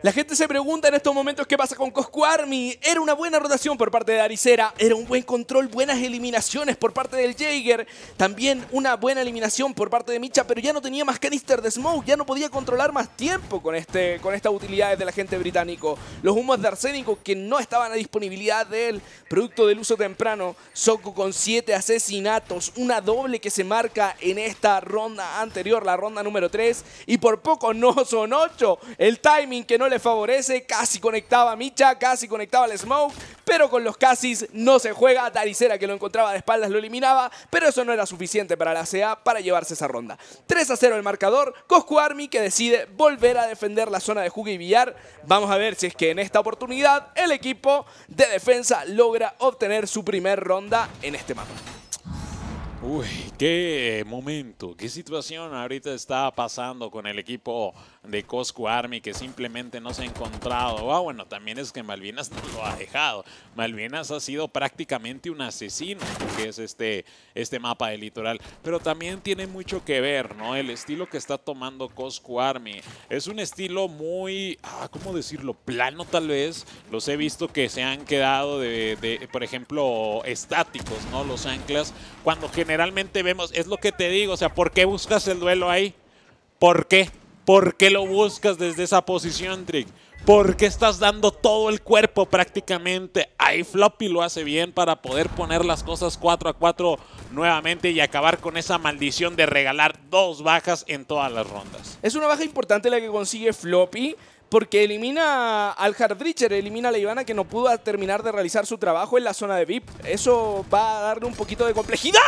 La gente se pregunta en estos momentos qué pasa con Coscu Army. Era una buena rotación por parte de Aricera, era un buen control, buenas eliminaciones por parte del Jaeger, también una buena eliminación por parte de Micha, pero ya no tenía más canister de smoke, ya no podía controlar más tiempo con, este, con estas utilidades de la gente británico. Los humos de arsénico que no estaban a disponibilidad del producto del uso temprano. Soko con 7 asesinatos, una doble que se marca en esta ronda anterior, la ronda número 3, y por poco no son 8. El timing que no le favorece. Casi conectaba a Micha, casi conectaba al Smoke, pero con los casis no se juega. Daricera que lo encontraba de espaldas lo eliminaba, pero eso no era suficiente para la CA para llevarse esa ronda. 3 a 0 el marcador. Coscu Army que decide volver a defender la zona de jugo y billar. Vamos a ver si es que en esta oportunidad el equipo de defensa logra obtener su primer ronda en este mapa. Uy, qué momento, qué situación ahorita está pasando con el equipo de Cosco Army que simplemente no se ha encontrado. Ah, bueno, también es que Malvinas no lo ha dejado. Malvinas ha sido prácticamente un asesino, que es este, este mapa de litoral. Pero también tiene mucho que ver, ¿no? El estilo que está tomando Cosco Army. Es un estilo muy, ah, ¿cómo decirlo? Plano tal vez. Los he visto que se han quedado de, de por ejemplo, estáticos, ¿no? Los anclas. Cuando generalmente vemos, es lo que te digo, o sea, ¿por qué buscas el duelo ahí? ¿Por qué? ¿Por qué lo buscas desde esa posición, Trick? ¿Por qué estás dando todo el cuerpo prácticamente? Ahí Floppy lo hace bien para poder poner las cosas 4 a 4 nuevamente y acabar con esa maldición de regalar dos bajas en todas las rondas. Es una baja importante la que consigue Floppy. Porque elimina al Hardbreacher, elimina a la Ivana que no pudo terminar de realizar su trabajo en la zona de VIP. Eso va a darle un poquito de complejidad.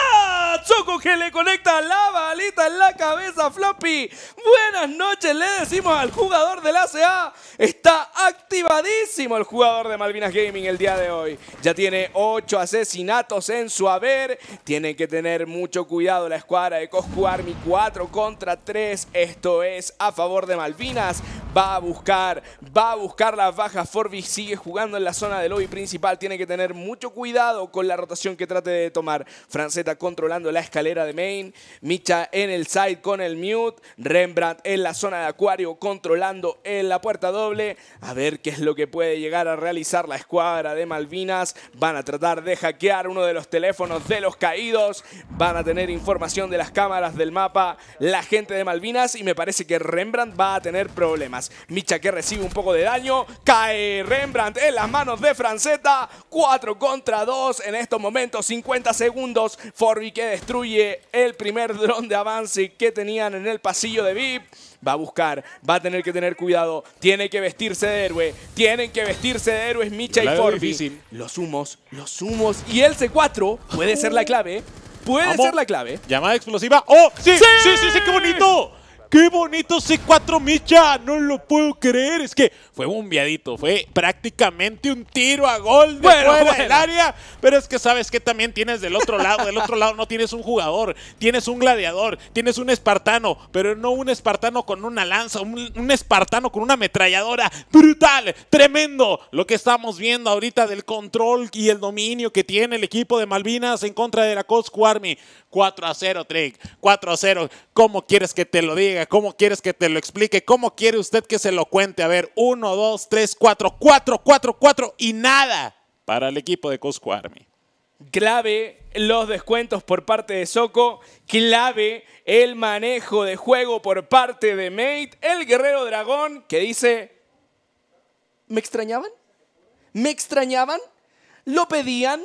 Choco que le conecta la balita en la cabeza Floppy. Buenas noches, le decimos al jugador del ACA. Está activadísimo el jugador de Malvinas Gaming el día de hoy. Ya tiene 8 asesinatos en su haber. Tienen que tener mucho cuidado la escuadra de Coscu Army 4 contra 3. Esto es a favor de Malvinas. Va a buscar, va a buscar las bajas. Forby sigue jugando en la zona del lobby principal. Tiene que tener mucho cuidado con la rotación que trate de tomar. Franceta controlando la escalera de main. Micha en el side con el mute. Rembrandt en la zona de acuario controlando en la puerta doble. A ver qué es lo que puede llegar a realizar la escuadra de Malvinas. Van a tratar de hackear uno de los teléfonos de los caídos. Van a tener información de las cámaras del mapa. La gente de Malvinas. Y me parece que Rembrandt va a tener problemas. Micha que recibe un poco de daño. Cae Rembrandt en las manos de Franceta. 4 contra 2 en estos momentos. 50 segundos. Forby que destruye el primer dron de avance que tenían en el pasillo de VIP. Va a buscar, va a tener que tener cuidado. Tiene que vestirse de héroe. Tienen que vestirse de héroes Micha y La difícil. Los humos, los humos. Y el C4 puede ser la clave. Puede Vamos. ser la clave. Llamada explosiva. ¡Oh! ¡Sí! ¡Sí, sí, sí! ¡Qué bonito! ¡Qué bonito C4 Micha! No lo puedo creer. Es que fue bombeadito. Fue prácticamente un tiro a gol de Bueno, fuera bueno. del área. Pero es que sabes que también tienes del otro lado. Del otro lado no tienes un jugador. Tienes un gladiador. Tienes un espartano. Pero no un espartano con una lanza. Un, un espartano con una ametralladora. ¡Brutal! ¡Tremendo! Lo que estamos viendo ahorita del control y el dominio que tiene el equipo de Malvinas en contra de la Cosco Army. 4 a 0, Trick. 4 a 0. ¿Cómo quieres que te lo diga? ¿Cómo quieres que te lo explique? ¿Cómo quiere usted que se lo cuente? A ver, 1, 2, 3, 4, 4, 4, 4 y nada para el equipo de Cosco Army. Clave los descuentos por parte de Soco. Clave el manejo de juego por parte de Mate. El guerrero dragón que dice... ¿Me extrañaban? ¿Me extrañaban? ¿Lo pedían?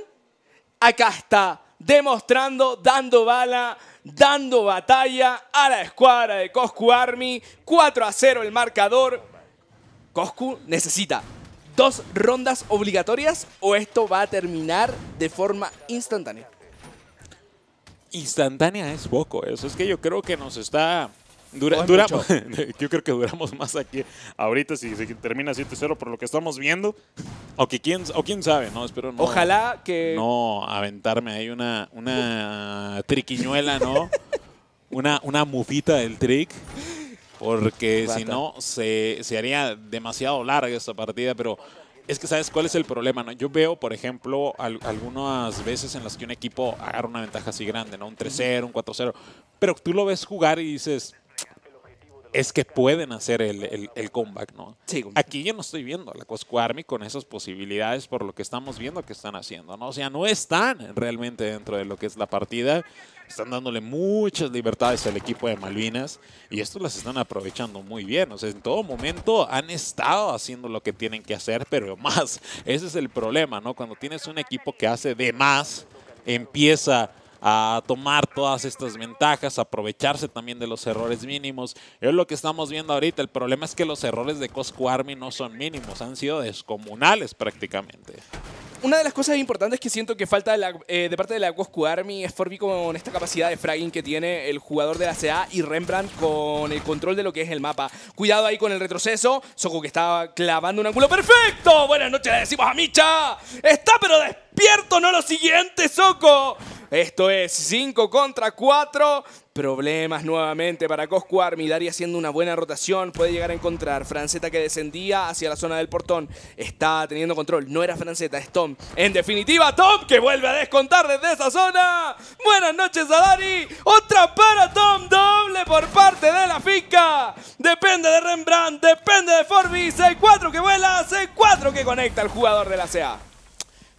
Acá está, demostrando, dando bala, dando batalla a la escuadra de Coscu Army. 4 a 0 el marcador. Coscu necesita dos rondas obligatorias o esto va a terminar de forma instantánea? Instantánea es poco, eso es que yo creo que nos está... Dura, duramos, (laughs) yo creo que duramos más aquí ahorita si se termina 7-0 por lo que estamos viendo. O, que quién, o quién sabe, ¿no? Espero no... Ojalá que... No, aventarme ahí una, una triquiñuela, ¿no? (laughs) una, una mufita del trick. Porque si no, se, se haría demasiado larga esta partida, pero es que sabes cuál es el problema, ¿no? Yo veo, por ejemplo, al- algunas veces en las que un equipo agarra una ventaja así grande, ¿no? Un 3-0, un 4-0, pero tú lo ves jugar y dices, es que pueden hacer el, el- el comeback, ¿no? Aquí yo no estoy viendo a la Cosco Army con esas posibilidades por lo que estamos viendo que están haciendo, ¿no? O sea, no están realmente dentro de lo que es la partida. Están dándole muchas libertades al equipo de Malvinas y esto las están aprovechando muy bien. O sea, en todo momento han estado haciendo lo que tienen que hacer, pero (laughs) más. Ese es el problema, ¿no? Cuando tienes un equipo que hace de más, empieza a tomar todas estas ventajas, aprovecharse también de los errores mínimos. Es lo que estamos viendo ahorita. El problema es que los errores de Cosco Army no son mínimos, han sido descomunales prácticamente. Una de las cosas importantes que siento que falta de, eh, parte de la Coscu Army es Forby con esta capacidad de fragging que tiene el jugador de la CA y Rembrandt con el control de lo que es el mapa. Cuidado ahí con el retroceso. Soko que estaba clavando un ángulo perfecto. Buenas noches, decimos a Micha. Está pero despierto, no lo siguiente, Soko. Esto es 5 contra 4. Problemas nuevamente para Coscu Army. Dari haciendo una buena rotación. Puede llegar a encontrar Franceta que descendía hacia la zona del portón. Está teniendo control. No era Franceta, es Tom. En definitiva, Tom que vuelve a descontar desde esa zona. Buenas noches a Dari. Otra para Tom. Doble por parte de la finca. Depende de Rembrandt. Depende de Forby. 6-4 que vuela. 6-4 que conecta al jugador de la CA.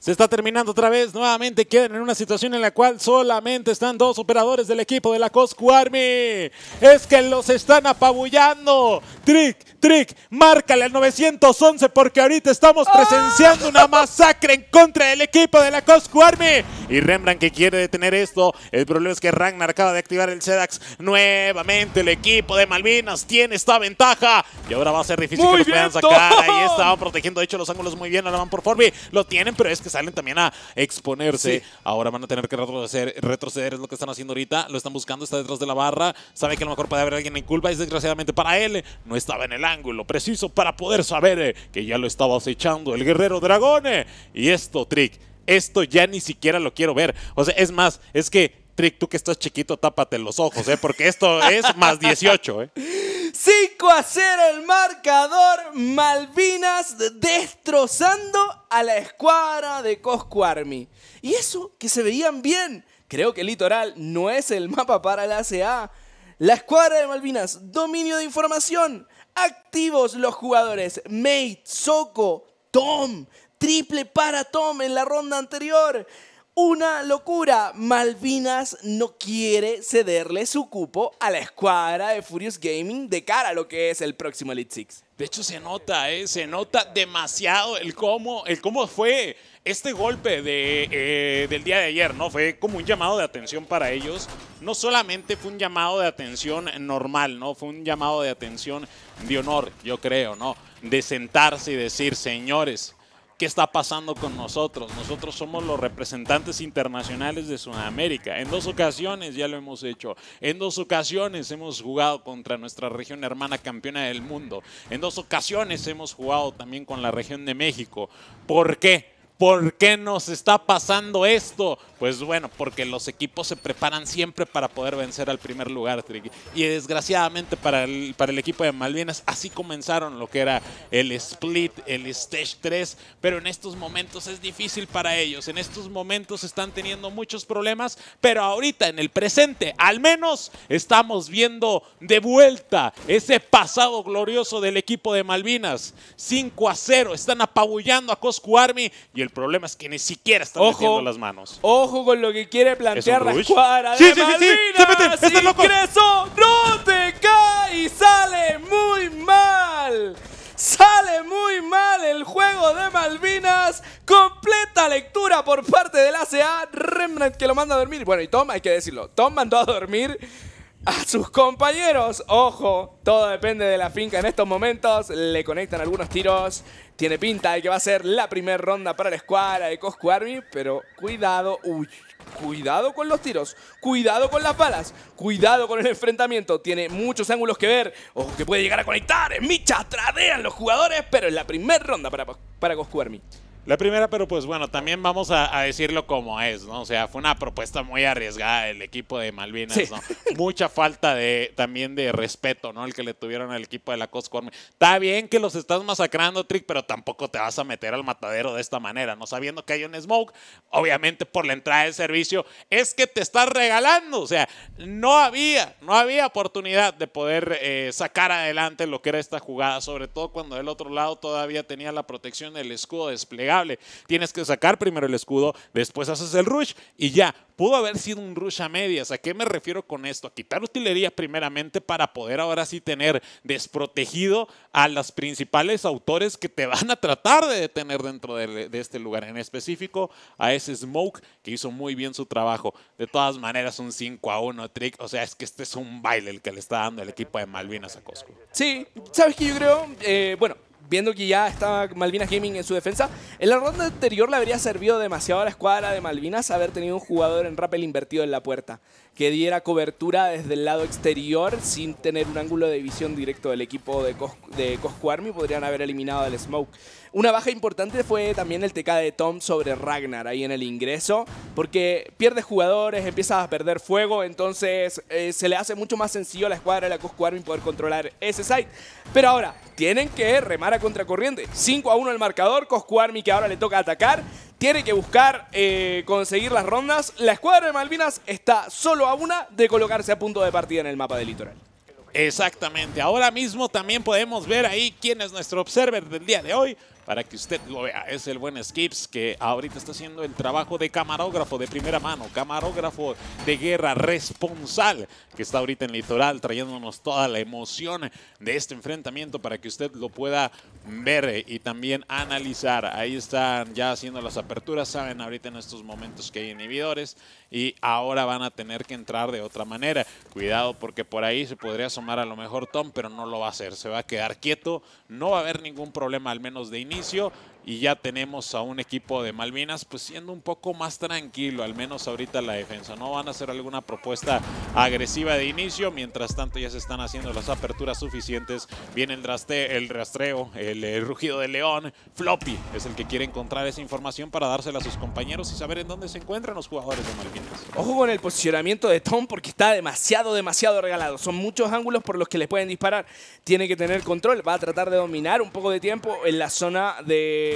Se está terminando otra vez. Nuevamente quedan en una situación en la cual solamente están dos operadores del equipo de la Cosco Army. Es que los están apabullando. Trick, Trick, márcale al 911 porque ahorita estamos presenciando una masacre en contra del equipo de la Cosco Army. Y Rembrandt que quiere detener esto. El problema es que Ragnar acaba de activar el Sedax. Nuevamente el equipo de Malvinas tiene esta ventaja. Y ahora va a ser difícil Muy que los puedan sacar. Ahí estaba protegiendo, de hecho, los ángulos muy bien. Ahora van por Forby. Lo tienen, pero es que salen también a exponerse. Sí. Ahora van a tener que retroceder, retroceder, es lo que están haciendo ahorita. Lo están buscando, está detrás de la barra. Sabe que a lo mejor puede haber alguien en culpa. Y desgraciadamente para él, no estaba en el ángulo preciso para poder saber eh, que ya lo estaba acechando el guerrero dragón. eh. Y esto, Trick, esto ya ni siquiera lo quiero ver. O sea, es más, es que. Trick, tú que estás chiquito, tápate los ojos, ¿eh? Porque esto es más 18, ¿eh? 5 a 0 el marcador. Malvinas destrozando a la escuadra de Cosco Army. Y eso que se veían bien. Creo que el litoral no es el mapa para la ACA. La escuadra de Malvinas, dominio de información. Activos los jugadores. Mate, Soko, Tom. Triple para Tom en la ronda anterior. Una locura. Malvinas no quiere cederle su cupo a la escuadra de Furious Gaming de cara a lo que es el próximo Elite Six. De hecho, se nota, ¿eh? se nota demasiado el cómo, el cómo fue este golpe de, eh, del día de ayer, ¿no? Fue como un llamado de atención para ellos. No solamente fue un llamado de atención normal, ¿no? Fue un llamado de atención de honor, yo creo, ¿no? De sentarse y decir, señores, ¿Qué está pasando con nosotros? Nosotros somos los representantes internacionales de Sudamérica. En dos ocasiones ya lo hemos hecho. En dos ocasiones hemos jugado contra nuestra región hermana campeona del mundo. En dos ocasiones hemos jugado también con la región de México. ¿Por qué? ¿Por qué nos está pasando esto? Pues bueno, porque los equipos se preparan siempre para poder vencer al primer lugar. Y desgraciadamente para el, para el equipo de Malvinas, así comenzaron lo que era el split, el stage 3. Pero en estos momentos es difícil para ellos. En estos momentos están teniendo muchos problemas. Pero ahorita, en el presente, al menos estamos viendo de vuelta ese pasado glorioso del equipo de Malvinas. 5 a 0. Están apabullando a Coscu Army. Y el problema es que ni siquiera están Ojo. metiendo las manos. Ojo con lo que quiere plantear la rush? escuadra Sí, de sí, sí, se meten, están locos. Ingreso, no te cae y sale muy mal. Sale muy mal el juego de Malvinas. Completa lectura por parte del ACA. Rembrandt que lo manda a dormir. Bueno, y Tom, hay que decirlo. Tom mandó a dormir a sus compañeros. Ojo, todo depende de la finca en estos momentos. Le conectan algunos tiros. Tiene pinta de que va a ser la primera ronda para la escuadra de Coscu Army, pero cuidado, uy, cuidado con los tiros, cuidado con las balas, cuidado con el enfrentamiento. Tiene muchos ángulos que ver, ojo que puede llegar a conectar, es Micha, tradean los jugadores, pero es la primera ronda para, para. La primera, pero pues bueno, también vamos a, a decirlo como es, ¿no? O sea, fue una propuesta muy arriesgada del equipo de Malvinas, Sí. ¿no? Mucha falta de también de respeto, ¿no? El que le tuvieron al equipo de la Coast Army. Está bien que los estás masacrando, Trick, pero tampoco te vas a meter al matadero de esta manera, ¿no? Sabiendo que hay un smoke, obviamente por la entrada de servicio, es que te estás regalando. O sea, no había, no había oportunidad de poder eh, sacar adelante lo que era esta jugada, sobre todo cuando del otro lado todavía tenía la protección del escudo Tienes que sacar primero el escudo, después haces el rush y ya. Pudo haber sido un rush a medias. ¿A qué me refiero con esto? A quitar utilería primeramente para poder ahora sí tener desprotegido a los principales autores que te van a tratar de detener dentro de, este lugar. En específico a ese Smoke que hizo muy bien su trabajo. De todas maneras, un 5 a 1 trick. O sea, es que este es un baile el que le está dando el equipo de Malvinas a Cosco. Sí, ¿sabes qué yo creo? Eh, bueno, viendo que ya está Malvinas Gaming en su defensa, en la ronda anterior le habría servido demasiado a la escuadra de Malvinas haber tenido un jugador en rappel invertido en la puerta, que diera cobertura desde el lado exterior sin tener un ángulo de visión directo del equipo de, Cos de Cosco Army, podrían haber eliminado al Smoke. Una baja importante fue también el TK de Tom sobre Ragnar ahí en el ingreso, porque pierde jugadores, empieza a perder fuego, entonces eh, se le hace mucho más sencillo a la escuadra de la Army poder controlar ese site. Pero ahora, tienen que remar a contracorriente. 5 a 1 el marcador, Army que ahora le toca atacar. Tiene que buscar eh, conseguir las rondas. La escuadra de Malvinas está solo a una de colocarse a punto de partida en el mapa del litoral. Exactamente. Ahora mismo también podemos ver ahí quién es nuestro observer del día de hoy para que usted lo vea. Es el buen Skips que ahorita está haciendo el trabajo de camarógrafo de primera mano, camarógrafo de guerra responsable que está ahorita en Litoral trayéndonos toda la emoción de este enfrentamiento para que usted lo pueda ver y también analizar. Ahí están ya haciendo las aperturas, saben ahorita en estos momentos que hay inhibidores y ahora van a tener que entrar de otra manera. Cuidado porque por ahí se podría asomar a lo mejor Tom, pero no lo va a hacer. Se va a quedar quieto, no va a haber ningún problema al menos de inicio y ya tenemos a un equipo de Malvinas pues siendo un poco más tranquilo, al menos ahorita la defensa. No van a hacer alguna propuesta agresiva de inicio, mientras tanto ya se están haciendo las aperturas suficientes. Viene el, draste, el rastreo, el rugido de león. Floppy es el que quiere encontrar esa información para dársela a sus compañeros y saber en dónde se encuentran los jugadores de Malvinas. Ojo con el posicionamiento de Tom porque está demasiado, demasiado regalado. Son muchos ángulos por los que le pueden disparar. Tiene que tener control. Va a tratar de dominar un poco de tiempo en la zona de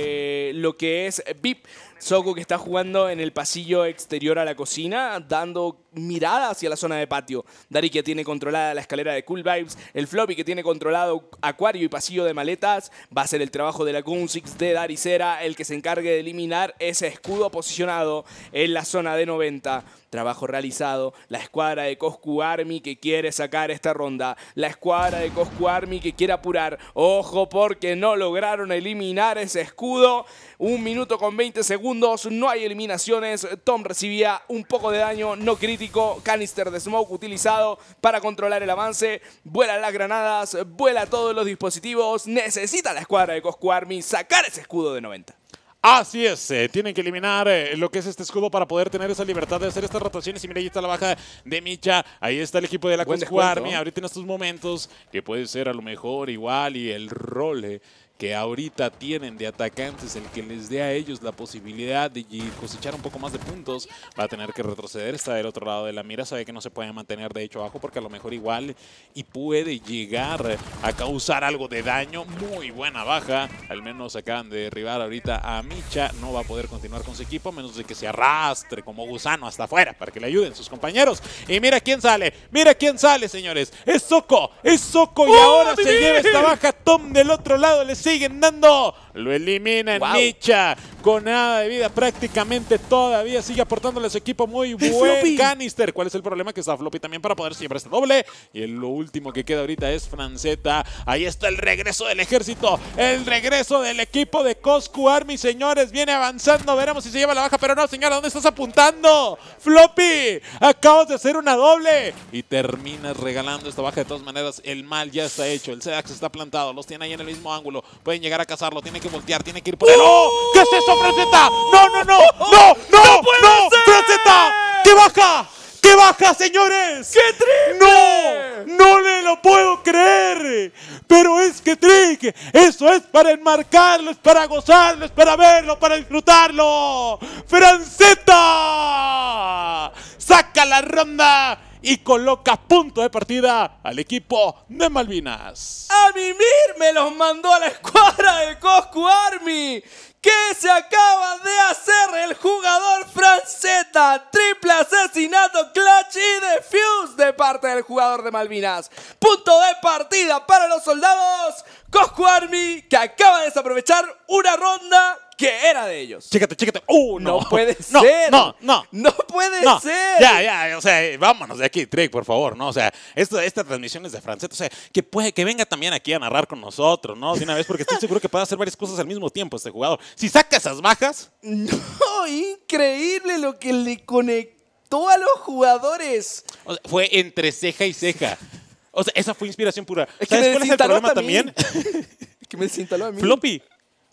lo que es VIP. Soko que está jugando en el pasillo exterior a la cocina, dando mirada hacia la zona de patio. Dari que tiene controlada la escalera de Cool Vibes. El Floppy que tiene controlado acuario y pasillo de maletas. Va a ser el trabajo de la Goon de Dari Cera el que se encargue de eliminar ese escudo posicionado en la zona de 90. Trabajo realizado. La escuadra de Coscu Army que quiere sacar esta ronda. La escuadra de Coscu Army que quiere apurar. Ojo porque no lograron eliminar ese escudo. Un minuto con 20 segundos. No hay eliminaciones. Tom recibía un poco de daño no crítico. Canister de smoke utilizado para controlar el avance. Vuelan las granadas. Vuela todos los dispositivos. Necesita la escuadra de Coscu Army sacar ese escudo de 90. Así es, eh, tienen que eliminar eh, lo que es este escudo para poder tener esa libertad de hacer estas rotaciones. Y mira, ahí está la baja de Micha. Ahí está el equipo de la Coscu. Army. Ahorita en estos momentos, que puede ser a lo mejor igual y el rol eh, que ahorita tienen de atacantes, el que les dé a ellos la posibilidad de cosechar un poco más de puntos, va a tener que retroceder. Está del otro lado de la mira, sabe que no se puede mantener de hecho abajo porque a lo mejor igual y puede llegar a causar algo de daño. Muy buena baja, al menos acaban de derribar ahorita a Micha. No va a poder continuar con su equipo a menos de que se arrastre como gusano hasta afuera para que le ayuden sus compañeros. Y mira quién sale, mira quién sale, señores. Es Soco, es Soco y ¡Oh, ahora se lleva esta baja. Tom del otro lado le siguen dando. Lo eliminan Wow. Micha con nada de vida prácticamente todavía. Sigue aportándole a su equipo muy (laughs) buen canister. ¿Cuál es el problema? Que está Floppy también para poder llevar este doble. Y lo último que queda ahorita es Franceta. Ahí está el regreso del ejército. El regreso del equipo de Coscu Army, señores. Viene avanzando. Veremos si se lleva la baja. Pero no, señora, ¿dónde estás apuntando? Floppy, acabas de hacer una doble. Y terminas regalando esta baja. De todas maneras, el mal ya está hecho. El Sedax está plantado. Los tiene ahí en el mismo ángulo. Pueden llegar a cazarlo. Tiene tiene que voltear, tiene que ir por el... ¡No! ¿Qué es eso, Franceta? ¡No, no, no! ¡No, no, no! ¡Franceta! ¡Que baja! ¡Que baja, señores! ¡Qué triple! ¡No! ¡No le lo puedo creer! Pero es que Trick, eso es para enmarcarlo, es para gozarlo, es para verlo, para disfrutarlo. ¡Franceta! Saca la ronda y coloca punto de partida al equipo de Malvinas. A mimir me los mandó a la escuadra de Coscu Army. ¿Qué se acaba de hacer el jugador Franceta? Triple asesinato, clutch y defuse de parte del jugador de Malvinas. Punto de partida para los soldados. Coscu Army que acaba de desaprovechar una ronda que era de ellos. Chécate, chécate. ¡Uh, no! No puede No, ser. No, no. No puede No, ser. Ya, ya, o sea, vámonos de aquí, Trick, por favor, ¿no? O sea, esto, esta transmisión es de Franceta, o sea, que puede que venga también aquí a narrar con nosotros, ¿no? De una vez, porque estoy (laughs) seguro que puede hacer varias cosas al mismo tiempo este jugador. Si saca esas bajas, No, increíble lo que le conectó a los jugadores. o sea, fue entre ceja y ceja. O sea, esa fue inspiración pura. Es que ¿Sabes cuál es el problema también. (laughs) que me desinstaló a mí. Floppy.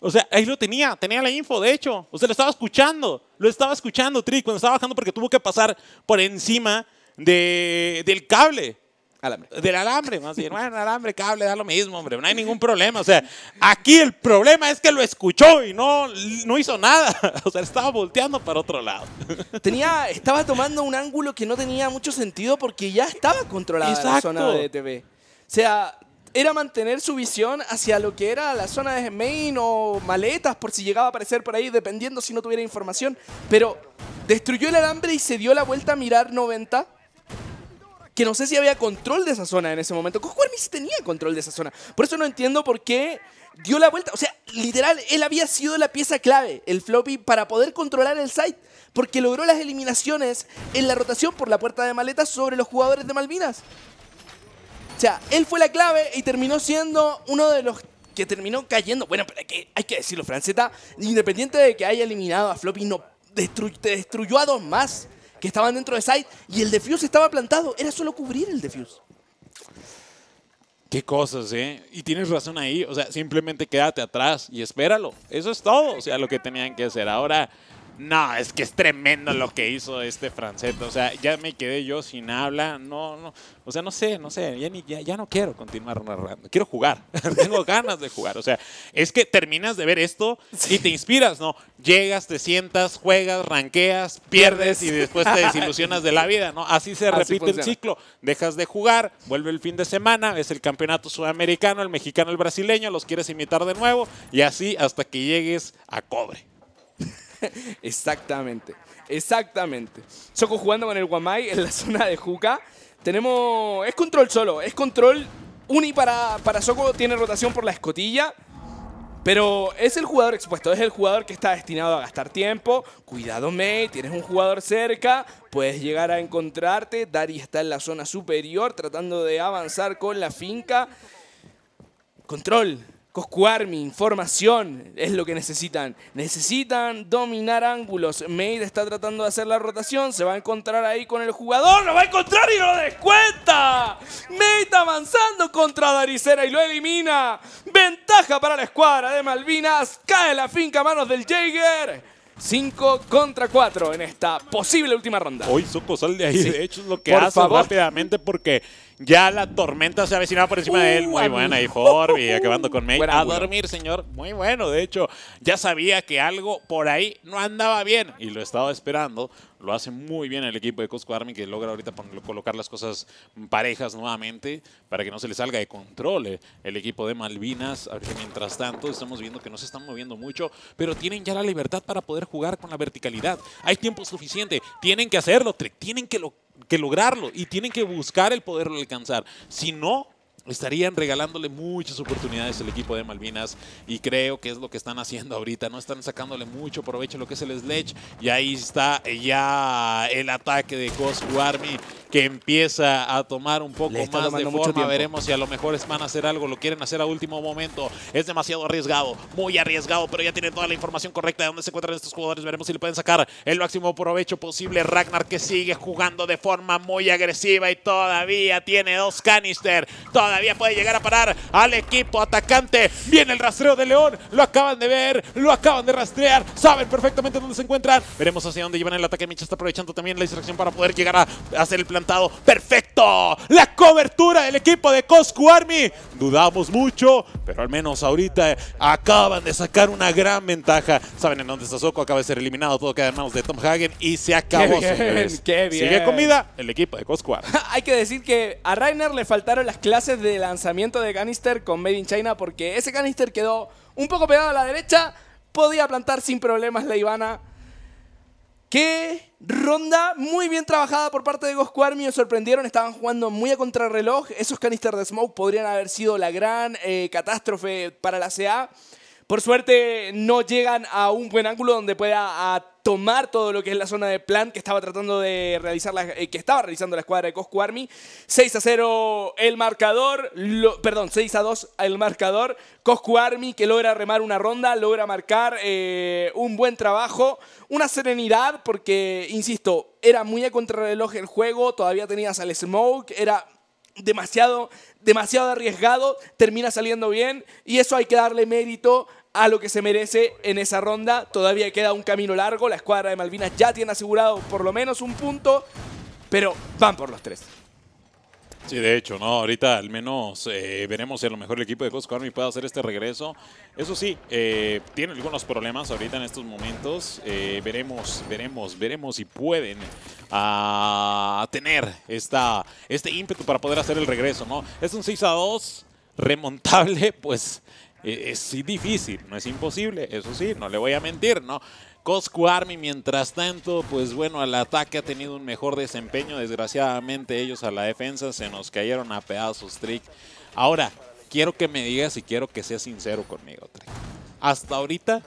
O sea, ahí lo tenía, tenía la info, de hecho. O sea, lo estaba escuchando. Lo estaba escuchando, Trick, cuando estaba bajando porque tuvo que pasar por encima de, del cable. Alambre. Del alambre, más bien. Bueno, alambre, cable, da lo mismo, hombre. No hay ningún problema. O sea, aquí el problema es que lo escuchó y no, no hizo nada. (laughs) O sea, estaba volteando para otro lado. (laughs) Tenía, estaba tomando un ángulo que no tenía mucho sentido porque ya estaba controlada la Exacto. zona de TV. O sea, era mantener su visión hacia lo que era la zona de main o maletas por si llegaba a aparecer por ahí, dependiendo si no tuviera información. Pero destruyó el alambre y se dio la vuelta a mirar 90. Que no sé si había control de esa zona en ese momento. Army sí tenía control de esa zona. Por eso no entiendo por qué dio la vuelta. O sea, literal, él había sido la pieza clave, el floppy, para poder controlar el site. Porque logró las eliminaciones en la rotación por la puerta de maletas sobre los jugadores de Malvinas. O sea, él fue la clave y terminó siendo uno de los que terminó cayendo. Bueno, pero que, hay que decirlo, Franceta, independiente de que haya eliminado a Floppy, no, destru- destruyó a dos más que estaban dentro de site y el defuse estaba plantado. Era solo cubrir el defuse. Qué cosas, ¿eh? Y tienes razón ahí. O sea, simplemente quédate atrás y espéralo. Eso es todo. O sea, lo que tenían que hacer. Ahora, no, es que es tremendo lo que hizo este franceta. O sea, ya me quedé yo sin habla. No, no. O sea, no sé, no sé. Ya, ni, ya, ya no quiero continuar narrando. Quiero jugar. (laughs) Tengo ganas de jugar. O sea, es que terminas de ver esto y te inspiras, ¿no? Llegas, te sientas, juegas, ranqueas, pierdes y después te desilusionas de la vida, ¿no? Así se Así repite el ciclo. Dejas de jugar, vuelve el fin de semana, es el campeonato sudamericano, el mexicano, el brasileño, los quieres imitar de nuevo y así hasta que llegues a cobre. (laughs) Exactamente, exactamente. Soco jugando con el Guamay en la (laughs) zona de Juca. Tenemos. Es control solo, es control uni para, para Soco, tiene rotación por la escotilla. Pero es el jugador expuesto, es el jugador que está destinado a gastar tiempo. Cuidado, May, tienes un jugador cerca, puedes llegar a encontrarte. Dari está en la zona superior tratando de avanzar con la finca. Control. Coscuarmi, información, es lo que necesitan. Necesitan dominar ángulos. Made está tratando de hacer la rotación. Se va a encontrar ahí con el jugador. Lo va a encontrar y lo descuenta. Made avanzando contra Daricera y lo elimina. Ventaja para la escuadra de Malvinas. Cae la finca a manos del Jaeger. 5 contra 4 en esta posible última ronda. Hoy Soco sal de ahí, Sí. de hecho es lo que Por hace favor. rápidamente porque ya la tormenta se avecinaba por encima de él. Muy buena ahí Forby, acabando con May. A dormir, señor. Muy bueno, de hecho, ya sabía que algo por ahí no andaba bien y lo estaba esperando. Lo hace muy bien el equipo de Cosco Army que logra ahorita colocar las cosas parejas nuevamente para que no se le salga de control eh, el equipo de Malvinas. Mientras tanto, estamos viendo que no se están moviendo mucho, pero tienen ya la libertad para poder jugar con la verticalidad. Hay tiempo suficiente. Tienen que hacerlo. Tienen que, que lograrlo y tienen que buscar el poderlo alcanzar. Si no, estarían regalándole muchas oportunidades al equipo de Malvinas y creo que es lo que están haciendo ahorita, no están sacándole mucho provecho a lo que es el Sledge y ahí está ya el ataque de Cosco Army que empieza a tomar un poco más de forma. Veremos si a lo mejor es- van a hacer algo, lo quieren hacer a último momento. Es demasiado arriesgado, muy arriesgado, pero ya tienen toda la información correcta de dónde se encuentran estos jugadores. Veremos si le pueden sacar el máximo provecho posible. Ragnar que sigue jugando de forma muy agresiva y todavía tiene dos canister. Todavía puede llegar a parar al equipo atacante. Viene el rastreo de León. Lo acaban de ver, lo acaban de rastrear. Saben perfectamente dónde se encuentran. Veremos hacia dónde llevan el ataque. Micha está aprovechando también la distracción para poder llegar a hacer el plantado. ¡Perfecto! La cobertura del equipo de Coscu Army. Dudamos mucho, pero al menos ahorita acaban de sacar una gran ventaja. Saben en dónde está Soko. Acaba de ser eliminado. Todo queda en manos de Tom Hagen y se acabó. bien, señores. qué bien. Sigue con vida el equipo de Coscu Army. (laughs) Hay que decir que a Rainer le faltaron las clases de lanzamiento de canister con Made in China porque ese canister quedó un poco pegado a la derecha. Podía plantar sin problemas la Ivana. Qué ronda muy bien trabajada por parte de Ghost Army. Me sorprendieron, estaban jugando muy a contrarreloj. Esos canisters de smoke podrían haber sido la gran eh, catástrofe para la CA. Por suerte no llegan a un buen ángulo donde pueda tomar todo lo que es la zona de plan que estaba tratando de realizar la, eh, que estaba realizando la escuadra de Coscu Army. 6 a 0 el marcador, lo- perdón, 6 a 2 el marcador. Coscu Army que logra remar una ronda, logra marcar eh, un buen trabajo, una serenidad porque, insisto, era muy a contrarreloj el juego, todavía tenías al Smoke, era demasiado, demasiado arriesgado, termina saliendo bien y eso hay que darle mérito a lo que se merece en esa ronda. Todavía queda un camino largo, la escuadra de Malvinas ya tiene asegurado por lo menos un punto, pero van por los tres. Sí, de hecho, no, ahorita al menos eh, veremos si a lo mejor el equipo de Cosco Army puede hacer este regreso. Eso sí, eh, tiene algunos problemas ahorita en estos momentos. Eh, veremos, veremos, veremos si pueden ah, tener esta, este ímpetu para poder hacer el regreso, ¿no? Es un 6 a 2 remontable, pues eh, es difícil, no es imposible, eso sí, no le voy a mentir, ¿no? Coscu Army, mientras tanto, pues bueno, al ataque ha tenido un mejor desempeño. Desgraciadamente, ellos a la defensa se nos cayeron a pedazos, Trick. Ahora, quiero que me digas y quiero que seas sincero conmigo, Trick. Hasta ahorita,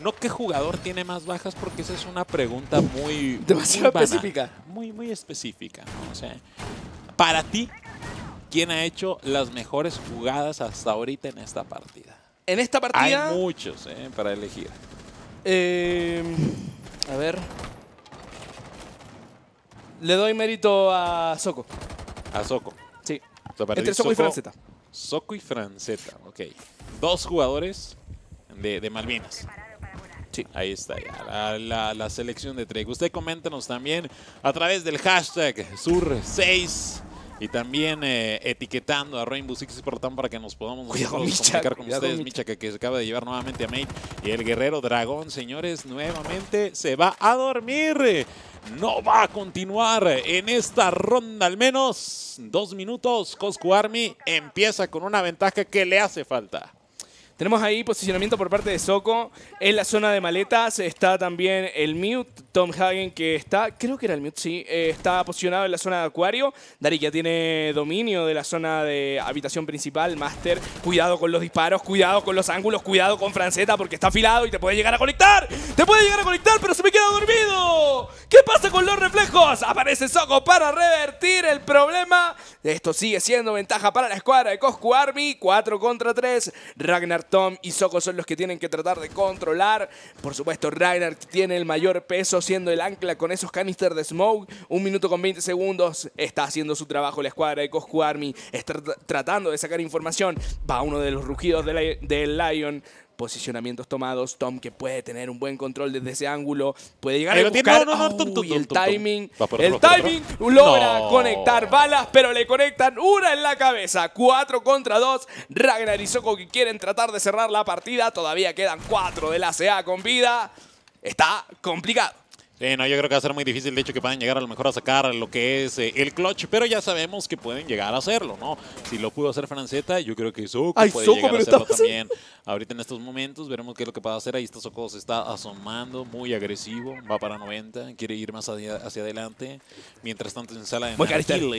no qué jugador tiene más bajas, porque esa es una pregunta muy. (laughs) Demasiado muy específica. Muy, muy específica, ¿no? O sea, para ti, ¿quién ha hecho las mejores jugadas hasta ahorita en esta partida? En esta partida... Hay muchos, ¿eh? Para elegir. Eh, a ver. Le doy mérito a Soko. A Soko. Sí. O sea, para Entre ti, Soko y Franceta. Soko y Franceta, ok. Dos jugadores de, de Malvinas. Sí. Ahí está ya, la, la- la selección de Trek. Usted coméntanos también a través del hashtag Sur6 y también eh, etiquetando a Rainbow Six Portán para que nos podamos Cuidado, comunicar con cuidado, ustedes. Micha. Micha, que, que se acaba de llevar nuevamente a Mate. Y el guerrero dragón, señores, nuevamente se va a dormir. No va a continuar en esta ronda al menos. Dos minutos. Coscu Army empieza con una ventaja que le hace falta. Tenemos ahí posicionamiento por parte de Soko. En la zona de maletas está también el Mute, Tom Hagen, que está, creo que era el Mute, sí, eh, está posicionado en la zona de acuario. Dari ya tiene dominio de la zona de habitación principal, Master. Cuidado con los disparos, cuidado con los ángulos, cuidado con Franceta porque está afilado y te puede llegar a conectar. Te puede llegar a conectar, pero se me queda dormido. ¿Qué pasa con los reflejos? Aparece Soko para revertir el problema. Esto sigue siendo ventaja para la escuadra de Coscu Army. 4 contra 3. Ragnar, Tom y Soko son los que tienen que tratar de controlar. Por supuesto, Ragnar tiene el mayor peso siendo el ancla con esos canisters de smoke. Un minuto con 20 segundos. Está haciendo su trabajo la escuadra de Coscu Army. Está tr- tratando de sacar información. Va uno de los rugidos del Lion. Posicionamientos tomados. Tom que puede tener un buen control desde ese ángulo. Puede llegar a buscar. No, no, no, tum, Uy, el timing. El timing logra conectar balas, pero le conectan una en la cabeza. 4 contra 2. Ragnar y Soko que quieren tratar de cerrar la partida. Todavía quedan 4 de la CA con vida. Está complicado. Sí, no, yo creo que va a ser muy difícil de hecho que puedan llegar a lo mejor a sacar lo que es eh, el clutch, pero ya sabemos que pueden llegar a hacerlo, ¿no? Si lo pudo hacer Franceta, yo creo que Soko Ay, puede llegar a hacerlo también. Ahorita en estos momentos veremos qué es lo que puede hacer. Ahí está Soko, se está asomando, muy agresivo, va para 90, quiere ir más hacia, hacia adelante. Mientras tanto en sala de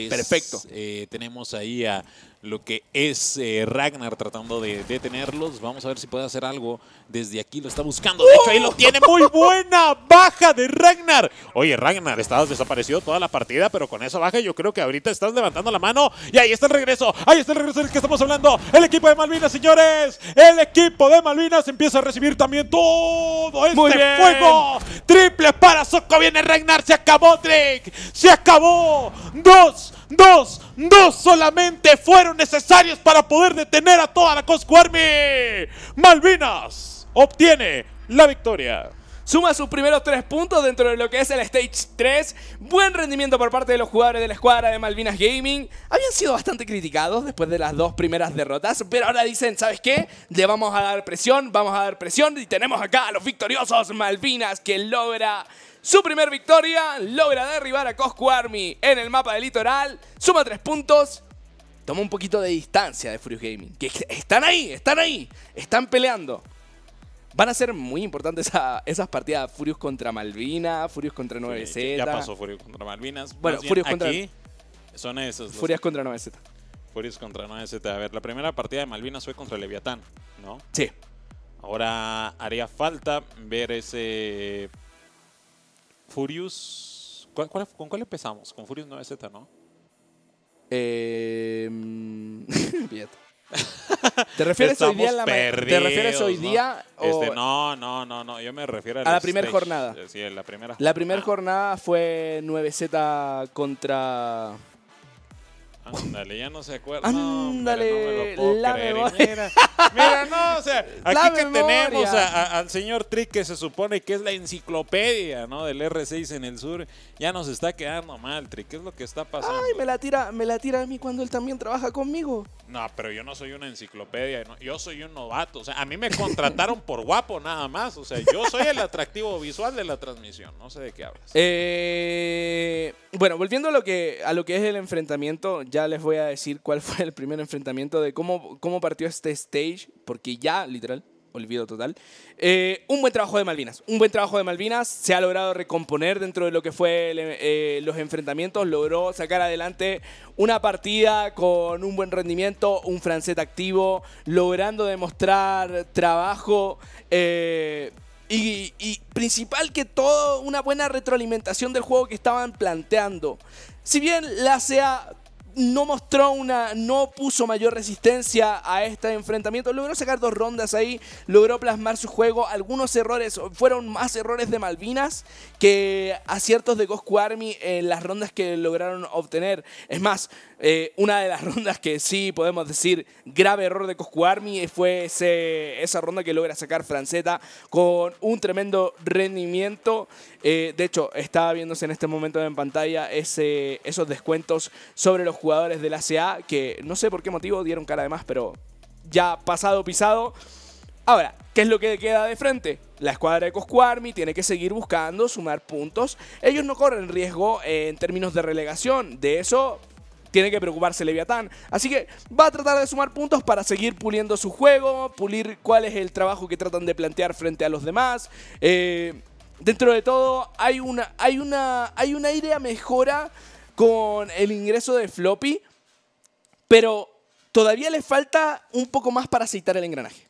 perfecto. eh, tenemos ahí a lo que es eh, Ragnar tratando de detenerlos. Vamos a ver si puede hacer algo. Desde aquí lo está buscando. De hecho, ahí lo tiene. Muy buena baja de Ragnar. Oye, Ragnar, estabas desaparecido toda la partida, pero con esa baja yo creo que ahorita estás levantando la mano. Y ahí está el regreso. Ahí está el regreso del que estamos hablando. El equipo de Malvinas, señores. El equipo de Malvinas empieza a recibir también todo este Muy bien. fuego. Triple para Soco. Viene Ragnar. Se acabó, Drake. Se acabó. Dos, dos, dos solamente fueron necesarios para poder detener a toda la Cosco Army. Malvinas obtiene la victoria. Suma sus primeros tres puntos dentro de lo que es el Stage 3. Buen rendimiento por parte de los jugadores de la escuadra de Malvinas Gaming. Habían sido bastante criticados después de las dos primeras derrotas, pero ahora dicen, ¿sabes qué? Le vamos a dar presión, vamos a dar presión y tenemos acá a los victoriosos Malvinas que logra su primer victoria, logra derribar a Cosco Army en el mapa del litoral, suma tres puntos, toma un poquito de distancia de Furious Gaming, que están ahí, están ahí, están peleando. Van a ser muy importantes esa- esas partidas Furious contra Malvina, Furious contra 9Z. Ya pasó Furious contra Malvinas. Bueno, bien, Furious contra- aquí son esos. los- Furious contra 9Z. Furious contra 9Z. A ver, la primera partida de Malvinas fue contra Leviatán, ¿no? Sí. Ahora haría falta ver ese Furious. ¿Cuál- cuál- ¿Con cuál empezamos? Con Furious 9Z, ¿no? (laughs) Eh. ¿Te refieres hoy día en la ma- ¿Te refieres hoy perdidos, día ¿no? Este, o- no, no, no, no. Yo me refiero al A la primera jornada. Sí, la primera La primera jornada. jornada fue 9Z contra. Ándale, ya no se acuerda. No, Ándale, no puedo la memoria. Mira, (laughs) mira, no, o sea, aquí La que memoria. tenemos a- a- al señor Trick, que se supone que es la enciclopedia, ¿no? Del R6 en el sur, ya nos está quedando mal, Trick. ¿Qué es lo que está pasando? Ay, me la tira, me la tira a mí cuando él también trabaja conmigo. No, pero yo no soy una enciclopedia, no, yo soy un novato. O sea, a mí me contrataron por guapo nada más. O sea, yo soy el atractivo visual de la transmisión. No sé de qué hablas. Eh, bueno, volviendo a lo, que, a lo que es el enfrentamiento, ya les voy a decir cuál fue el primer enfrentamiento de cómo, cómo partió este stage, porque ya, literal, olvido total. Eh, un buen trabajo de Malvinas, un buen trabajo de Malvinas, se ha logrado recomponer dentro de lo que fue eh, los enfrentamientos, logró sacar adelante una partida con un buen rendimiento, un francés activo, logrando demostrar trabajo. eh, y, y principal que todo, una buena retroalimentación del juego que estaban planteando. Si bien la CA no mostró una, no puso mayor resistencia a este enfrentamiento, logró sacar dos rondas ahí, logró plasmar su juego. Algunos errores, fueron más errores de Malvinas que aciertos de Cosco Army en las rondas que lograron obtener. Es más, eh, una de las (laughs) rondas que sí podemos decir grave error de Cosco Army fue esa ronda que logra sacar Franceta con un tremendo rendimiento. Eh, de hecho, estaba viéndose en este momento en pantalla ese, esos descuentos sobre los jugadores del ACA que no sé por qué motivo dieron cara de más, pero ya pasado pisado. Ahora, ¿qué es lo que queda de frente? La escuadra de Cosco Army tiene que seguir buscando sumar puntos. Ellos no corren riesgo en términos de relegación. De eso tiene que preocuparse Leviatán. Así que va a tratar de sumar puntos para seguir puliendo su juego, pulir cuál es el trabajo que tratan de plantear frente a los demás. Eh, dentro de todo, hay una, hay, una, hay una idea mejora con el ingreso de Floppy, pero todavía le falta un poco más para aceitar el engranaje.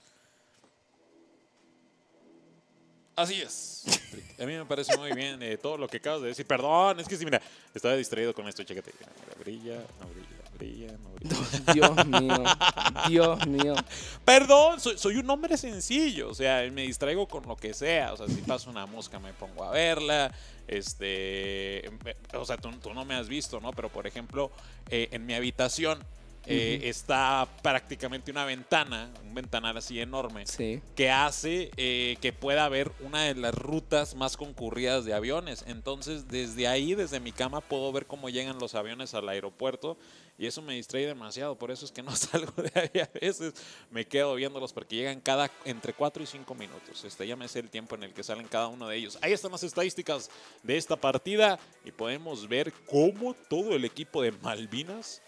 Así es. (laughs) A mí me parece muy bien eh, todo lo que acabas de decir. Perdón, es que sí, mira, estaba distraído con esto. Chécate. Mira, mira, brilla, no brilla, brilla, no brilla. Dios mío, Dios mío. Perdón, soy, soy un hombre sencillo. O sea, me distraigo con lo que sea. O sea, si pasa una mosca me pongo a verla. Este, o sea, tú, tú no me has visto, ¿no? Pero por ejemplo, eh, en mi habitación eh, está prácticamente una ventana, un ventanal así enorme, que hace eh, que pueda ver una de las rutas más concurridas de aviones. Entonces, desde ahí, desde mi cama, puedo ver cómo llegan los aviones al aeropuerto y eso me distrae demasiado. Por eso es que no (laughs) salgo de ahí a veces. Me quedo viéndolos porque llegan cada entre 4 y 5 minutos. Este, ya me sé el tiempo en el que salen cada uno de ellos. Ahí están las estadísticas de esta partida y podemos ver cómo todo el equipo de Malvinas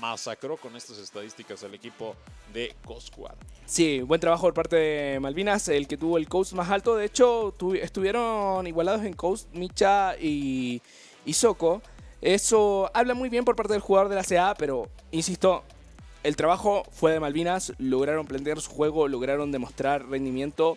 masacró con estas estadísticas al equipo de Cosquad. Sí, buen trabajo por parte de Malvinas, el que tuvo el coast más alto. De hecho, tuvi- estuvieron igualados en coast Micha y, y Soko. Eso habla muy bien por parte del jugador de la CA, pero insisto, el trabajo fue de Malvinas, lograron plantear su juego, lograron demostrar rendimiento.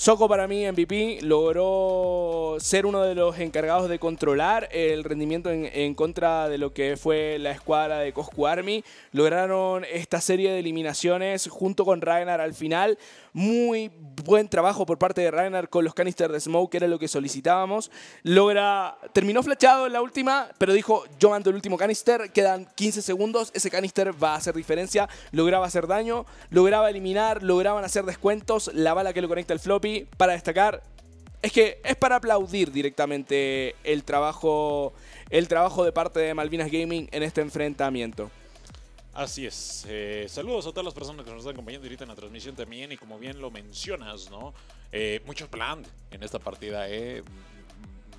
Soco para mí, MVP, logró ser uno de los encargados de controlar el rendimiento en, contra de lo que fue la escuadra de Coscu Army. Lograron esta serie de eliminaciones junto con Ragnar al final. Muy buen trabajo por parte de Ragnar con los canisters de Smoke, que era lo que solicitábamos. Logra, terminó flechado en la última, pero dijo, yo mando el último canister, quedan 15 segundos, ese canister va a hacer diferencia. Lograba hacer daño, lograba eliminar, lograban hacer descuentos, la bala que lo conecta el floppy, para destacar, es que es para aplaudir directamente el trabajo, el trabajo de parte de Malvinas Gaming en este enfrentamiento. Así es. Eh, saludos a todas las personas que nos están acompañando ahorita en la transmisión también. Y como bien lo mencionas, ¿no? Eh, mucho plan en esta partida, ¿eh?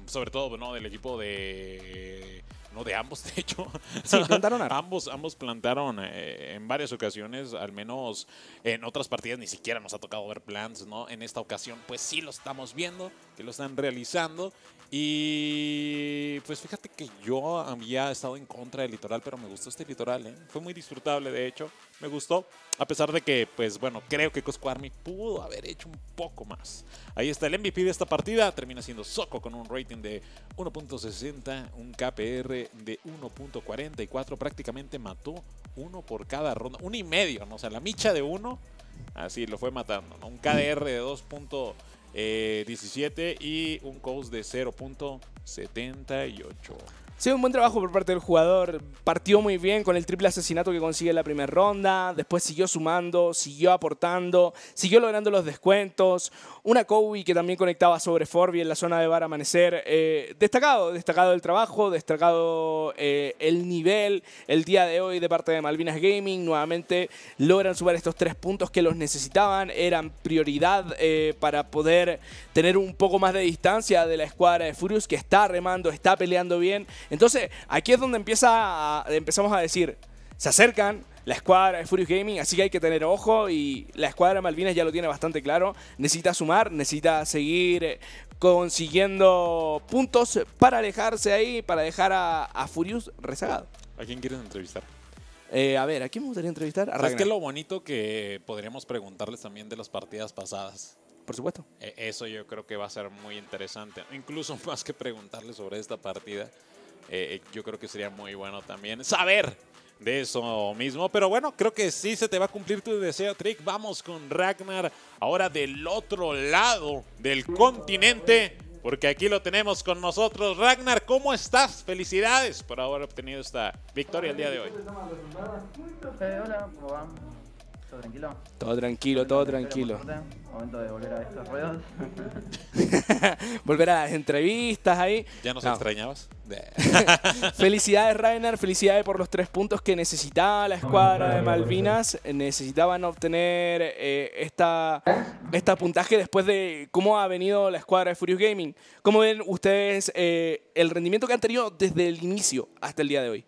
Sobre todo, ¿no? Del equipo de. No, de ambos, (laughs) de hecho. Sí, plantaron ambos, ambos plantaron eh, en varias ocasiones, al menos en otras partidas ni siquiera nos ha tocado ver plans, ¿no? En esta ocasión, pues sí lo estamos viendo, que lo están realizando. Y pues fíjate que yo había estado en contra del litoral, pero me gustó este litoral, ¿eh? Fue muy disfrutable, de hecho. Me gustó, a pesar de que, pues bueno, creo que Cosco Army pudo haber hecho un poco más. Ahí está el MVP de esta partida, termina siendo Soco con un rating de 1.60, un KPR de 1.44, prácticamente mató uno por cada ronda, uno y medio, ¿no? O sea, la micha de uno, así lo fue matando, ¿no? Un KDR de 2. Eh, 17 y un coast de 0.78. Sí, un buen trabajo por parte del jugador. Partió muy bien con el triple asesinato que consigue en la primera ronda. Después siguió sumando, siguió aportando, siguió logrando los descuentos. Una Kobe que también conectaba sobre Forby en la zona de Bar Amanecer. Eh, destacado, destacado el trabajo, destacado eh, el nivel el día de hoy de parte de Malvinas Gaming. Nuevamente logran sumar estos tres puntos que los necesitaban. Eran prioridad eh, para poder tener un poco más de distancia de la escuadra de Furious que está remando, está peleando bien. Entonces, aquí es donde empieza a- empezamos a decir, se acercan la escuadra de Furious Gaming, así que hay que tener ojo y la escuadra de Malvinas ya lo tiene bastante claro. Necesita sumar, necesita seguir eh, consiguiendo puntos para alejarse ahí, para dejar a, a Furious rezagado. ¿A quién quieres entrevistar? Eh, a ver, ¿a quién me gustaría entrevistar? A ¿Sabes qué es lo bonito que podríamos preguntarles también de las partidas pasadas? Por supuesto. E- Eso yo creo que va a ser muy interesante. Incluso (laughs) más que preguntarles sobre esta partida, eh, yo creo que sería muy bueno también saber de eso mismo. Pero bueno, creo que sí se te va a cumplir tu deseo, Trick. Vamos con Ragnar ahora del otro lado del continente. Porque aquí lo tenemos con nosotros. Ragnar, ¿cómo estás? Felicidades por haber obtenido esta victoria el día de hoy. Eh, hola, ¿cómo va? ¿Todo tranquilo? Todo tranquilo, todo tranquilo. Momento de volver a estos ruedos. (laughs) Volver a las entrevistas ahí. ¿Ya nos No. extrañabas? (laughs) felicidades, Rainer. Felicidades por los tres puntos que necesitaba la escuadra de Malvinas. Necesitaban obtener eh, esta, esta puntaje después de cómo ha venido la escuadra de Furious Gaming. ¿Cómo ven ustedes eh, el rendimiento que han tenido desde el inicio hasta el día de hoy?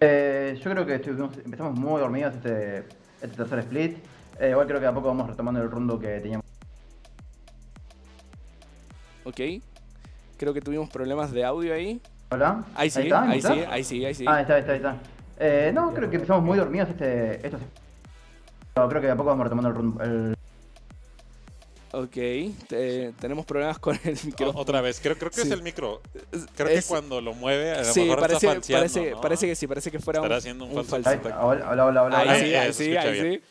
Eh, yo creo que estuvimos, empezamos muy dormidos este, este tercer split. Eh, igual creo que a poco vamos retomando el rumbo que teníamos. Ok. Creo que tuvimos problemas de audio ahí. Hola. Ahí sí, ahí sí, ahí sí, ahí sí. Ah, ahí está, ahí está, ahí está. Eh, no, creo que empezamos muy dormidos este, estos pero creo que a poco vamos retomando el rumbo. El... Ok, te- tenemos problemas con el micrófono. Otra vez, creo, creo que Sí. es el micro. Creo Es- que cuando lo mueve, a lo Sí, mejor parece, está parece, ¿no? parece que sí, parece que fuera Estará un, haciendo un un falso falsete. contacto. Hola, hola, hola. Ahí Ahí, sí, ahí sí, ahí bien. sí.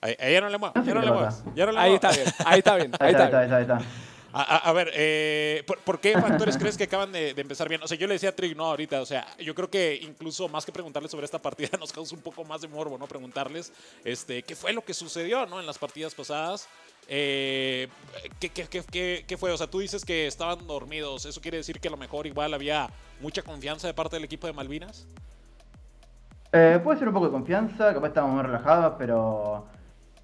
Ahí, ahí ya no le muevas, ya no le muevas. no Ahí está bien, ahí está bien, ahí está, está ahí está, ahí está, ahí está. A, a- a ver, eh, ¿por, por qué factores crees que acaban de, de empezar bien? O sea, yo le decía a Trick, no, ahorita, o sea, yo creo que incluso más que preguntarles sobre esta partida, (laughs) nos causa un poco más de morbo, ¿no? Preguntarles este, qué fue lo que sucedió, ¿no? En las partidas pasadas. Eh, ¿qué, qué, qué, qué- qué fue? O sea, tú dices que estaban dormidos. ¿Eso quiere decir que a lo mejor igual había mucha confianza de parte del equipo de Malvinas? Eh, puede ser un poco de confianza, capaz estábamos muy relajados, pero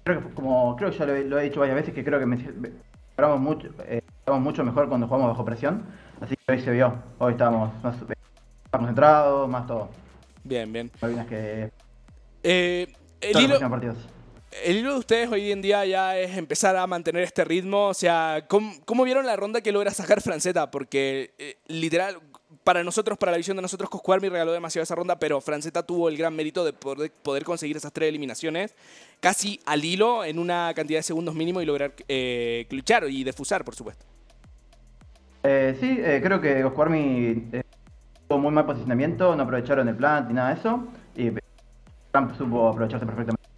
creo que como creo que ya lo, he- lo he dicho varias veces que creo que me, me- jugamos mucho, eh, jugamos mucho mejor cuando jugamos bajo presión, así que hoy se vio, hoy estábamos más, más concentrados, más todo. Bien, bien. Que Eh, hilo, el hilo de ustedes hoy en día ya es empezar a mantener este ritmo. O sea, ¿cómo, cómo vieron la ronda que logra sacar Franceta? Porque, eh, literal, para nosotros, para la visión de nosotros, Coscuarmi regaló demasiado esa ronda, pero Franceta tuvo el gran mérito de poder, conseguir esas tres eliminaciones casi al hilo en una cantidad de segundos mínimo y lograr eh, luchar y defusar, por supuesto. Eh, sí, eh, creo que Coscuarmi eh, tuvo muy mal posicionamiento, no aprovecharon el plant ni nada de eso. Y Trump supo aprovecharse perfectamente.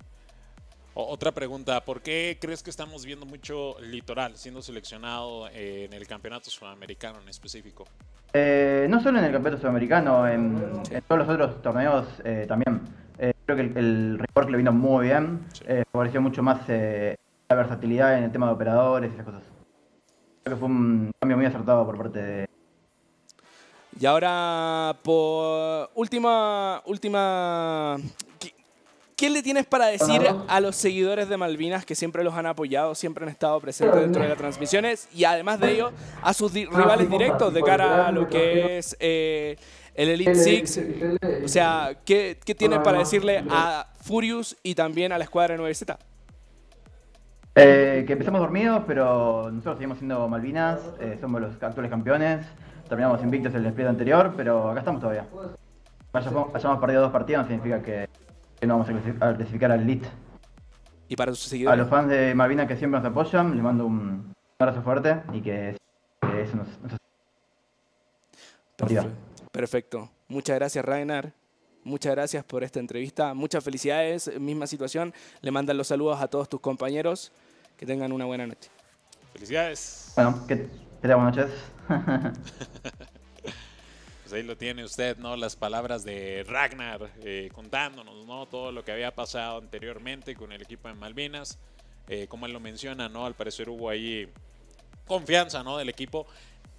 O- Otra pregunta, ¿por qué crees que estamos viendo mucho Litoral siendo seleccionado eh, en el campeonato sudamericano en específico? Eh, no solo en el campeonato sudamericano, en, en todos los otros torneos eh, también. Eh, creo que el, el rework le vino muy bien. Eh, favoreció mucho más eh, la versatilidad en el tema de operadores y esas cosas. Creo que fue un cambio muy acertado por parte de. Y ahora, por última, última... ¿Qué, le tienes para decir a los seguidores de Malvinas que siempre los han apoyado, siempre han estado presentes dentro de las transmisiones y además de ello a sus di- rivales directos de cara a lo que es eh, el Elite Six? O sea, ¿qué, qué tienes para decirle a Furious y también a la escuadra 9Z? Eh, que empezamos dormidos, pero nosotros seguimos siendo Malvinas, eh, somos los actuales campeones. Terminamos invictos en el split anterior, pero acá estamos todavía. Hayamos, hayamos perdido dos partidos no significa que, que no vamos a clasific- a clasificar al Elite. Y para sus A seguidores. los fans de Malvinas que siempre nos apoyan, les mando un abrazo fuerte y que, que eso nos, nos motiva. Perfecto. Muchas gracias, Ragnar. Muchas gracias por esta entrevista. Muchas felicidades. Misma situación. Le mandan los saludos a todos tus compañeros. Que tengan una buena noche. Felicidades. Bueno, que, que tengan buenas noches. (laughs) Pues ahí lo tiene usted, ¿no? Las palabras de Ragnar eh, contándonos, ¿no? Todo lo que había pasado anteriormente con el equipo de Malvinas. Eh, como él lo menciona, ¿no? Al parecer hubo ahí confianza, ¿no? Del equipo.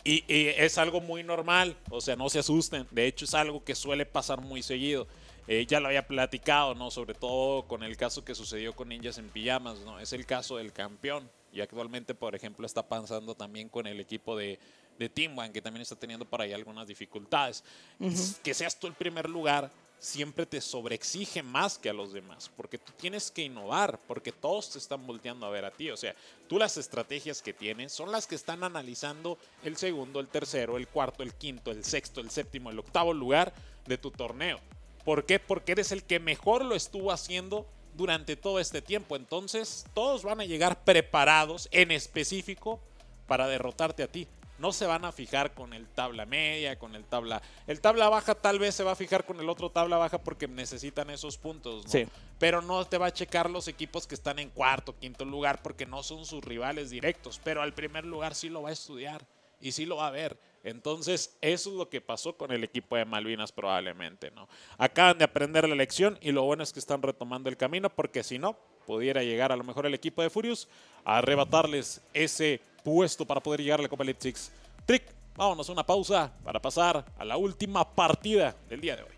Y, es algo muy normal, o sea, no se asusten. De hecho, es algo que suele pasar muy seguido. Eh, ya lo había platicado, ¿no? Sobre todo con el caso que sucedió con Ninjas en Pijamas, ¿no? Es el caso del campeón. Y actualmente, por ejemplo, está pasando también con el equipo de, de One, que también está teniendo por ahí algunas dificultades. Ujú. Que seas tú el primer lugar siempre te sobreexige más que a los demás, porque tú tienes que innovar, porque todos te están volteando a ver a ti. O sea, tú las estrategias que tienes son las que están analizando el segundo, el tercero, el cuarto, el quinto, el sexto, el séptimo, el octavo lugar de tu torneo. ¿Por qué? Porque eres el que mejor lo estuvo haciendo durante todo este tiempo. Entonces, todos van a llegar preparados en específico para derrotarte a ti. No se van a fijar con el tabla media, con el tabla. El tabla baja tal vez se va a fijar con el otro tabla baja porque necesitan esos puntos, ¿no? Sí. Pero no te va a checar los equipos que están en cuarto, quinto lugar porque no son sus rivales directos. Pero al primer lugar sí lo va a estudiar y sí lo va a ver. Entonces, eso es lo que pasó con el equipo de Malvinas probablemente, ¿no? Acaban de aprender la lección y lo bueno es que están retomando el camino porque si no, pudiera llegar a lo mejor el equipo de Furious a arrebatarles ese puesto para poder llegar a la Copa Six. Trick, vámonos a una pausa para pasar a la última partida del día de hoy.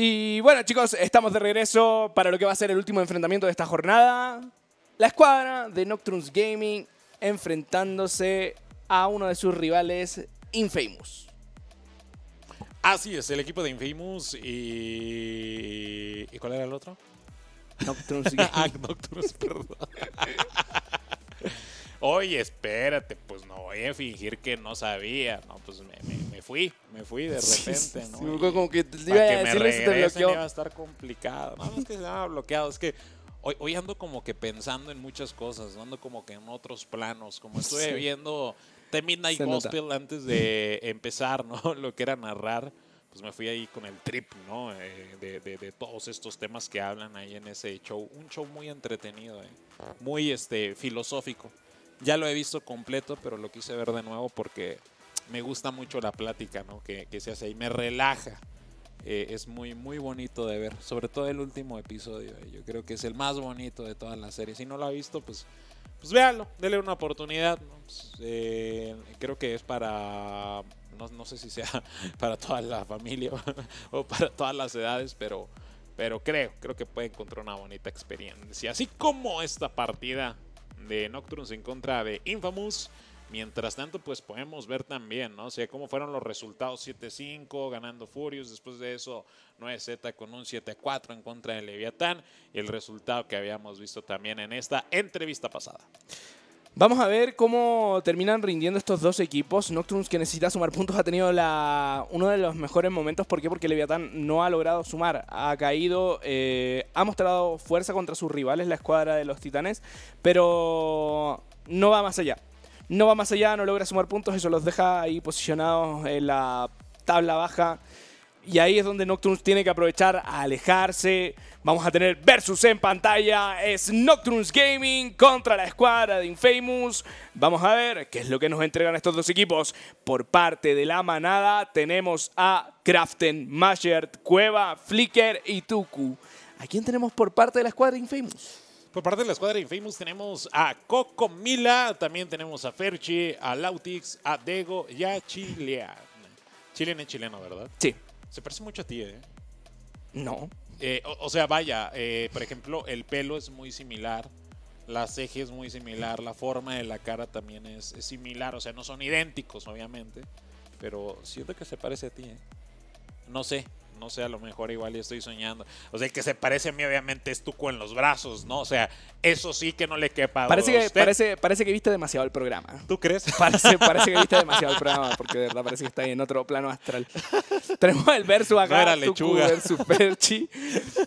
Y bueno, chicos, estamos de regreso para lo que va a ser el último enfrentamiento de esta jornada. La escuadra de Nocturnes Gaming enfrentándose a uno de sus rivales, Infamous. Así es, el equipo de Infamous y... ¿Y cuál era el otro? Nocturnes (laughs) ah, Gaming. Nocturnes, perdón. (laughs) Oye, espérate, pues no voy a fingir que no sabía. No, pues me, me- me fui, me fui de (laughs) repente, sí, ¿no? sí, Y como que para iba a que me se te regresen iba a estar complicado. No, no es que se llama bloqueado, es que hoy, hoy ando como que pensando en muchas cosas, ando como que en otros planos, como estuve Sí. viendo The Midnight. Gospel antes de (laughs) empezar, ¿no? (laughs) Lo que era narrar, pues me fui ahí con el trip, ¿no? Eh, de, de- de todos estos temas que hablan ahí en ese show. Un show muy entretenido, eh, muy este, filosófico. Ya lo he visto completo, pero lo quise ver de nuevo porque me gusta mucho la plática, ¿no? Que, se hace ahí, me relaja. Eh, es muy, muy bonito de ver, sobre todo el último episodio. eh, Yo creo que es el más bonito de toda la serie. Si no lo ha visto, pues, pues véalo, dele una oportunidad. Pues, eh, creo que es para, no, no sé si sea (laughs) para toda la familia (laughs) o para todas las edades, pero, pero creo, creo que puede encontrar una bonita experiencia. Así como esta partida de Nocturnes en contra de Infamous. Mientras tanto, pues podemos ver también, ¿no? O cómo fueron los resultados 7-5 ganando Furious, después de eso 9Z con un 7-4 en contra de Leviatán el resultado que habíamos visto también en esta entrevista pasada. Vamos a ver cómo terminan rindiendo estos dos equipos. Nocturnes, que necesita sumar puntos, ha tenido uno de los mejores momentos. ¿Por qué? Porque Leviatán no ha logrado sumar. Ha caído, eh, ha mostrado fuerza contra sus rivales, la escuadra de los titanes, pero no va más allá. No va más allá, no logra sumar puntos, eso los deja ahí posicionados en la tabla baja. Y ahí es donde Nocturnes tiene que aprovechar a alejarse. Vamos a tener versus en pantalla. Es Nocturnes Gaming contra la escuadra de Infamous. Vamos a ver qué es lo que nos entregan estos dos equipos. Por parte de la manada tenemos a Craften, Mashert, Cueva, Flicker y Tuku. ¿A quién tenemos por parte de la escuadra de Infamous? Por parte de la escuadra de Infamous tenemos a Coco Mila, también tenemos a Ferchi, a Lautix, a Dego y a Chilean. Chilean es chileno, ¿verdad? Sí. Se parece mucho a ti, ¿eh? No. Eh, o, sea, vaya, eh, por ejemplo, el pelo es muy similar, la ceja es muy similar, la forma de la cara también es, es similar, o sea, no son idénticos, obviamente, pero siento que se parece a ti, ¿eh? No sé, no sé, a lo mejor igual ya estoy soñando. O sea, el que se parece a mí, obviamente, es Tuco en los brazos, ¿no? O sea, eso sí que no le quepa. Parece que, usted. parece, parece que viste demasiado el programa. ¿Tú crees? (laughs) Parece, parece que viste (laughs) demasiado el programa, porque de verdad parece que está ahí en otro plano astral. Tenemos el versus acá, No era lechuga. versus.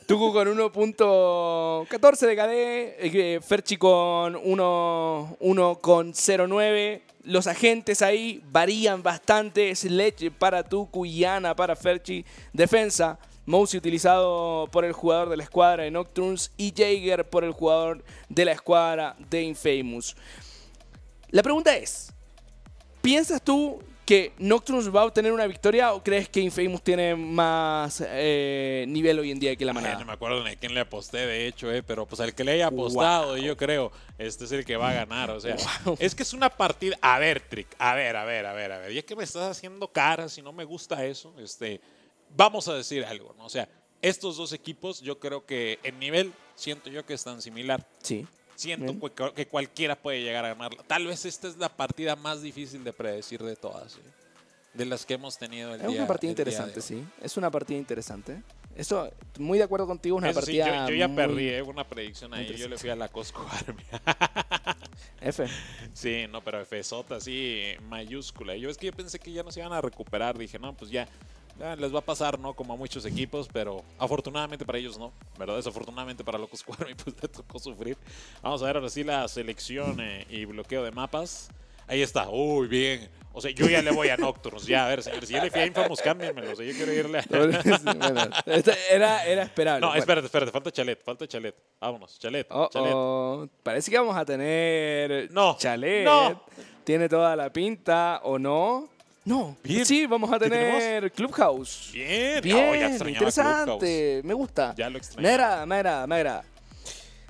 Tucu con 1.14 de KD, eh, Ferchi con 1 1.09. Los agentes ahí varían bastante. Sledge para Tuku y Ana para Ferchi. Defensa. Mousy utilizado por el jugador de la escuadra de Nocturnes y Jaeger por el jugador de la escuadra de Infamous. La pregunta es, ¿piensas tú que Nocturnes va a obtener una victoria o crees que Infamous tiene más eh, nivel hoy en día que la Ay, manada? no me acuerdo ni a quién le aposté, de hecho, eh, pero pues al que le haya apostado, yo creo, este es el que va a ganar. O sea, es que es una partida. A ver, Trick, a ver, a ver, a ver, a ver. Ya que me estás haciendo caras y no me gusta eso, este, vamos a decir algo, ¿no? O sea, estos dos equipos, yo creo que en nivel siento yo que están similar. Sí. Siento Bien. que, cualquiera puede llegar a ganarla. Tal vez esta es la partida más difícil de predecir de todas, ¿eh? de las que hemos tenido el Es día una partida interesante, sí. Es una partida interesante. Eso, muy de acuerdo contigo, es una Eso sí, partida. yo, yo ya muy- perdí eh, una predicción ahí. Yo le fui a la Costco. (laughs) F. Sí, no, pero F sota, sí, mayúscula. Yo es que yo pensé que ya no se iban a recuperar. Dije, no, pues ya, ya les va a pasar, ¿no? Como a muchos equipos, pero afortunadamente para ellos no, ¿verdad? Desafortunadamente para Locos (laughs) Army, pues le tocó sufrir. Vamos a ver ahora sí la selección eh, y bloqueo de mapas. Ahí está, uy, bien. O sea, yo ya le voy a Nocturnes, ya, a ver, señores, si ya le fui a Infamous, cámbienmelo. O sea, yo quiero irle a... Bueno, era, era esperable. No, Bueno. espérate, espérate, falta Chalet, falta Chalet. Vámonos, Chalet, Oh, Chalet. oh, Parece que vamos a tener No, chalet. no. Tiene toda la pinta, ¿o no? No. Bien. Sí, vamos a tener Clubhouse. Bien, Bien, Oh, interesante. Me gusta. Ya lo Me agrada, me agrada, me agrada.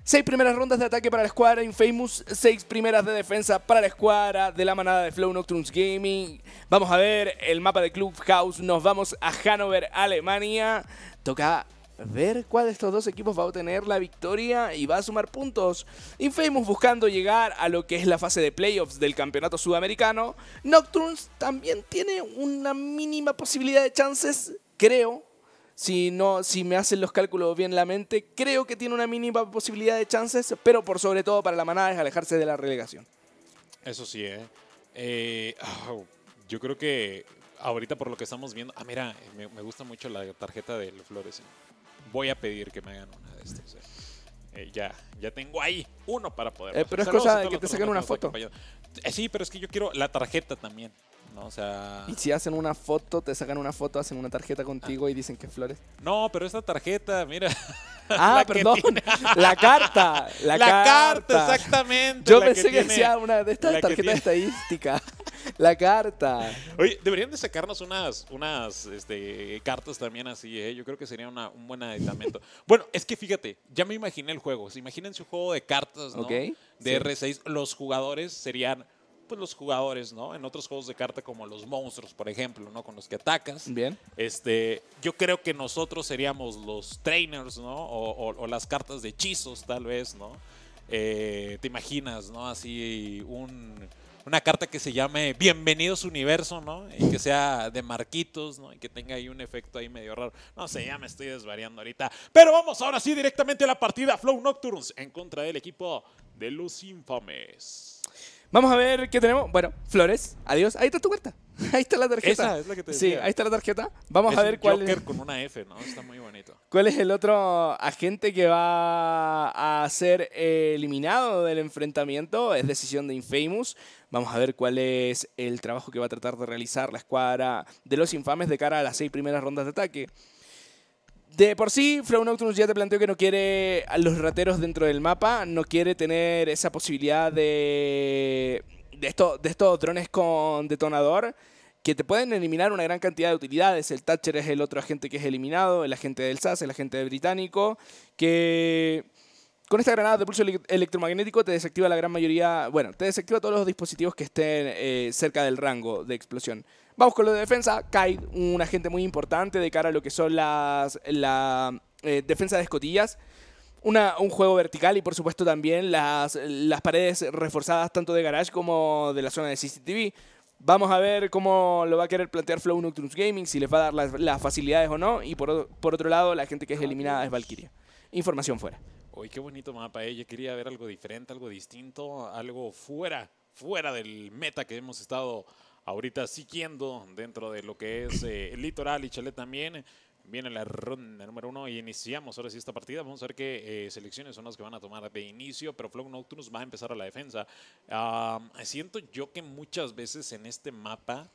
Seis primeras rondas de ataque para la escuadra Infamous, seis primeras de defensa para la escuadra de la manada de Flow Nocturnes Gaming. Vamos a ver el mapa de Clubhouse, nos vamos a Hannover, Alemania. Toca ver cuál de estos dos equipos va a obtener la victoria y va a sumar puntos. Infamous buscando llegar a lo que es la fase de playoffs del campeonato sudamericano. Nocturnes también tiene una mínima posibilidad de chances, creo. Si, no, si me hacen los cálculos bien en la mente, creo que tiene una mínima posibilidad de chances, pero por sobre todo para la manada es alejarse de la relegación. Eso sí, ¿eh? Eh, yo creo que ahorita por lo que estamos viendo... Ah, mira, me, me gusta mucho la tarjeta de los Flores. Voy a pedir que me hagan una de estas. eh. Eh, ya, ya tengo ahí uno para poder. Eh, pero es cosa de que te saquen una foto. Eh, sí, pero es que yo quiero la tarjeta también. ¿No? O sea... Y si hacen una foto, te sacan una foto, hacen una tarjeta contigo y dicen que es flores. No, pero esta tarjeta, mira. Ah, (laughs) que perdón. tiene- La carta. La, La carta, carta. exactamente, Yo que pensé que, tiene- decía una de estas que tarjetas estadísticas. (laughs) La carta. Oye, deberían de sacarnos unas, unas este, cartas también así, ¿eh? Yo creo que sería una- un buen aditamento. bueno, es que fíjate, ya me imaginé el juego. Si imagínense un juego de cartas, ¿no? De sí. R6, los jugadores serían, pues los jugadores, ¿no? En otros juegos de carta como los monstruos, por ejemplo, ¿no? Con los que atacas. Bien. Este, yo creo que nosotros seríamos los trainers, ¿no? O, o- o las cartas de hechizos, tal vez, ¿no? Eh, ¿Te imaginas, no? Así un, una carta que se llame Bienvenidos Universo, ¿no? Y que sea de marquitos, ¿no? Y que tenga ahí un efecto ahí medio raro. No sé, ya me estoy desvariando ahorita. Pero vamos ahora sí directamente a la partida Flow Nocturnes en contra del equipo de los Infames. Vamos a ver qué tenemos. Bueno, Flores, adiós. Ahí está tu carta. (laughs) Ahí está la tarjeta. Esa es la que te Sí, decía. ahí está la tarjeta. Vamos Es a ver cuál Joker es, con una F, ¿no? Está muy bonito. cuál es el otro agente que va a ser eliminado del enfrentamiento. Es decisión de Infamous. Vamos a ver cuál es el trabajo que va a tratar de realizar la escuadra de los infames de cara a las seis primeras rondas de ataque. De por sí, Flow Nocturnes ya te planteó que no quiere a los rateros dentro del mapa, no quiere tener esa posibilidad de, de, de estos drones con detonador que te pueden eliminar una gran cantidad de utilidades. El Thatcher es el otro agente que es eliminado, el agente del SAS, el agente británico, que con esta granada de pulso ele- electromagnético te desactiva la gran mayoría, bueno, te desactiva todos los dispositivos que estén eh, cerca del rango de explosión. Vamos con lo de defensa. Kaid, un agente muy importante de cara a lo que son las la eh, defensa de escotillas. Una- un juego vertical y por supuesto también las, las paredes reforzadas tanto de garage como de la zona de CCTV. Vamos a ver cómo lo va a querer plantear Flow Nocturnes Gaming, si les va a dar las, las facilidades o no. Y por, otro lado, la gente que es eliminada es Valkyria. Información fuera. Uy, qué bonito mapa, eh. Yo quería ver algo diferente, algo distinto, algo fuera, fuera del meta que hemos estado ahorita siguiendo dentro de lo que es eh, el litoral y Chalet también. Viene la ronda número uno y iniciamos ahora sí esta partida. Vamos a ver qué eh, selecciones son las que van a tomar de inicio, pero Flow Nocturnes va a empezar a la defensa. Siento yo que muchas veces en este mapa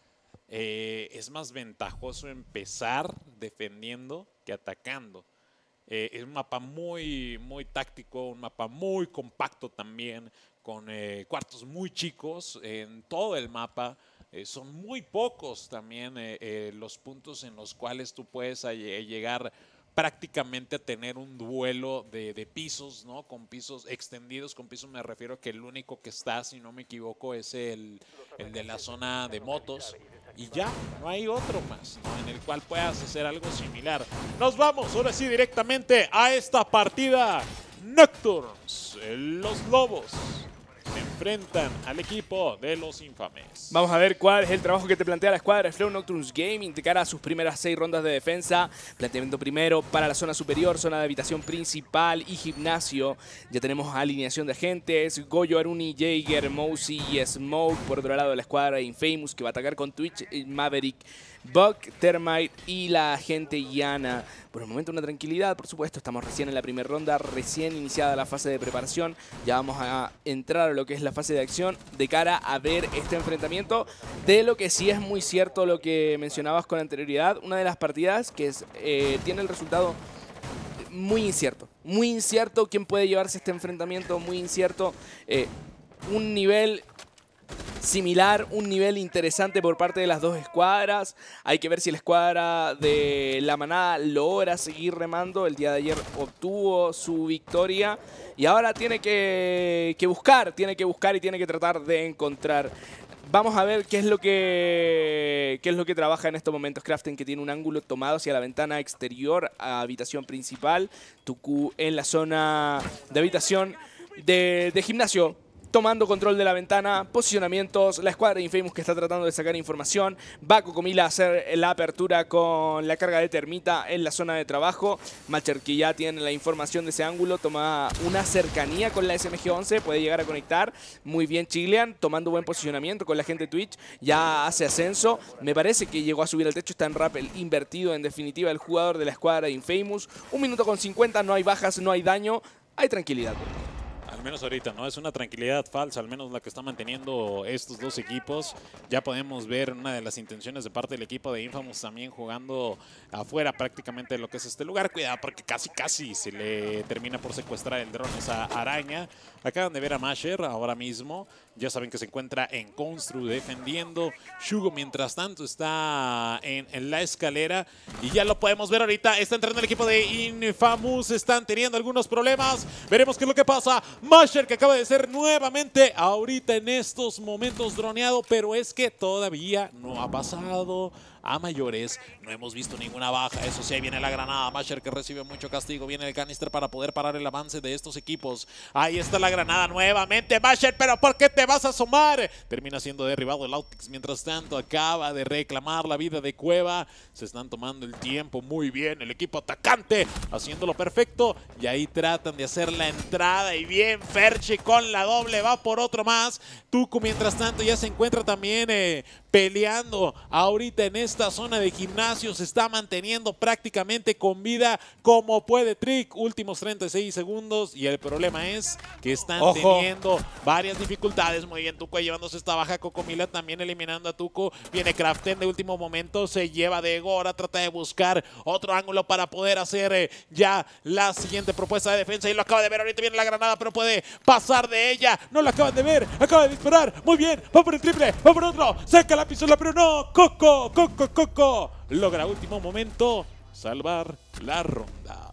eh, es más ventajoso empezar defendiendo que atacando. Es un mapa muy, muy táctico, un mapa muy compacto también, con cuartos muy chicos en todo el mapa. Eh, son muy pocos también eh, eh, los puntos en los cuales tú puedes llegar prácticamente a tener un duelo de, de pisos, ¿no? Con pisos extendidos, con pisos me refiero que el único que está, si no me equivoco, es el, el de la zona de motos. Y ya, no hay otro más, ¿no? En el cual puedas hacer algo similar. Nos vamos ahora sí directamente a esta partida. Nocturnes, los lobos, se enfrentan al equipo de los infames. Vamos a ver cuál es el trabajo que te plantea la escuadra de Flow Nocturnes Gaming de cara a sus primeras seis rondas de defensa. Planteamiento primero para la zona superior, zona de habitación principal y gimnasio. Ya tenemos alineación de agentes, Goyo, Aruni, Jaeger, Mousy y Smoke. Por otro lado, la escuadra de Infamous que va a atacar con Twitch, eh, Maverick, Buck, Termite y la agente Yana. Por el momento una tranquilidad, por supuesto, estamos recién en la primera ronda, recién iniciada la fase de preparación. Ya vamos a entrar a lo que es la fase de acción de cara a ver este enfrentamiento. De lo que sí es muy cierto lo que mencionabas con anterioridad, una de las partidas que eh, tiene el resultado muy incierto. Muy incierto quién puede llevarse este enfrentamiento, muy incierto. eh, un nivel similar, un nivel interesante por parte de las dos escuadras. Hay que ver si la escuadra de la manada logra seguir remando. El día de ayer obtuvo su victoria y ahora tiene que, buscar, tiene que buscar y tiene que tratar de encontrar. Vamos a ver qué es lo que qué es lo que trabaja en estos momentos Craften, que tiene un ángulo tomado hacia la ventana exterior a habitación principal. Tuku en la zona de habitación de, de gimnasio tomando control de la ventana, posicionamientos, la escuadra de Infamous que está tratando de sacar información, va Cocomila a hacer la apertura con la carga de termita en la zona de trabajo, Malcher que ya tiene la información de ese ángulo, toma una cercanía con la SMG-11, puede llegar a conectar, muy bien Chilean, tomando buen posicionamiento con la gente de Twitch, ya hace ascenso, me parece que llegó a subir al techo, está en rappel invertido en definitiva el jugador de la escuadra de Infamous, un minuto con 50, no hay bajas, no hay daño, hay tranquilidad. Menos ahorita, ¿no? Es una tranquilidad falsa, al menos la que están manteniendo estos dos equipos. Ya podemos ver una de las intenciones de parte del equipo de Infamous también jugando afuera prácticamente de lo que es este lugar. Cuidado porque casi casi se le termina por secuestrar el dron esa araña. Acaban de ver a Masher ahora mismo. Ya saben que se encuentra en Constru defendiendo. Shugo mientras tanto está en, la escalera. Y ya lo podemos ver ahorita. Está entrando el equipo de Infamous. Están teniendo algunos problemas. Veremos qué es lo que pasa. Masher que acaba de ser nuevamente ahorita en estos momentos droneado. Pero es que todavía no ha pasado a mayores. No hemos visto ninguna baja. Eso sí, ahí viene la granada. Masher que recibe mucho castigo. Viene el canister para poder parar el avance de estos equipos. Ahí está la granada nuevamente. Masher, pero ¿por qué te vas a asomar? Termina siendo derribado el Autix. Mientras tanto, acaba de reclamar la vida de Cueva. Se están tomando el tiempo muy bien. El equipo atacante haciéndolo perfecto. Y ahí tratan de hacer la entrada. Y bien, Ferchi con la doble. Va por otro más. Tuku, mientras tanto, ya se encuentra también eh, peleando ahorita en esta zona de gimnasio. Se está manteniendo prácticamente con vida como puede Trick. Últimos 36 segundos y el problema es que están Ojo. teniendo varias dificultades. Muy bien, Tuco llevándose esta baja. Cocomila también eliminando a Tuco. Viene Craften de último momento. Se lleva de Gora. Trata de buscar otro ángulo para poder hacer eh, ya la siguiente propuesta de defensa. Y lo acaba de ver. Ahorita viene la granada, pero puede pasar de ella. No lo acaban de ver. Acaba de disparar. Muy bien. Va por el triple. Va por otro. Saca la pistola, pero no. Coco, Coco, Coco. Logra último momento salvar la ronda.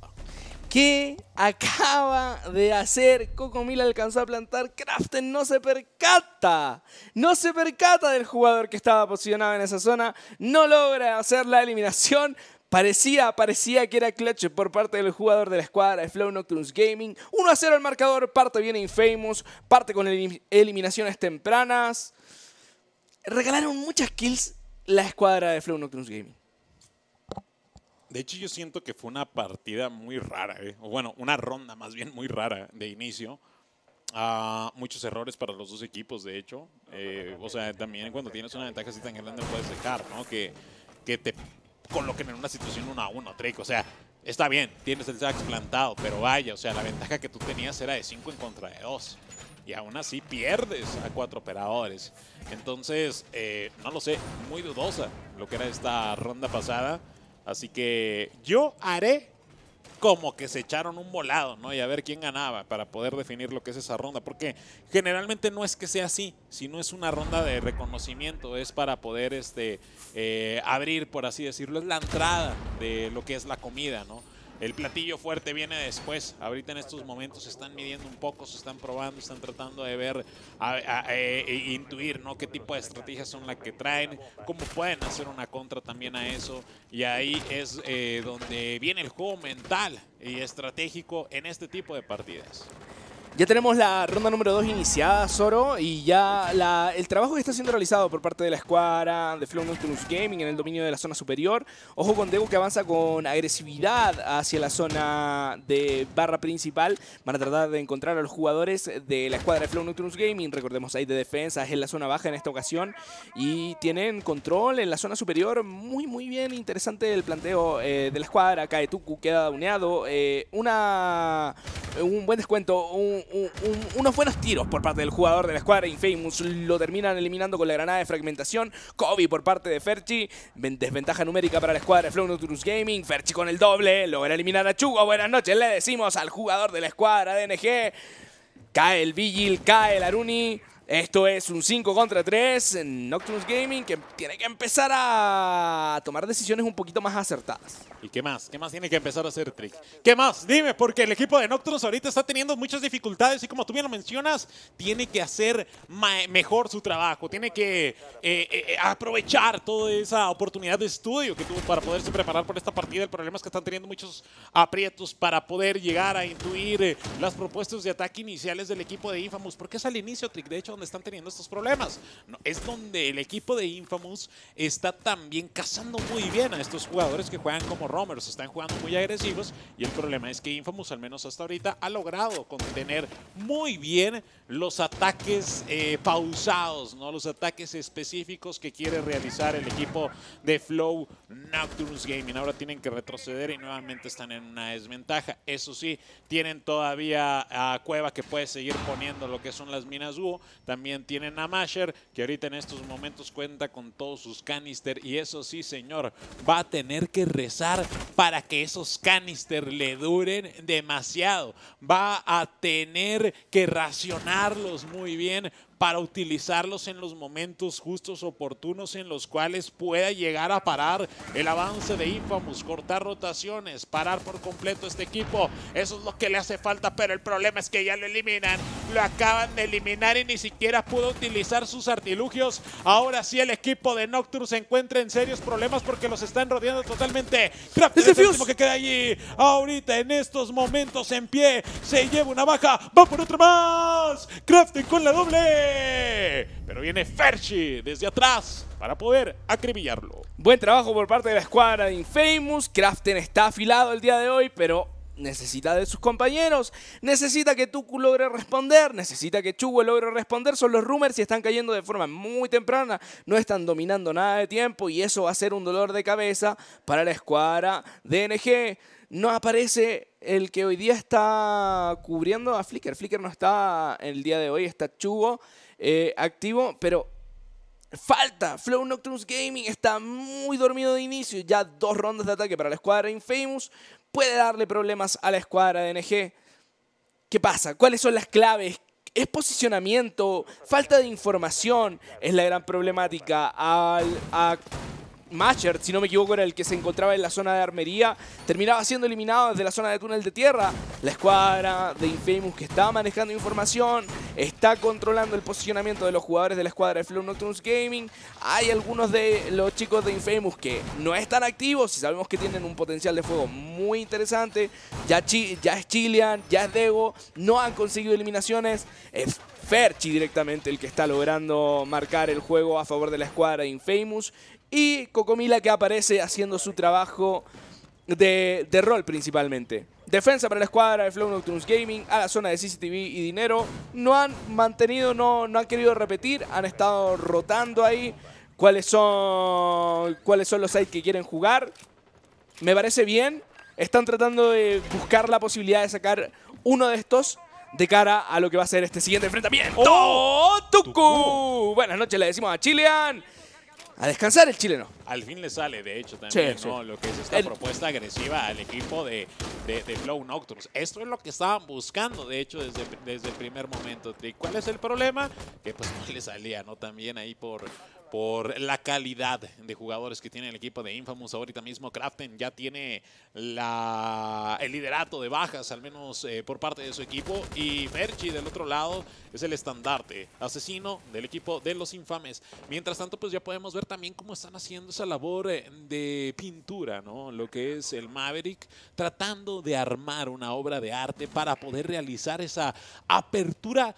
¿Qué acaba de hacer? Cocomil alcanzó a plantar. Craften no se percata. No se percata del jugador que estaba posicionado en esa zona. No logra hacer la eliminación. Parecía, parecía que era clutch por parte del jugador de la escuadra de Flow Nocturnes Gaming. 1 a 0 el marcador. Parte bien Infamous. Parte con elim- eliminaciones tempranas. Regalaron muchas kills la escuadra de Flow Nocturnes Gaming. De hecho, yo siento que fue una partida muy rara, ¿eh? o bueno, una ronda más bien muy rara de inicio. Ah, muchos errores para los dos equipos, de hecho. Eh, o sea, también cuando tienes una ventaja así tan grande puedes dejar, ¿no? Que, que te coloquen en una situación uno a uno, Drake. O sea, está bien, tienes el sax plantado, pero vaya, o sea, la ventaja que tú tenías era de 5 en contra de 2. Y aún así pierdes a cuatro operadores. Entonces, eh, no lo sé, muy dudosa lo que era esta ronda pasada. Así que yo haré como que se echaron un volado, ¿no? Y a ver quién ganaba para poder definir lo que es esa ronda. Porque generalmente no es que sea así, sino es una ronda de reconocimiento, es para poder este, eh, abrir, por así decirlo, es la entrada de lo que es la comida, ¿no? El platillo fuerte viene después. Ahorita en estos momentos se están midiendo un poco, se están probando, están tratando de ver, e- e intuir, ¿no? Qué tipo de estrategias son las que traen, cómo pueden hacer una contra también a eso. Y ahí es eh, donde viene el juego mental y estratégico en este tipo de partidas. Ya tenemos la ronda número 2 iniciada, Zoro, y ya el trabajo que está siendo realizado por parte de la escuadra de Flow Nocturnes Gaming en el dominio de la zona superior. Ojo con Dego que avanza con agresividad hacia la zona de barra principal. Van a tratar de encontrar a los jugadores de la escuadra de Flow Nocturnes Gaming. Recordemos ahí de defensa, es en la zona baja en esta ocasión. Y tienen control en la zona superior. Muy, muy bien. Interesante el planteo eh, de la escuadra. Cae Tuku, queda dauneado. Eh, una, un buen descuento, un- un- unos buenos tiros por parte del jugador de la escuadra Infamous. Lo terminan eliminando con la granada de fragmentación. Kobe por parte de Ferchi. Ven- Desventaja numérica para la escuadra de Flow Nautilus Gaming. Ferchi con el doble. Logra eliminar a Chugo. Buenas noches. Le decimos al jugador de la escuadra de NG. Cae el Vigil, cae el Aruni. Esto es un 5 contra 3 en Nocturnes Gaming que tiene que empezar a tomar decisiones un poquito más acertadas. ¿Y qué más? ¿Qué más tiene que empezar a hacer Trick? ¿Qué más? Dime, porque el equipo de Nocturnes ahorita está teniendo muchas dificultades y como tú bien lo mencionas, tiene que hacer mejor su trabajo, tiene que eh, eh, aprovechar toda esa oportunidad de estudio que tuvo para poderse preparar por esta partida. El problema es que están teniendo muchos aprietos para poder llegar a intuir eh, las propuestas de ataque iniciales del equipo de Infamous, porque es al inicio, Trick, de hecho, están teniendo estos problemas. Es donde el equipo de Infamous está también cazando muy bien a estos jugadores que juegan como roamers, están jugando muy agresivos y el problema es que Infamous, al menos hasta ahorita, ha logrado contener muy bien los ataques eh, pausados, ¿no? los ataques específicos que quiere realizar el equipo de Flow Nocturnes Gaming. Ahora tienen que retroceder y nuevamente están en una desventaja. Eso sí, tienen todavía a Cueva que puede seguir poniendo lo que son las minas dúo. También tienen a Masher que ahorita en estos momentos cuenta con todos sus canister. Y eso sí, señor, va a tener que rezar para que esos canister le duren demasiado. Va a tener que racionarlos muy bien para utilizarlos en los momentos justos, oportunos, en los cuales pueda llegar a parar el avance de Infamous, cortar rotaciones, parar por completo este equipo. Eso es lo que le hace falta, pero el problema es que ya lo eliminan. Lo acaban de eliminar y ni siquiera pudo utilizar sus artilugios. Ahora sí el equipo de Nocturne se encuentra en serios problemas porque los están rodeando totalmente. Kraft es el último que queda allí. Ahorita en estos momentos en pie se lleva una baja. Va por otra más. Crafting con la doble. Pero viene Ferchi desde atrás para poder acribillarlo. Buen trabajo por parte de la escuadra de Infamous. Craften está afilado el día de hoy, pero necesita de sus compañeros. Necesita que Tuku logre responder. Necesita que Chugo logre responder. Son los rumors y están cayendo de forma muy temprana. No están dominando nada de tiempo y eso va a ser un dolor de cabeza para la escuadra de NG. No aparece el que hoy día está cubriendo a Flickr. Flickr no está el día de hoy, está Chugo eh, activo, pero Falta, Flow Nocturnes Gaming está muy dormido de inicio. Ya dos rondas de ataque para la escuadra Infamous. Puede darle problemas a la escuadra de NG. ¿Qué pasa? ¿Cuáles son las claves? ¿Es posicionamiento? ¿Falta de información? Es la gran problemática. Al, a Matcher, si no me equivoco, era el que se encontraba en la zona de armería. Terminaba siendo eliminado desde la zona de túnel de tierra. La escuadra de Infamous que está manejando información, está controlando el posicionamiento de los jugadores de la escuadra de Flow Nocturnes Gaming. Hay algunos de los chicos de Infamous que no están activos y sabemos que tienen un potencial de fuego muy interesante. Ya es Chilean, ya es Dego, no han conseguido eliminaciones. Es Ferchi directamente el que está logrando marcar el juego a favor de la escuadra de Infamous. Y Cocomila que aparece haciendo su trabajo de, de rol principalmente. Defensa para la escuadra de Flow Nocturnes Gaming a la zona de CCTV y dinero. No han mantenido, no, no han querido repetir, han estado rotando ahí cuáles son, cuáles son los sites que quieren jugar. Me parece bien. Están tratando de buscar la posibilidad de sacar uno de estos de cara a lo que va a ser este siguiente enfrentamiento. ¡Oh, Tucu! Buenas noches, le decimos a Chilean. A descansar el chileno. Al fin le sale, de hecho, también, Sí, ¿no? sí. Lo que es esta El- propuesta agresiva al equipo de, de, de Flow Nocturnes. Esto es lo que estaban buscando, de hecho, desde, desde el primer momento. Trick. ¿Cuál es el problema? Que pues no (laughs) le salía, ¿no? También ahí por, por la calidad de jugadores que tiene el equipo de Infamous. Ahorita mismo Craften ya tiene el liderato de bajas, al menos eh, por parte de su equipo. Y Ferchi del otro lado es el estandarte asesino del equipo de los infames. Mientras tanto, pues ya podemos ver también cómo están haciendo esa labor eh, de pintura, ¿no? Lo que es el Maverick, tratando de armar una obra de arte para poder realizar esa apertura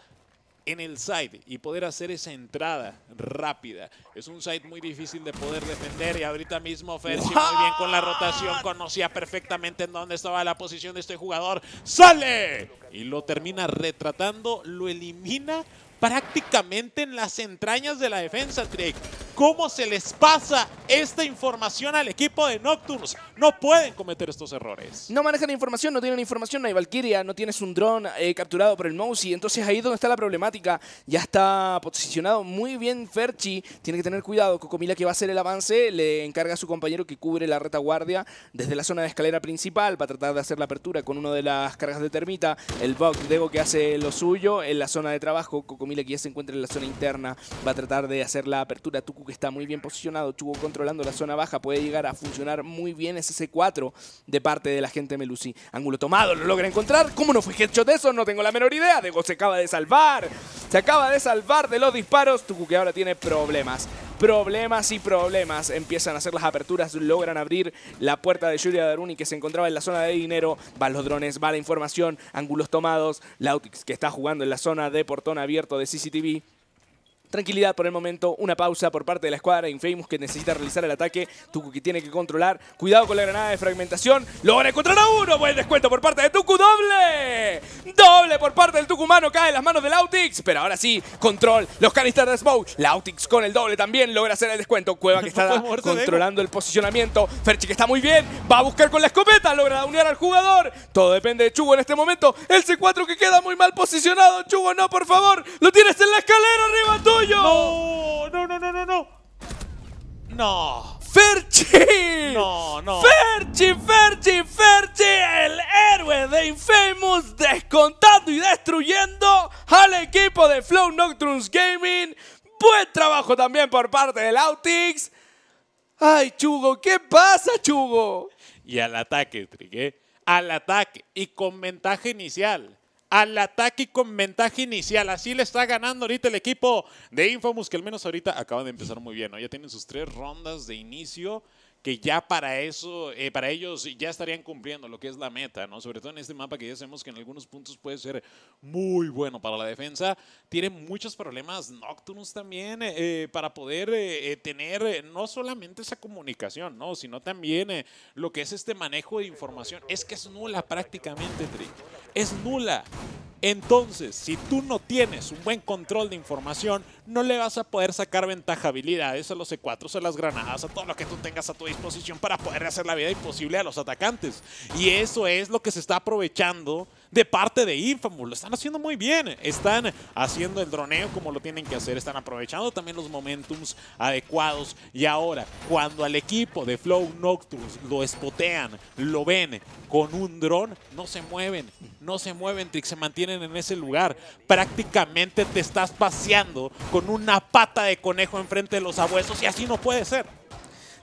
en el side y poder hacer esa entrada rápida. Es un side muy difícil de poder defender y ahorita mismo Ferchi muy bien con la rotación conocía perfectamente en dónde estaba la posición de este jugador. ¡Sale! Y lo termina retratando, lo elimina prácticamente en las entrañas de la defensa, Trick. ¿Cómo se les pasa esta información al equipo de Nocturnes? No pueden cometer estos errores. No manejan información, no tienen información, no hay Valkyria, no tienes un dron eh, capturado por el Mousy. Entonces ahí es donde está la problemática. Ya está posicionado muy bien Ferchi. Tiene que tener cuidado. Cocomila que va a hacer el avance, le encarga a su compañero que cubre la retaguardia desde la zona de escalera principal para tratar de hacer la apertura con una de las cargas de termita. El Bug Dego que hace lo suyo en la zona de trabajo. Cocomila que ya se encuentra en la zona interna va a tratar de hacer la apertura. Tuku que está muy bien posicionado. Chugo controlando la zona baja. Puede llegar a funcionar muy bien ese C4 de parte de la gente Melusi. Ángulo tomado, lo logra encontrar. ¿Cómo no fue headshot eso? No tengo la menor idea. Dego se acaba de salvar. Se acaba de salvar de los disparos. Tuku que ahora tiene problemas. Problemas y problemas. Empiezan a hacer las aperturas. Logran abrir la puerta de Yuria Daruni que se encontraba en la zona de dinero. Van los drones, va la información. Ángulos tomados. Lautix que está jugando en la zona de portón abierto de CCTV. Tranquilidad por el momento, una pausa por parte de la escuadra Infamous que necesita realizar el ataque. Tuku que tiene que controlar. Cuidado con la granada de fragmentación. Logra encontrar a uno. Buen descuento por parte de Tuku. ¡Doble! ¡Doble por parte del Tucumano! Cae en las manos de Lautix. Pero ahora sí, control. Los canisters de Smoke. Lautix con el doble también logra hacer el descuento. Cueva que (laughs) está controlando el posicionamiento. Ferchi que está muy bien. Va a buscar con la escopeta. Logra unir al jugador. Todo depende de Chugo en este momento. El C4 que queda muy mal posicionado. Chugo, no, por favor. Lo tienes en la escalera arriba tuyo. No, no, no, no, no, no. No. ¡Ferchi! No, no. ¡Ferchi, Ferchi, Ferchi! El héroe de Infamous descontando y destruyendo al equipo de Flow Nocturnes Gaming. Buen trabajo también por parte del Autix. ¡Ay, Chugo! ¿Qué pasa, Chugo? Y al ataque, Trigue. Al ataque. Y con ventaja inicial. Al ataque con ventaja inicial. Así le está ganando ahorita el equipo de Infamous, que al menos ahorita acaba de empezar muy bien. ¿no? Ya tienen sus tres rondas de inicio que ya para eso, eh, para ellos ya estarían cumpliendo lo que es la meta, ¿no? Sobre todo en este mapa que ya sabemos que en algunos puntos puede ser muy bueno para la defensa. Tiene muchos problemas Nocturnes también eh, para poder eh, tener no solamente esa comunicación, ¿no? Sino también lo que es este manejo de información. Es que es nula prácticamente, Trick. Es nula. Entonces, si tú no tienes un buen control de información, no le vas a poder sacar ventaja habilidades a los C4, a las granadas, a todo lo que tú tengas a tu disposición para poder hacer la vida imposible a los atacantes. Y eso es lo que se está aprovechando de parte de Infamous. Lo están haciendo muy bien. Están haciendo el droneo como lo tienen que hacer. Están aprovechando también los momentums adecuados. Y ahora, cuando al equipo de Flow Nocturnes lo espotean, lo ven con un dron, no se mueven. No se mueven, Trix. Se mantienen en ese lugar. Prácticamente te estás paseando con una pata de conejo enfrente de los abuesos y así no puede ser.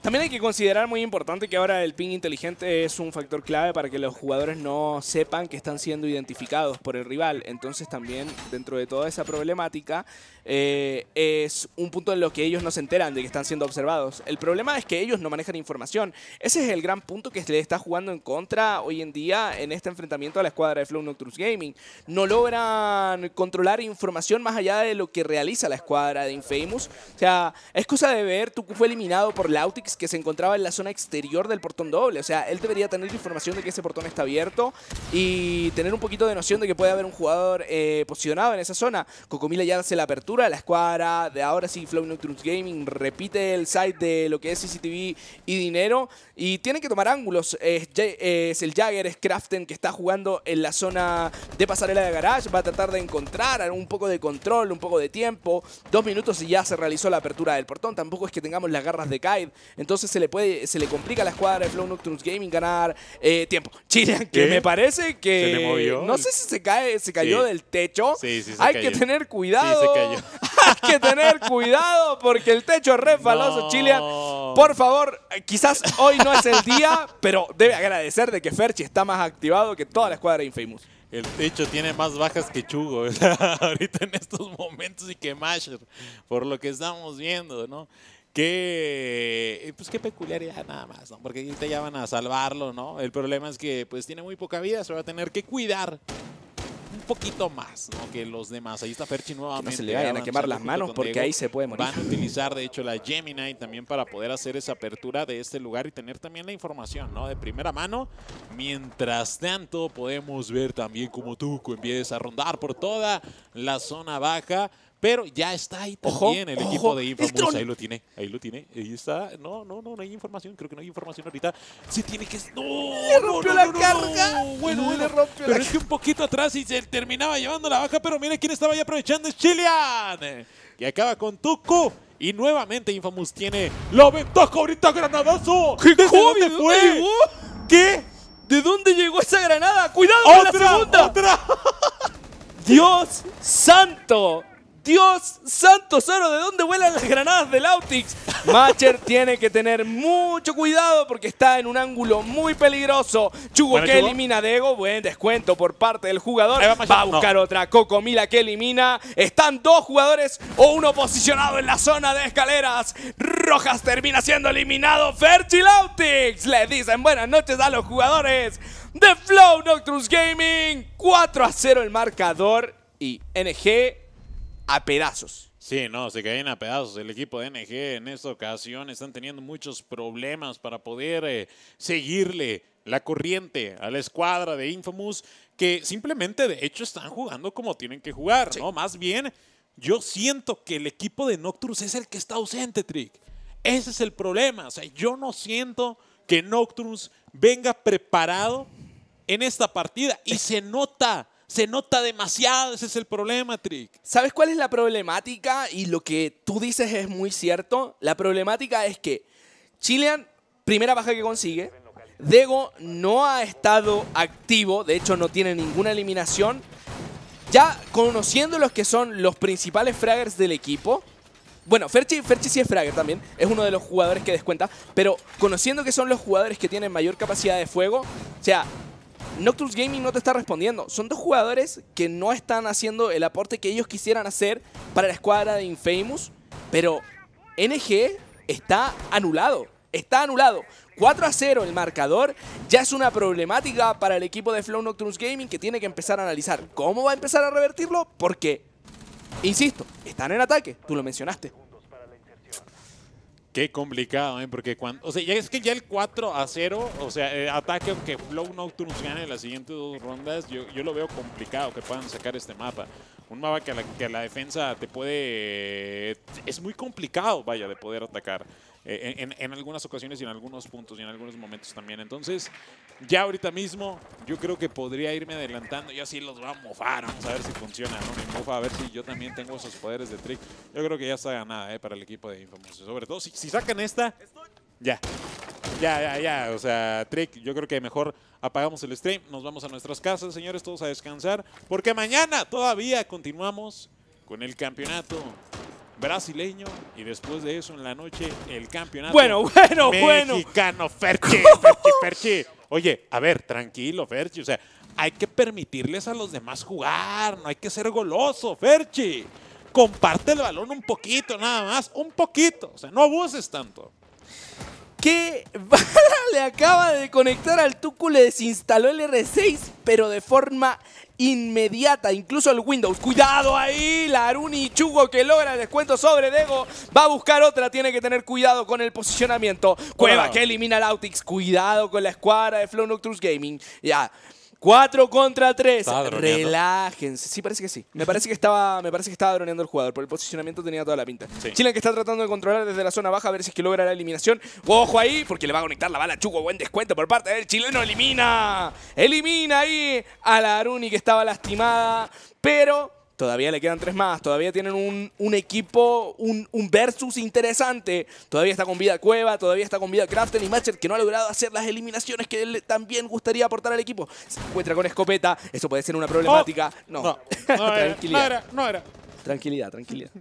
También hay que considerar muy importante que ahora el ping inteligente es un factor clave para que los jugadores no sepan que están siendo identificados por el rival. Entonces también dentro de toda esa problemática eh, es un punto en lo que ellos no se enteran de que están siendo observados. El problema es que ellos no manejan información. Ese es el gran punto que se le está jugando en contra hoy en día en este enfrentamiento a la escuadra de Flow Nocturnes Gaming. No logran controlar información más allá de lo que realiza la escuadra de Infamous. O sea, es cosa de ver, Tuku fue eliminado por Lautix que se encontraba en la zona exterior del portón doble. O sea, él debería tener información de que ese portón está abierto y tener un poquito de noción de que puede haber un jugador eh, posicionado en esa zona. Cocomila ya hace la apertura la escuadra, de ahora sí Flow Nocturnes Gaming repite el site de lo que es CCTV y dinero y tiene que tomar ángulos. Es, es el Jagger, es Craften que está jugando en la zona de pasarela de garage. Va a tratar de encontrar un poco de control, un poco de tiempo. Dos minutos y ya se realizó la apertura del portón. Tampoco es que tengamos las garras de Kaid. Entonces se le puede, se le complica a la escuadra de Flow Nocturnes Gaming ganar eh, tiempo. (laughs) Chilean, que me parece que. ¿Se le movió? No sé si se cae, se cayó Sí. del techo. Sí, sí, se Hay cayó. que tener cuidado. Sí, se cayó. (laughs) Hay que tener cuidado porque el techo es refaloso, No. Chilean. Por favor, eh, quizás hoy no es el día, pero debe agradecer de que Ferchi está más activado que toda la escuadra de Infamous. El techo tiene más bajas que Chugo (laughs) ahorita en estos momentos y que Masher, por lo que estamos viendo, ¿no? Qué, pues qué peculiaridad nada más, ¿no? Porque ahorita ya van a salvarlo, ¿no? El problema es que pues tiene muy poca vida, se va a tener que cuidar un poquito más, ¿no? Que los demás. Ahí está Ferchi nuevamente. le vayan a quemar las manos porque Diego. ahí se puede morir. Van a utilizar, de hecho, la Gemini también para poder hacer esa apertura de este lugar y tener también la información, ¿no? De primera mano. Mientras tanto, podemos ver también cómo Tuco empieza a rondar por toda la zona baja pero ya está ahí Ojo, también el ojo, equipo de Infamous. Ahí lo tiene, ahí lo tiene. Ahí está. No, no, no, no hay información. Creo que no hay información ahorita. Se tiene que. ¡No! Le rompió no, la no, carga. no. Bueno, Le bueno. rompió Pero la es que un poquito atrás y se terminaba llevando la baja. Pero mira quién estaba ahí aprovechando. Es Chilean. Que acaba con Tuco. Y nuevamente Infamous tiene la ventaja ahorita, granadazo. ¿Qué ¿Desde dónde ¿De fue? dónde llegó? ¿Qué? ¿De dónde llegó esa granada? ¡Cuidado con segunda! ¡Otra! (laughs) ¡Dios santo! ¡Dios santo! Solo ¿de dónde vuelan las granadas del Autix? Matcher (laughs) tiene que tener mucho cuidado porque está en un ángulo muy peligroso. Chugo Bueno, que Chugo. elimina a Dego. Buen descuento por parte del jugador. Va a buscar otra. Coco Mila que elimina. Están dos jugadores o uno posicionado en la zona de escaleras. Rojas termina siendo eliminado. Ferchil Autix. Le dicen buenas noches a los jugadores de Flow Nocturus Gaming. 4 a 0 el marcador. Y NG a pedazos. Sí, no, se caen a pedazos. El equipo de NG en esta ocasión están teniendo muchos problemas para poder eh, seguirle la corriente a la escuadra de Infamous, que simplemente de hecho están jugando como tienen que jugar, ¿no? Más bien, yo siento que el equipo de Nocturus es el que está ausente, Trick. Ese es el problema. O sea, yo no siento que Nocturus venga preparado en esta partida y se nota. Se nota demasiado, ese es el problema, Trick. ¿Sabes cuál es la problemática? Y lo que tú dices es muy cierto. La problemática es que Chilean, primera baja que consigue. Dego no ha estado activo, de hecho no tiene ninguna eliminación. Ya conociendo los que son los principales fraggers del equipo. Bueno, Ferchi, Ferchi sí es fragger también, es uno de los jugadores que descuenta. Pero conociendo que son los jugadores que tienen mayor capacidad de fuego, o sea, Nocturus Gaming no te está respondiendo. Son dos jugadores que no están haciendo el aporte que ellos quisieran hacer para la escuadra de Infamous. Pero NG está anulado. Está anulado. 4 a 0 el marcador. Ya es una problemática para el equipo de Flow Nocturus Gaming que tiene que empezar a analizar cómo va a empezar a revertirlo. Porque, insisto, están en ataque. Tú lo mencionaste. Qué complicado, ¿eh? Porque cuando. O sea, ya es que ya el 4 a 0, o sea, eh, ataque aunque Flow Nocturnes gane las siguientes dos rondas, yo, yo lo veo complicado que puedan sacar este mapa. Un mapa que la, que a la defensa te puede. Es muy complicado, vaya, de poder atacar. Eh, en, en algunas ocasiones y en algunos puntos y en algunos momentos también. Entonces, ya ahorita mismo, yo creo que podría irme adelantando. Yo así los voy a mofar. Vamos a ver si funciona, ¿no? Me mofa a ver si yo también tengo esos poderes de trick. Yo creo que ya está ganada, ¿eh? Para el equipo de Infamous. Sobre todo si, si sacan esta, ya. Ya, ya, ya. O sea, Trick, yo creo que mejor apagamos el stream. Nos vamos a nuestras casas, señores, todos a descansar. Porque mañana todavía continuamos con el campeonato brasileño. Y después de eso, en la noche, el campeonato Bueno, bueno, bueno. mexicano. Ferchi, (laughs) Ferchi, Ferchi. Oye, a ver, tranquilo, Ferchi. O sea, hay que permitirles a los demás jugar. No hay que ser goloso, Ferchi. Comparte el balón un poquito, nada más. Un poquito. O sea, no abuses tanto. que (laughs) Bala le acaba de conectar al Tucu, le desinstaló el R6, pero de forma inmediata, incluso el Windows. Cuidado ahí, Laruni Chugo que logra el descuento sobre Dego. Va a buscar otra, tiene que tener cuidado con el posicionamiento. Cueva que elimina al Autix. Cuidado con la escuadra de Flow Nocturus Gaming. Ya. 4 contra 3. Estaba droneando. Relájense. Sí, parece que sí. Me parece que estaba, me parece que estaba droneando el jugador. Por el posicionamiento tenía toda la pinta. Chile que está tratando de controlar desde la zona baja a ver si es que logra la eliminación. Ojo ahí, porque le va a conectar la bala a Chugo. Buen descuento por parte del chileno. Elimina. Elimina ahí a la Aruni que estaba lastimada. Pero todavía le quedan tres más. Todavía tienen un, un equipo, un, un versus interesante. Todavía está con vida Cueva, todavía está con vida Crafton y Matcher que no ha logrado hacer las eliminaciones que él también gustaría aportar al equipo. Se encuentra con escopeta. Eso puede ser una problemática. No, No, (laughs) no era, tranquilidad. no era, no era. Tranquilidad, tranquilidad.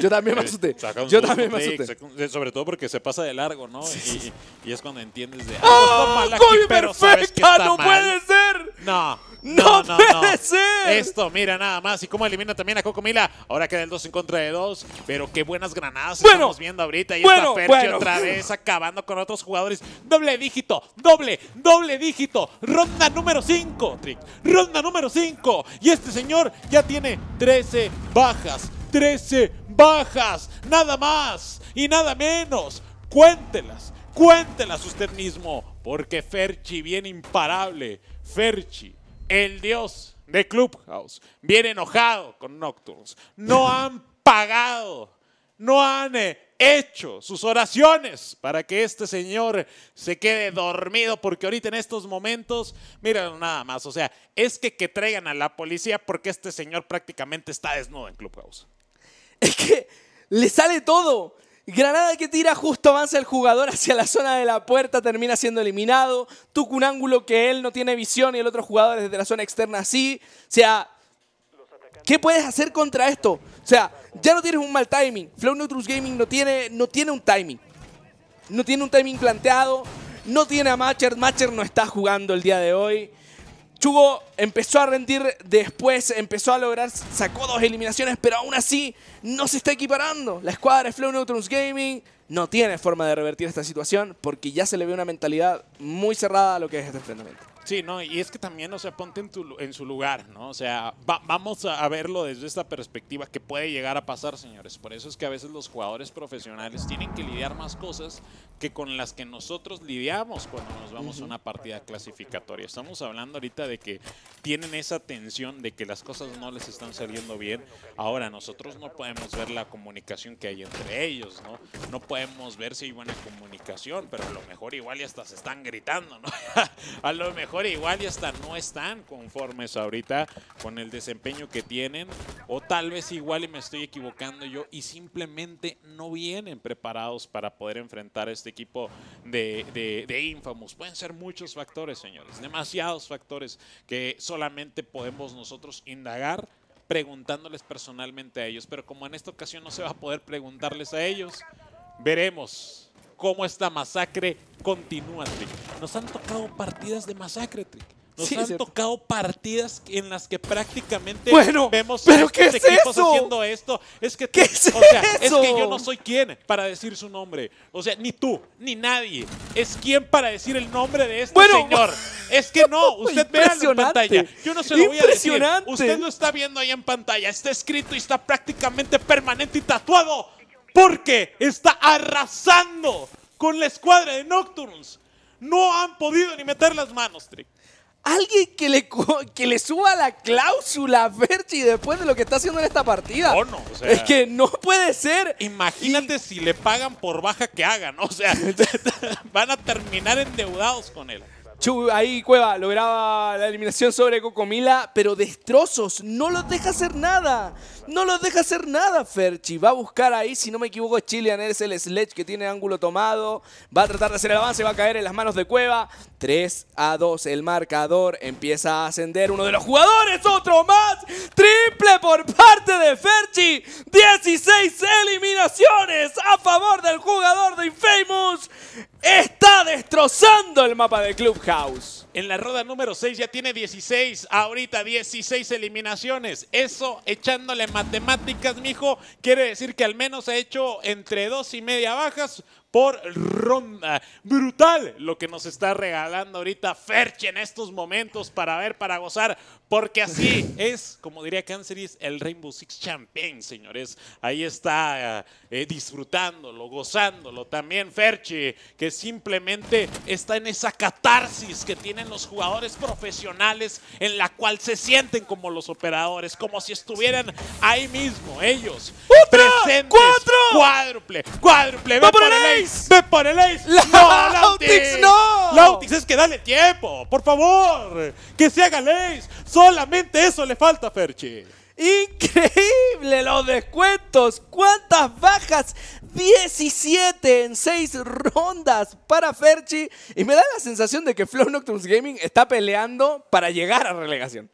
Yo también me asusté. Saca un Yo también me asusté. un- Sobre todo porque se pasa de largo, ¿no? Y, y- y es cuando entiendes de. ¡Ah! "Ah, mal aquí, ¡Gol perfecta! ¡No mal". puede ser! No. ¡No No, no, puede no. ser! Esto, mira nada más. Y cómo elimina también a Coco Mila. Ahora queda el 2 en contra de 2. Pero qué buenas granadas Bueno. estamos viendo ahorita. Y Bueno, está bueno. otra vez acabando con otros jugadores. Doble dígito, doble, doble dígito. Ronda número 5, Trick. Ronda número 5. Y este señor ya tiene 13 bajas. 13 bajas. Nada más y nada menos. Cuéntelas. Cuéntelas usted mismo. Porque Ferchi viene imparable. Ferchi el dios de Clubhouse, viene enojado con Nocturnes. No han pagado, no han eh, hecho sus oraciones para que este señor se quede dormido, porque ahorita en estos momentos, miren nada más, o sea, es que que traigan a la policía porque este señor prácticamente está desnudo en Clubhouse. (laughs) Le sale todo. Granada que tira, justo avanza el jugador hacia la zona de la puerta, termina siendo eliminado. Tuca un ángulo que él no tiene visión y el otro jugador desde la zona externa sí. O sea, ¿qué puedes hacer contra esto? O sea, ya no tienes un mal timing. Flow Neutrus Gaming no tiene, no tiene un timing. No tiene un timing planteado. No tiene a Matcher. Matcher no está jugando el día de hoy. Chugo empezó a rendir después, empezó a lograr, sacó dos eliminaciones, pero aún así no se está equiparando. La escuadra de Flow Neutrons Gaming no tiene forma de revertir esta situación porque ya se le ve una mentalidad muy cerrada a lo que es este enfrentamiento. Sí, no, y es que también, o sea, ponte en, tu, en su lugar, ¿no? O sea, va- vamos a, a verlo desde esta perspectiva que puede llegar a pasar, señores. Por eso es que a veces los jugadores profesionales tienen que lidiar más cosas que con las que nosotros lidiamos cuando nos vamos a Ujú. una partida clasificatoria. Estamos hablando ahorita de que tienen esa tensión de que las cosas no les están saliendo bien. Ahora, nosotros no podemos ver la comunicación que hay entre ellos, ¿no? No podemos ver si hay buena comunicación, pero a lo mejor igual y hasta se están gritando, ¿no? (laughs) a lo mejor igual y hasta no están conformes ahorita con el desempeño que tienen o tal vez igual y me estoy equivocando yo y simplemente no vienen preparados para poder enfrentar a este equipo de, de, de Infamous. Pueden ser muchos factores, señores, demasiados factores que solamente podemos nosotros indagar preguntándoles personalmente a ellos, pero como en esta ocasión no se va a poder preguntarles a ellos, veremos cómo esta masacre continúa, Trick. Nos han tocado partidas de masacre, Trick. Nos Sí, han tocado partidas en las que prácticamente Bueno, vemos ¿pero a qué estos es equipos eso? haciendo esto. Es que, ¿Qué es o sea, es eso? que yo no soy quien para decir su nombre. O sea, ni tú, ni nadie. Es quien para decir el nombre de este Bueno, señor. (laughs) Es que no, usted vea en pantalla. Yo no se lo voy a decir. Usted lo está viendo ahí en pantalla. Está escrito y está prácticamente permanente y tatuado. Porque está arrasando con la escuadra de Nocturnes. No han podido ni meter las manos, Trick. Alguien que le, que le suba la cláusula a Verchi después de lo que está haciendo en esta partida. No, o sea- es que no puede ser. Imagínate si le pagan por baja que hagan. O sea, (laughs) van a terminar endeudados con él. Chu, ahí Cueva lograba la eliminación sobre Cocomila, pero destrozos, no los deja hacer nada. No los deja hacer nada, Ferchi. Va a buscar ahí, si no me equivoco, Chilean es el sledge que tiene ángulo tomado. Va a tratar de hacer el avance, va a caer en las manos de Cueva. 3 a 2, el marcador empieza a ascender. Uno de los jugadores, otro más. Triple por parte de Ferchi. 16 eliminaciones a favor del jugador de Infamous. Está destrozando el mapa de Clubhouse. En la rueda número 6 ya tiene 16, ahorita 16 eliminaciones. Eso, echándole matemáticas, mijo, quiere decir que al menos ha hecho entre dos y media bajas por ronda. Brutal lo que nos está regalando ahorita Ferch en estos momentos para ver, para gozar, porque así es, como diría Canceris, el Rainbow Six Champagne, señores. Ahí está eh, disfrutándolo, gozándolo. También Ferchi, que simplemente está en esa catarsis que tienen los jugadores profesionales, en la cual se sienten como los operadores, como si estuvieran ahí mismo, ellos. Presentes. Cuádruple, cuádruple. Ve ¡Va por por el ace. Ve por el ace. No, Lautix. no. Lautix, es que dale tiempo, por favor. Que se haga el ace. Solamente eso le falta Ferchi. Increíble los descuentos. ¿Cuántas bajas? 17 en 6 rondas para Ferchi. Y me da la sensación de que Flow Nocturnes Gaming está peleando para llegar a relegación.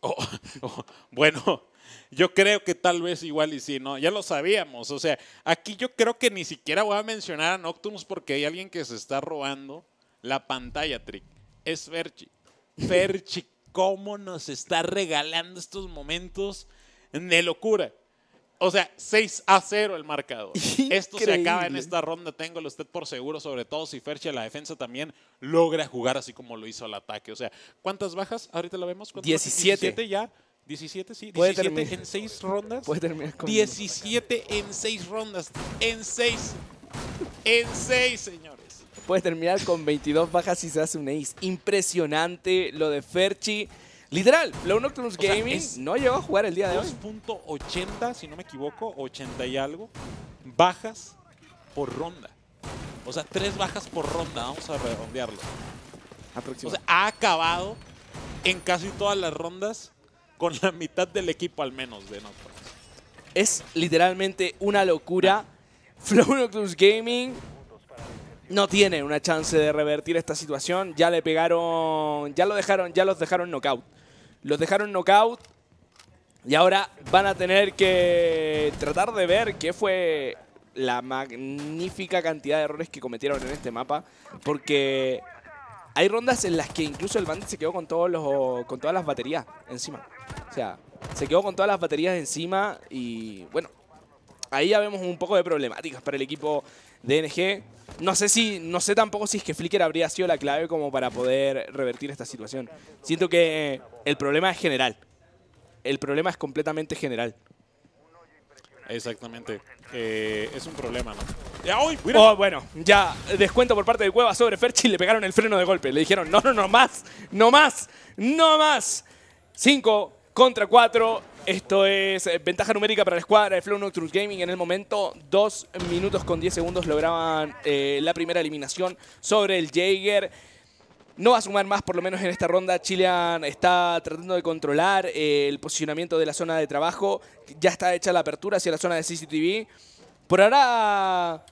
Oh, (laughs) oh, bueno, yo creo que tal vez igual y sí, ¿no? Ya lo sabíamos. O sea, aquí yo creo que ni siquiera voy a mencionar a Nocturnes porque hay alguien que se está robando la pantalla, Trick. Es Ferchi. Ferchi, ¿cómo nos está regalando estos momentos de locura? O sea, 6 a 0 el marcador. (laughs) Esto se acaba en Increíble. esta ronda, téngolo usted por seguro, sobre todo si Ferchi a la defensa también logra jugar así como lo hizo al ataque. O sea, ¿cuántas bajas? Ahorita lo vemos. ¿Cuántas bajas? 17. 17 ya. 17, sí. Puede 17 terminar- en 6 rondas. Puede terminar con- 17 en 6 rondas. En 6. En 6, señores. Puede terminar con 22 bajas y se hace un ace. Impresionante lo de Ferchi. Literal, Flow O sea, Gaming no llegó a jugar el día de hoy. 2.80, si no me equivoco, 80 y algo, bajas por ronda. O sea, tres bajas por ronda, vamos a redondearlo. O sea, ha acabado en casi todas las rondas con la mitad del equipo al menos de Nocturnes. Es literalmente una locura. (laughs) Flow Nocturnes Gaming no tiene una chance de revertir esta situación. Ya le pegaron, ya lo dejaron, ya los dejaron knockout. Los dejaron knockout y ahora van a tener que tratar de ver qué fue la magnífica cantidad de errores que cometieron en este mapa, porque hay rondas en las que incluso el Bandit se quedó con todos los con todas las baterías encima. O sea, se quedó con todas las baterías encima y bueno, ahí ya vemos un poco de problemáticas para el equipo de NG. No sé si, no sé tampoco si es que Flicker habría sido la clave como para poder revertir esta situación. Siento que el problema es general. El problema es completamente general. Exactamente. Eh, es un problema, ¿no? Ya, ¡uy! mira. Oh, bueno, ya descuento por parte de Cueva sobre Ferchi. Le pegaron el freno de golpe. Le dijeron, no, no, no más, no más, no más. 5 contra 4. Esto es eh, ventaja numérica para la escuadra de Flow Nocturnes Gaming. En el momento, 2 minutos con 10 segundos lograban eh, la primera eliminación sobre el Jaeger. No va a sumar más, por lo menos en esta ronda. Chilean está tratando de controlar eh, el posicionamiento de la zona de trabajo. Ya está hecha la apertura hacia la zona de CCTV. Por ahora,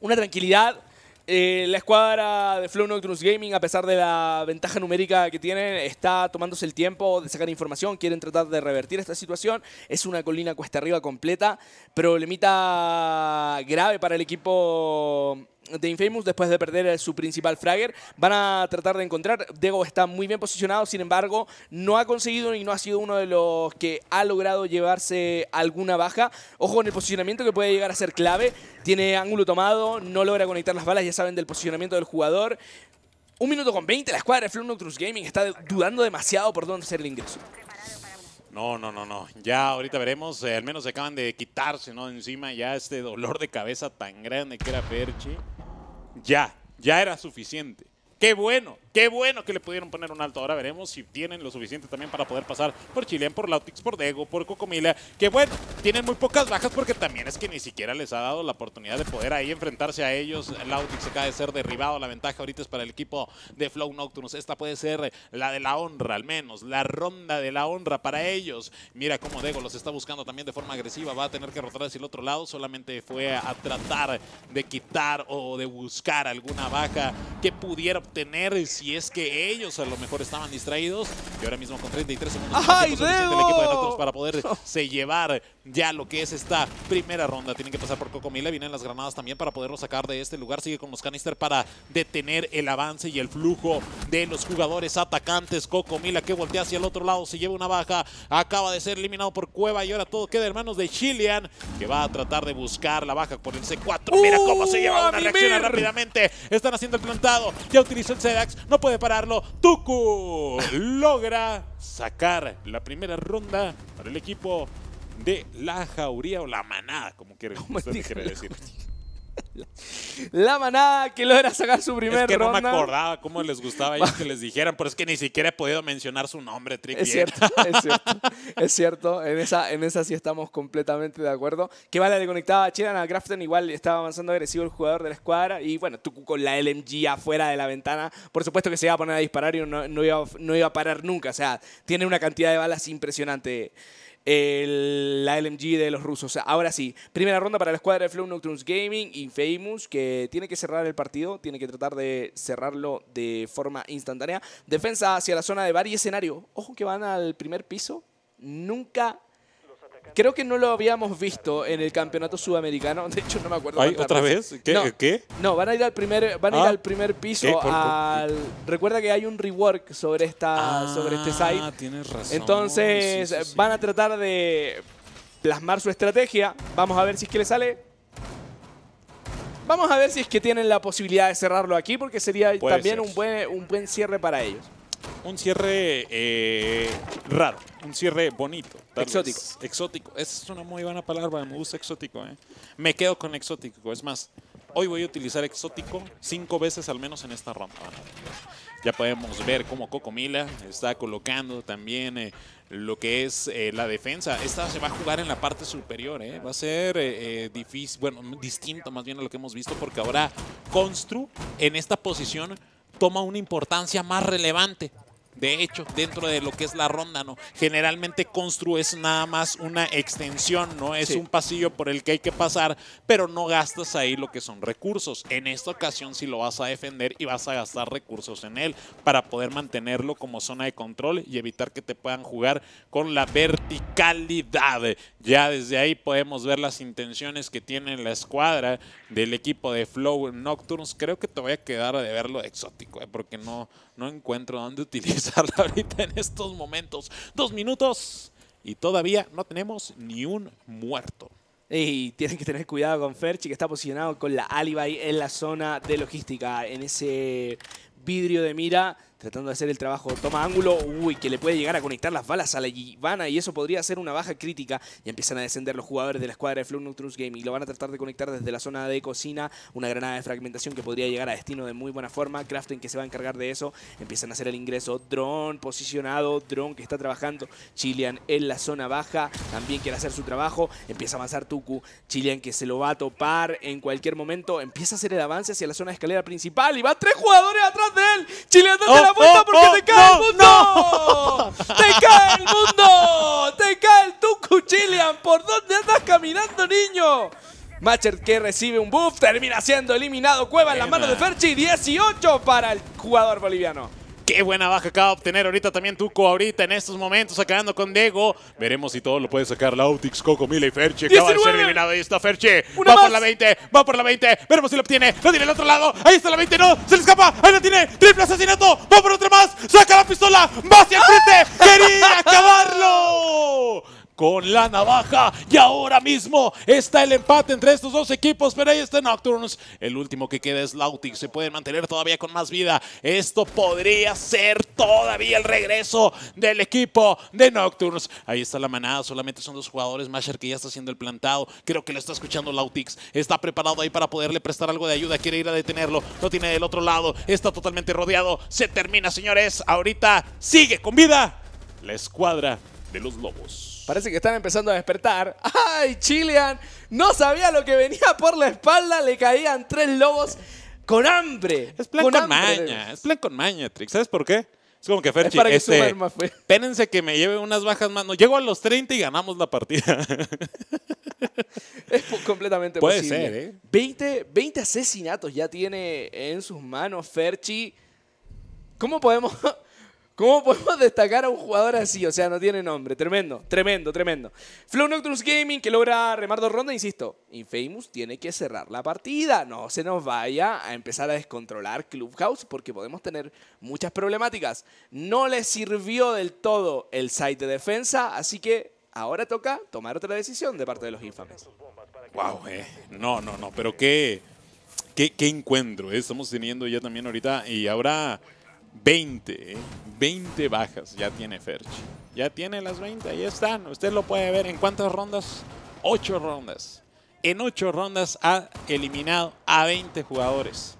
una tranquilidad. Eh, la escuadra de Flow Nocturnes Gaming, a pesar de la ventaja numérica que tienen, está tomándose el tiempo de sacar información. Quieren tratar de revertir esta situación. Es una colina cuesta arriba completa. Problemita grave para el equipo de Infamous después de perder su principal fragger. Van a tratar de encontrar. Dego está muy bien posicionado, sin embargo, no ha conseguido y no ha sido uno de los que ha logrado llevarse alguna baja. Ojo con el posicionamiento que puede llegar a ser clave. Tiene ángulo tomado, no logra conectar las balas, ya saben del posicionamiento del jugador. Un minuto con 20, la escuadra de Flow Nocturnes Gaming está dudando demasiado por dónde hacer el ingreso. No, no, no, no. Ya ahorita veremos. eh, al menos se acaban de quitarse, ¿no? Encima ya este dolor de cabeza tan grande que era Perchi. Ya, ya era suficiente. Qué bueno, qué bueno que le pudieron poner un alto. Ahora veremos si tienen lo suficiente también para poder pasar por Chilean, por Lautix, por Dego, por Cocomila. Que bueno, tienen muy pocas bajas porque también es que ni siquiera les ha dado la oportunidad de poder ahí enfrentarse a ellos. Lautix acaba de ser derribado. La ventaja ahorita es para el equipo de Flow Nocturnes. Esta puede ser la de la honra, al menos. La ronda de la honra para ellos. Mira cómo Dego los está buscando también de forma agresiva. Va a tener que rotar hacia el otro lado. Solamente fue a tratar de quitar o de buscar alguna baja que pudiera obtener es que ellos a lo mejor estaban distraídos. Y ahora mismo con 33 segundos ¡Ay, el equipo de para poderse llevar ya lo que es esta primera ronda. Tienen que pasar por Cocomila. Vienen las granadas también para poderlo sacar de este lugar. Sigue con los canister para detener el avance y el flujo de los jugadores atacantes. Cocomila que voltea hacia el otro lado. Se lleva una baja. Acaba de ser eliminado por Cueva. Y ahora todo queda en manos de Chilean. Que va a tratar de buscar la baja por el C4. Mira cómo se lleva una ¡Uh, reacción Mimir! rápidamente. Están haciendo el plantado. Ya utilizó el Sedax. No puede pararlo. Tuku logra sacar la primera ronda para el equipo de la jauría o la manada, como quiere, usted quiere decir. La manada que logra sacar su primer Es que no me acordaba cómo les gustaba a ellos que (laughs) les dijeran, pero es que ni siquiera he podido mencionar su nombre, Trick. Es cierto, es cierto. Es cierto, en esa, en esa sí estamos completamente de acuerdo. Que vale, le conectaba a Chiran a Grafton, igual estaba avanzando agresivo el jugador de la escuadra. Y bueno, Tuku con la LMG afuera de la ventana. Por supuesto que se iba a poner a disparar y no, no iba, no iba a parar nunca. O sea, tiene una cantidad de balas impresionante. El- la LMG de los rusos. Ahora sí, primera ronda para la escuadra de Flow Nocturnes Gaming, Infamous, que tiene que cerrar el partido, tiene que tratar de cerrarlo de forma instantánea. Defensa hacia la zona de bar y escenario. Ojo que van al primer piso. Nunca... Creo que no lo habíamos visto en el campeonato sudamericano. (laughs) De hecho, no me acuerdo. Ay, ¿otra vez? ¿Qué? No, ¿Qué? no, van a ir al primer, van a ir Ah. al primer piso. ¿Qué? ¿Por- por- al- Recuerda que hay un rework sobre esta, sobre este site. Ah, tienes razón. Entonces Sí, sí, sí. van a tratar de plasmar su estrategia. Vamos a ver si es que le sale. Vamos a ver si es que tienen la posibilidad de cerrarlo aquí, porque sería Puede también ser. un buen, un buen cierre para ellos. Un cierre eh, raro, un cierre bonito. Exótico. vez. Exótico. Esa es una muy buena palabra, me gusta exótico. ¿eh? Me quedo con exótico. Es más, hoy voy a utilizar exótico cinco veces al menos en esta ronda. Ya podemos ver cómo Cocomila está colocando también eh, lo que es eh, la defensa. Esta se va a jugar en la parte superior, ¿eh? va a ser eh, difícil, bueno, distinto más bien a lo que hemos visto, porque ahora Constru en esta posición toma una importancia más relevante. De hecho, dentro de lo que es la ronda, ¿no? Generalmente Constru es nada más una extensión, ¿no? Es Sí. un pasillo por el que hay que pasar, pero no gastas ahí lo que son recursos. En esta ocasión sí lo vas a defender y vas a gastar recursos en él para poder mantenerlo como zona de control y evitar que te puedan jugar con la verticalidad. Ya desde ahí podemos ver las intenciones que tiene la escuadra del equipo de Flow Nocturnes. Creo que te voy a quedar de verlo exótico, ¿eh? porque no, no encuentro dónde (laughs) utilizarla ahorita en estos momentos. Dos minutos y todavía no tenemos ni un muerto. Y tienen que tener cuidado con Ferchi, que está posicionado con la Alibi en la zona de logística, en ese vidrio de mira, tratando de hacer el trabajo. Toma ángulo, uy, que le puede llegar a conectar las balas a la Ivana y eso podría ser una baja crítica. Y empiezan a descender los jugadores de la escuadra de Flow Nocturus Gaming. Lo van a tratar de conectar desde la zona de cocina, una granada de fragmentación que podría llegar a destino de muy buena forma. Crafting que se va a encargar de eso. Empiezan a hacer el ingreso. Drone posicionado, drone que está trabajando. Chilean en la zona baja, también quiere hacer su trabajo. Empieza a avanzar Tuku. Chilean que se lo va a topar en cualquier momento. Empieza a hacer el avance hacia la zona de escalera principal y va tres jugadores atrás de él. Chilean, la vuelta oh, porque oh, te cae no, el mundo. ¡Te cae el mundo! ¡Te cae el Chilean! ¿Por dónde andas caminando, niño? Matcher que recibe un buff, termina siendo eliminado. Cueva en las manos de Ferchi, 18 para el jugador boliviano. Qué buena baja acaba de obtener ahorita también Tuco, ahorita en estos momentos, acabando con Dego. Veremos si todo lo puede sacar Lautix, Coco, Mila y Ferche. Acaba de ser 19. eliminado. Ahí está Ferche. Una Va por la 20, va por la 20. Veremos si lo obtiene. Lo tiene al otro lado. Ahí está la 20, no. Se le escapa. Ahí la tiene. Triple asesinato. Va por otra más. Saca la pistola. Va hacia el frente. Quería acabarlo. Con la navaja. Y ahora mismo está el empate entre estos dos equipos. Pero ahí está Nocturnes. El último que queda es Lautix. Se pueden mantener todavía con más vida. Esto podría ser todavía el regreso del equipo de Nocturnes. Ahí está la manada. Solamente son dos jugadores. Masher que ya está haciendo el plantado. Creo que lo está escuchando Lautix. Está preparado ahí para poderle prestar algo de ayuda. Quiere ir a detenerlo. Lo tiene del otro lado. Está totalmente rodeado. Se termina, señores. Ahorita sigue con vida la escuadra de los lobos. Parece que están empezando a despertar. ¡Ay, Chilean! No sabía lo que venía por la espalda. Le caían tres lobos con hambre. Es plan con, maña, es plan con maña, Trix. ¿Sabes por qué? Es como que Ferchi, para que este, pues. espérense que me lleve unas bajas más. No, llego a los 30 y ganamos la partida. (laughs) Es completamente Puede posible. ser, ¿eh? 20, 20 asesinatos ya tiene en sus manos Ferchi. ¿Cómo podemos, ¿Cómo podemos (laughs) destacar a un jugador así? O sea, no tiene nombre. Tremendo, tremendo, tremendo. Flow Nocturus Gaming que logra remar dos rondas, insisto. Infamous tiene que cerrar la partida. No se nos vaya a empezar a descontrolar Clubhouse porque podemos tener muchas problemáticas. No le sirvió del todo el site de defensa, así que ahora toca tomar otra decisión de parte de los infames. Wow, eh. No, no, no, pero qué, qué, qué encuentro eh, estamos teniendo ya también ahorita. Y ahora 20, eh, 20 bajas ya tiene Ferch. Ya tiene las 20, ahí están. Usted lo puede ver. ¿En cuántas rondas? 8 rondas. En 8 rondas ha eliminado a 20 jugadores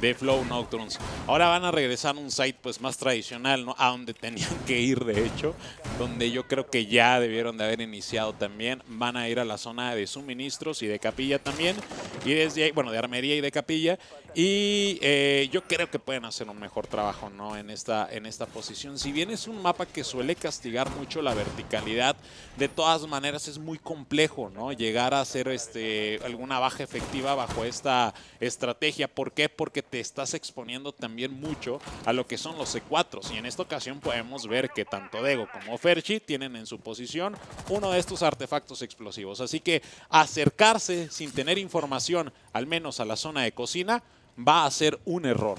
de Flow Nocturnes. Ahora van a regresar a un site pues más tradicional. A donde tenían que ir, de hecho, donde yo creo que ya debieron de haber iniciado también. Van a ir a la zona de suministros y de capilla también. Y desde ahí, bueno, de armería y de capilla. Y eh, yo creo que pueden hacer un mejor trabajo, ¿no? En esta, en esta posición. Si bien es un mapa que suele castigar mucho la verticalidad, de todas maneras es muy complejo, ¿no? Llegar a hacer este, alguna baja efectiva bajo esta estrategia. ¿Por qué? Porque te estás exponiendo también mucho a lo que son los C4. Y en esta ocasión podemos ver que tanto Dego como Ferchi tienen en su posición uno de estos artefactos explosivos. Así que acercarse sin tener información, al menos a la zona de cocina, va a ser un error.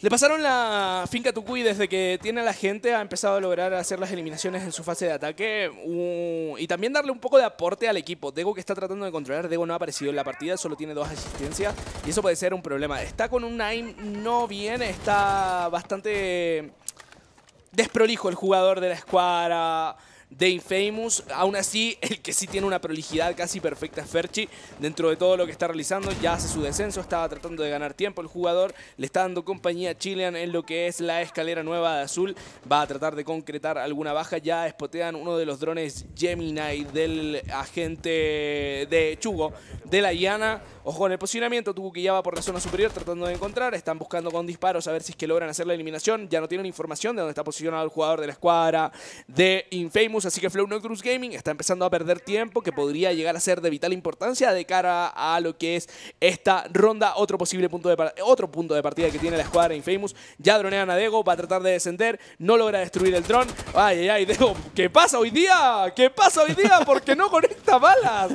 Le pasaron la finca Tucuy desde que tiene a la gente, ha empezado a lograr hacer las eliminaciones en su fase de ataque y también darle un poco de aporte al equipo. Dego que está tratando de controlar, Dego no ha aparecido en la partida, solo tiene dos asistencias y eso puede ser un problema. Está con un aim no bien, está bastante desprolijo el jugador de la escuadra. De Infamous. Aún así, el que sí tiene una prolijidad casi perfecta es Ferchi. Dentro de todo lo que está realizando, ya hace su descenso, estaba tratando de ganar tiempo el jugador. Le está dando compañía a Chilean en lo que es la escalera nueva de azul. Va a tratar de concretar alguna baja. Ya espotean uno de los drones Gemini del agente de Chugo de la Iana. Ojo en el posicionamiento, tuvo que ya va por la zona superior tratando de encontrar. Están buscando con disparos a ver si es que logran hacer la eliminación. Ya no tienen información de dónde está posicionado el jugador de la escuadra de Infamous. Así que Flow Nocturus Gaming está empezando a perder tiempo que podría llegar a ser de vital importancia de cara a lo que es esta ronda. Otro posible punto de, otro punto de partida que tiene la escuadra Infamous. Ya dronean a Dego, va a tratar de descender. No logra destruir el dron. Ay, ay, ay, Dego, ¿qué pasa hoy día? ¿Qué pasa hoy día? Porque no conecta balas.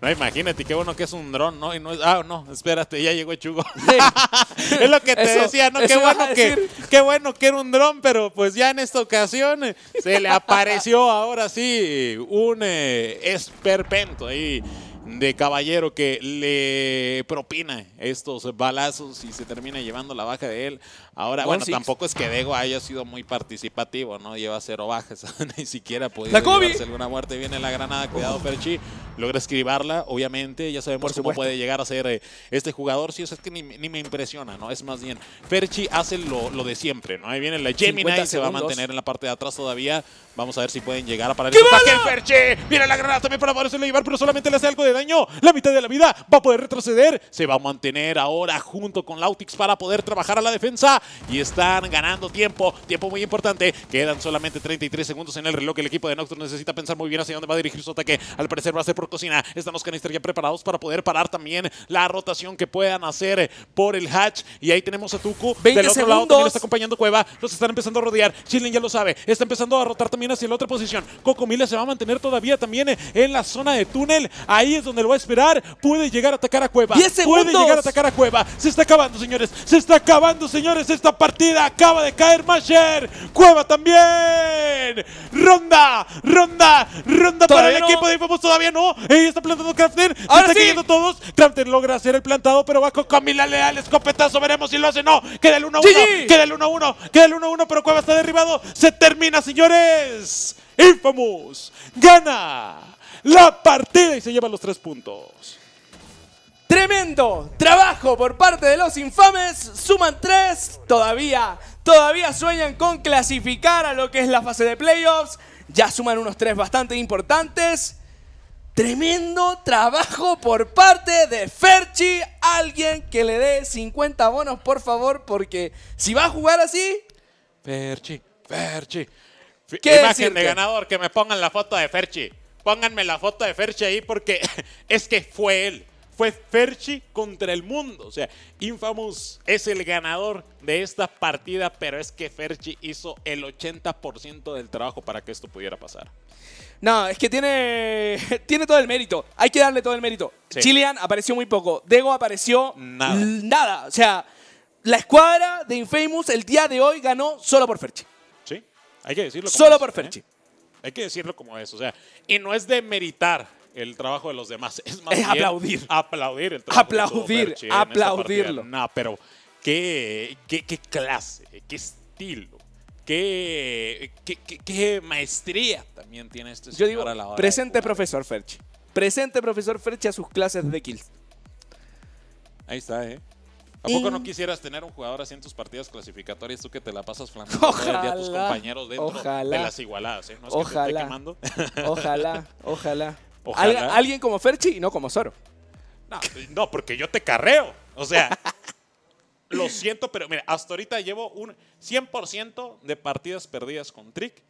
No, imagínate, qué bueno que es un dron, ¿no? Y no es, ah, no, espérate, ya llegó Chugo. (laughs) es lo que te Eso- decía, ¿no? Qué bueno que, qué bueno que era un dron, pero pues ya en esta ocasión eh, se le apareció ahora sí un eh, esperpento ahí de caballero que le propina estos balazos y se termina llevando la baja de él. Ahora, One bueno, six. tampoco es que Dego haya sido muy participativo, ¿no? Lleva cero bajas, (laughs) ni siquiera ha podido La Kobe. llevarse alguna muerte. Viene la granada, cuidado Perchi, logra esquivarla, obviamente, ya sabemos Por cómo puede llegar a ser eh, este jugador, sí, o sea, es que ni, ni me impresiona, ¿no? Es más bien, Perchi hace lo, lo de siempre, ¿no? Ahí viene la Gemini, 50 se va a mantener en la parte de atrás todavía, vamos a ver si pueden llegar a parar ese ataque, Perchi, viene la granada también para poderse llevar, pero solamente le hace algo de daño, la mitad de la vida, va a poder retroceder, se va a mantener ahora junto con Lautix para poder trabajar a la defensa, y están ganando tiempo, tiempo muy importante, quedan solamente 33 segundos en el reloj, el equipo de Nocturne necesita pensar muy bien hacia dónde va a dirigir su ataque, al parecer va a ser por cocina, están los canisters ya preparados para poder parar también la rotación que puedan hacer por el hatch, y ahí tenemos a Tuku, 20 del otro lado también está acompañando Cueva, los están empezando a rodear, Chilen ya lo sabe, está empezando a rotar también hacia la otra posición, Coco Mila se va a mantener todavía también en la zona de túnel, ahí es donde lo va a esperar, puede llegar a atacar a Cueva, 10 puede llegar a atacar a Cueva, se está acabando señores, se está acabando señores. Esta partida, acaba de caer Masher, Cueva también, ronda, ronda, ronda para el no. equipo de Infamous, todavía no, ahí está plantando Crafter, se Ahora está sí. cayendo todos, Crafter logra hacer el plantado, pero va con Camila Leal, escopetazo, veremos si lo hace, no, queda el 1-1, GG. queda el 1-1, queda el 1-1, pero Cueva está derribado, se termina señores, Infamous gana la partida y se lleva los tres puntos. Tremendo trabajo por parte de los infames. Suman tres. Todavía, todavía sueñan con clasificar a lo que es la fase de playoffs. Ya suman unos tres bastante importantes. Tremendo trabajo por parte de Ferchi. Alguien que le dé 50 bonos, por favor, porque si va a jugar así, Ferchi, Ferchi. ¿Qué Imagen decirte? de ganador, que me pongan la foto de Ferchi. Pónganme la foto de Ferchi ahí porque (laughs) es que fue él. Fue Ferchi contra el mundo. O sea, Infamous es el ganador de esta partida, pero es que Ferchi hizo el 80% del trabajo para que esto pudiera pasar. No, es que tiene, (laughs) tiene todo el mérito. Hay que darle todo el mérito. Sí. Chilean apareció muy poco. Dego apareció Nada. nada. O sea, la escuadra de Infamous el día de hoy ganó solo por Ferchi. Sí, hay que decirlo. Solo es, por ¿eh? Hay que decirlo como es. O sea, y no es de meritar el trabajo de los demás. Es más Es bien aplaudir. Aplaudir el trabajo Aplaudir, partida. aplaudirlo. No, pero qué, qué, qué clase, qué estilo, qué, qué, qué- qué maestría también tiene este Yo señor digo, a la hora de presente profesor Ferchi. Presente profesor Ferchi a sus clases de kills. Ahí está, ¿eh? ¿A poco no quisieras tener un jugador así en tus partidas clasificatorias, tú que te la pasas todo el día a tus Ojalá, compañeros dentro ojalá. de las igualadas, ¿eh? No es que te esté Ojalá. quemando. (laughs) Ojalá, ojalá. Ojalá. Al- alguien como Ferchi y no como Zoro. No, no, porque yo te carreo. O sea, (laughs) lo siento, pero mira, hasta ahorita llevo un 100% de partidas perdidas con Trick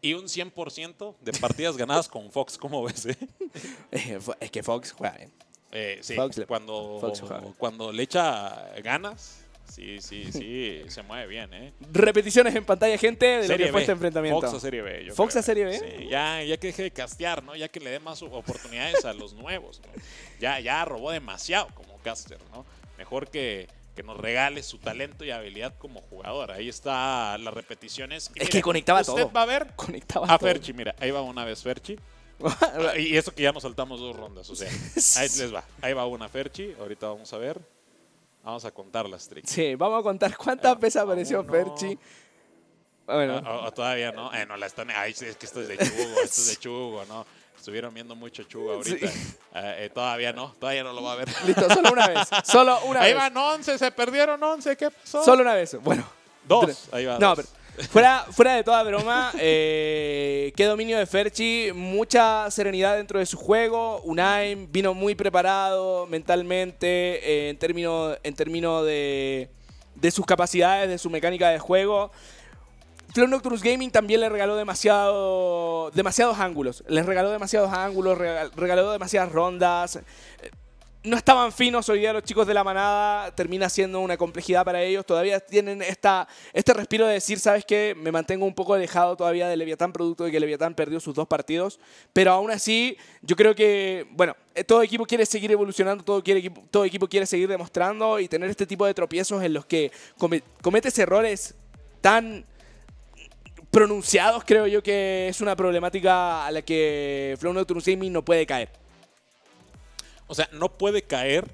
y un 100% de partidas ganadas con Fox. ¿Cómo ves? eh? (laughs) es que Fox juega bien. Eh, sí, Fox cuando, Fox cuando le echa ganas, sí, sí, sí, (laughs) se mueve bien, ¿eh? Repeticiones en pantalla, gente, de lo Serie que fue este enfrentamiento. Fox a Serie B. yo Fox creo. a Serie B. Sí, ya, ya que deje de castear, ¿no? Ya que le dé más oportunidades a los nuevos, ¿no? Ya, ya robó demasiado como caster, ¿no? Mejor que, que nos regale su talento y habilidad como jugador. Ahí está las repeticiones. Y Es mire, que conectaba usted todo. va a ver Conectaba a todo. Ferchi, mira, ahí va una vez Ferchi. (laughs) y eso que ya nos saltamos dos rondas, o sea, (laughs) ahí les va. Ahí va una Ferchi, ahorita vamos a ver. Vamos a contar las tricks. Sí, vamos a contar cuántas veces apareció uno. Ferchi. Bueno. O, o todavía no. Eh, no la están. Ay, es que esto es de chugo, esto es de chugo, ¿no? Estuvieron viendo mucho chugo ahorita. Sí. Eh, eh, todavía no, todavía no lo va a ver. Listo, solo una vez. (laughs) Solo una Ahí vez. van 11, se perdieron 11, ¿qué pasó? Solo una vez. Bueno. Dos, ahí va, No, dos. pero fuera, fuera de toda broma, eh, qué dominio de Ferchi, mucha serenidad dentro de su juego. Unai vino muy preparado mentalmente eh, en términos en términos de, de sus capacidades, de su mecánica de juego. Flow Nocturus Gaming también le regaló demasiado, demasiados ángulos. Les regaló demasiados ángulos, regal- regaló demasiadas rondas. No estaban finos hoy día los chicos de la manada. Termina siendo una complejidad para ellos. Todavía tienen esta, este respiro de decir, ¿sabes qué? Me mantengo un poco alejado todavía de Leviatán, producto de que Leviatán perdió sus dos partidos. Pero aún así, yo creo que, bueno, eh, todo equipo quiere seguir evolucionando, todo, todo equipo quiere seguir demostrando y tener este tipo de tropiezos en los que come- cometes errores tan pronunciados, creo yo que es una problemática a la que Flow Gaming no puede caer. O sea, no puede caer.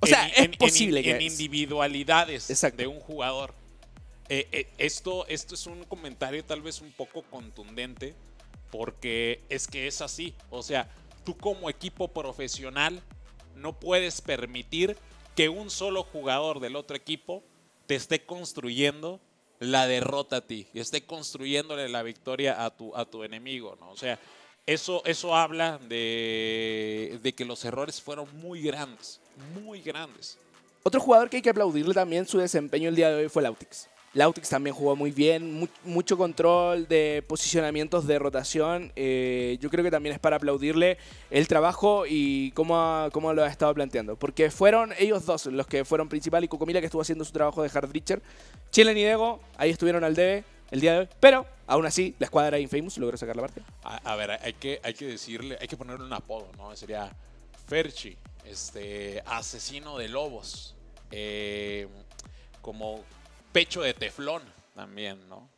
O sea, es posible en, en individualidades de un jugador. Eh, eh, esto, esto es un comentario tal vez un poco contundente, porque es que es así. O sea, tú como equipo profesional no puedes permitir que un solo jugador del otro equipo te esté construyendo la derrota a ti y esté construyéndole la victoria a tu, a tu enemigo, ¿no? O sea, eso, eso habla de, de que los errores fueron muy grandes, muy grandes. Otro jugador que hay que aplaudirle también su desempeño el día de hoy fue Lautix. Lautix también jugó muy bien, mu- mucho control de posicionamientos de rotación. Eh, yo creo que también es para aplaudirle el trabajo y cómo, cómo lo ha estado planteando. Porque fueron ellos dos los que fueron principal y Cocomila que estuvo haciendo su trabajo de hard breacher. Chilen y Dego ahí estuvieron al debe el día de hoy. Pero aún así, la escuadra Infamous logró sacar la partida. A, a ver, hay que, hay que decirle, hay que ponerle un apodo, ¿no? Sería Ferchi, este, asesino de lobos, eh, como pecho de teflón también, ¿no?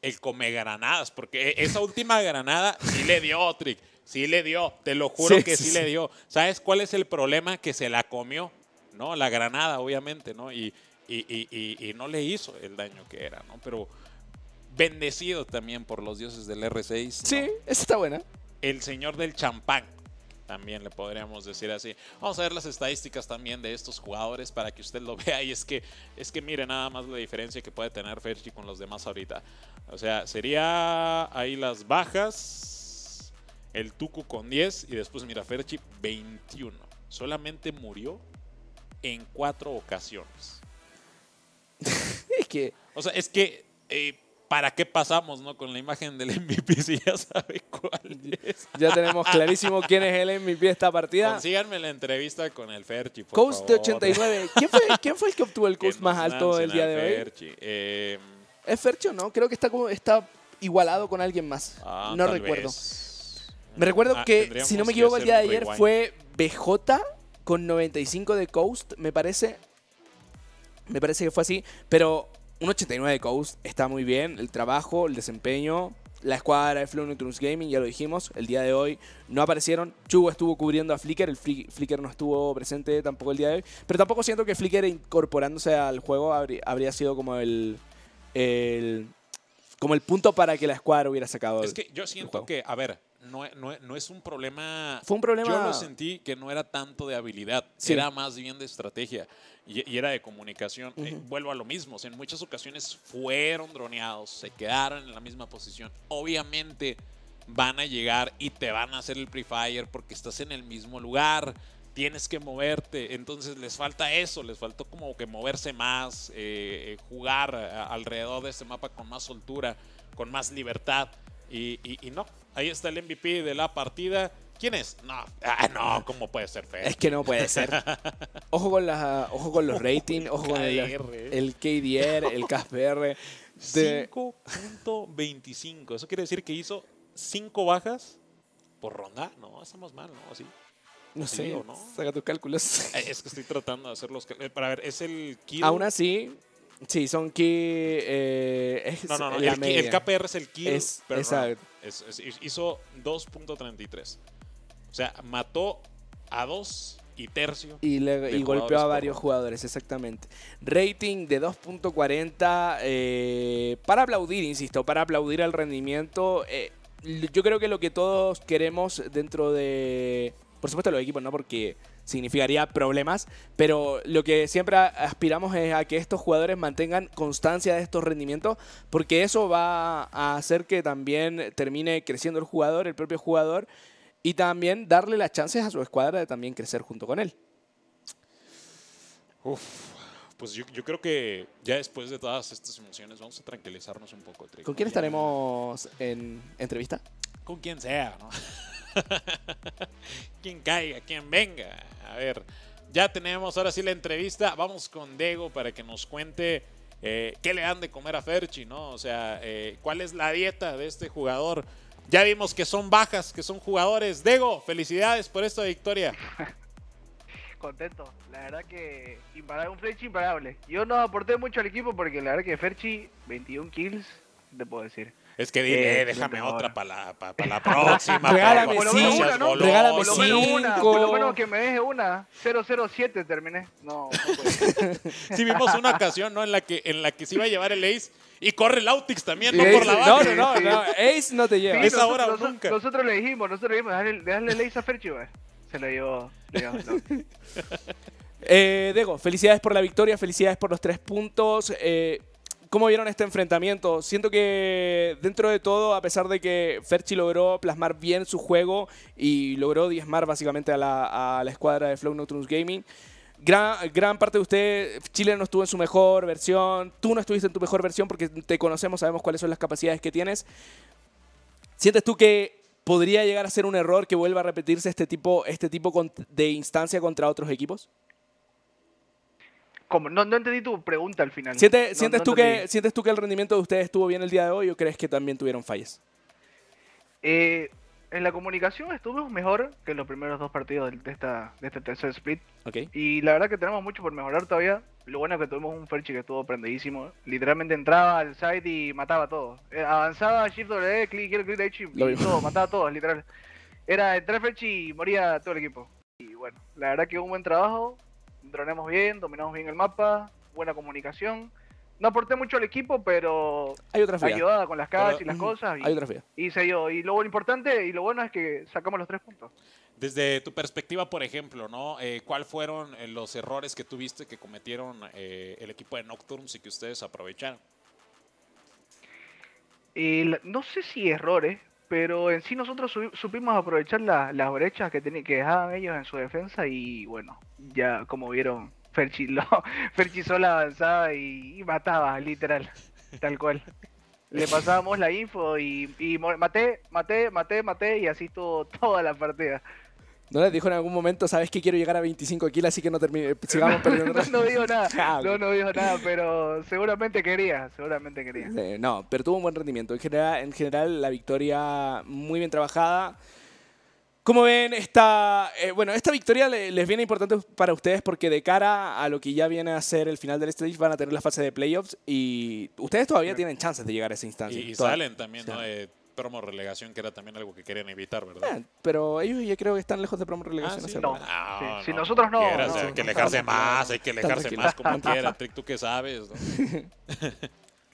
El come granadas, porque e, esa (laughs) última granada sí le dio, Trick, sí le dio, te lo juro Sí, que sí. le dio. ¿Sabes cuál es el problema? Que se la comió, ¿no? La granada, obviamente, ¿no? Y, y, y- y- y no le hizo el daño que era, ¿no? Pero bendecido también por los dioses del R6. Sí, esa está buena. El señor del champán, también le podríamos decir así. Vamos a ver las estadísticas también de estos jugadores para que usted lo (laughs) vea. Y es que, es que mire nada más la diferencia que puede tener Ferchi con los demás ahorita. O sea, sería ahí las bajas, el Tucu con 10 y después mira Ferchi 21. Solamente murió en cuatro ocasiones. Es (laughs) que... O sea, es que... eh, ¿Para qué pasamos, no? Con la imagen del MVP, (laughs) si ya sabe cuál es. Ya tenemos clarísimo quién es el MVP de esta partida. Consíganme la entrevista con el Ferchi, por Coast de favor. 89. ¿Quién fue, quién fue el que obtuvo el (laughs) coast más alto el día de hoy? Ferchi. Eh, ¿Es Ferchi o no? Creo que está, como, está igualado con alguien más. ah, no recuerdo. vez. Me recuerdo Ah, que, si no me equivoco, el día de ayer rewind. fue BJ con 95 de Coast, me parece. Me parece que fue así. Pero un 89 de Coast está muy bien. El trabajo, el desempeño. La escuadra de Flow Neutrons Gaming, ya lo dijimos, el día de hoy no aparecieron. Chugo estuvo cubriendo a Flickr, el Fli- Flickr no estuvo presente tampoco el día de hoy. Pero tampoco siento que Flickr incorporándose al juego habría, sido como el, el como el punto para que la escuadra hubiera sacado. Es que yo siento que, a ver, no, no- no es un problema. Fue un problema- Yo lo sentí que no era tanto de habilidad, Sí. era más bien de estrategia y, y era de comunicación. Eh, vuelvo a lo mismo, o sea, en muchas ocasiones fueron droneados, se quedaron en la misma posición. Obviamente van a llegar y te van a hacer el pre-fire porque estás en el mismo lugar. Tienes que moverte, entonces les falta eso, les faltó como que moverse más, eh, eh, jugar a- alrededor de este mapa con más soltura, con más libertad. Y, y- y no, ahí está el MVP de la partida. ¿Quién es? No, ah, no, ¿cómo puede ser Fer? Es que no puede ser. (laughs) Ojo con, las, ojo con los ratings, ojo con el, KDR. el KDR, el KSPR. De, 5.25. Eso quiere decir que hizo 5 bajas por ronda. No, estamos mal, ¿no? Así. no ¿Sí sé, o no? saca tus cálculos. Eh, Es que estoy tratando de hacer los. cal- eh, Para ver, es el. Aún así, sí, son key. eh, es No, no, no. El. KPR es el kill. Es- exacto. Es- es- hizo 2.33. O sea, mató a dos y tercio. Y, le- de y golpeó a varios jugadores, exactamente. Rating de 2.40 eh, para aplaudir, insisto, para aplaudir el rendimiento. eh, yo creo que lo que todos queremos dentro de... Por supuesto los equipos, ¿no? Porque significaría problemas, pero lo que siempre aspiramos es a que estos jugadores mantengan constancia de estos rendimientos, porque eso va a hacer que también termine creciendo el jugador, el propio jugador, y también darle las chances a su escuadra de también crecer junto con él. Uf, pues yo, yo creo que ya después de todas estas emociones vamos a tranquilizarnos un poco. Trico. ¿Con quién estaremos en entrevista? Con quien sea, ¿no? (laughs) quien caiga, quien venga. A ver, ya tenemos ahora sí la entrevista. Vamos con Dego para que nos cuente eh, qué le dan de comer a Ferchi, ¿no? O sea, eh, cuál es la dieta de este jugador. Ya vimos que son bajas, que son jugadores. Dego, felicidades por esta victoria. (laughs) Contento, la verdad que imparable, un Ferchi imparable. Yo no aporté mucho al equipo porque la verdad que Ferchi, 21 kills, ¿qué te puedo decir? Es que dile, Eh, déjame otra para la, pa- pa la (laughs) próxima. Regálame por por lo menos seas una, ¿no? goloso. Regálame por lo menos una, por lo menos que me deje una. 007 terminé. No, no puede. (laughs) Sí vimos una ocasión, ¿no? En la que en la que se iba a llevar el Ace y corre el Autix también, no por la no, base. no, no, no, Ace no te lleva. Es nosotros- ahora o nosotros- nunca. Nosotros le dijimos, nosotros le dijimos, dejarle el ace a Ferchi, güey. Se lo llevó. le llevó, no. (laughs) Eh, Dego, felicidades por la victoria, felicidades por los tres puntos. Eh, ¿Cómo vieron este enfrentamiento? Siento que dentro de todo, a pesar de que Ferchi logró plasmar bien su juego y logró diezmar básicamente a la, escuadra de Flow Neutrons Gaming, gran, parte de usted, Chile no estuvo en su mejor versión, tú no estuviste en tu mejor versión porque te conocemos, sabemos cuáles son las capacidades que tienes. ¿Sientes tú que podría llegar a ser un error que vuelva a repetirse este tipo, este tipo de instancia contra otros equipos? ¿Cómo? No, no entendí tu pregunta al final. ¿Sientes, No- sientes, no tú que, ¿Sientes tú que el rendimiento de ustedes estuvo bien el día de hoy o crees que también tuvieron fallas? Eh, en la comunicación estuvimos mejor que en los primeros dos partidos de, esta, de este tercer split. Ok. Y la verdad que tenemos mucho por mejorar todavía. Lo bueno es que tuvimos un Ferchi que estuvo prendidísimo. Literalmente entraba al site y mataba a todos. Eh, avanzaba, shift W, clic, clic, clic, derecho y todo, mataba a todos, literal. Era entrar Ferchi y moría todo el equipo. Y bueno, la verdad que un buen trabajo. Dronemos bien, dominamos bien el mapa, buena comunicación. No aporté mucho al equipo, pero Hay otra fía. ayudaba con las casas Pero- y las cosas. Y, Hay otra fía. y se dio. Y lo importante y lo bueno es que sacamos los tres puntos. Desde tu perspectiva, por ejemplo, ¿no? Eh, ¿Cuál fueron eh, los errores que tuviste que cometieron eh, el equipo de Nocturnes y que ustedes aprovecharon? No sé si errores, pero en sí nosotros supimos aprovechar la- las brechas que, que dejaban ellos en su defensa y bueno, ya como vieron, Ferchi, lo, (laughs) Ferchi avanzaba y, mataba, literal, tal cual. Le pasábamos la info y, y maté, maté, maté, maté y así estuvo (laughs) toda la partida. ¿No les dijo en algún momento, sabes que quiero llegar a 25 kills, así que no termine, sigamos (laughs) perdiendo? no, no digo nada, (laughs) Ah, no, no digo nada, pero seguramente quería, seguramente quería. Eh, no, pero tuvo un buen rendimiento. En general, en general la victoria muy bien trabajada. ¿Cómo ven esta, eh, bueno, esta victoria le- les viene importante para ustedes porque de cara a lo que ya viene a ser el final del stage van a tener la fase de playoffs y ustedes todavía tienen chances de llegar a esa instancia. Y, salen también, Sí. ¿no? Eh, promo relegación, que era también algo que querían evitar, ¿verdad? Eh, pero ellos ya creo que están lejos de promo relegación. Ah, sí, no. No, Si no, nosotros no, quieras, no, hay que alejarse no, más, hay que alejarse más como (laughs) quiera. Trick, tú que sabes, ¿no? (laughs)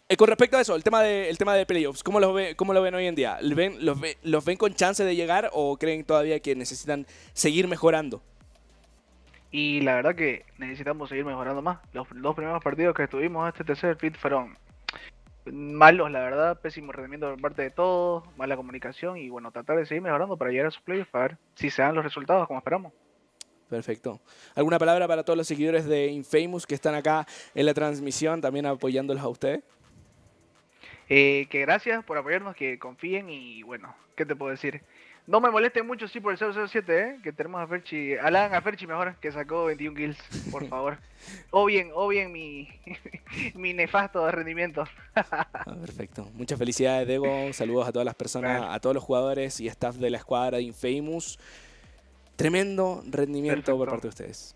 Eh, con respecto a eso, el tema de, el tema de playoffs, ¿cómo, los ve- ¿cómo lo ven hoy en día? ¿Los ven, los, ve- ¿Los ven con chance de llegar o creen todavía que necesitan seguir mejorando? Y la verdad que necesitamos seguir mejorando más. Los dos primeros partidos que estuvimos en este tercer split fueron malos, la verdad, pésimo rendimiento por parte de todos, mala comunicación y bueno, tratar de seguir mejorando para llegar a sus playoffs para ver si se dan los resultados como esperamos. Perfecto. ¿Alguna palabra para todos los seguidores de Infamous que están acá en la transmisión, también apoyándolos a ustedes? Eh, que gracias por apoyarnos, que confíen y bueno, ¿qué te puedo decir? No me moleste mucho, sí, por el 007, ¿eh? Que tenemos a Ferchi, Alan a Ferchi mejor, que sacó 21 kills, por favor. O bien, o bien mi, mi nefasto rendimiento. Ah, perfecto. Muchas felicidades, Dego. Saludos a todas las personas, a todos los jugadores y staff de la escuadra de Infamous. Tremendo rendimiento por parte de ustedes.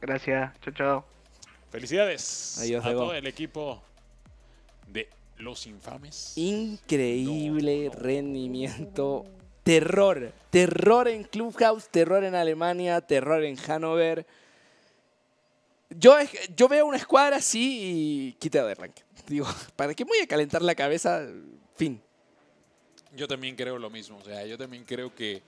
Gracias, chao, chao. Felicidades Adiós, a Dego. todo el equipo de Los Infames. Increíble rendimiento. Terror. Terror en Clubhouse, terror en Alemania, terror en Hannover. Yo, yo veo una escuadra así y quita de rank. Digo, (laughs) ¿para qué me voy a calentar la cabeza? Fin. Yo también creo lo mismo. O sea, yo también creo que.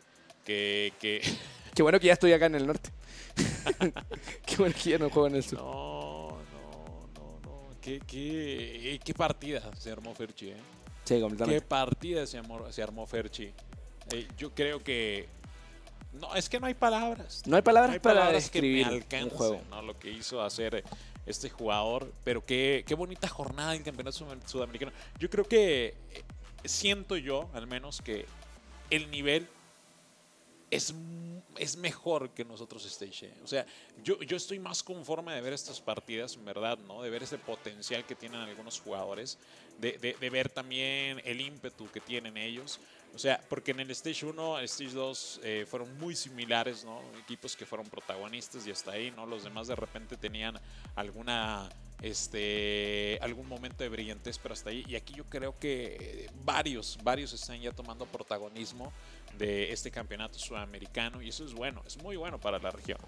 que, que (laughs) Qué bueno que ya estoy acá en el norte. (laughs) qué bueno que ya no juego en el sur. no, no, no, no. ¿Qué, qué, qué partida se armó Ferchi, ¿eh? Sí, Qué completamente. partida se armó, se armó Ferchi. Eh, yo creo que. No, es que no hay palabras. No hay palabras para que me describir un juego. ¿no? Lo que hizo hacer este jugador. Pero qué, qué bonita jornada en Campeonato Sud- Sudamericano. Yo creo que. eh, Siento yo, al menos, que el nivel es, es mejor que nosotros Stage. ¿eh? O sea, yo, yo estoy más conforme de ver estas partidas, en verdad, ¿no? De ver ese potencial que tienen algunos jugadores, de, de- de ver también el ímpetu que tienen ellos. O sea, porque en el Stage 1, el Stage 2 eh, fueron muy similares, ¿no? Equipos que fueron protagonistas y hasta ahí, ¿no? Los demás de repente tenían alguna este algún momento de brillantez pero hasta ahí y aquí yo creo que varios varios están ya tomando protagonismo de este campeonato sudamericano y eso es bueno es muy bueno para la región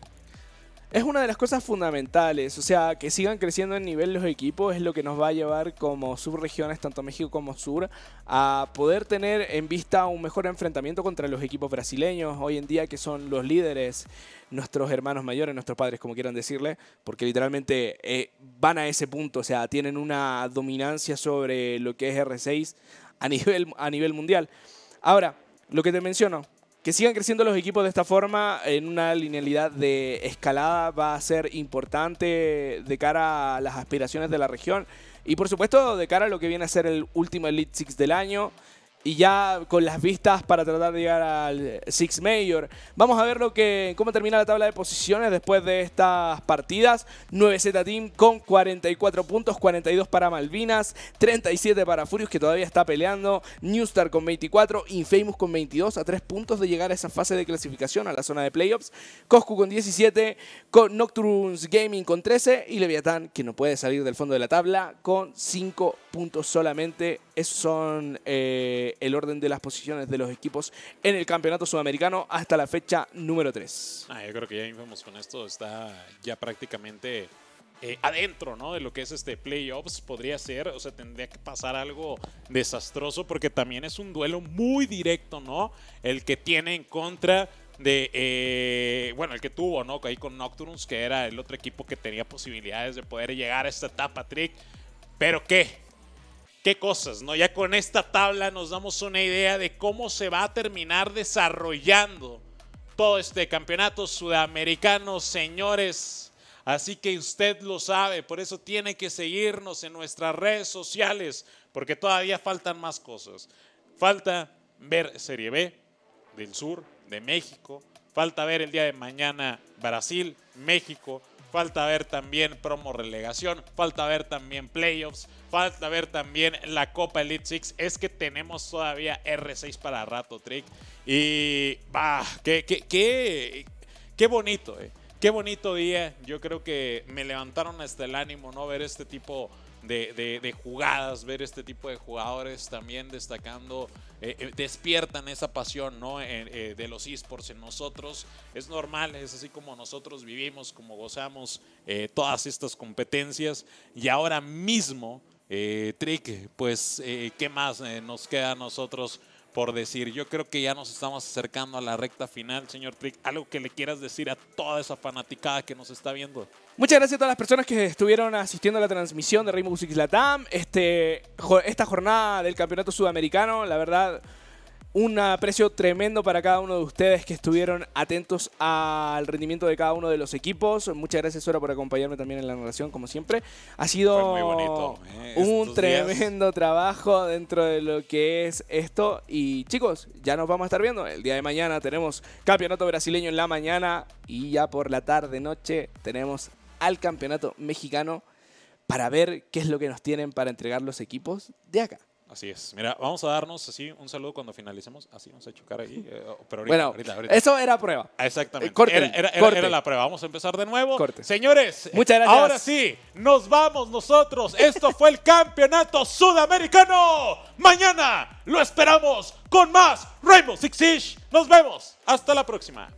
Es una de las cosas fundamentales, o sea, que sigan creciendo en nivel los equipos es lo que nos va a llevar como subregiones, tanto México como Sur, a poder tener en vista un mejor enfrentamiento contra los equipos brasileños, hoy en día que son los líderes, nuestros hermanos mayores, nuestros padres, como quieran decirle, porque literalmente eh, van a ese punto, o sea, tienen una dominancia sobre lo que es R6 a nivel, a nivel mundial. Ahora, lo que te menciono, que sigan creciendo los equipos de esta forma en una linealidad de escalada va a ser importante de cara a las aspiraciones de la región. Y por supuesto de cara a lo que viene a ser el último Elite Six del año y ya con las vistas para tratar de llegar al Six Major. Vamos a ver lo que, cómo termina la tabla de posiciones después de estas partidas. 9Z Team con 44 puntos, 42 para Malvinas, 37 para Furious que todavía está peleando, Newstar con 24, Infamous con 22 a 3 puntos de llegar a esa fase de clasificación a la zona de playoffs, Coscu con 17, con Nocturnes Gaming con 13 y Leviathan que no puede salir del fondo de la tabla con 5 puntos solamente. Esos son eh, el orden de las posiciones de los equipos en el campeonato sudamericano hasta la fecha número 3. Ah, yo creo que ya Infamous con esto está ya prácticamente eh, adentro, ¿no? De lo que es este playoffs podría ser, o sea, tendría que pasar algo desastroso porque también es un duelo muy directo, ¿no? El que tiene en contra de, eh, bueno, el que tuvo, ¿no? Ahí con Nocturnes, que era el otro equipo que tenía posibilidades de poder llegar a esta etapa, Trick. Pero qué, qué cosas, ¿no? Ya con esta tabla nos damos una idea de cómo se va a terminar desarrollando todo este campeonato sudamericano, señores. Así que usted lo sabe, por eso tiene que seguirnos en nuestras redes sociales, porque todavía faltan más cosas. Falta ver Serie B del Sur, de México. Falta ver el día de mañana Brasil, México. Falta ver también promo relegación. Falta ver también playoffs. Falta ver también la Copa Elite Six. Es que tenemos todavía R6 para rato, Trick. Y va, qué, qué, qué, qué bonito, eh. Qué bonito día. Yo creo que me levantaron hasta el ánimo, ¿no? Ver este tipo de, de- de jugadas, ver este tipo de jugadores también destacando, eh, eh, despiertan esa pasión, ¿no? Eh, de los esports en nosotros. Es normal, es así como nosotros vivimos, como gozamos todas estas competencias. Y ahora mismo, Trick, pues, ¿qué más nos queda a nosotros? Por decir. Yo creo que ya nos estamos acercando a la recta final, señor Trick. Algo que le quieras decir a toda esa fanaticada que nos está viendo. Muchas gracias a todas las personas que estuvieron asistiendo a la transmisión de Rainbow Six Latam. Este, esta jornada del Campeonato Sudamericano, la verdad, un aprecio tremendo para cada uno de ustedes que estuvieron atentos al rendimiento de cada uno de los equipos. Muchas gracias, Sora, por acompañarme también en la narración, como siempre. Ha sido Fue muy bonito, eh, un días. tremendo trabajo dentro de lo que es esto. Y chicos, ya nos vamos a estar viendo. El día de mañana tenemos Campeonato Brasileño en la mañana y ya por la tarde, noche, tenemos al Campeonato Mexicano para ver qué es lo que nos tienen para entregar los equipos de acá. Así es. Mira, vamos a darnos así un saludo cuando finalicemos. Así vamos a chocar ahí. eh, pero ahorita, Bueno, ahorita, ahorita. eso era prueba. Exactamente. Eh, corte, era, era- era- corte. era la prueba. Vamos a empezar de nuevo. Corte. Señores, Muchas gracias. ahora sí, nos vamos nosotros. Esto fue el campeonato sudamericano. Mañana lo esperamos con más Rainbow Six Siege. Nos vemos. Hasta la próxima.